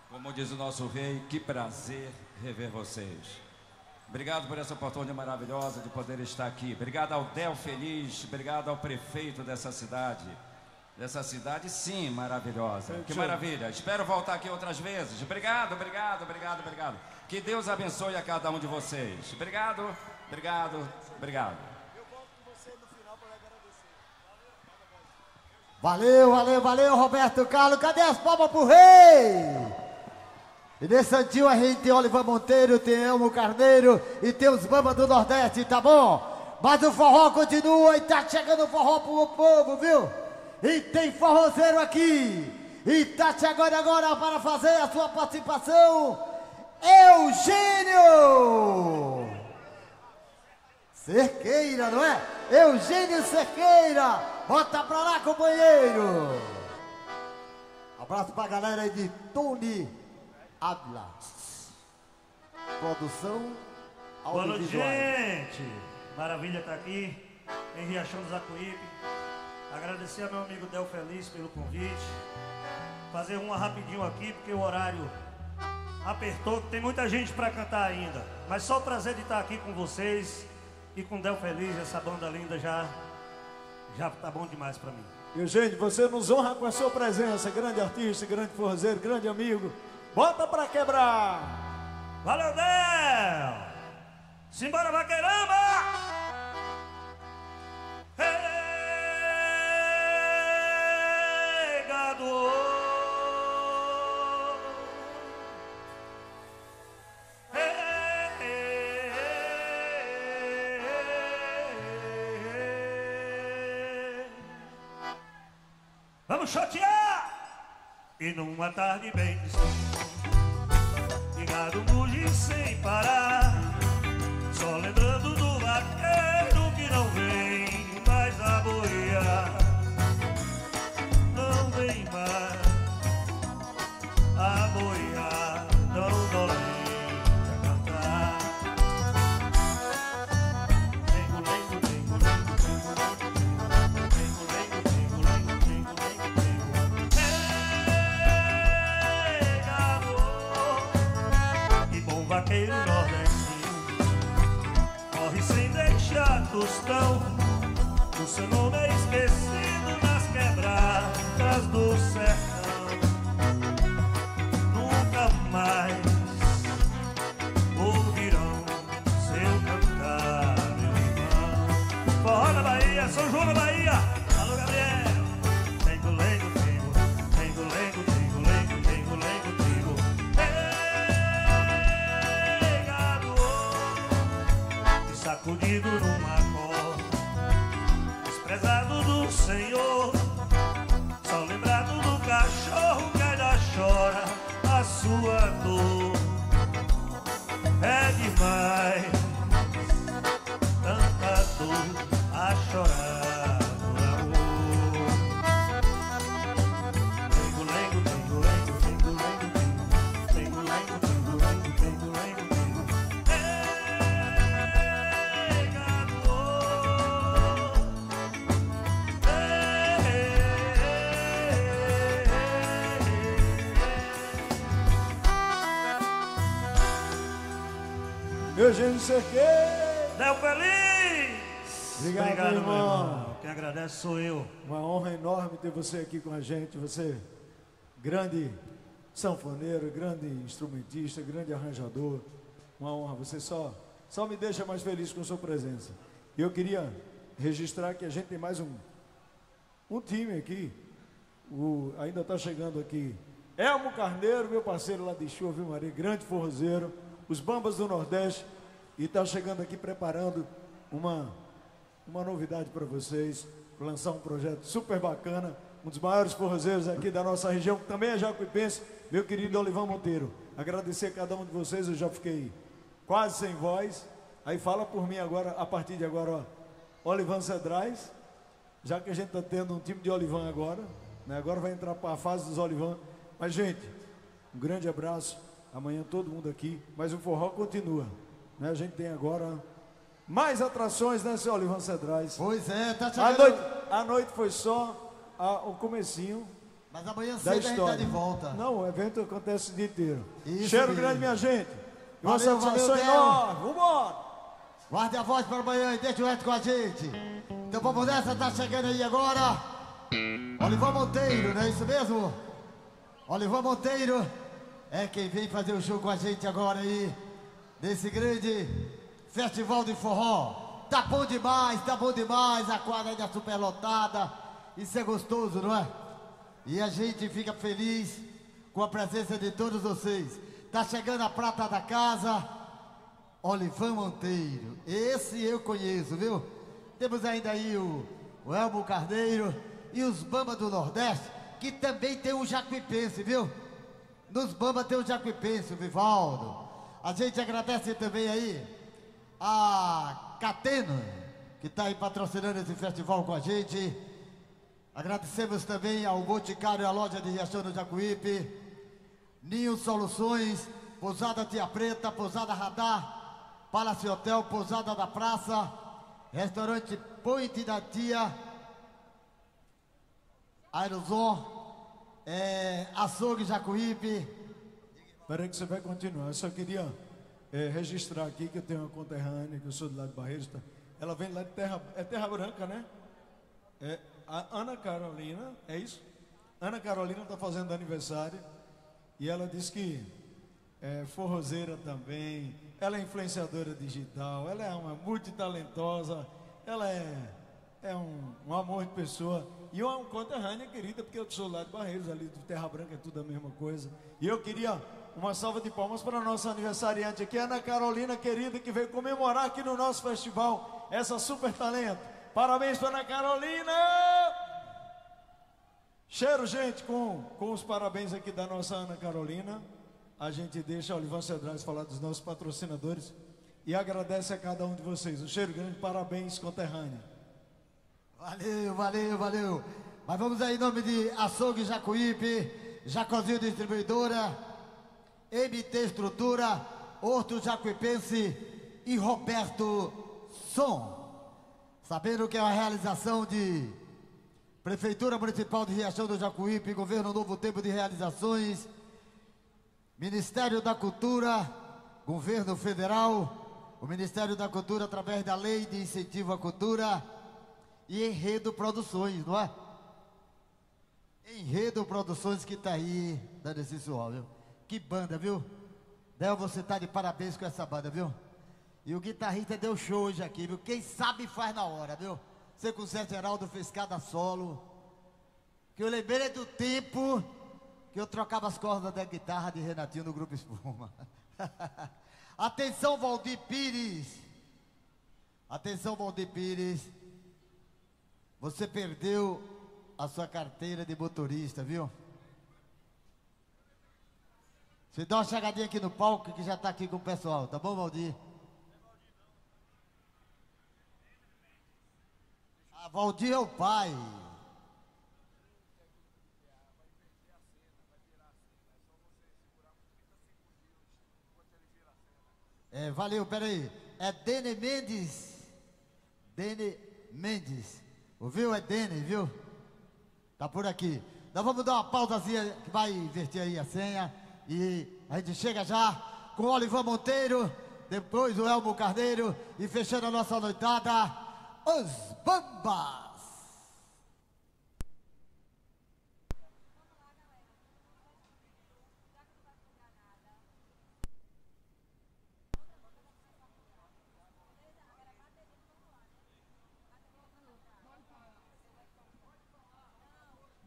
Como diz o nosso rei, que prazer rever vocês. Obrigado por essa oportunidade maravilhosa de poder estar aqui. Obrigado ao Del Feliz, obrigado ao prefeito dessa cidade. Dessa cidade, sim, maravilhosa. Que maravilha. Espero voltar aqui outras vezes. Obrigado, obrigado, obrigado, obrigado. Que Deus abençoe a cada um de vocês. Obrigado, obrigado, obrigado. Valeu, valeu, valeu, Roberto Carlos. Cadê as palmas pro rei? E nesse antigo a gente tem Oliver Monteiro, tem Elmo Carneiro e tem os Bambas do Nordeste, tá bom? Mas o forró continua e tá chegando forró pro povo, viu? E tem forrozeiro aqui. E tá chegando agora para fazer a sua participação, Eugênio! Cerqueira, não é? Eugênio Cerqueira! Bota pra lá, companheiro! Abraço pra galera aí de Tony Abla. Produção Boa noite, gente! Maravilha estar aqui em Riachão do Zacuípe. Agradecer ao meu amigo Del Feliz pelo convite. Fazer uma rapidinho aqui, porque o horário apertou, que tem muita gente para cantar ainda. Mas só o prazer de estar aqui com vocês e com Del Feliz, essa banda linda já já tá bom demais para mim. Eugênio, você nos honra com a sua presença, grande artista, grande forrozeiro, grande amigo. Bota pra quebrar! Valeu, Del! Simbora, vaqueirama! Regado! Vamos chatear! E numa tarde bem de sol Ligado muge sem parar Só lembrando tostão O seu nome é esquecido nas quebradas do sertão. Nunca mais ouvirão seu cantar, meu irmão. Forró na Bahia, São João na Bahia. Alô, Gabriel. Lengo, lengo, lengo Lengo, lengo, lengo, lengo, lengo, lengo, lengo Pegado E sacudido numa Senhor. Só lembrado do cachorro que ainda chora A sua dor. É demais Eugênio Cerqueira! Del Feliz! Obrigado, Obrigado, meu irmão. irmão. Quem agradece sou eu. Uma honra enorme ter você aqui com a gente. Você, grande sanfoneiro, grande instrumentista, grande arranjador. Uma honra. Você só, só me deixa mais feliz com sua presença. E eu queria registrar que a gente tem mais um, um time aqui. O, ainda está chegando aqui. Elmo Carneiro, meu parceiro lá de show, viu, Maria? Grande forrozeiro. Os Bambas do Nordeste. E está chegando aqui preparando uma uma novidade para vocês, lançar um projeto super bacana, um dos maiores forrozeiros aqui da nossa região, que também é jacuipense, meu querido Olivão Monteiro. Agradecer a cada um de vocês, eu já fiquei quase sem voz. Aí fala por mim agora, a partir de agora, ó, Olivan Cedrais, já que a gente está tendo um time de Olivan agora, né? agora vai entrar para a fase dos Olivan. Mas, gente, um grande abraço. Amanhã todo mundo aqui, mas o forró continua. Né? A gente tem agora mais atrações, né, seu Olivan Cedrais? Pois é, tá a chegando- noite, a noite foi só a- o comecinho. Mas amanhã da cedo a gente tá de volta. Não, o evento acontece o dia inteiro. Isso Cheiro grande, minha gente. Uma Valeu, satisfação enorme. Vambora! Guarde a voz para amanhã e deixa o resto com a gente. Então vamos nessa, tá chegando aí agora. Olivan Monteiro, não é isso mesmo? Olivan Monteiro é quem vem fazer o show com a gente agora aí. Nesse grande festival de forró. Tá bom demais, tá bom demais. A quadra ainda super lotada. Isso é gostoso, não é? E a gente fica feliz com a presença de todos vocês. Tá chegando a prata da casa. Olivan Monteiro. Esse eu conheço, viu? Temos ainda aí o, o Elmo Carneiro e os Bamba do Nordeste, que também tem um jacuipense, viu? Nos Bamba tem o jacuipense, o Vivaldo. A gente agradece também aí a Catena, que está aí patrocinando esse festival com a gente. Agradecemos também ao Boticário e à loja de Riachão do Jacuípe. Ninho Soluções, Pousada Tia Preta, Pousada Radar, Palace Hotel, Pousada da Praça, Restaurante Point da Tia, Aerozon, é, Açougue Jacuípe. Espera que você vai continuar. Eu só queria eh, registrar aqui que eu tenho uma conterrânea, que eu sou do lado de Barreiros. tá? Ela vem lá de Terra, é Terra Branca, né? É a Ana Carolina, é isso? Ana Carolina está fazendo aniversário e ela disse que é forrozeira também, ela é influenciadora digital, ela é uma multitalentosa, ela é, é um, um amor de pessoa e uma um conterrânea querida, porque eu sou lá de Barreiros, ali de Terra Branca é tudo a mesma coisa. E eu queria uma salva de palmas para a nossa aniversariante aqui, Ana Carolina querida, que veio comemorar aqui no nosso festival essa super talento. Parabéns para Ana Carolina! Cheiro, gente, com, com os parabéns aqui da nossa Ana Carolina. A gente deixa o Olivan Cedrais falar dos nossos patrocinadores e agradece a cada um de vocês. Um cheiro grande, parabéns, conterrânea. Valeu, valeu, valeu. Mas vamos aí em nome de Açougue Jacuípe, Jacozinho Distribuidora, MT Estrutura, Horto Jacuipense e Roberto Som. Sabendo que é uma realização de Prefeitura Municipal de Riachão do Jacuípe, Governo Novo Tempo de Realizações, Ministério da Cultura, Governo Federal, o Ministério da Cultura através da Lei de Incentivo à Cultura e Enredo Produções, não é? Enredo Produções que tá aí dando esse suor, viu? Que banda, viu? Del, você tá de parabéns com essa banda, viu? E o guitarrista deu show hoje aqui, viu? Quem sabe faz na hora, viu? Você com o Zé Geraldo fez cada solo. Que eu lembrei do tempo que eu trocava as cordas da guitarra de Renatinho no Grupo Espuma. Atenção, Valdir Pires. Atenção, Valdir Pires. Você perdeu a sua carteira de motorista, viu? Você dá uma chegadinha aqui no palco que já tá aqui com o pessoal, tá bom, Valdir? Ah, Valdir é o pai. É, valeu, peraí. É Dene Mendes. Dene Mendes. Ouviu? É Dene, viu? Tá por aqui. Nós vamos dar uma pausazinha que vai inverter aí a senha. E a gente chega já com o Olivan Monteiro, depois o Elmo Carneiro e fechando a nossa noitada, os Bambas.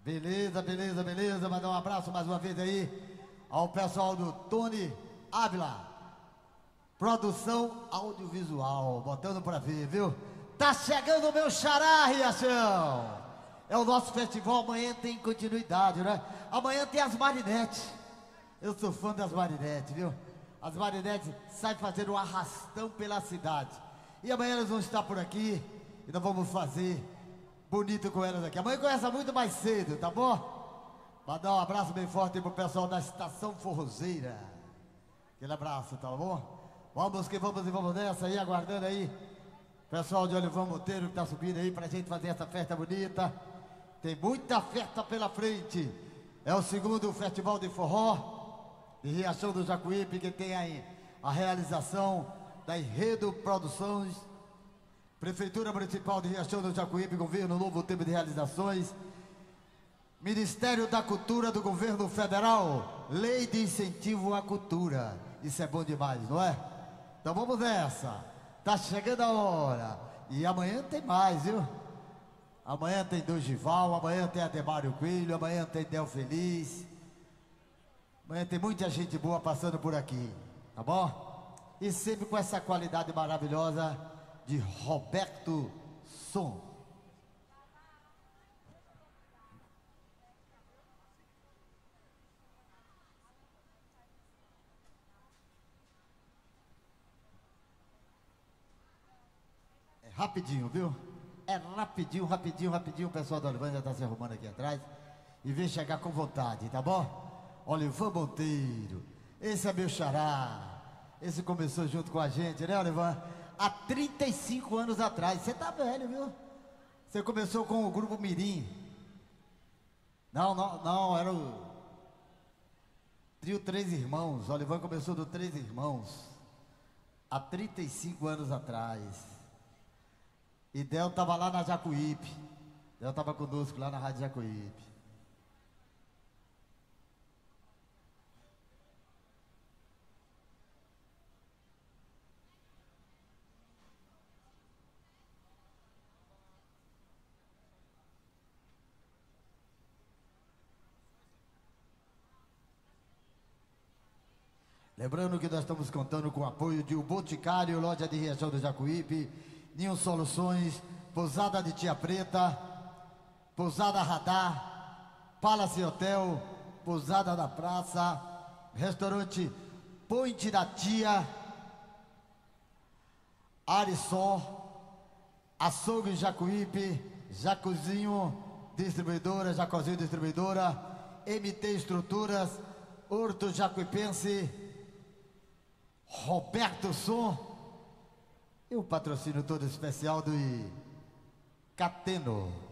Beleza, beleza, beleza. Mandar um abraço mais uma vez aí ao pessoal do Tony Ávila. Produção audiovisual, botando pra ver, viu? Tá chegando o meu xará, Riachão. É o nosso festival, amanhã tem continuidade, né? Amanhã tem as marinetes. Eu sou fã das marinetes, viu? As marinetes saem fazendo um arrastão pela cidade. E amanhã elas vão estar por aqui e nós vamos fazer bonito com elas aqui. Amanhã começa muito mais cedo, tá bom? Mandar um abraço bem forte pro pessoal da Estação Forrozeira. Aquele abraço, tá bom? Vamos que vamos e vamos nessa aí, aguardando aí Pessoal de Olivão Monteiro que tá subindo aí pra gente fazer essa festa bonita. Tem muita festa pela frente. É o segundo festival de forró de Riachão do Jacuípe que tem aí a realização da Enredo Produções, Prefeitura Municipal de Riachão do Jacuípe, Governo Novo Tempo de Realizações, Ministério da Cultura do Governo Federal, Lei de Incentivo à Cultura. Isso é bom demais, não é? Então vamos nessa. Tá chegando a hora. E amanhã tem mais, viu? Amanhã tem Dogival, amanhã tem Ademário Coelho, amanhã tem Del Feliz. Amanhã tem muita gente boa passando por aqui, tá bom? E sempre com essa qualidade maravilhosa de Roberto Som. É rapidinho, viu? É rapidinho, rapidinho, rapidinho. O pessoal da Olivan já está se arrumando aqui atrás. E vem chegar com vontade, tá bom? Olivan Monteiro. Esse é meu xará. Esse começou junto com a gente, né, Olivan? Há 35 anos atrás. Você tá velho, viu? Você começou com o grupo Mirim. Não, não, não, era o trio Três Irmãos. Olivan começou do Três Irmãos. Há 35 anos atrás. E Del tava lá na Jacuípe. Del tava conosco lá na Rádio Jacuípe. Lembrando que nós estamos contando com o apoio de O Boticário, loja de Riachão do Jacuípe, Ninho Soluções, Pousada de Tia Preta, Pousada Radar, Palace Hotel, Pousada da Praça, Restaurante Ponte da Tia, Arisol, Açougue Jacuípe, Jacuzinho Distribuidora, Jacozinho Distribuidora, MT Estruturas, Horto Jacuipense, Roberto Som e o patrocínio todo especial do Cateno.